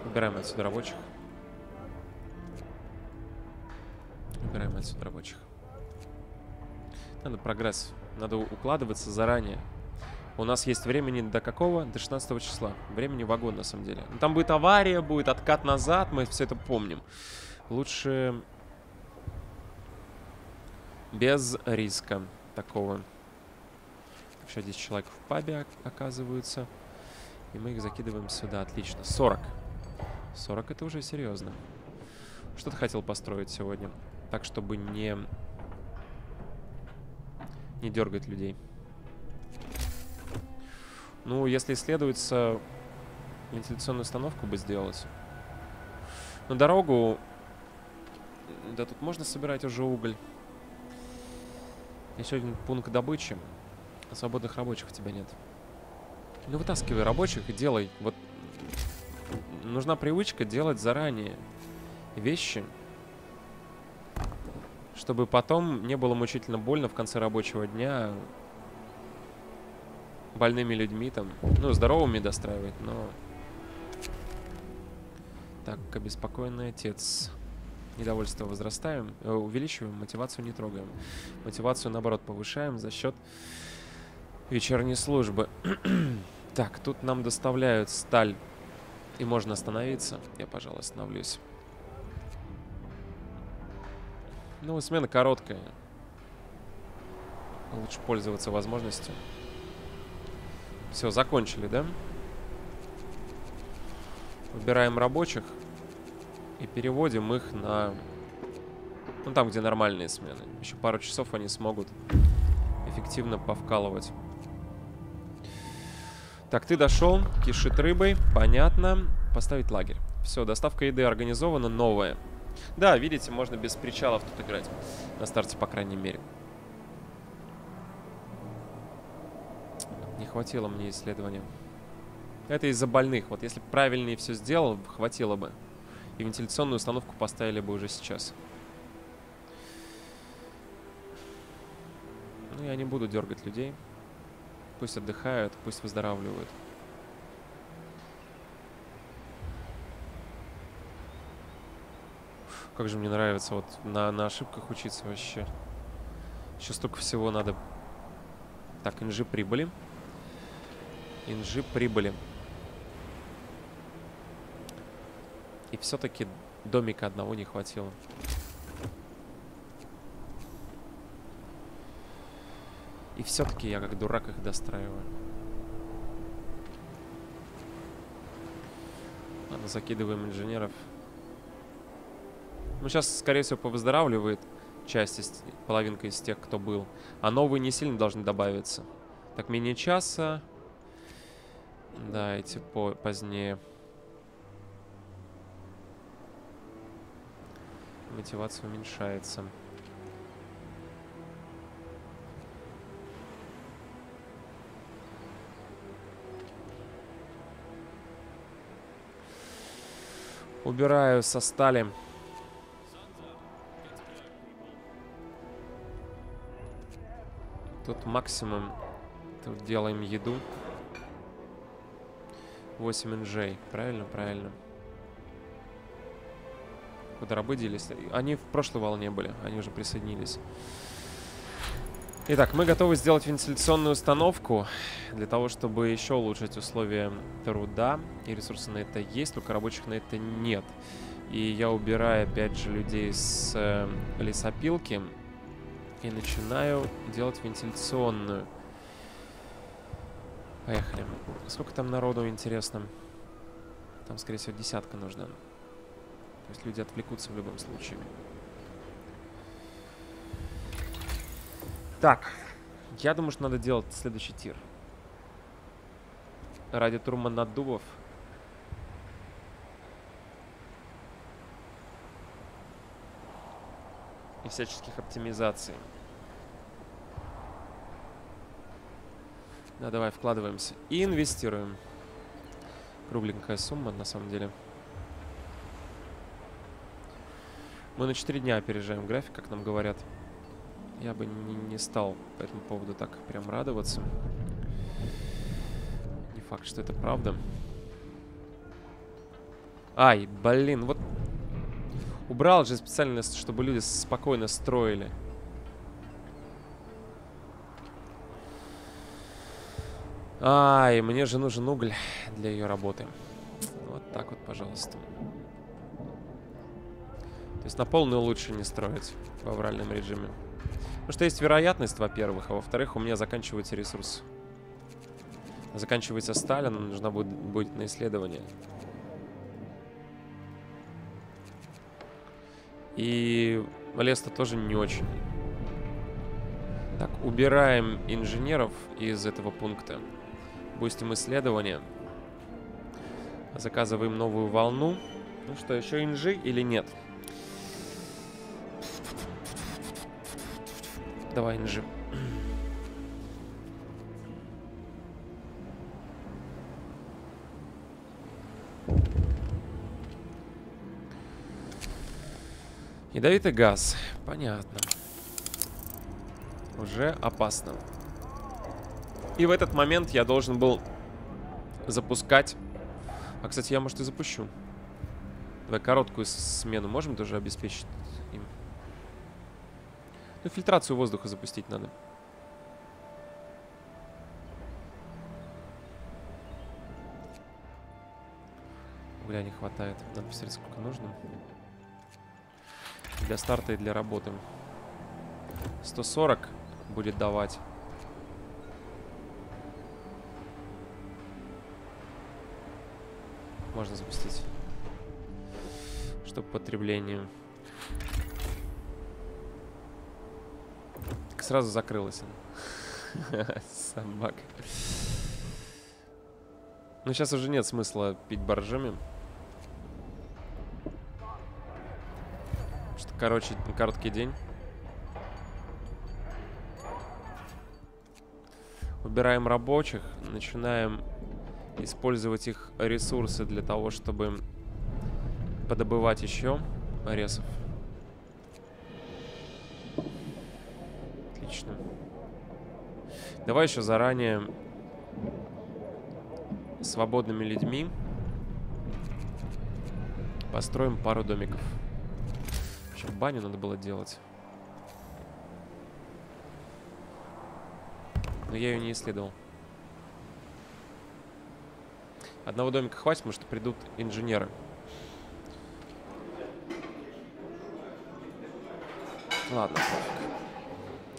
Убираем отсюда рабочих. Убираем отсюда рабочих. Надо прогресс. Надо укладываться заранее. У нас есть времени до какого? До 16 числа. Времени вагон, на самом деле. Ну, там будет авария, будет откат назад, мы все это помним. Лучше без риска такого. Еще 10 человек в пабе оказываются. И мы их закидываем сюда. Отлично. 40. 40 это уже серьезно. Что ты хотел построить сегодня? Так, чтобы не не дергать людей. Ну, если исследуется, вентиляционную установку бы сделать. На дорогу... Да тут можно собирать уже уголь. Еще один пункт добычи. Свободных рабочих у тебя нет. Ну, вытаскивай рабочих и делай. Вот нужна привычка делать заранее вещи, чтобы потом не было мучительно больно в конце рабочего дня больными людьми там, ну, здоровыми достраивать, но... Так, обеспокоенный отец. Недовольство возрастаем, э, увеличиваем, мотивацию не трогаем. Мотивацию, наоборот, повышаем за счет вечерней службы. так, тут нам доставляют сталь, и можно остановиться. Я, пожалуй, остановлюсь. Ну, смена короткая. Лучше пользоваться возможностью. Все, закончили, да? Выбираем рабочих и переводим их на... Ну, там, где нормальные смены. Еще пару часов они смогут эффективно повкалывать. Так, ты дошел, кишит рыбой, понятно. Поставить лагерь. Все, доставка еды организована, новая. Да, видите, можно без причалов тут играть. На старте, по крайней мере. Не хватило мне исследования. Это из-за больных. Вот если правильнее все сделал, хватило бы. И вентиляционную установку поставили бы уже сейчас. Ну, я не буду дергать людей. Пусть отдыхают, пусть выздоравливают. Как же мне нравится вот на, на ошибках учиться вообще. Еще столько всего надо. Так, инжи прибыли. Инжи прибыли. И все-таки домика одного не хватило. И все-таки я как дурак их достраиваю. Ладно, закидываем инженеров. Ну, сейчас, скорее всего, повыздоравливает часть, из, половинка из тех, кто был. А новые не сильно должны добавиться. Так, менее часа. Да, эти по позднее. Мотивация уменьшается. Убираю со стали. Тут максимум. Тут делаем еду. 8 инжей. Правильно, правильно. Куда рабы делись? Они в прошлой волне были. Они уже присоединились. Итак, мы готовы сделать вентиляционную установку для того, чтобы еще улучшить условия труда. И ресурсы на это есть, только рабочих на это нет. И я убираю, опять же, людей с э, лесопилки и начинаю делать вентиляционную. Поехали. Сколько там народу, интересно? Там, скорее всего, десятка нужна. То есть люди отвлекутся в любом случае. Так. Я думаю, что надо делать следующий тир. Ради турманаддувов. И всяческих оптимизаций. Да, давай вкладываемся. И инвестируем. Кругленькая сумма, на самом деле. Мы на 4 дня опережаем график, как нам говорят. Я бы не, не стал по этому поводу так прям радоваться. Не факт, что это правда. Ай, блин, вот... Убрал же специально, чтобы люди спокойно строили. Ай, мне же нужен уголь для ее работы. Вот так вот, пожалуйста. То есть на полную лучше не строить в авральном режиме. Потому что есть вероятность, во-первых, а во-вторых, у меня заканчивается ресурс. Заканчивается сталь, она нужна будет, будет на исследование. И лес-то тоже не очень. Так, убираем инженеров из этого пункта. Бустим исследование. Заказываем новую волну. Ну что, еще инжи или нет? Давай, нажим. Ядовитый газ. Понятно. Уже опасно. И в этот момент я должен был запускать... А, кстати, я, может, и запущу. Давай короткую смену можем тоже обеспечить? Ну, фильтрацию воздуха запустить надо. Угля не хватает. Надо посмотреть, сколько нужно. Для старта и для работы. 140 будет давать. Можно запустить. Чтобы потребление сразу закрылась Собака. Ну, сейчас уже нет смысла пить боржами. Что, короче, короткий день. Убираем рабочих, начинаем использовать их ресурсы для того, чтобы подобывать еще ресов. Отлично. Давай еще заранее свободными людьми построим пару домиков. Еще баню надо было делать. Но я ее не исследовал. Одного домика хватит, потому что придут инженеры. Ладно, пофиг.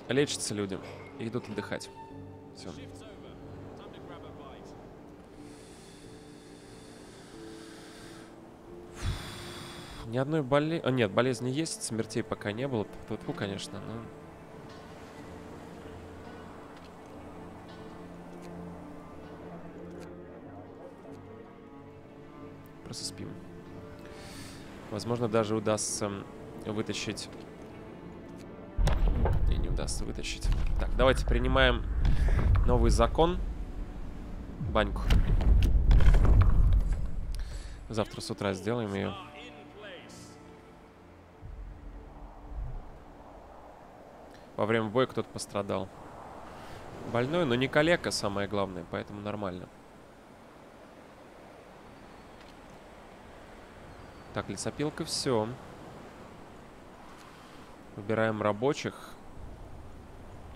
Лечатся люди идут отдыхать. Все. Ни одной болезни... Нет, болезни есть, смертей пока не было. Тьфу, конечно, но... Просто спим. Возможно, даже удастся вытащить... Не, не удастся вытащить. Так, давайте принимаем новый закон. Баньку. Завтра с утра сделаем ее. Во время боя кто-то пострадал. Больной, но не калека, самое главное, поэтому нормально. Так, лесопилка, все. Выбираем рабочих.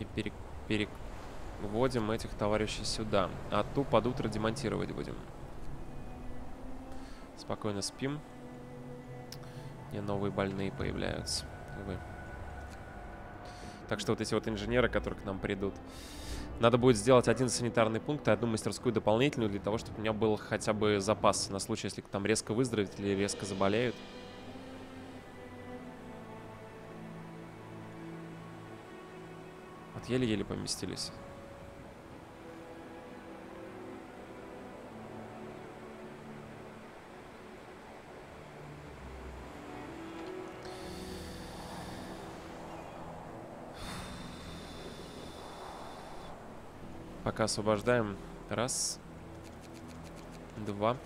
И пере переводим этих товарищей сюда. А ту под утро демонтировать будем. Спокойно спим. Не новые больные появляются. Увы. Так что вот эти вот инженеры, которые к нам придут. Надо будет сделать один санитарный пункт и одну мастерскую дополнительную для того, чтобы у меня был хотя бы запас на случай, если там резко выздоровеют или резко заболеют. Вот еле-еле поместились. Пока освобождаем. Раз. Два.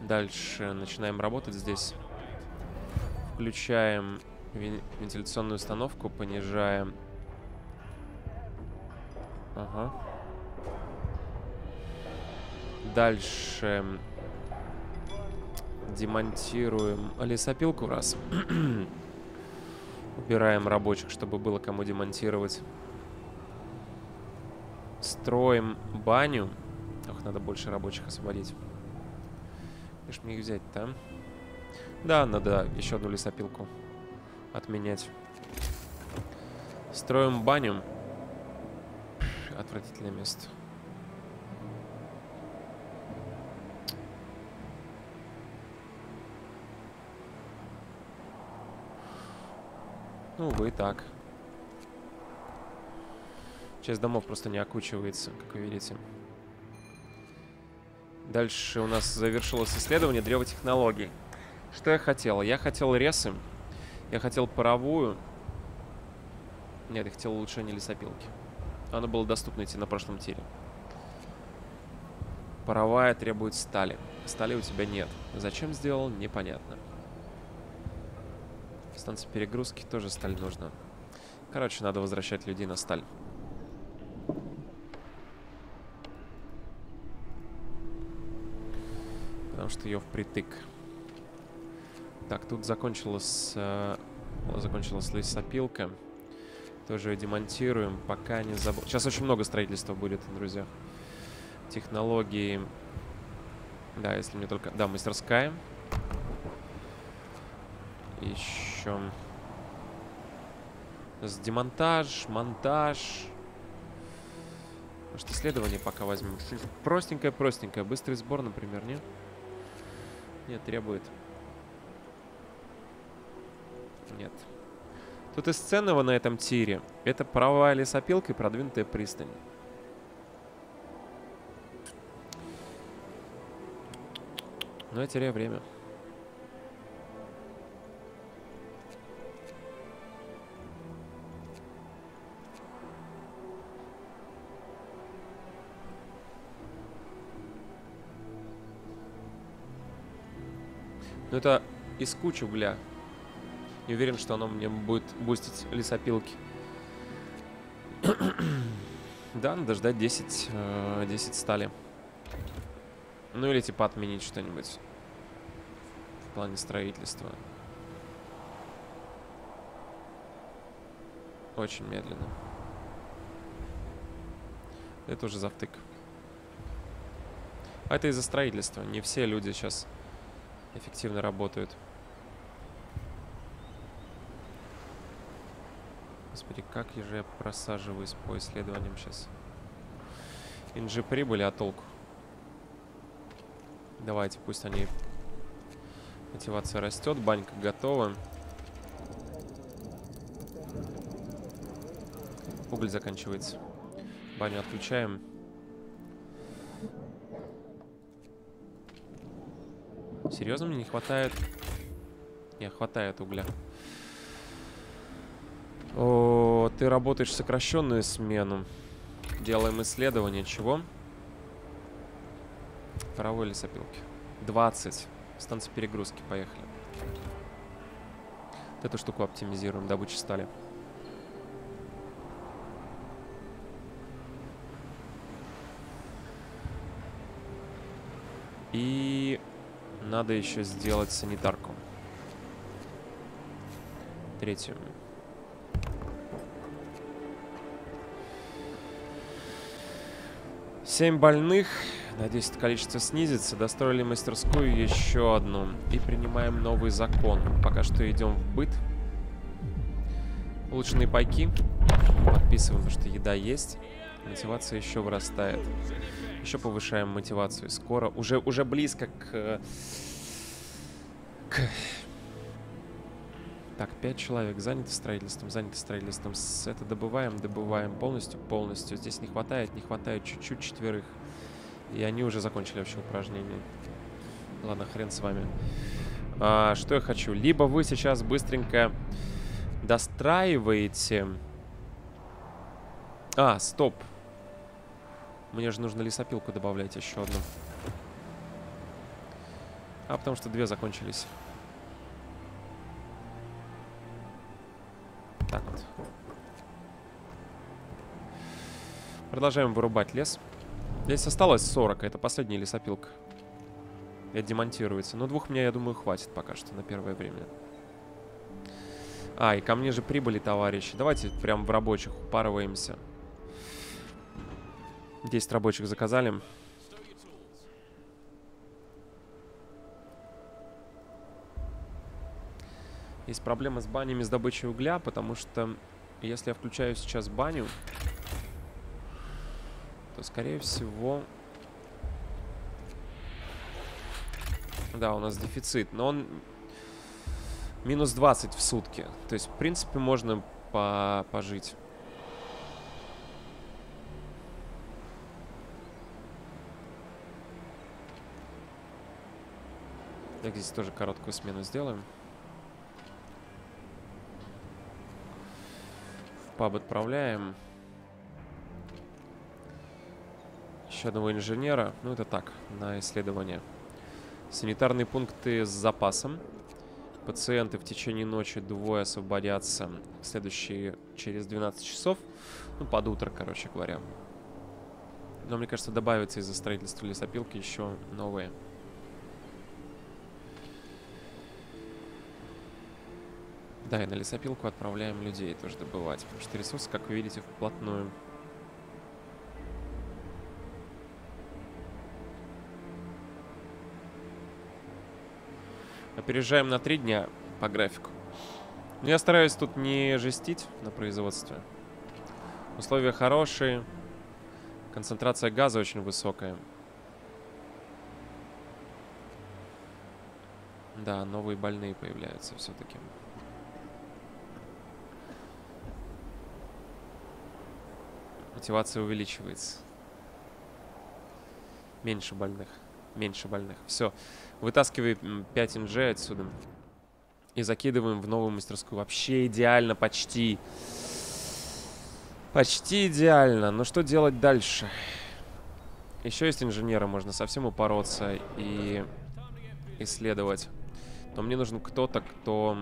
Дальше начинаем работать здесь. Включаем вентиляционную установку, понижаем. Ага. Дальше демонтируем лесопилку раз. Убираем рабочих, чтобы было кому демонтировать. Строим баню. Ох, надо больше рабочих освободить. Где ж мне их взять-то? Да, надо еще одну лесопилку отменять. Строим баню. Отвратительное место. Ну, вы так. Часть домов просто не окучивается, как вы видите. Дальше у нас завершилось исследование древа технологий. Что я хотел? Я хотел ресы. Я хотел паровую. Нет, я хотел улучшение лесопилки. Оно было доступно идти на прошлом тире. Паровая требует стали. Стали у тебя нет. Зачем сделал, непонятно. Станция перегрузки тоже сталь нужна. Короче, надо возвращать людей на сталь. Потому что ее впритык. Так, тут закончилась, э, закончилась лесопилка. Тоже ее демонтируем, пока не забыл. Сейчас очень много строительства будет, друзья. Технологии. Да, если мне только... Да, мастерская. Еще... Демонтаж, монтаж. Может, исследование пока возьмем. Простенькое-простенькое. Быстрый сбор, например, нет? Нет, требует. Нет. Тут из ценного на этом тире это правая лесопилка и продвинутая пристань. Но я теряю время. Но ну, это из кучи угля. Не уверен, что оно мне будет бустить лесопилки. да, надо ждать 10, 10 стали. Ну или типа отменить что-нибудь в плане строительства. Очень медленно. Это уже завтык. А это из-за строительства. Не все люди сейчас эффективно работают. Господи, как же я просаживаюсь по исследованиям сейчас. Инжи прибыли, а толку? Давайте, пусть они... Мотивация растет, банька готова. Уголь заканчивается. Баню отключаем. Серьезно, мне не хватает... Не, хватает угля. О, ты работаешь сокращенную смену. Делаем исследование. Чего? Паровой лесопилки. 20. Станция перегрузки. Поехали. Вот эту штуку оптимизируем. Добыча стали. И надо еще сделать санитарку. Третью. Семь больных. Надеюсь, это количество снизится. Достроили мастерскую еще одну. И принимаем новый закон. Пока что идем в быт. Улучшенные пайки. Подписываем, потому что еда есть. Мотивация еще вырастает. Еще повышаем мотивацию. Скоро, уже, уже близко к... к... Так, пять человек заняты строительством, заняты строительством. Это добываем, добываем полностью, полностью. Здесь не хватает, не хватает чуть-чуть четверых. И они уже закончили вообще упражнение. Ладно, хрен с вами. А, что я хочу? Либо вы сейчас быстренько достраиваете... А, стоп. Мне же нужно лесопилку добавлять еще одну. А потому что две закончились. Так вот. Продолжаем вырубать лес. Здесь осталось 40, это последняя лесопилка. Это демонтируется. Но двух мне, я думаю, хватит пока что на первое время. А, и ко мне же прибыли, товарищи. Давайте прям в рабочих упарываемся. 10 рабочих заказали. Есть проблема с банями с добычей угля, потому что если я включаю сейчас баню, то, скорее всего... Да, у нас дефицит, но он минус 20 в сутки. То есть, в принципе, можно по пожить. Так, здесь тоже короткую смену сделаем. В паб отправляем. Еще одного инженера. Ну, это так, на исследование. Санитарные пункты с запасом. Пациенты в течение ночи двое освободятся. Следующие через 12 часов. Ну, под утро, короче говоря. Но, мне кажется, добавится из-за строительства лесопилки еще новые. Да, и на лесопилку отправляем людей тоже добывать, потому что ресурсы, как вы видите, вплотную. Опережаем на три дня по графику. Но я стараюсь тут не жестить на производстве. Условия хорошие. Концентрация газа очень высокая. Да, новые больные появляются все-таки. Мотивация увеличивается. Меньше больных. Меньше больных. Все. Вытаскиваем 5 НЖ отсюда. И закидываем в новую мастерскую. Вообще идеально, почти. Почти идеально. Но что делать дальше? Еще есть инженеры, можно совсем упороться и исследовать. Но мне нужен кто-то, кто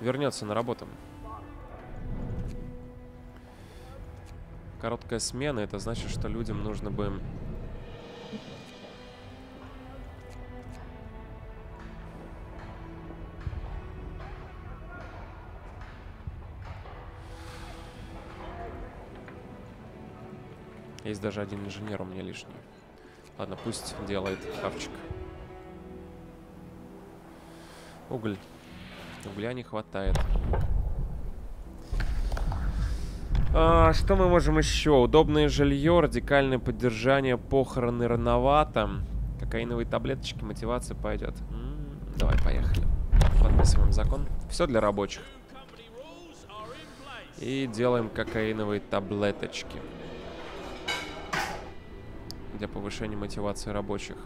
вернется на работу. Короткая смена, это значит, что людям нужно бы... Есть даже один инженер у меня лишний. Ладно, пусть делает хавчик. Уголь. Угля не хватает. А, что мы можем еще? Удобное жилье, радикальное поддержание, похороны рановато. Кокаиновые таблеточки, мотивация пойдет. М -м, давай, поехали. Подписываем закон. Все для рабочих. И делаем кокаиновые таблеточки. Для повышения мотивации рабочих.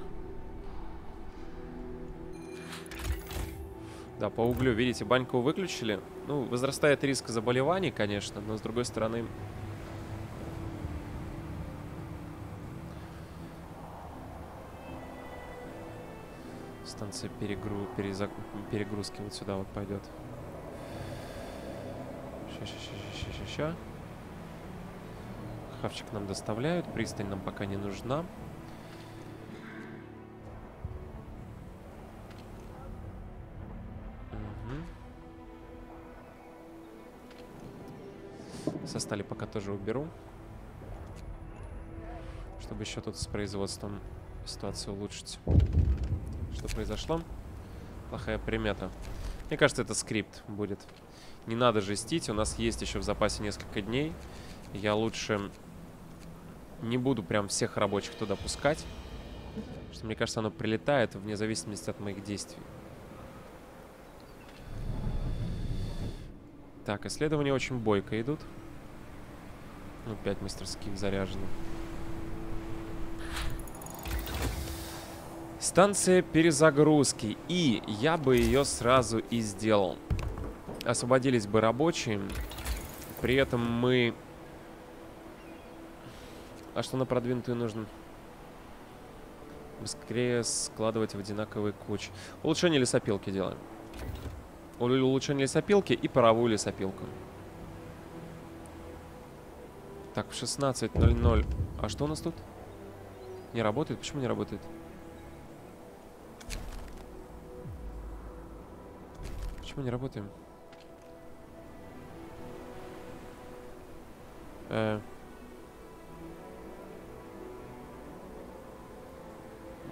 Да, по углю, видите, баньку выключили. Ну, возрастает риск заболеваний, конечно, но с другой стороны... Станция перегру... перезак... перегрузки вот сюда вот пойдет. Ща, ща, ща, ща, ща, ща. Хавчик нам доставляют, пристань нам пока не нужна. Стали пока тоже уберу. Чтобы еще тут с производством ситуацию улучшить. Что произошло? Плохая примета. Мне кажется, это скрипт будет. Не надо жестить. У нас есть еще в запасе несколько дней. Я лучше не буду прям всех рабочих туда пускать. Что мне кажется, оно прилетает вне зависимости от моих действий. Так, исследования очень бойко идут. Ну, 5 мастерских заряжено. Станция перезагрузки. И я бы ее сразу и сделал. Освободились бы рабочие. При этом мы... А что на продвинутую нужно? Быстрее складывать в одинаковые кучи. Улучшение лесопилки делаем. Улучшение лесопилки и паровую лесопилку. Так, в 16.00. А что у нас тут? Не работает? Почему не работает? Почему не работаем? Э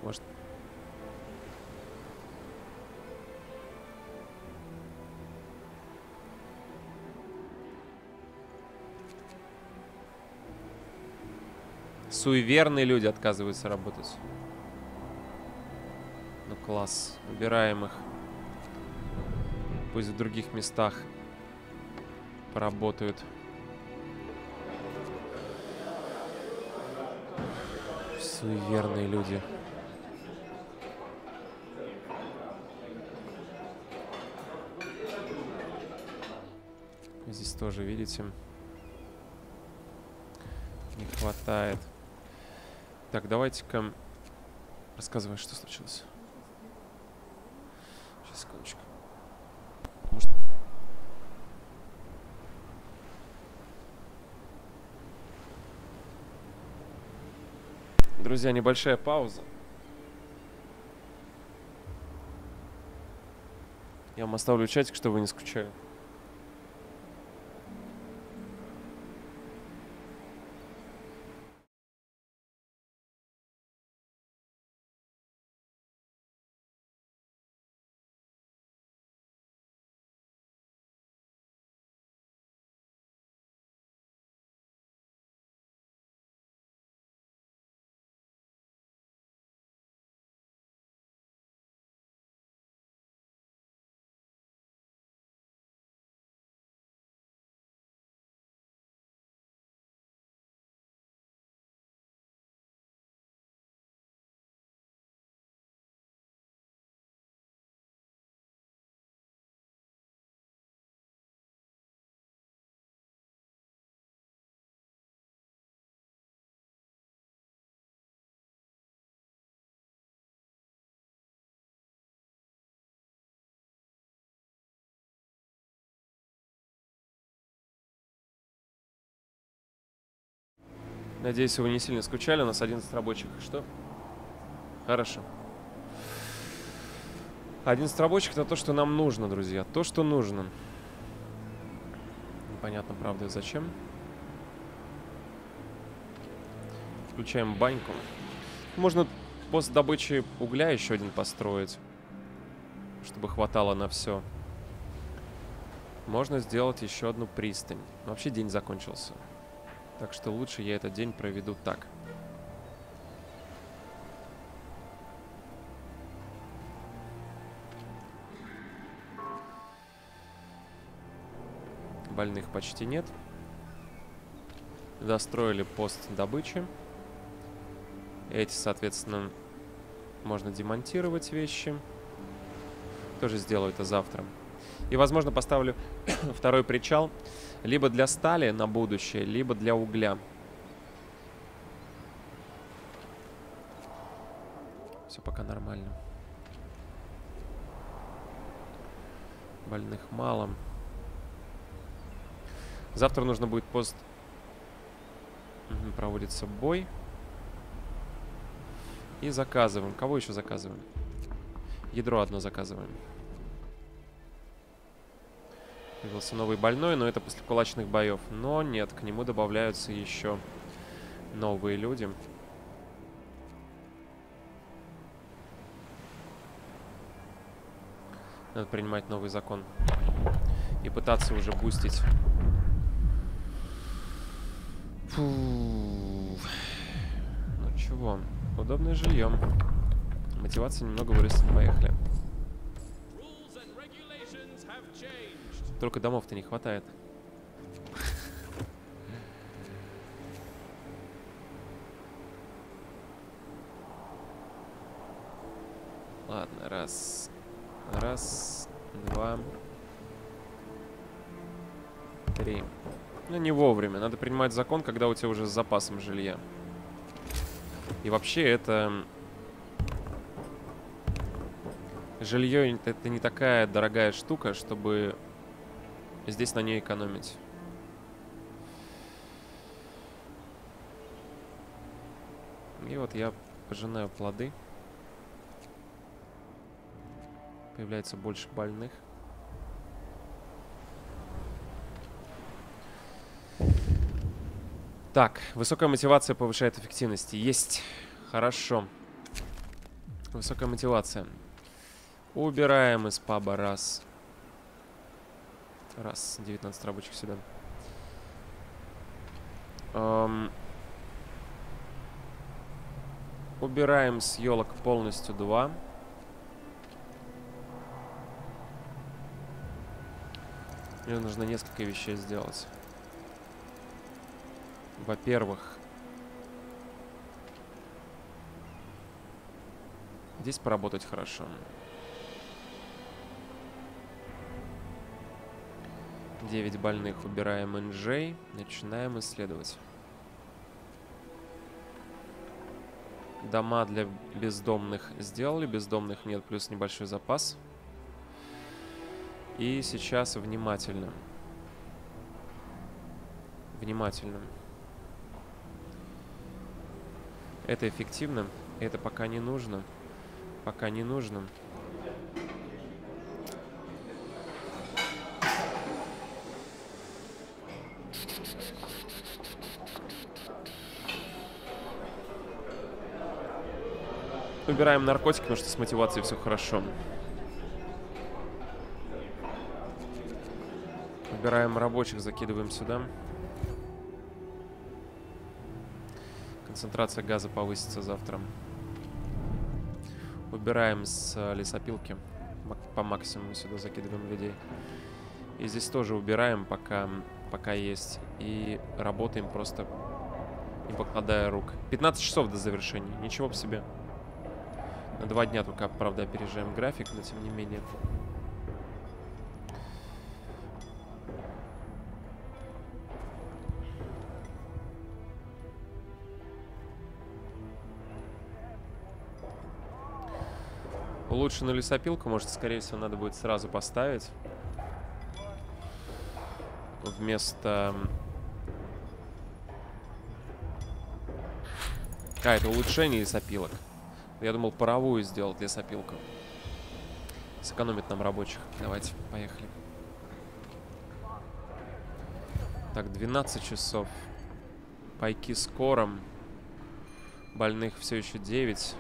Может, Суеверные люди отказываются работать. Ну класс. Убираем их. Пусть в других местах поработают. Суеверные люди. Здесь тоже, видите, не хватает. Так, давайте-ка... Рассказывай, что случилось. Сейчас, секундочку. Может... Друзья, небольшая пауза. Я вам оставлю чатик, чтобы вы не скучали. Надеюсь, вы не сильно скучали. У нас 11 рабочих. Что? Хорошо. 11 рабочих это то, что нам нужно, друзья. То, что нужно. Непонятно, правда, зачем. Включаем баньку. Можно после добычи угля еще один построить. Чтобы хватало на все. Можно сделать еще одну пристань. Вообще день закончился. Так что лучше я этот день проведу так. Больных почти нет. Достроили пост добычи. Эти, соответственно, можно демонтировать вещи. Тоже сделаю это завтра. И, возможно, поставлю второй причал либо для стали на будущее, либо для угля. Все пока нормально. Больных мало. Завтра нужно будет пост... Проводится бой. И заказываем. Кого еще заказываем? Ядро одно заказываем. Появился новый больной, но это после кулачных боев. Но нет, к нему добавляются еще новые люди. Надо принимать новый закон. И пытаться уже бустить. Фу. Ну чего, удобное жилье. Мотивация немного вырастет. Поехали. Только домов-то не хватает. Ладно, раз. Раз, два, три. Ну, не вовремя. Надо принимать закон, когда у тебя уже с запасом жилья. И вообще это... Жилье это не такая дорогая штука, чтобы здесь на ней экономить. И вот я пожинаю плоды. Появляется больше больных. Так, высокая мотивация повышает эффективность. Есть. Хорошо. Высокая мотивация. Убираем из паба раз. Раз, 19 рабочих сюда. Эм... Убираем с елок полностью 2. Мне нужно несколько вещей сделать. Во-первых, здесь поработать хорошо. 9 больных. Убираем NJ. Начинаем исследовать. Дома для бездомных сделали. Бездомных нет, плюс небольшой запас. И сейчас внимательно. Внимательно. Это эффективно. Это пока не нужно. Пока не нужно. Убираем наркотики, потому что с мотивацией все хорошо. Убираем рабочих, закидываем сюда. Концентрация газа повысится завтра. Убираем с э, лесопилки. По максимуму сюда закидываем людей. И здесь тоже убираем, пока, пока есть. И работаем просто не покладая рук. 15 часов до завершения. Ничего по себе. На два дня только, правда, опережаем график, но тем не менее. Улучшенную лесопилку, может, скорее всего, надо будет сразу поставить. Вместо А, это улучшение лесопилок. Я думал, паровую сделать лесопилку. Сэкономит нам рабочих. Давайте, поехали. Так, 12 часов. Пайки скором. Больных все еще 9.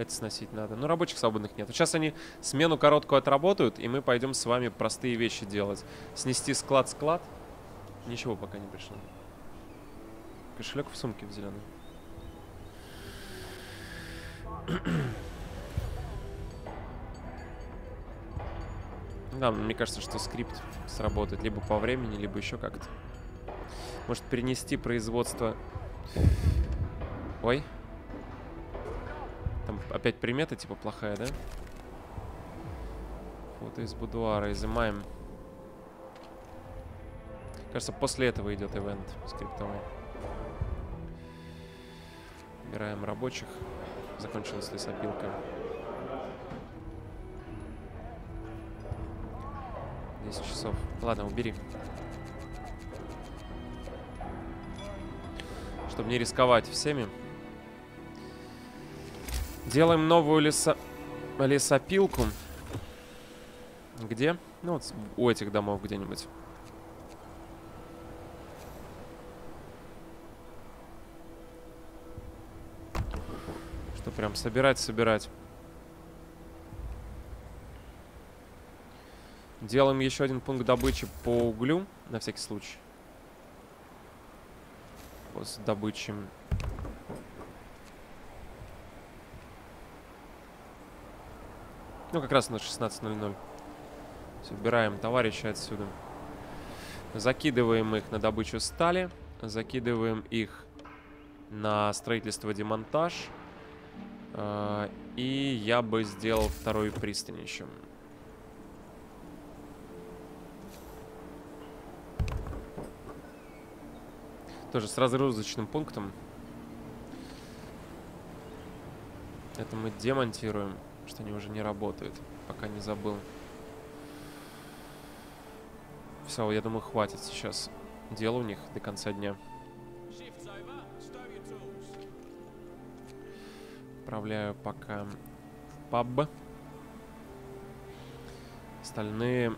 Это сносить надо. Ну, рабочих свободных нет. Сейчас они смену короткую отработают, и мы пойдем с вами простые вещи делать. Снести склад-склад. Ничего пока не пришло. Кошелек в сумке в зеленой. Да, мне кажется, что скрипт сработает либо по времени, либо еще как-то. Может перенести производство... Ой. Там опять примета типа плохая, да? Фото из будуара. Изымаем. Кажется, после этого идет ивент скриптовый. Убираем рабочих. Закончилась лесопилка. 10 часов. Ладно, убери. Чтобы не рисковать всеми. Делаем новую лесо... лесопилку. Где? Ну вот у этих домов где-нибудь. Что прям собирать, собирать. Делаем еще один пункт добычи по углю, на всякий случай. После добычи. Ну, как раз на 16.00. Собираем товарища отсюда. Закидываем их на добычу стали. Закидываем их на строительство демонтаж. А, и я бы сделал второй пристань еще. Тоже с разгрузочным пунктом. Это мы демонтируем, что они уже не работают, пока не забыл. Все, я думаю, хватит сейчас дела у них до конца дня. Отправляю пока паб. Остальные...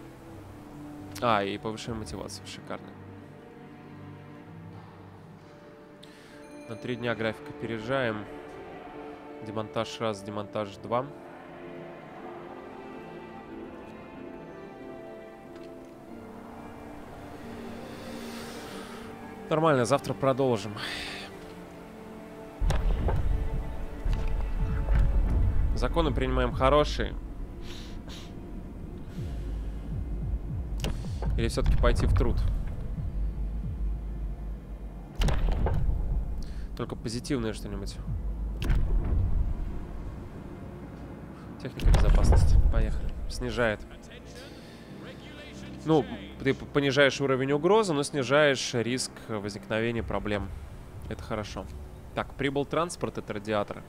А, и повышаем мотивацию. Шикарно. На три дня график опережаем. Демонтаж раз, демонтаж два. Нормально, завтра продолжим. Законы принимаем хорошие. Или все-таки пойти в труд? Только позитивное что-нибудь. Техника безопасности. Поехали. Снижает. Ну, ты понижаешь уровень угрозы, но снижаешь риск возникновения проблем. Это хорошо. Так, прибыл транспорт, это радиатор.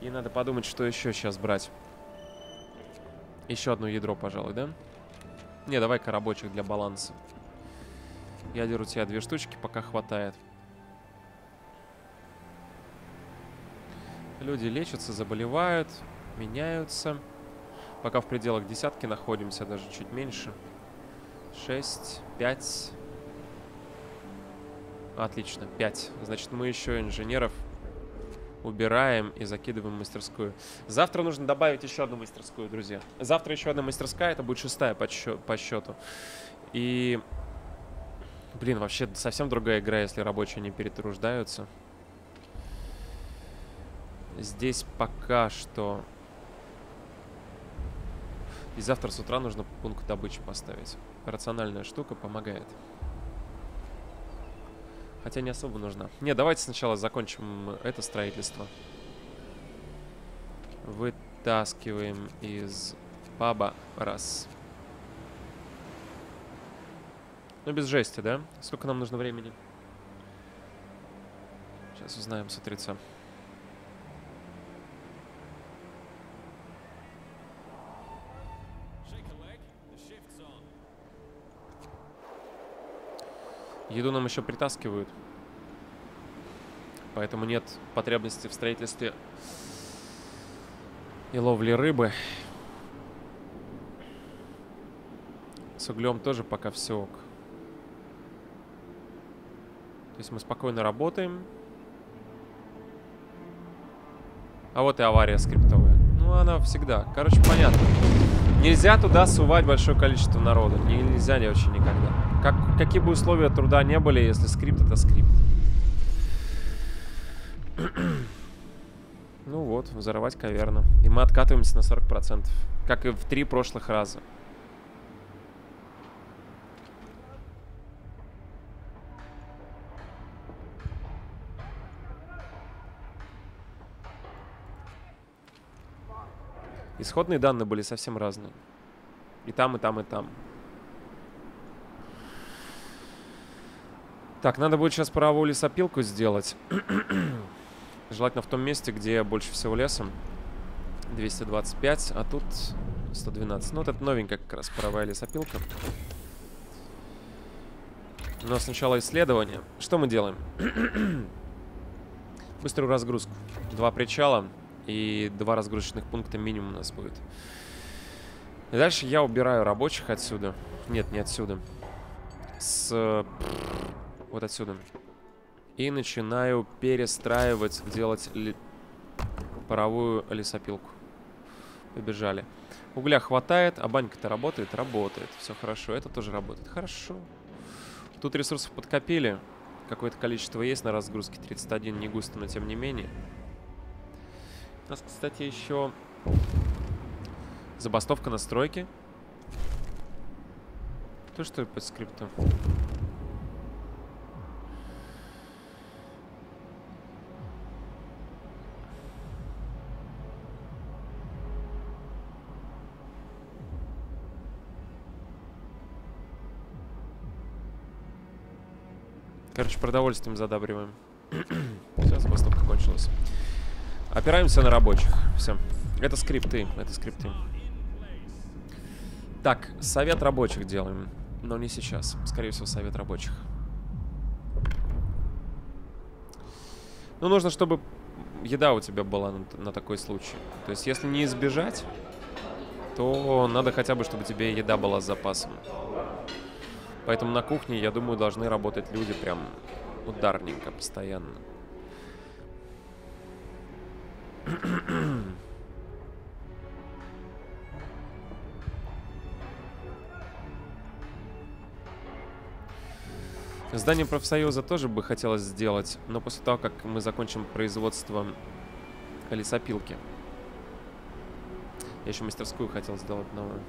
И надо подумать, что еще сейчас брать. Еще одно ядро, пожалуй, да? Не, давай-ка рабочих для баланса. Я держу тебя две штучки, пока хватает. Люди лечатся, заболевают, меняются. Пока в пределах десятки находимся, даже чуть меньше. Шесть, пять. Отлично, пять. Значит, мы еще инженеров убираем и закидываем мастерскую. Завтра нужно добавить еще одну мастерскую, друзья. Завтра еще одна мастерская, это будет шестая по, счету. По счету. И... Блин, вообще совсем другая игра, если рабочие не перетруждаются. Здесь пока что... И завтра с утра нужно пункт добычи поставить. Рациональная штука помогает. Хотя не особо нужна. Не, давайте сначала закончим это строительство. Вытаскиваем из паба. Раз. Ну, без жести, да? Сколько нам нужно времени? Сейчас узнаем с утреца. Еду нам еще притаскивают. Поэтому нет потребности в строительстве и ловле рыбы. С углем тоже пока все ок. То есть мы спокойно работаем. А вот и авария скриптовая. Ну, она всегда. Короче, понятно. Нельзя туда сувать большое количество народа. Нельзя не вообще никогда. Как, какие бы условия труда не были, если скрипт это скрипт. ну вот, взорвать каверну. И мы откатываемся на 40%. Как и в три прошлых раза. Исходные данные были совсем разные. И там, и там, и там. Так, надо будет сейчас паровую лесопилку сделать. Желательно в том месте, где больше всего лесом. 225, а тут 112. Ну, вот это новенькая как раз паровая лесопилка. Но сначала исследование. Что мы делаем? Быструю разгрузку. Два причала и два разгрузочных пункта минимум у нас будет. Дальше я убираю рабочих отсюда. Нет, не отсюда. С... Вот отсюда. И начинаю перестраивать, делать ли... паровую лесопилку. Побежали. Угля хватает, а банька-то работает? Работает. Все хорошо. Это тоже работает. Хорошо. Тут ресурсов подкопили. Какое-то количество есть на разгрузке. 31 не густо, но тем не менее. У нас, кстати, еще забастовка на стройке. То, что по скрипту. Короче, продовольствием задабриваем. Все, забастовка кончилась. Опираемся на рабочих. Все. Это скрипты. Это скрипты. Так, совет рабочих делаем. Но не сейчас. Скорее всего, совет рабочих. Ну, нужно, чтобы еда у тебя была на, на такой случай. То есть, если не избежать, то надо хотя бы, чтобы тебе еда была с запасом. Поэтому на кухне, я думаю, должны работать люди прям ударненько, постоянно. Здание профсоюза тоже бы хотелось сделать, но после того, как мы закончим производство лесопилки. Я еще мастерскую хотел сделать новую.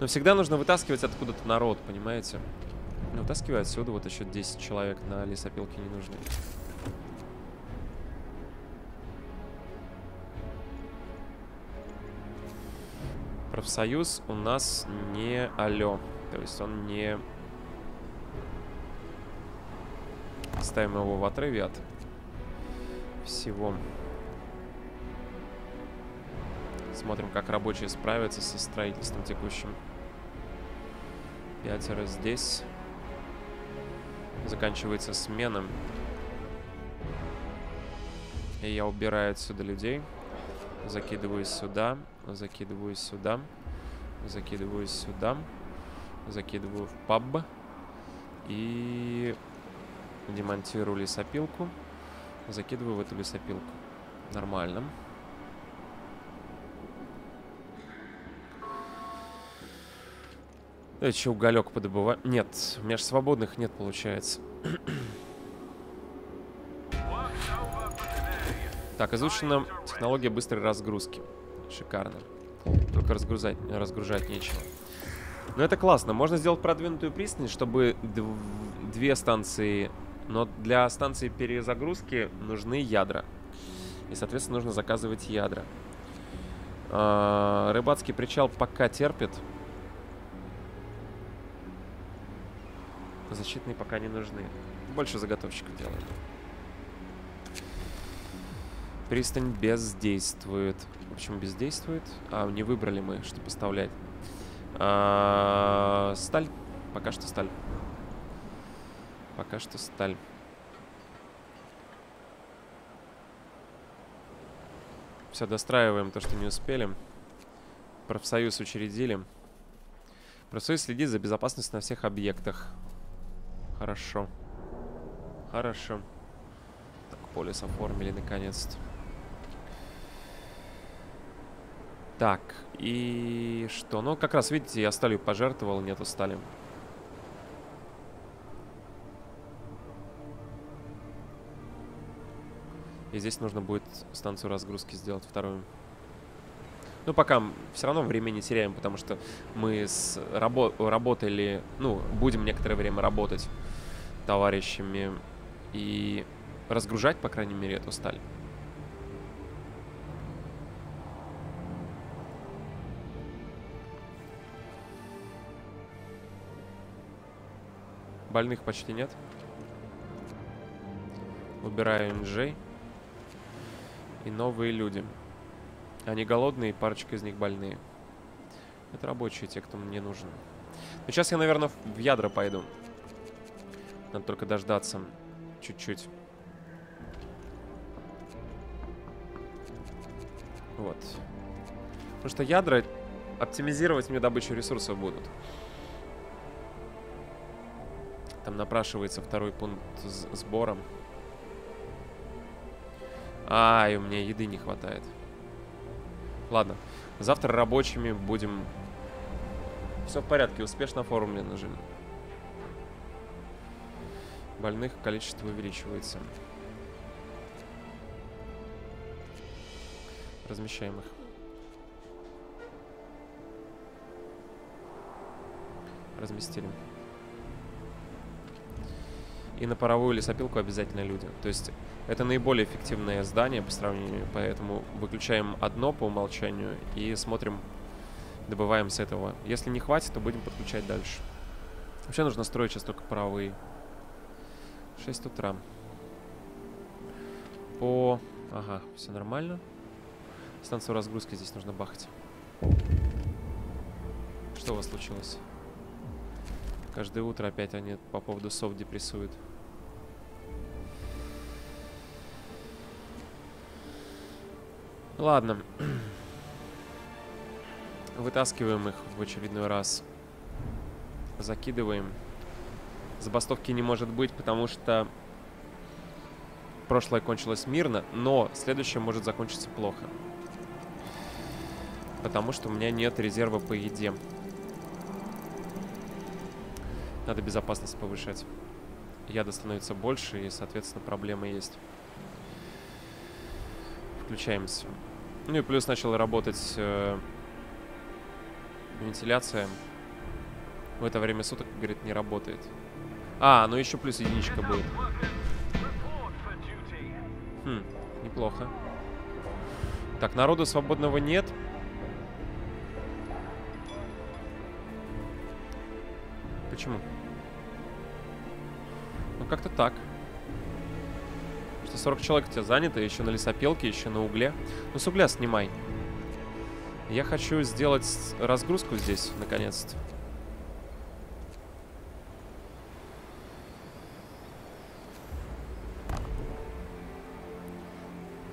Но всегда нужно вытаскивать откуда-то народ, понимаете? Ну, вытаскивай отсюда, вот еще 10 человек на лесопилке не нужны. профсоюз у нас не алло. То есть он не... Ставим его в отрыве от всего. Смотрим, как рабочие справятся со строительством текущим. Пятеро здесь. Заканчивается смена. И я убираю отсюда людей. Закидываю сюда закидываю сюда, закидываю сюда, закидываю в паб и демонтирую лесопилку, закидываю в эту лесопилку. Нормально. Еще уголек подобывать. Нет, же свободных нет, получается. так, изучена технология быстрой разгрузки. Шикарно. Только разгрузать, разгружать нечего. Но это классно. Можно сделать продвинутую пристань, чтобы две станции... Но для станции перезагрузки нужны ядра. И, соответственно, нужно заказывать ядра. А, рыбацкий причал пока терпит. Защитные пока не нужны. Больше заготовщиков делаем. Пристань бездействует. Почему бездействует? А, не выбрали мы, что поставлять. А, сталь Пока что сталь. Пока что сталь. Все, достраиваем то, что не успели. Профсоюз учредили. Профсоюз следит за безопасностью на всех объектах. Хорошо. Хорошо. Так, полис оформили наконец-то. Так, и что? Ну, как раз, видите, я сталью пожертвовал, нету стали. И здесь нужно будет станцию разгрузки сделать вторую. Ну, пока все равно времени не теряем, потому что мы с рабо работали, ну, будем некоторое время работать товарищами и разгружать, по крайней мере, эту сталь. Больных почти нет. Убираю NJ. И новые люди. Они голодные, парочка из них больные. Это рабочие, те, кто мне нужен. Ну, сейчас я, наверное, в ядра пойду. Надо только дождаться чуть-чуть. Вот. Потому что ядра оптимизировать мне добычу ресурсов будут. Там напрашивается второй пункт сбора. А, и у меня еды не хватает. Ладно. Завтра рабочими будем... Все в порядке, успешно оформлено же. Больных количество увеличивается. Размещаем их. Разместили. И на паровую лесопилку обязательно люди. То есть это наиболее эффективное здание по сравнению, поэтому выключаем одно по умолчанию и смотрим, добываем с этого. Если не хватит, то будем подключать дальше. Вообще нужно строить сейчас только паровые. 6 утра. По... Ага, все нормально. Станцию разгрузки здесь нужно бахать. Что у вас случилось? Каждое утро опять они по поводу сов депрессуют. Ладно. Вытаскиваем их в очередной раз. Закидываем. Забастовки не может быть, потому что прошлое кончилось мирно, но следующее может закончиться плохо. Потому что у меня нет резерва по еде. Надо безопасность повышать. Яда становится больше, и, соответственно, проблемы есть. Включаемся. Ну и плюс начал работать э, вентиляция. В это время суток, говорит, не работает. А, ну еще плюс единичка будет. Хм, неплохо. Так, народу свободного нет. Почему? Ну, как-то так. Что 40 человек у тебя занято, еще на лесопилке, еще на угле. Ну, с угля снимай. Я хочу сделать разгрузку здесь, наконец-то.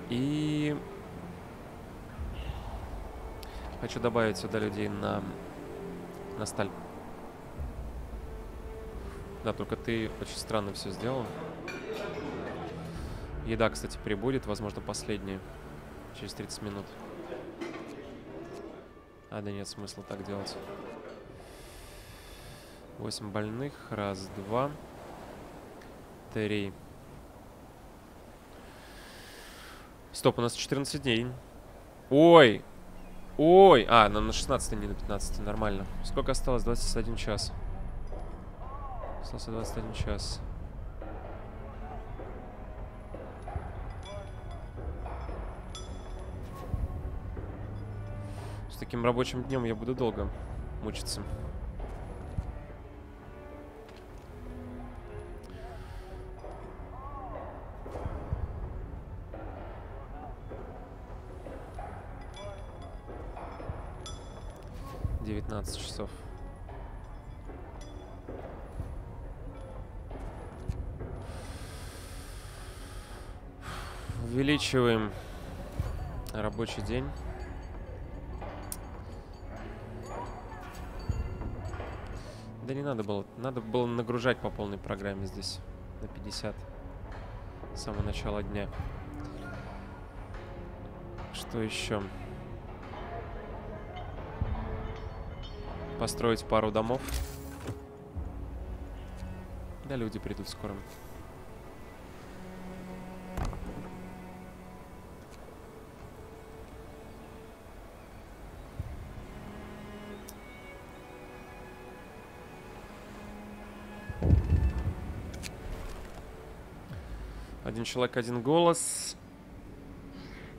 И... Хочу добавить сюда людей на, на сталь. Да, только ты очень странно все сделал. Еда, кстати, прибудет, возможно, последняя. Через 30 минут. А, да нет смысла так делать. 8 больных. Раз, два. Три. Стоп, у нас 14 дней. Ой! Ой! А, на 16, не на 15. Нормально. Сколько осталось? 21 час. Остался 21 час. С таким рабочим днем я буду долго мучиться. Девятнадцать часов. Увеличиваем рабочий день. Да не надо было. Надо было нагружать по полной программе здесь. На 50. С самого начала дня. Что еще? Построить пару домов. Да, люди придут скоро. Один человек, один голос.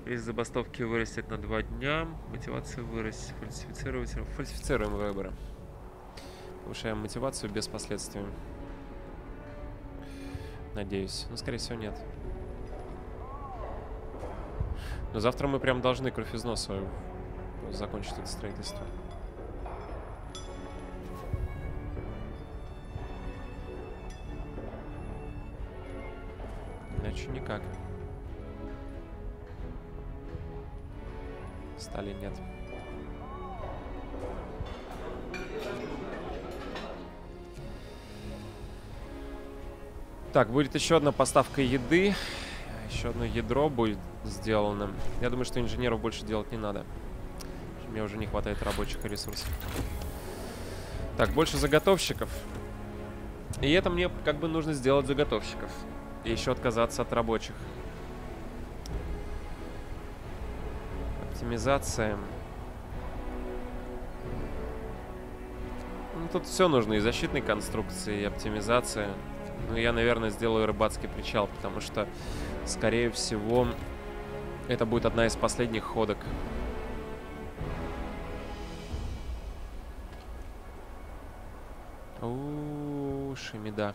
Из забастовки вырастет на два дня. Мотивация вырастет. Фальсифицировать. Фальсифицируем выборы. Повышаем мотивацию без последствий. Надеюсь. Но, скорее всего, нет. Но завтра мы прям должны кровь из носа закончить это строительство. Иначе никак. Стали нет. Так, будет еще одна поставка еды. Еще одно ядро будет сделано. Я думаю, что инженеров больше делать не надо. Мне уже не хватает рабочих ресурсов. Так, больше заготовщиков. И это мне как бы нужно сделать заготовщиков. И еще отказаться от рабочих. Оптимизация. Ну, тут все нужно. И защитные конструкции, и оптимизация. Ну, я, наверное, сделаю рыбацкий причал, потому что, скорее всего, это будет одна из последних ходок. У, Шемида.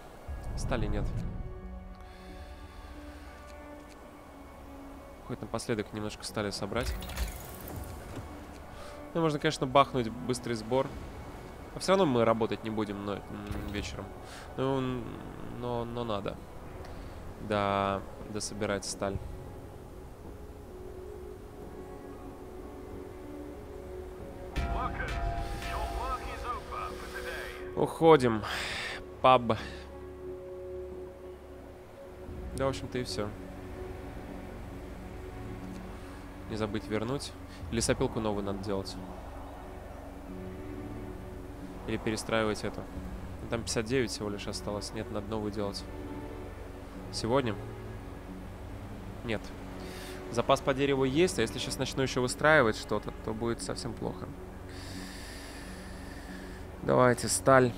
Стали нет. Хоть напоследок немножко стали собрать. Ну, можно, конечно, бахнуть быстрый сбор. А все равно мы работать не будем но, вечером. Ну, но, но надо. Да, да собирать сталь. Уходим. Паб. Да, в общем-то и все. Не забыть вернуть. Лесопилку новую надо делать. Или перестраивать эту. Там 59 всего лишь осталось. Нет, надо новую делать. Сегодня? Нет. Запас по дереву есть, а если сейчас начну еще выстраивать что-то, то будет совсем плохо. Давайте, сталь.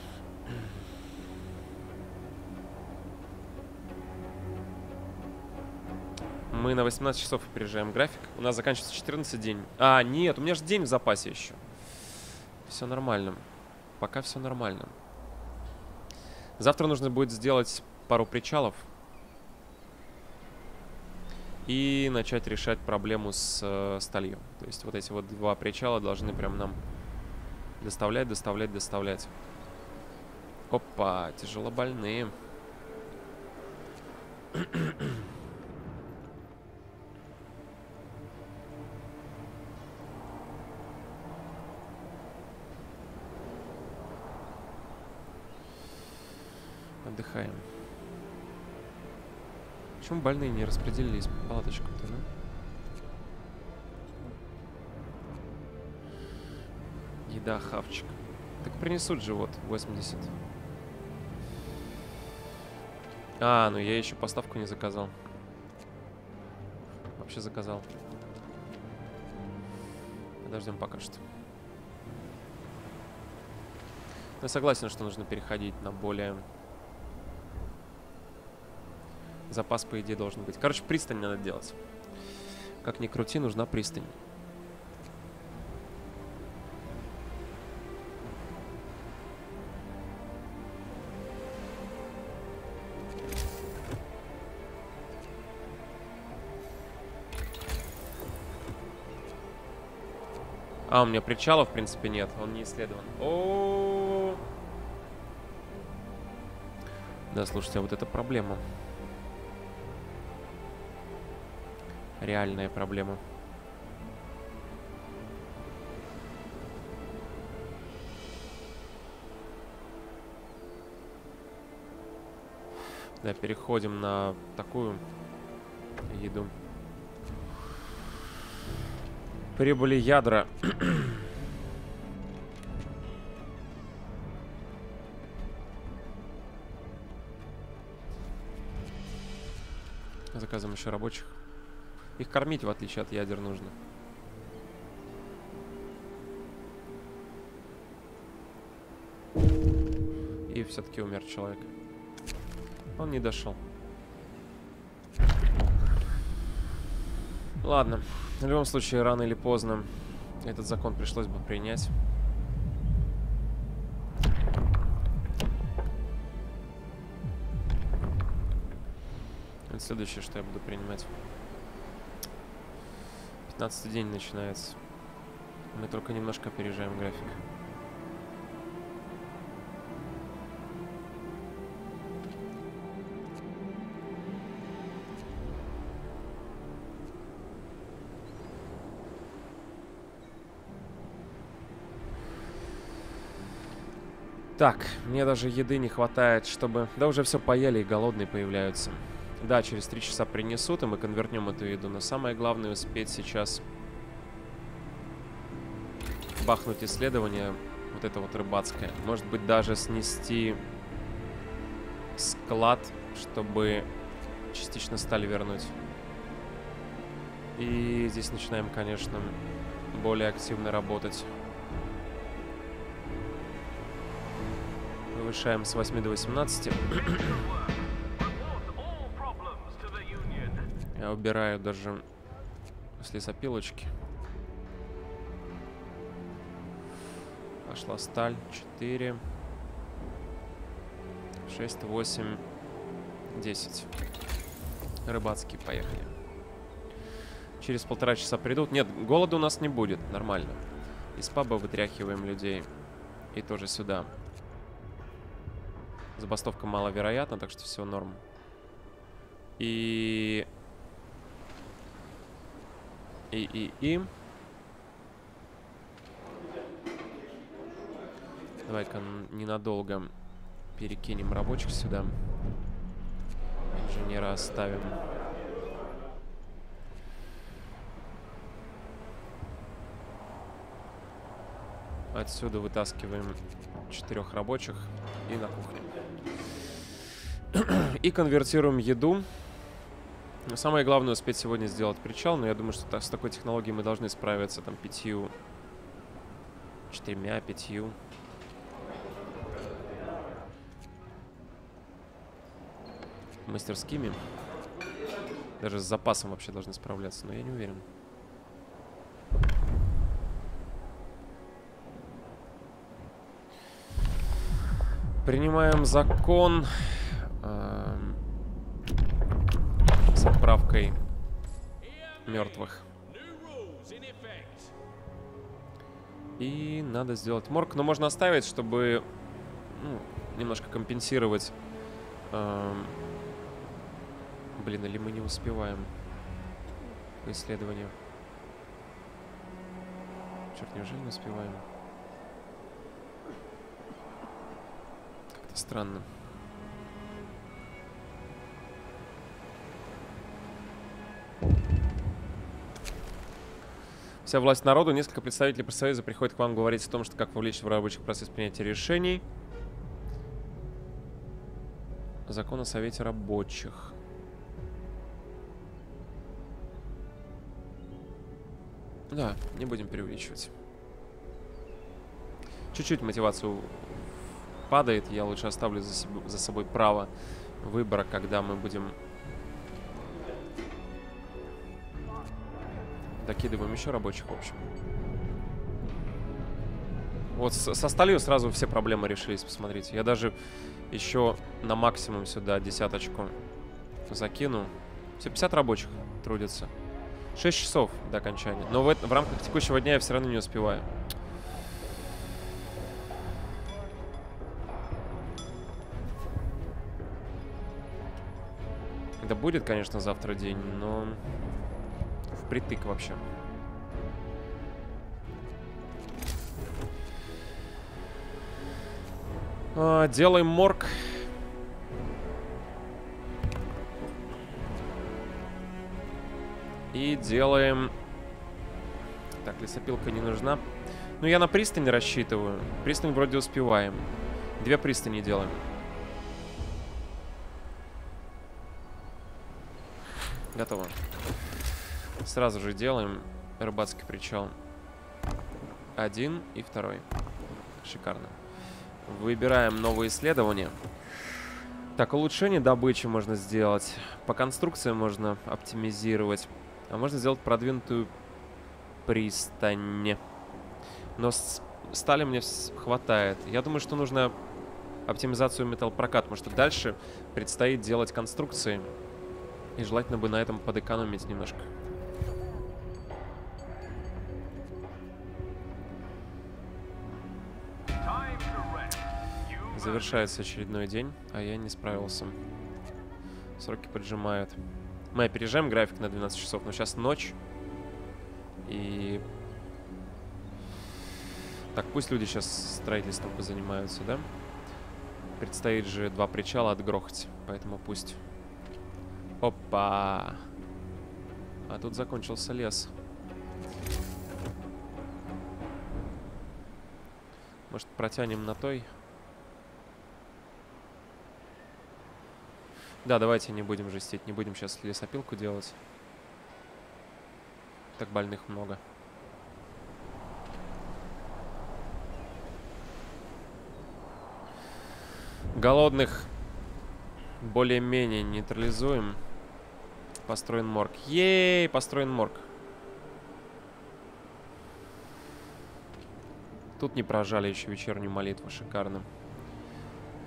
Мы на 18 часов опережаем график. У нас заканчивается 14 день. А, нет, у меня же день в запасе еще. Все нормально. Пока все нормально. Завтра нужно будет сделать пару причалов. И начать решать проблему с э, сталью. То есть вот эти вот два причала должны прям нам доставлять, доставлять, доставлять. Опа, тяжело больные. Отдыхаем. Почему больные не распределились по палаточкам-то, ну? Еда, хавчик. Так принесут же вот 80. А, ну я еще поставку не заказал. Вообще заказал. Подождем пока что. Я согласен, что нужно переходить на более Запас, по идее, должен быть. Короче, пристань надо делать. Как ни крути, нужна пристань. А, у меня причала, в принципе, нет. Он не исследован. О, -о, -о, -о. Да, слушайте, а вот это проблема. Реальная проблема. Да, переходим на такую еду. Прибыли ядра. Заказываем еще рабочих. Их кормить, в отличие от ядер, нужно. И все-таки умер человек. Он не дошел. Ладно. В любом случае, рано или поздно этот закон пришлось бы принять. Следующее, что я буду принимать. 15 день начинается. Мы только немножко опережаем график. Так, мне даже еды не хватает, чтобы... Да уже все поели и голодные появляются. Да, через три часа принесут, и мы конвертнем эту еду. Но самое главное успеть сейчас бахнуть исследование, вот это вот рыбацкое. Может быть, даже снести склад, чтобы частично стали вернуть. И здесь начинаем, конечно, более активно работать. Повышаем с 8 до 18. Убираю даже с лесопилочки. Пошла сталь. 4. 6, 8, 10. Рыбацкие, поехали. Через полтора часа придут. Нет, голода у нас не будет. Нормально. Из паба вытряхиваем людей. И тоже сюда. Забастовка маловероятна, так что все норм. И... И, и, и... Давай-ка ненадолго перекинем рабочих сюда. Инженера оставим. Отсюда вытаскиваем четырех рабочих и на кухню. И конвертируем еду. Самое главное успеть сегодня сделать причал, но я думаю, что с такой технологией мы должны справиться там пятью, четырьмя, пятью. Мастерскими. Даже с запасом вообще должны справляться, но я не уверен. Принимаем закон э, с отправкой мертвых. И надо сделать морг. Но можно оставить, чтобы ну, немножко компенсировать. Э, блин, или мы не успеваем по? Черт, неужели не успеваем? Как-то странно. Вся власть народу, несколько представителей профсоюза приходят к вам говорить о том, что как вовлечь в рабочий процесс принятия решений. Закон о совете рабочих. Да, не будем преувеличивать. Чуть-чуть мотивацию падает. Я лучше оставлю за, себе, за собой право выбора, когда мы будем Докидываем еще рабочих, в общем. Вот со сталью сразу все проблемы решились, посмотрите. Я даже еще на максимум сюда десяточку закину. Все 50 рабочих трудятся. 6 часов до окончания. Но в, в рамках текущего дня я все равно не успеваю. Это будет, конечно, завтра день, но... впритык вообще. А, делаем морг. И делаем... Так, лесопилка не нужна. Ну, я на пристань рассчитываю. Пристань вроде успеваем. Две пристани делаем. Готово. Сразу же делаем рыбацкий причал. Один и второй. Шикарно. Выбираем новые исследования. Так, улучшение добычи можно сделать. По конструкции можно оптимизировать. А можно сделать продвинутую пристань. Но стали мне хватает. Я думаю, что нужно оптимизацию металлопрокат, потому что дальше предстоит делать конструкции. И желательно бы на этом подэкономить немножко. Завершается очередной день, а я не справился. Сроки поджимают. Мы опережаем график на 12 часов, но сейчас ночь. И... Так, пусть люди сейчас строительством позанимаются, да? Предстоит же два причала отгрохать, поэтому пусть... Опа! А тут закончился лес. Может, протянем на той? Да, давайте не будем жестить, не будем сейчас лесопилку делать. Так больных много. Голодных более-менее нейтрализуем. Построен морг. Ей, построен морг. Тут не прожали еще вечернюю молитву. Шикарно.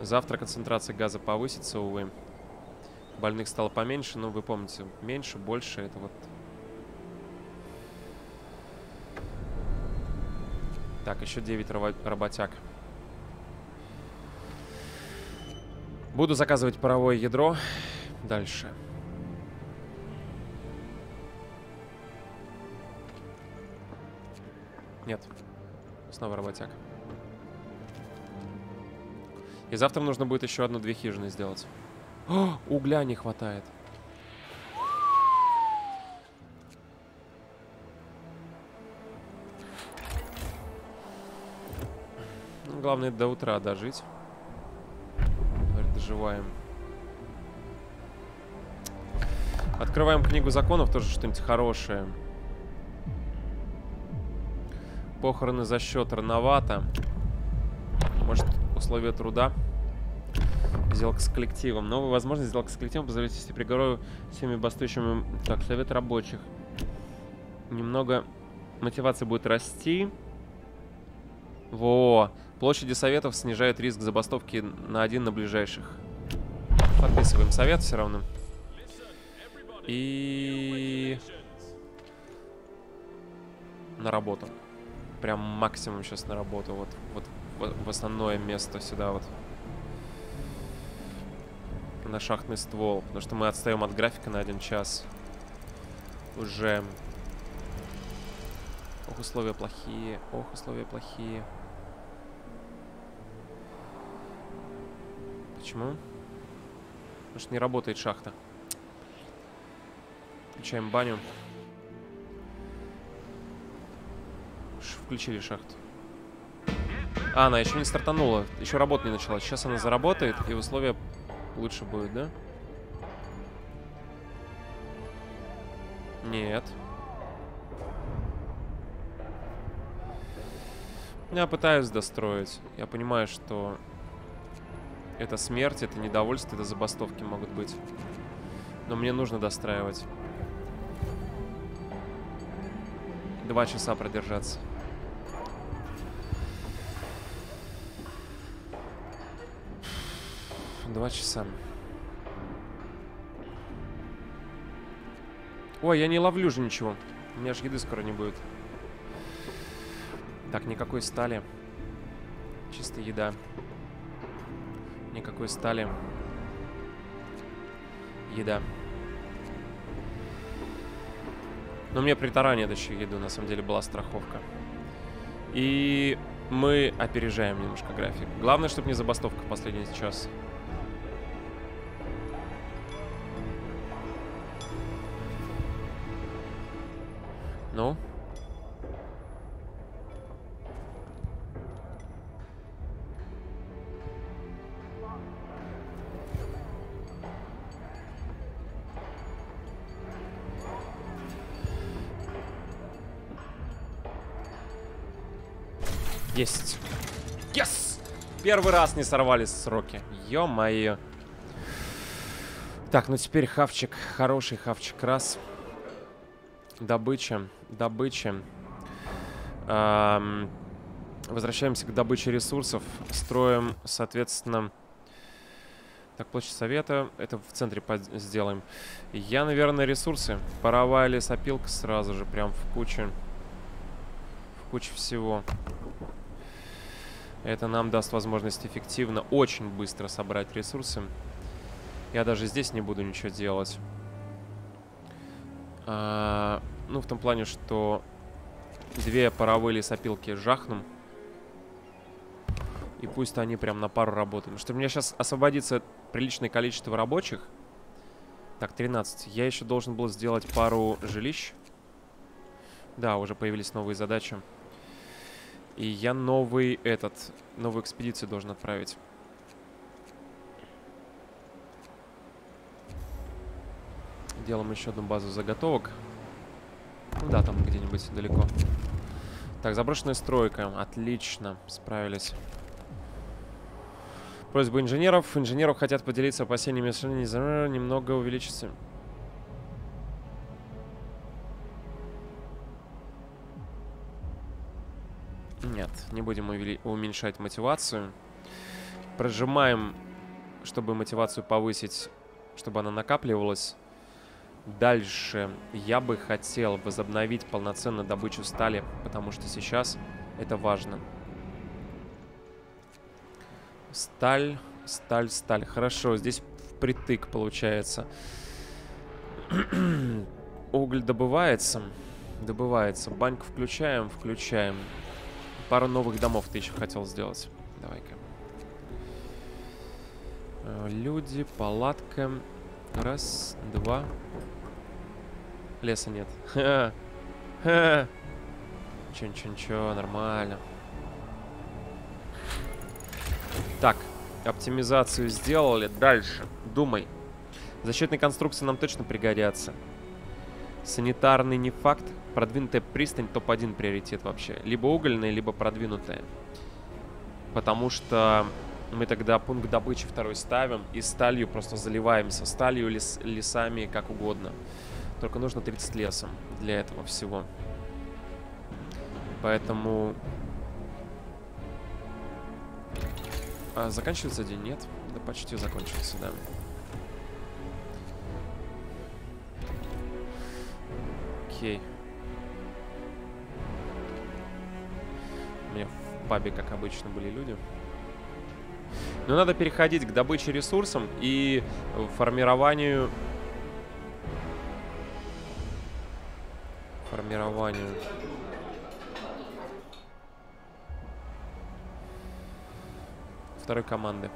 Завтра концентрация газа повысится, увы. Больных стало поменьше, но вы помните, меньше, больше, это вот... Так, еще 9 работяг. Буду заказывать паровое ядро. Дальше. Нет. Снова работяг. И завтра нужно будет еще одну-две хижины сделать. О, угля не хватает. Ну, главное до утра дожить. Доживаем. Открываем книгу законов, тоже что-нибудь хорошее. Похороны за счет рановато. Может, условия труда. Сделка с коллективом. Новая возможность сделка с коллективом позволяет вести переговоры с всеми бастующими... Так, совет рабочих. Немного мотивация будет расти. Во! Площади советов снижают риск забастовки на один на ближайших. Подписываем совет все равно. И... На работу. Прям максимум сейчас на работу. Вот, вот в основное место сюда вот на шахтный ствол, потому что мы отстаем от графика на один час. Уже. Ох, условия плохие. Ох, условия плохие. Почему? Потому что не работает шахта. Включаем баню. Ш включили шахту. А, она еще не стартанула. Еще работа не начала. Сейчас она заработает, и условия лучше будет, да? Нет. Я пытаюсь достроить. Я понимаю, что это смерть, это недовольство, это забастовки могут быть. Но мне нужно достраивать. Два часа продержаться. Два часа. Ой, я не ловлю же ничего. У меня же еды скоро не будет. Так, никакой стали. Чисто еда. Никакой стали. Еда. Но мне при таране еще еду, на самом деле, была страховка. И мы опережаем немножко график. Главное, чтобы не забастовка в последний час. Ну? Есть. Yes! Первый раз не сорвались сроки. Ё-моё. Так, ну теперь хавчик. Хороший хавчик. Раз. Добыча. Добыча. Возвращаемся к добыче ресурсов. Строим, соответственно... Так, площадь совета. Это в центре сделаем. Я, наверное, ресурсы. Паровая лесопилка сразу же, прям в куче. В куче всего. Это нам даст возможность эффективно, очень быстро собрать ресурсы. Я даже здесь не буду ничего делать. А, ну, в том плане, что две паровые лесопилки жахнем. И пусть они прям на пару работают. Потому что у меня сейчас освободится приличное количество рабочих. Так, 13. Я еще должен был сделать пару жилищ. Да, уже появились новые задачи. И я новый этот, новую экспедицию должен отправить. Делаем еще одну базу заготовок. Ну да, там где-нибудь далеко. Так, заброшенная стройка. Отлично, справились. Просьба инженеров. Инженеров хотят поделиться опасениями, немного увеличится. Нет, не будем уменьшать мотивацию. Прожимаем, чтобы мотивацию повысить, чтобы она накапливалась. Дальше я бы хотел возобновить полноценно добычу стали, потому что сейчас это важно. Сталь, сталь, сталь. Хорошо, здесь впритык получается. Уголь добывается. Добывается. Баньку включаем, включаем. Пару новых домов ты еще хотел сделать. Давай-ка. Э, люди, палатка. Раз, два. Леса нет. Ха. Чё, ничего, ничего, нормально. Так, оптимизацию сделали. Дальше. Думай. Защитные конструкции нам точно пригодятся. Санитарный не факт. Продвинутая пристань топ-1 приоритет вообще. Либо угольная, либо продвинутая. Потому что мы тогда пункт добычи второй ставим и сталью просто заливаемся. Сталью, лес, лесами, как угодно. Только нужно 30 лесом для этого всего. Поэтому... А, заканчивается день? Нет? Да почти закончился, да. Окей. У меня в пабе, как обычно, были люди. Но надо переходить к добыче ресурсам и формированию... Формированию... Второй команды.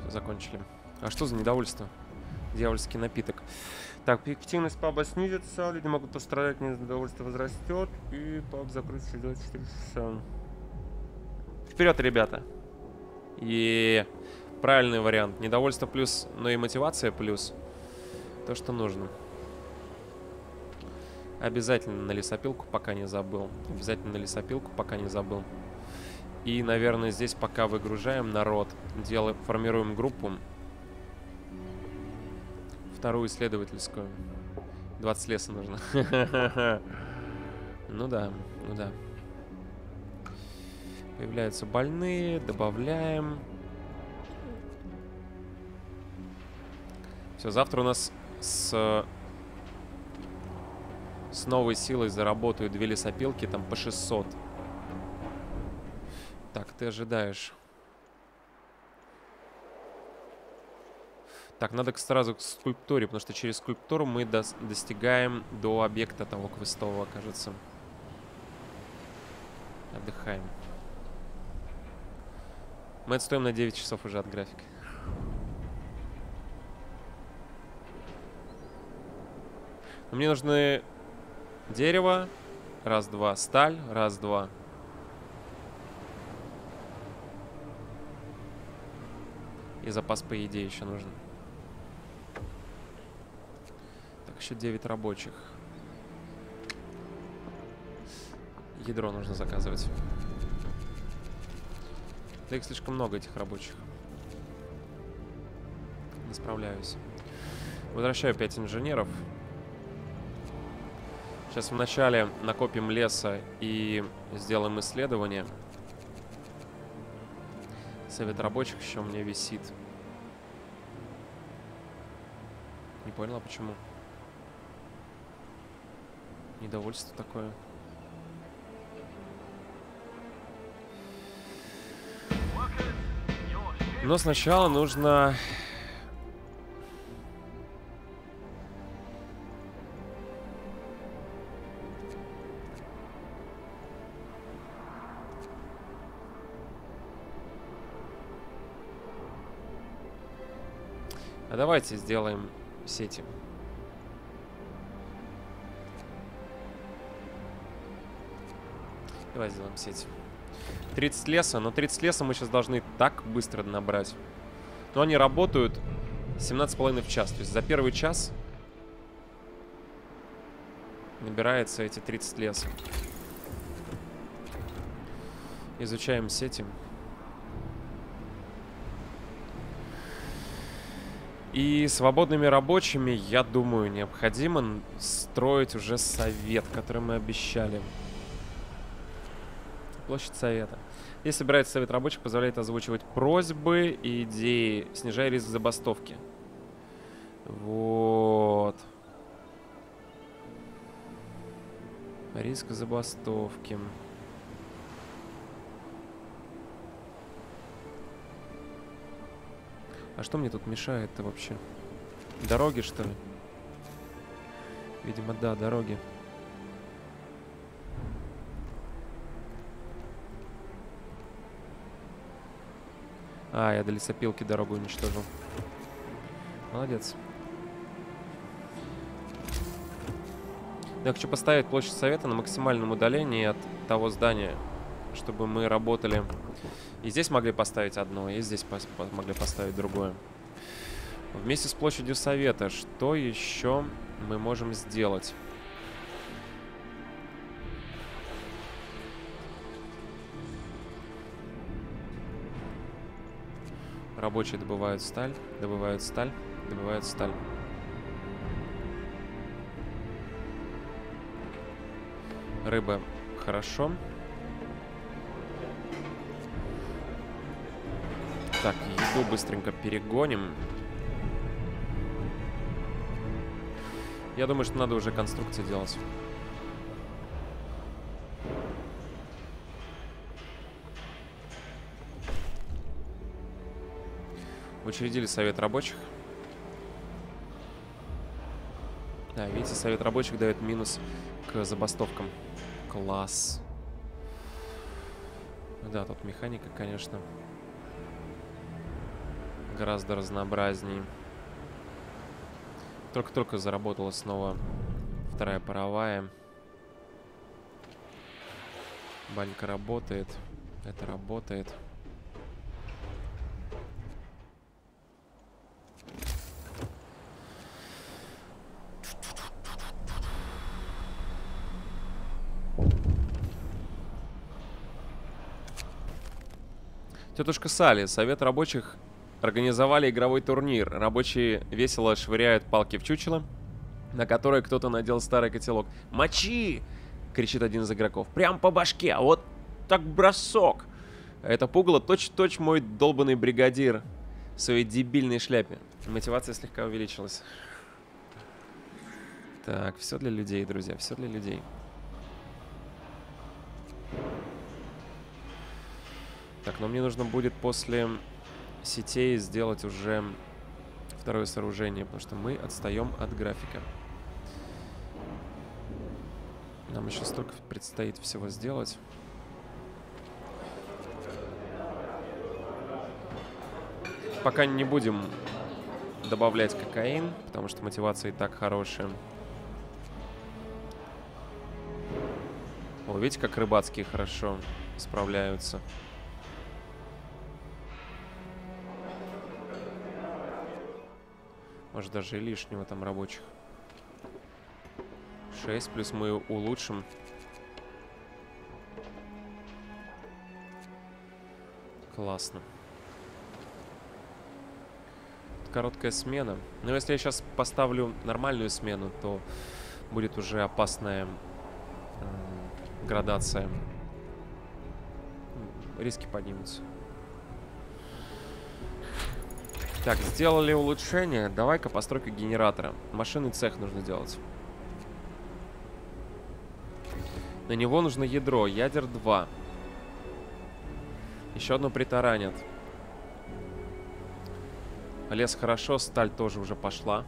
Все, закончили. А что за недовольство? дьявольский напиток. Так, эффективность паба снизится, люди могут пострадать, недовольство возрастет, и паб закрыть через 24 часа. Вперед, ребята! И правильный вариант. Недовольство плюс, но и мотивация плюс. То, что нужно. Обязательно на лесопилку, пока не забыл. Обязательно на лесопилку, пока не забыл. И, наверное, здесь пока выгружаем народ, делаем, формируем группу, Вторую исследовательскую. 20 леса нужно. Ну да, ну да. Появляются больные, добавляем. Все, завтра у нас с, с новой силой заработают две лесопилки, там по 600. Так, ты ожидаешь. Так, надо сразу к скульптуре, потому что через скульптуру мы до достигаем до объекта того квестового, кажется. Отдыхаем. Мы отстоим на 9 часов уже от графика. Мне нужны дерево. Раз, два. Сталь. Раз, два. И запас по еде еще нужен. Так, еще 9 рабочих. Ядро нужно заказывать. Да их слишком много, этих рабочих. Не справляюсь. Возвращаю 5 инженеров. Сейчас вначале накопим леса и сделаем исследование. Совет рабочих еще у меня висит. Не поняла, почему. Недовольство такое. Но сначала нужно А давайте сделаем сети. Давай сделаем сеть. 30 леса, но 30 леса мы сейчас должны так быстро набрать. Но они работают 17,5 в час. То есть за первый час набирается эти 30 леса. Изучаем сети. И свободными рабочими, я думаю, необходимо строить уже совет, который мы обещали. Площадь совета. Здесь собирается совет рабочих, позволяет озвучивать просьбы и идеи, снижая риск забастовки. Вот. Риск забастовки. А что мне тут мешает-то вообще? Дороги, что ли? Видимо, да, дороги. А, я до лесопилки дорогу уничтожил. Молодец. Я хочу поставить площадь совета на максимальном удалении от того здания, чтобы мы работали и здесь могли поставить одно, и здесь пос могли поставить другое. Вместе с площадью совета, что еще мы можем сделать? Рабочие добывают сталь, добывают сталь, добывают сталь. Рыба хорошо. Так, еду быстренько перегоним. Я думаю, что надо уже конструкции делать. Учредили совет рабочих. Да, видите, совет рабочих дает минус к забастовкам. Класс. Да, тут механика, конечно гораздо разнообразнее. Только-только заработала снова вторая паровая. Банька работает. Это работает. Тетушка Сали, совет рабочих Организовали игровой турнир. Рабочие весело швыряют палки в чучело, на которое кто-то надел старый котелок. «Мочи!» — кричит один из игроков. «Прям по башке! А вот так бросок!» Это пугало точь-точь мой долбанный бригадир в своей дебильной шляпе. Мотивация слегка увеличилась. Так, все для людей, друзья, все для людей. Так, но мне нужно будет после сетей сделать уже второе сооружение, потому что мы отстаем от графика. Нам еще столько предстоит всего сделать. Пока не будем добавлять кокаин, потому что мотивация и так хорошая. О, видите, как рыбацкие хорошо справляются. Может, даже и лишнего там рабочих. 6, плюс мы улучшим. Классно. Короткая смена. Но если я сейчас поставлю нормальную смену, то будет уже опасная градация. Риски поднимутся. Так, сделали улучшение. Давай-ка постройка генератора. Машинный цех нужно делать. На него нужно ядро. Ядер 2. Еще одно притаранят. Лес хорошо, сталь тоже уже пошла.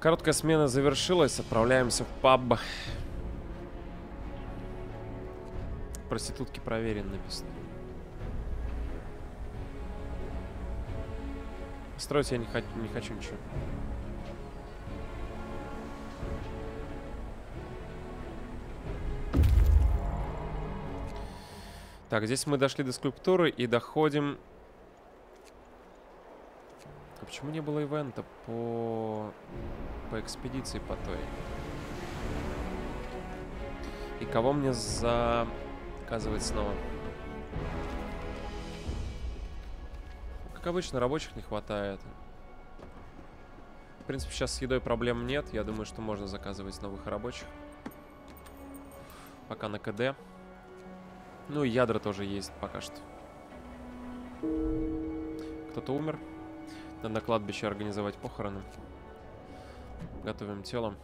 Короткая смена завершилась. Отправляемся в паб. Проститутки проверен написано. Строить я не, хочу, не хочу ничего. Так, здесь мы дошли до скульптуры и доходим... А почему не было ивента по... по экспедиции по той? И кого мне заказывать снова? как обычно, рабочих не хватает. В принципе, сейчас с едой проблем нет. Я думаю, что можно заказывать новых рабочих. Пока на КД. Ну и ядра тоже есть пока что. Кто-то умер. Надо на кладбище организовать похороны. Готовим тело.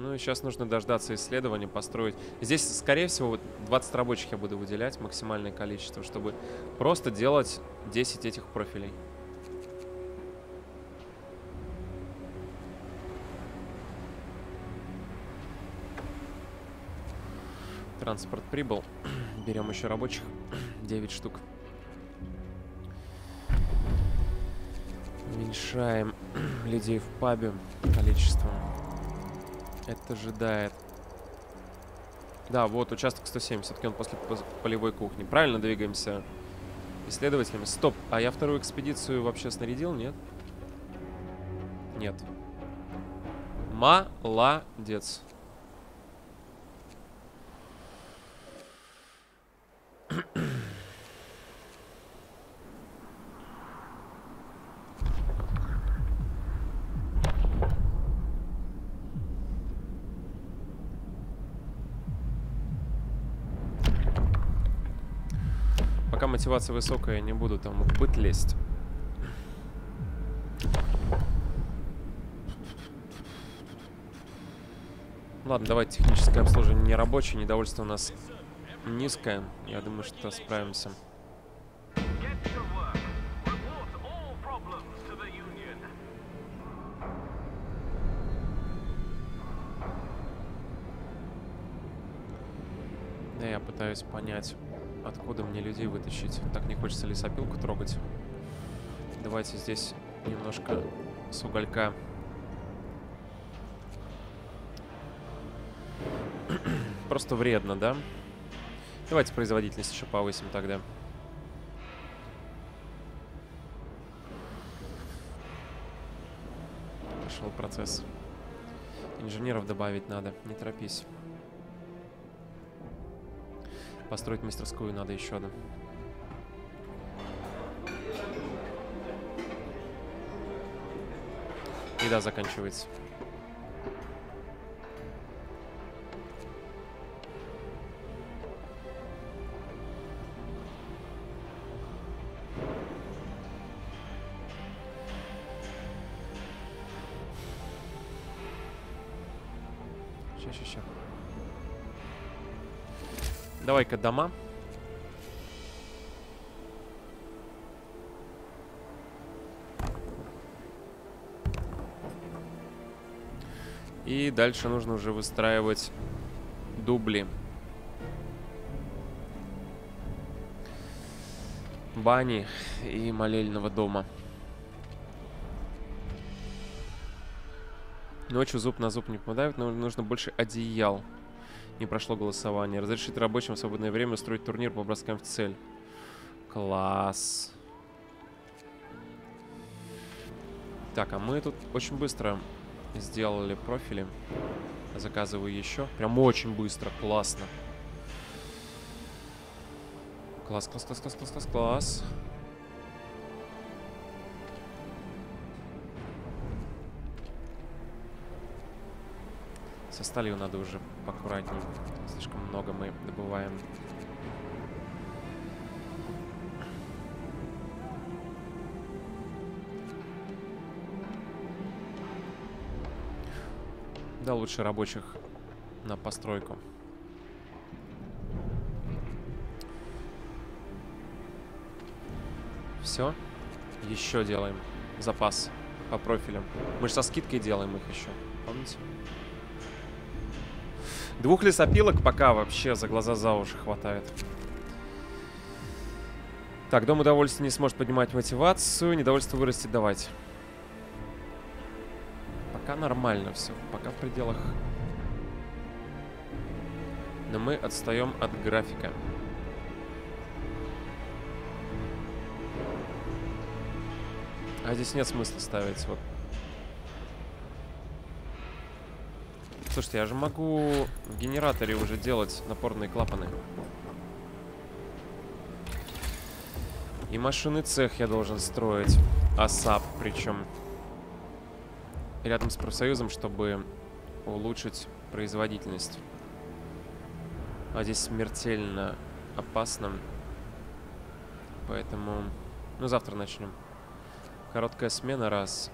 Ну и сейчас нужно дождаться исследования, построить. Здесь, скорее всего, 20 рабочих я буду выделять, максимальное количество, чтобы просто делать 10 этих профилей. Транспорт прибыл. Берем еще рабочих. 9 штук. Уменьшаем людей в пабе количеством. Это ожидает. Да, вот участок 170. Все-таки он после полевой кухни. Правильно двигаемся исследователями. Стоп, а я вторую экспедицию вообще снарядил, нет? Нет. Молодец. мотивация высокая, не буду там в быт лезть. Ладно, давайте техническое обслуживание не рабочее, недовольство у нас низкое. Я думаю, что справимся. Да, я пытаюсь понять. Откуда мне людей вытащить? Так не хочется лесопилку трогать. Давайте здесь немножко с уголька. Просто вредно, да? Давайте производительность еще повысим тогда. Пошел процесс. Инженеров добавить надо, не торопись. Построить мастерскую надо еще одну. Еда заканчивается. Давай-ка дома. И дальше нужно уже выстраивать дубли. Бани и молельного дома. Ночью зуб на зуб не попадает, но нужно больше одеял. Не прошло голосование. Разрешить рабочим в свободное время устроить турнир по броскам в цель. Класс. Так, а мы тут очень быстро сделали профили. Заказываю еще. Прям очень быстро, классно. Класс, класс, класс, класс, класс, класс, класс. Сталью надо уже поаккуратнее. Слишком много мы добываем. Да, лучше рабочих на постройку. Все. Еще делаем запас по профилям. Мы же со скидкой делаем их еще. Помните? Двух лесопилок пока вообще за глаза за уши хватает. Так, дом удовольствия не сможет поднимать мотивацию. Недовольство вырастет давать. Пока нормально все. Пока в пределах. Но мы отстаем от графика. А здесь нет смысла ставить вот Слушайте, я же могу в генераторе уже делать напорные клапаны. И машины цех я должен строить. АСАП причем. Рядом с профсоюзом, чтобы улучшить производительность. А здесь смертельно опасно. Поэтому... Ну, завтра начнем. Короткая смена раз.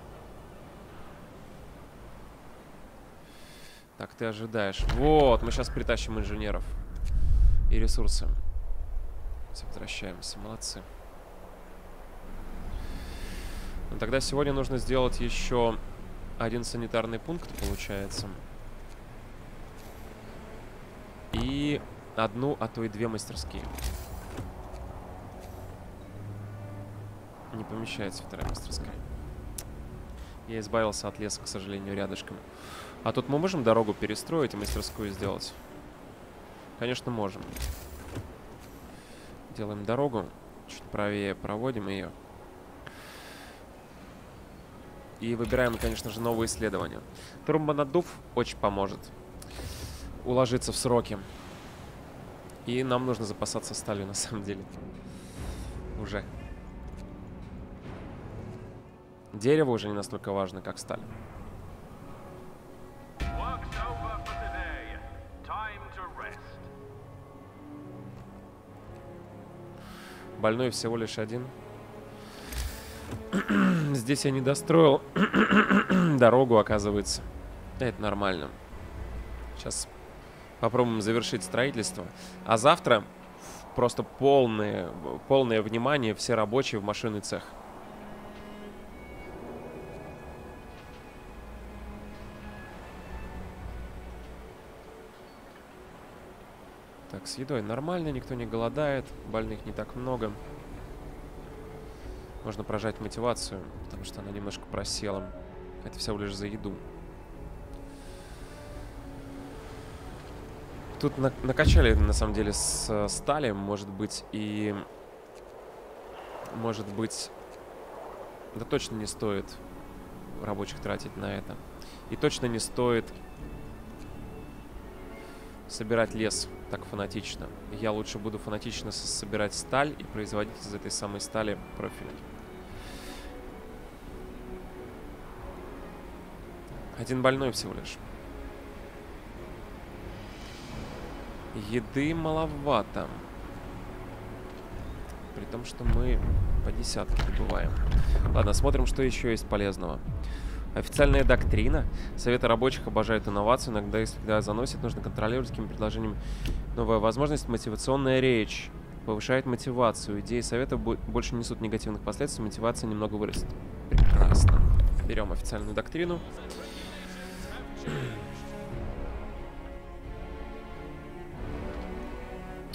Так, ты ожидаешь. Вот, мы сейчас притащим инженеров. И ресурсы. Возвращаемся. Молодцы. Ну, тогда сегодня нужно сделать еще один санитарный пункт, получается. И одну, а то и две мастерские. Не помещается вторая мастерская. Я избавился от леса, к сожалению, рядышком. А тут мы можем дорогу перестроить и мастерскую сделать? Конечно, можем. Делаем дорогу. Чуть правее проводим ее. И выбираем, конечно же, новые исследования. Турбонаддув очень поможет уложиться в сроки. И нам нужно запасаться сталью, на самом деле. Уже. Дерево уже не настолько важно, как сталь. Больной всего лишь один. Здесь я не достроил дорогу, оказывается. Это нормально. Сейчас попробуем завершить строительство. А завтра просто полное, полное внимание все рабочие в машинный цех. Так, с едой нормально, никто не голодает, больных не так много. Можно прожать мотивацию, потому что она немножко просела. Это всего лишь за еду. Тут на накачали, на самом деле, с стали, может быть, и... Может быть... Да точно не стоит рабочих тратить на это. И точно не стоит собирать лес так фанатично. Я лучше буду фанатично собирать сталь и производить из этой самой стали профили. Один больной всего лишь. Еды маловато. При том, что мы по десятке добываем. Ладно, смотрим, что еще есть полезного. Официальная доктрина. Советы рабочих обожают инновации. Иногда, если когда заносит, нужно контролировать какими предложениями. Новая возможность, мотивационная речь. Повышает мотивацию. Идеи совета больше несут негативных последствий. Мотивация немного вырастет. Прекрасно. Берем официальную доктрину.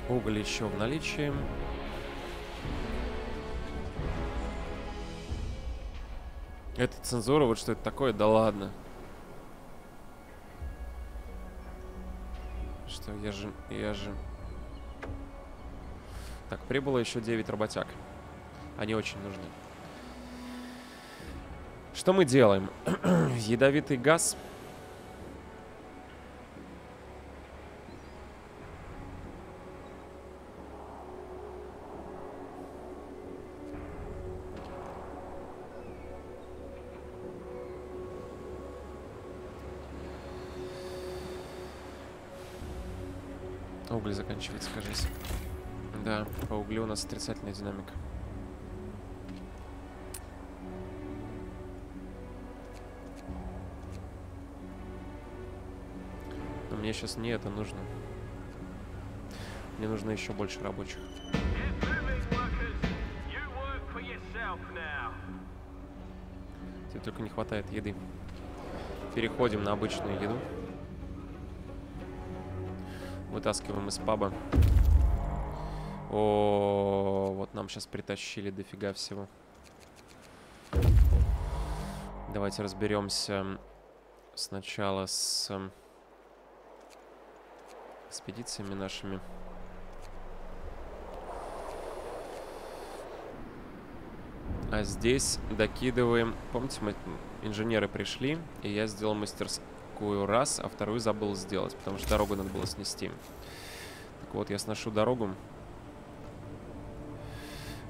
Уголь еще в наличии. Это цензура, вот что это такое? Да ладно. Что, я же... Я же... Так, прибыло еще 9 работяг. Они очень нужны. Что мы делаем? Ядовитый газ... Уголь заканчивается, кажется. Да, по углю у нас отрицательная динамика. Но мне сейчас не это нужно. Мне нужно еще больше рабочих. Тебе только не хватает еды. Переходим на обычную еду. Вытаскиваем из паба. О, вот нам сейчас притащили дофига всего. Давайте разберемся сначала с экспедициями нашими. А здесь докидываем... Помните, мы инженеры пришли, и я сделал мастерскую такую раз, а вторую забыл сделать, потому что дорогу надо было снести. Так вот, я сношу дорогу.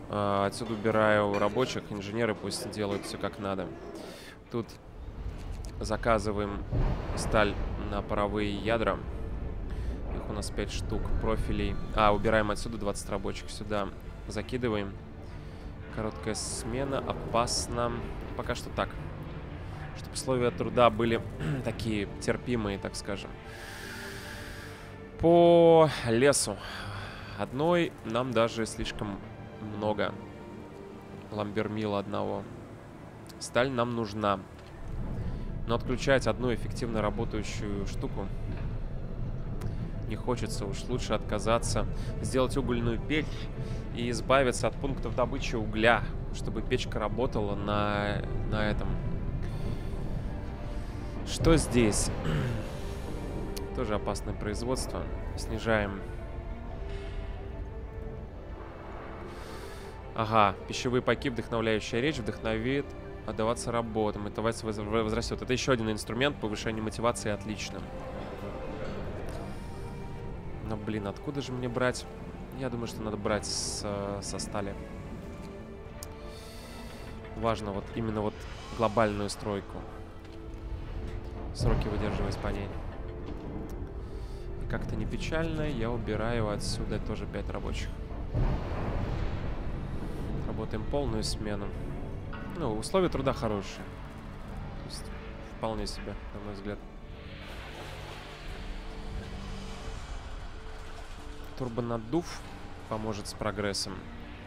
А, отсюда убираю рабочих, инженеры пусть делают все как надо. Тут заказываем сталь на паровые ядра. Их у нас 5 штук профилей. А, убираем отсюда 20 рабочих сюда. Закидываем. Короткая смена, опасно. Пока что так условия труда были такие терпимые, так скажем. По лесу. Одной нам даже слишком много. Ламбермила одного. Сталь нам нужна. Но отключать одну эффективно работающую штуку не хочется. Уж лучше отказаться, сделать угольную печь и избавиться от пунктов добычи угля, чтобы печка работала на, на этом что здесь? Тоже опасное производство. Снижаем. Ага, пищевые паки, вдохновляющая речь, вдохновит отдаваться работам. Это возрастет. Это еще один инструмент повышения мотивации. Отлично. Но, блин, откуда же мне брать? Я думаю, что надо брать с, со стали. Важно вот именно вот глобальную стройку сроки выдерживать по. И как-то не печально, я убираю отсюда тоже 5 рабочих. Работаем полную смену. Ну, условия труда хорошие. То есть вполне себе, на мой взгляд. Турбонаддув поможет с прогрессом.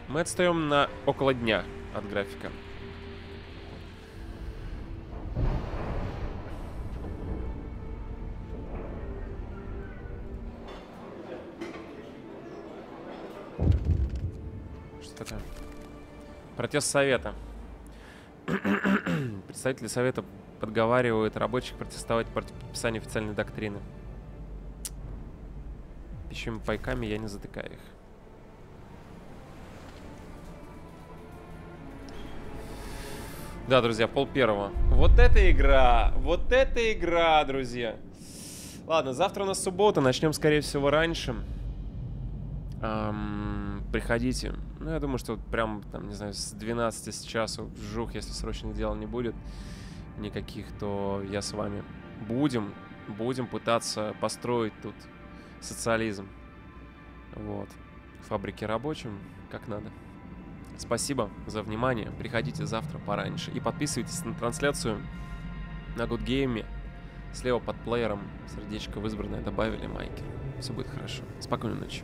Мы отстаем на около дня от графика. Протест совета. Представители совета подговаривают рабочих протестовать против подписания официальной доктрины. Пищевыми пайками я не затыкаю их. Да, друзья, пол первого. Вот эта игра! Вот эта игра, друзья! Ладно, завтра у нас суббота, начнем, скорее всего, раньше. Эм, приходите. Ну, я думаю, что прям, там, не знаю, с 12 с часу жух, если срочных дел не будет никаких, то я с вами будем, будем пытаться построить тут социализм. Вот. Фабрики рабочим, как надо. Спасибо за внимание. Приходите завтра пораньше. И подписывайтесь на трансляцию на Гудгейме. Слева под плеером сердечко в избранное добавили майки. Все будет хорошо. Спокойной ночи.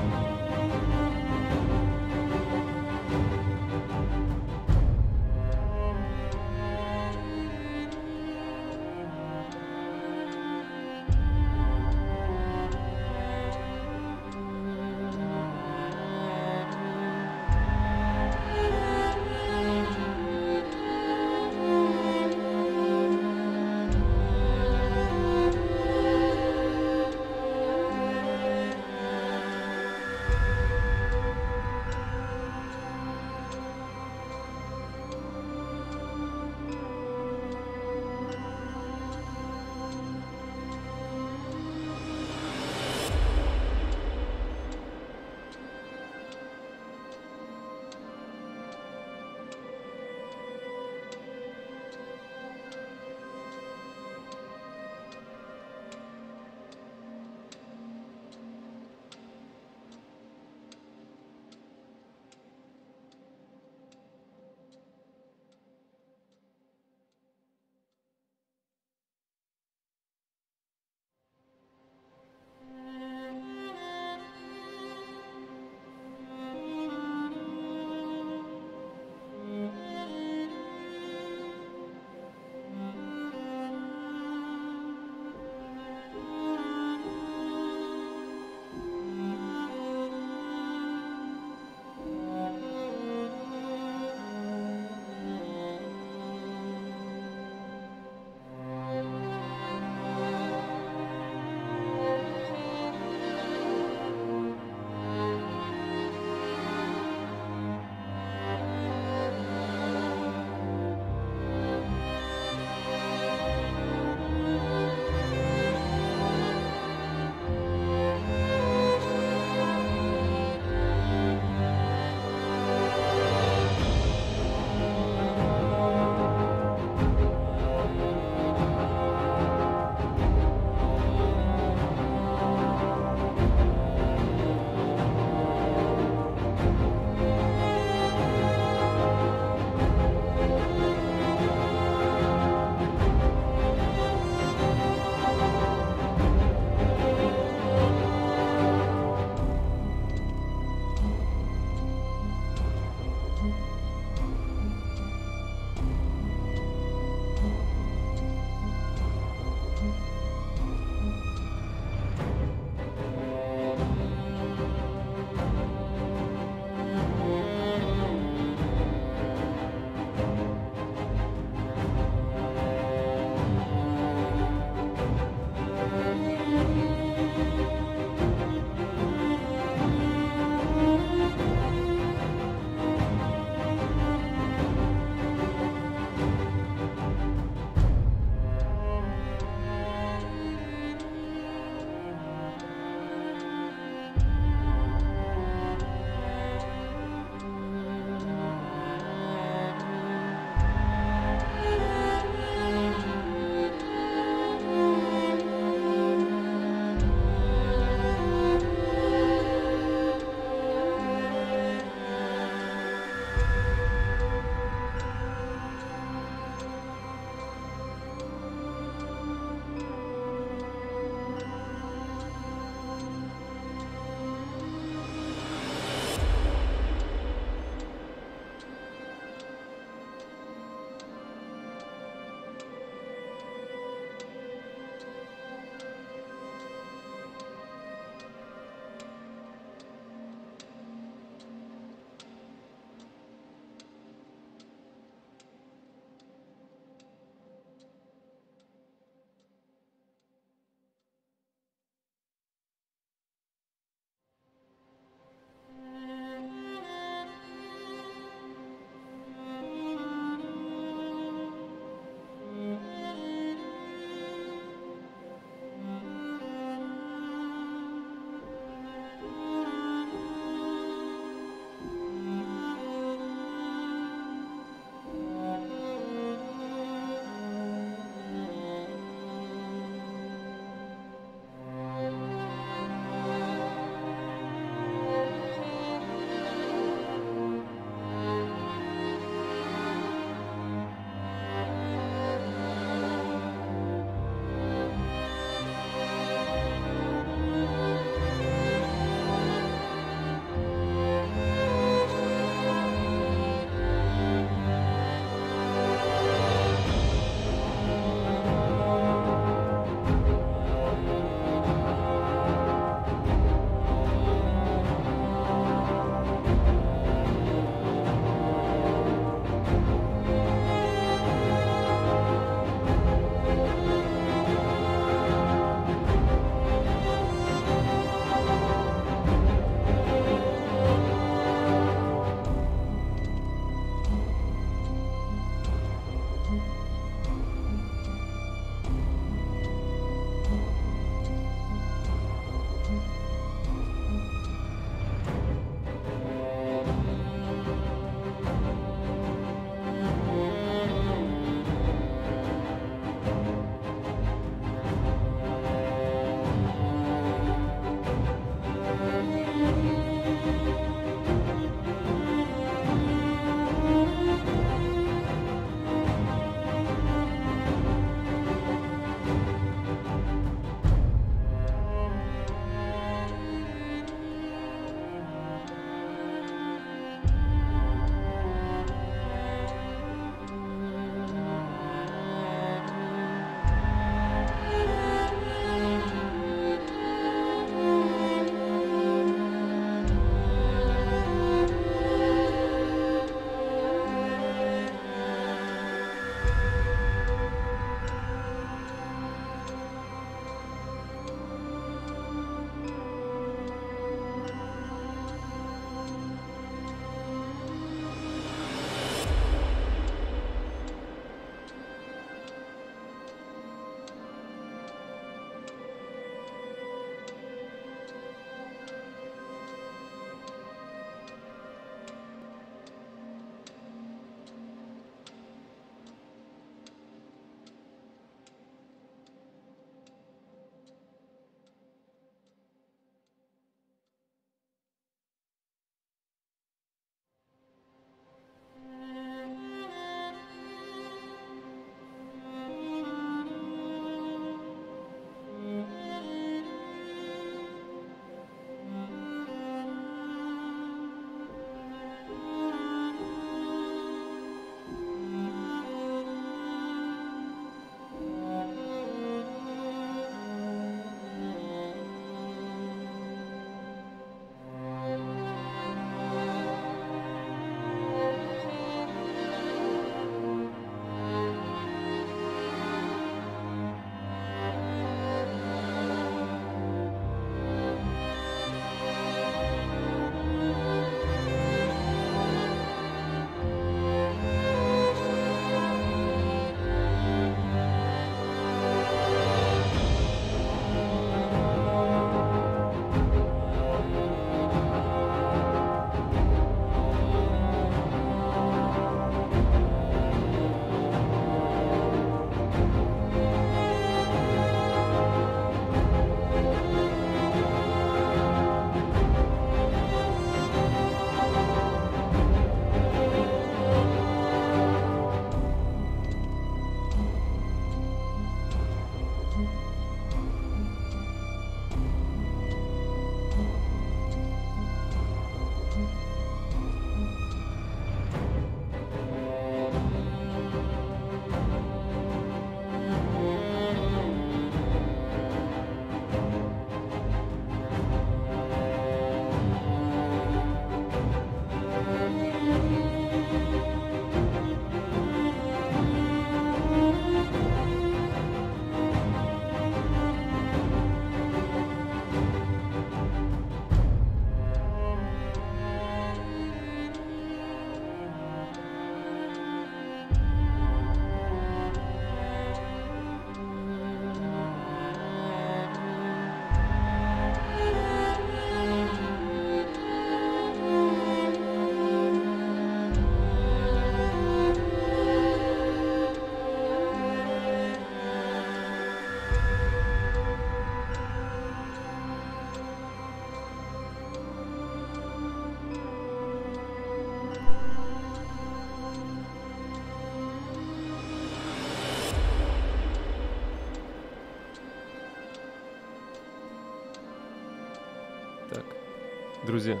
Друзья,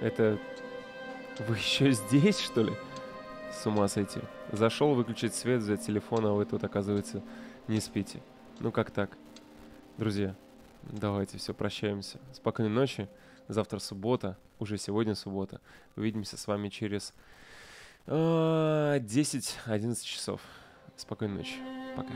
это... Вы еще здесь, что ли? С ума сойти. Зашел выключить свет, взять телефон, а вы тут, оказывается, не спите. Ну как так? Друзья, давайте все, прощаемся. Спокойной ночи. Завтра суббота, уже сегодня суббота. Увидимся с вами через 10-11 часов. Спокойной ночи. Пока.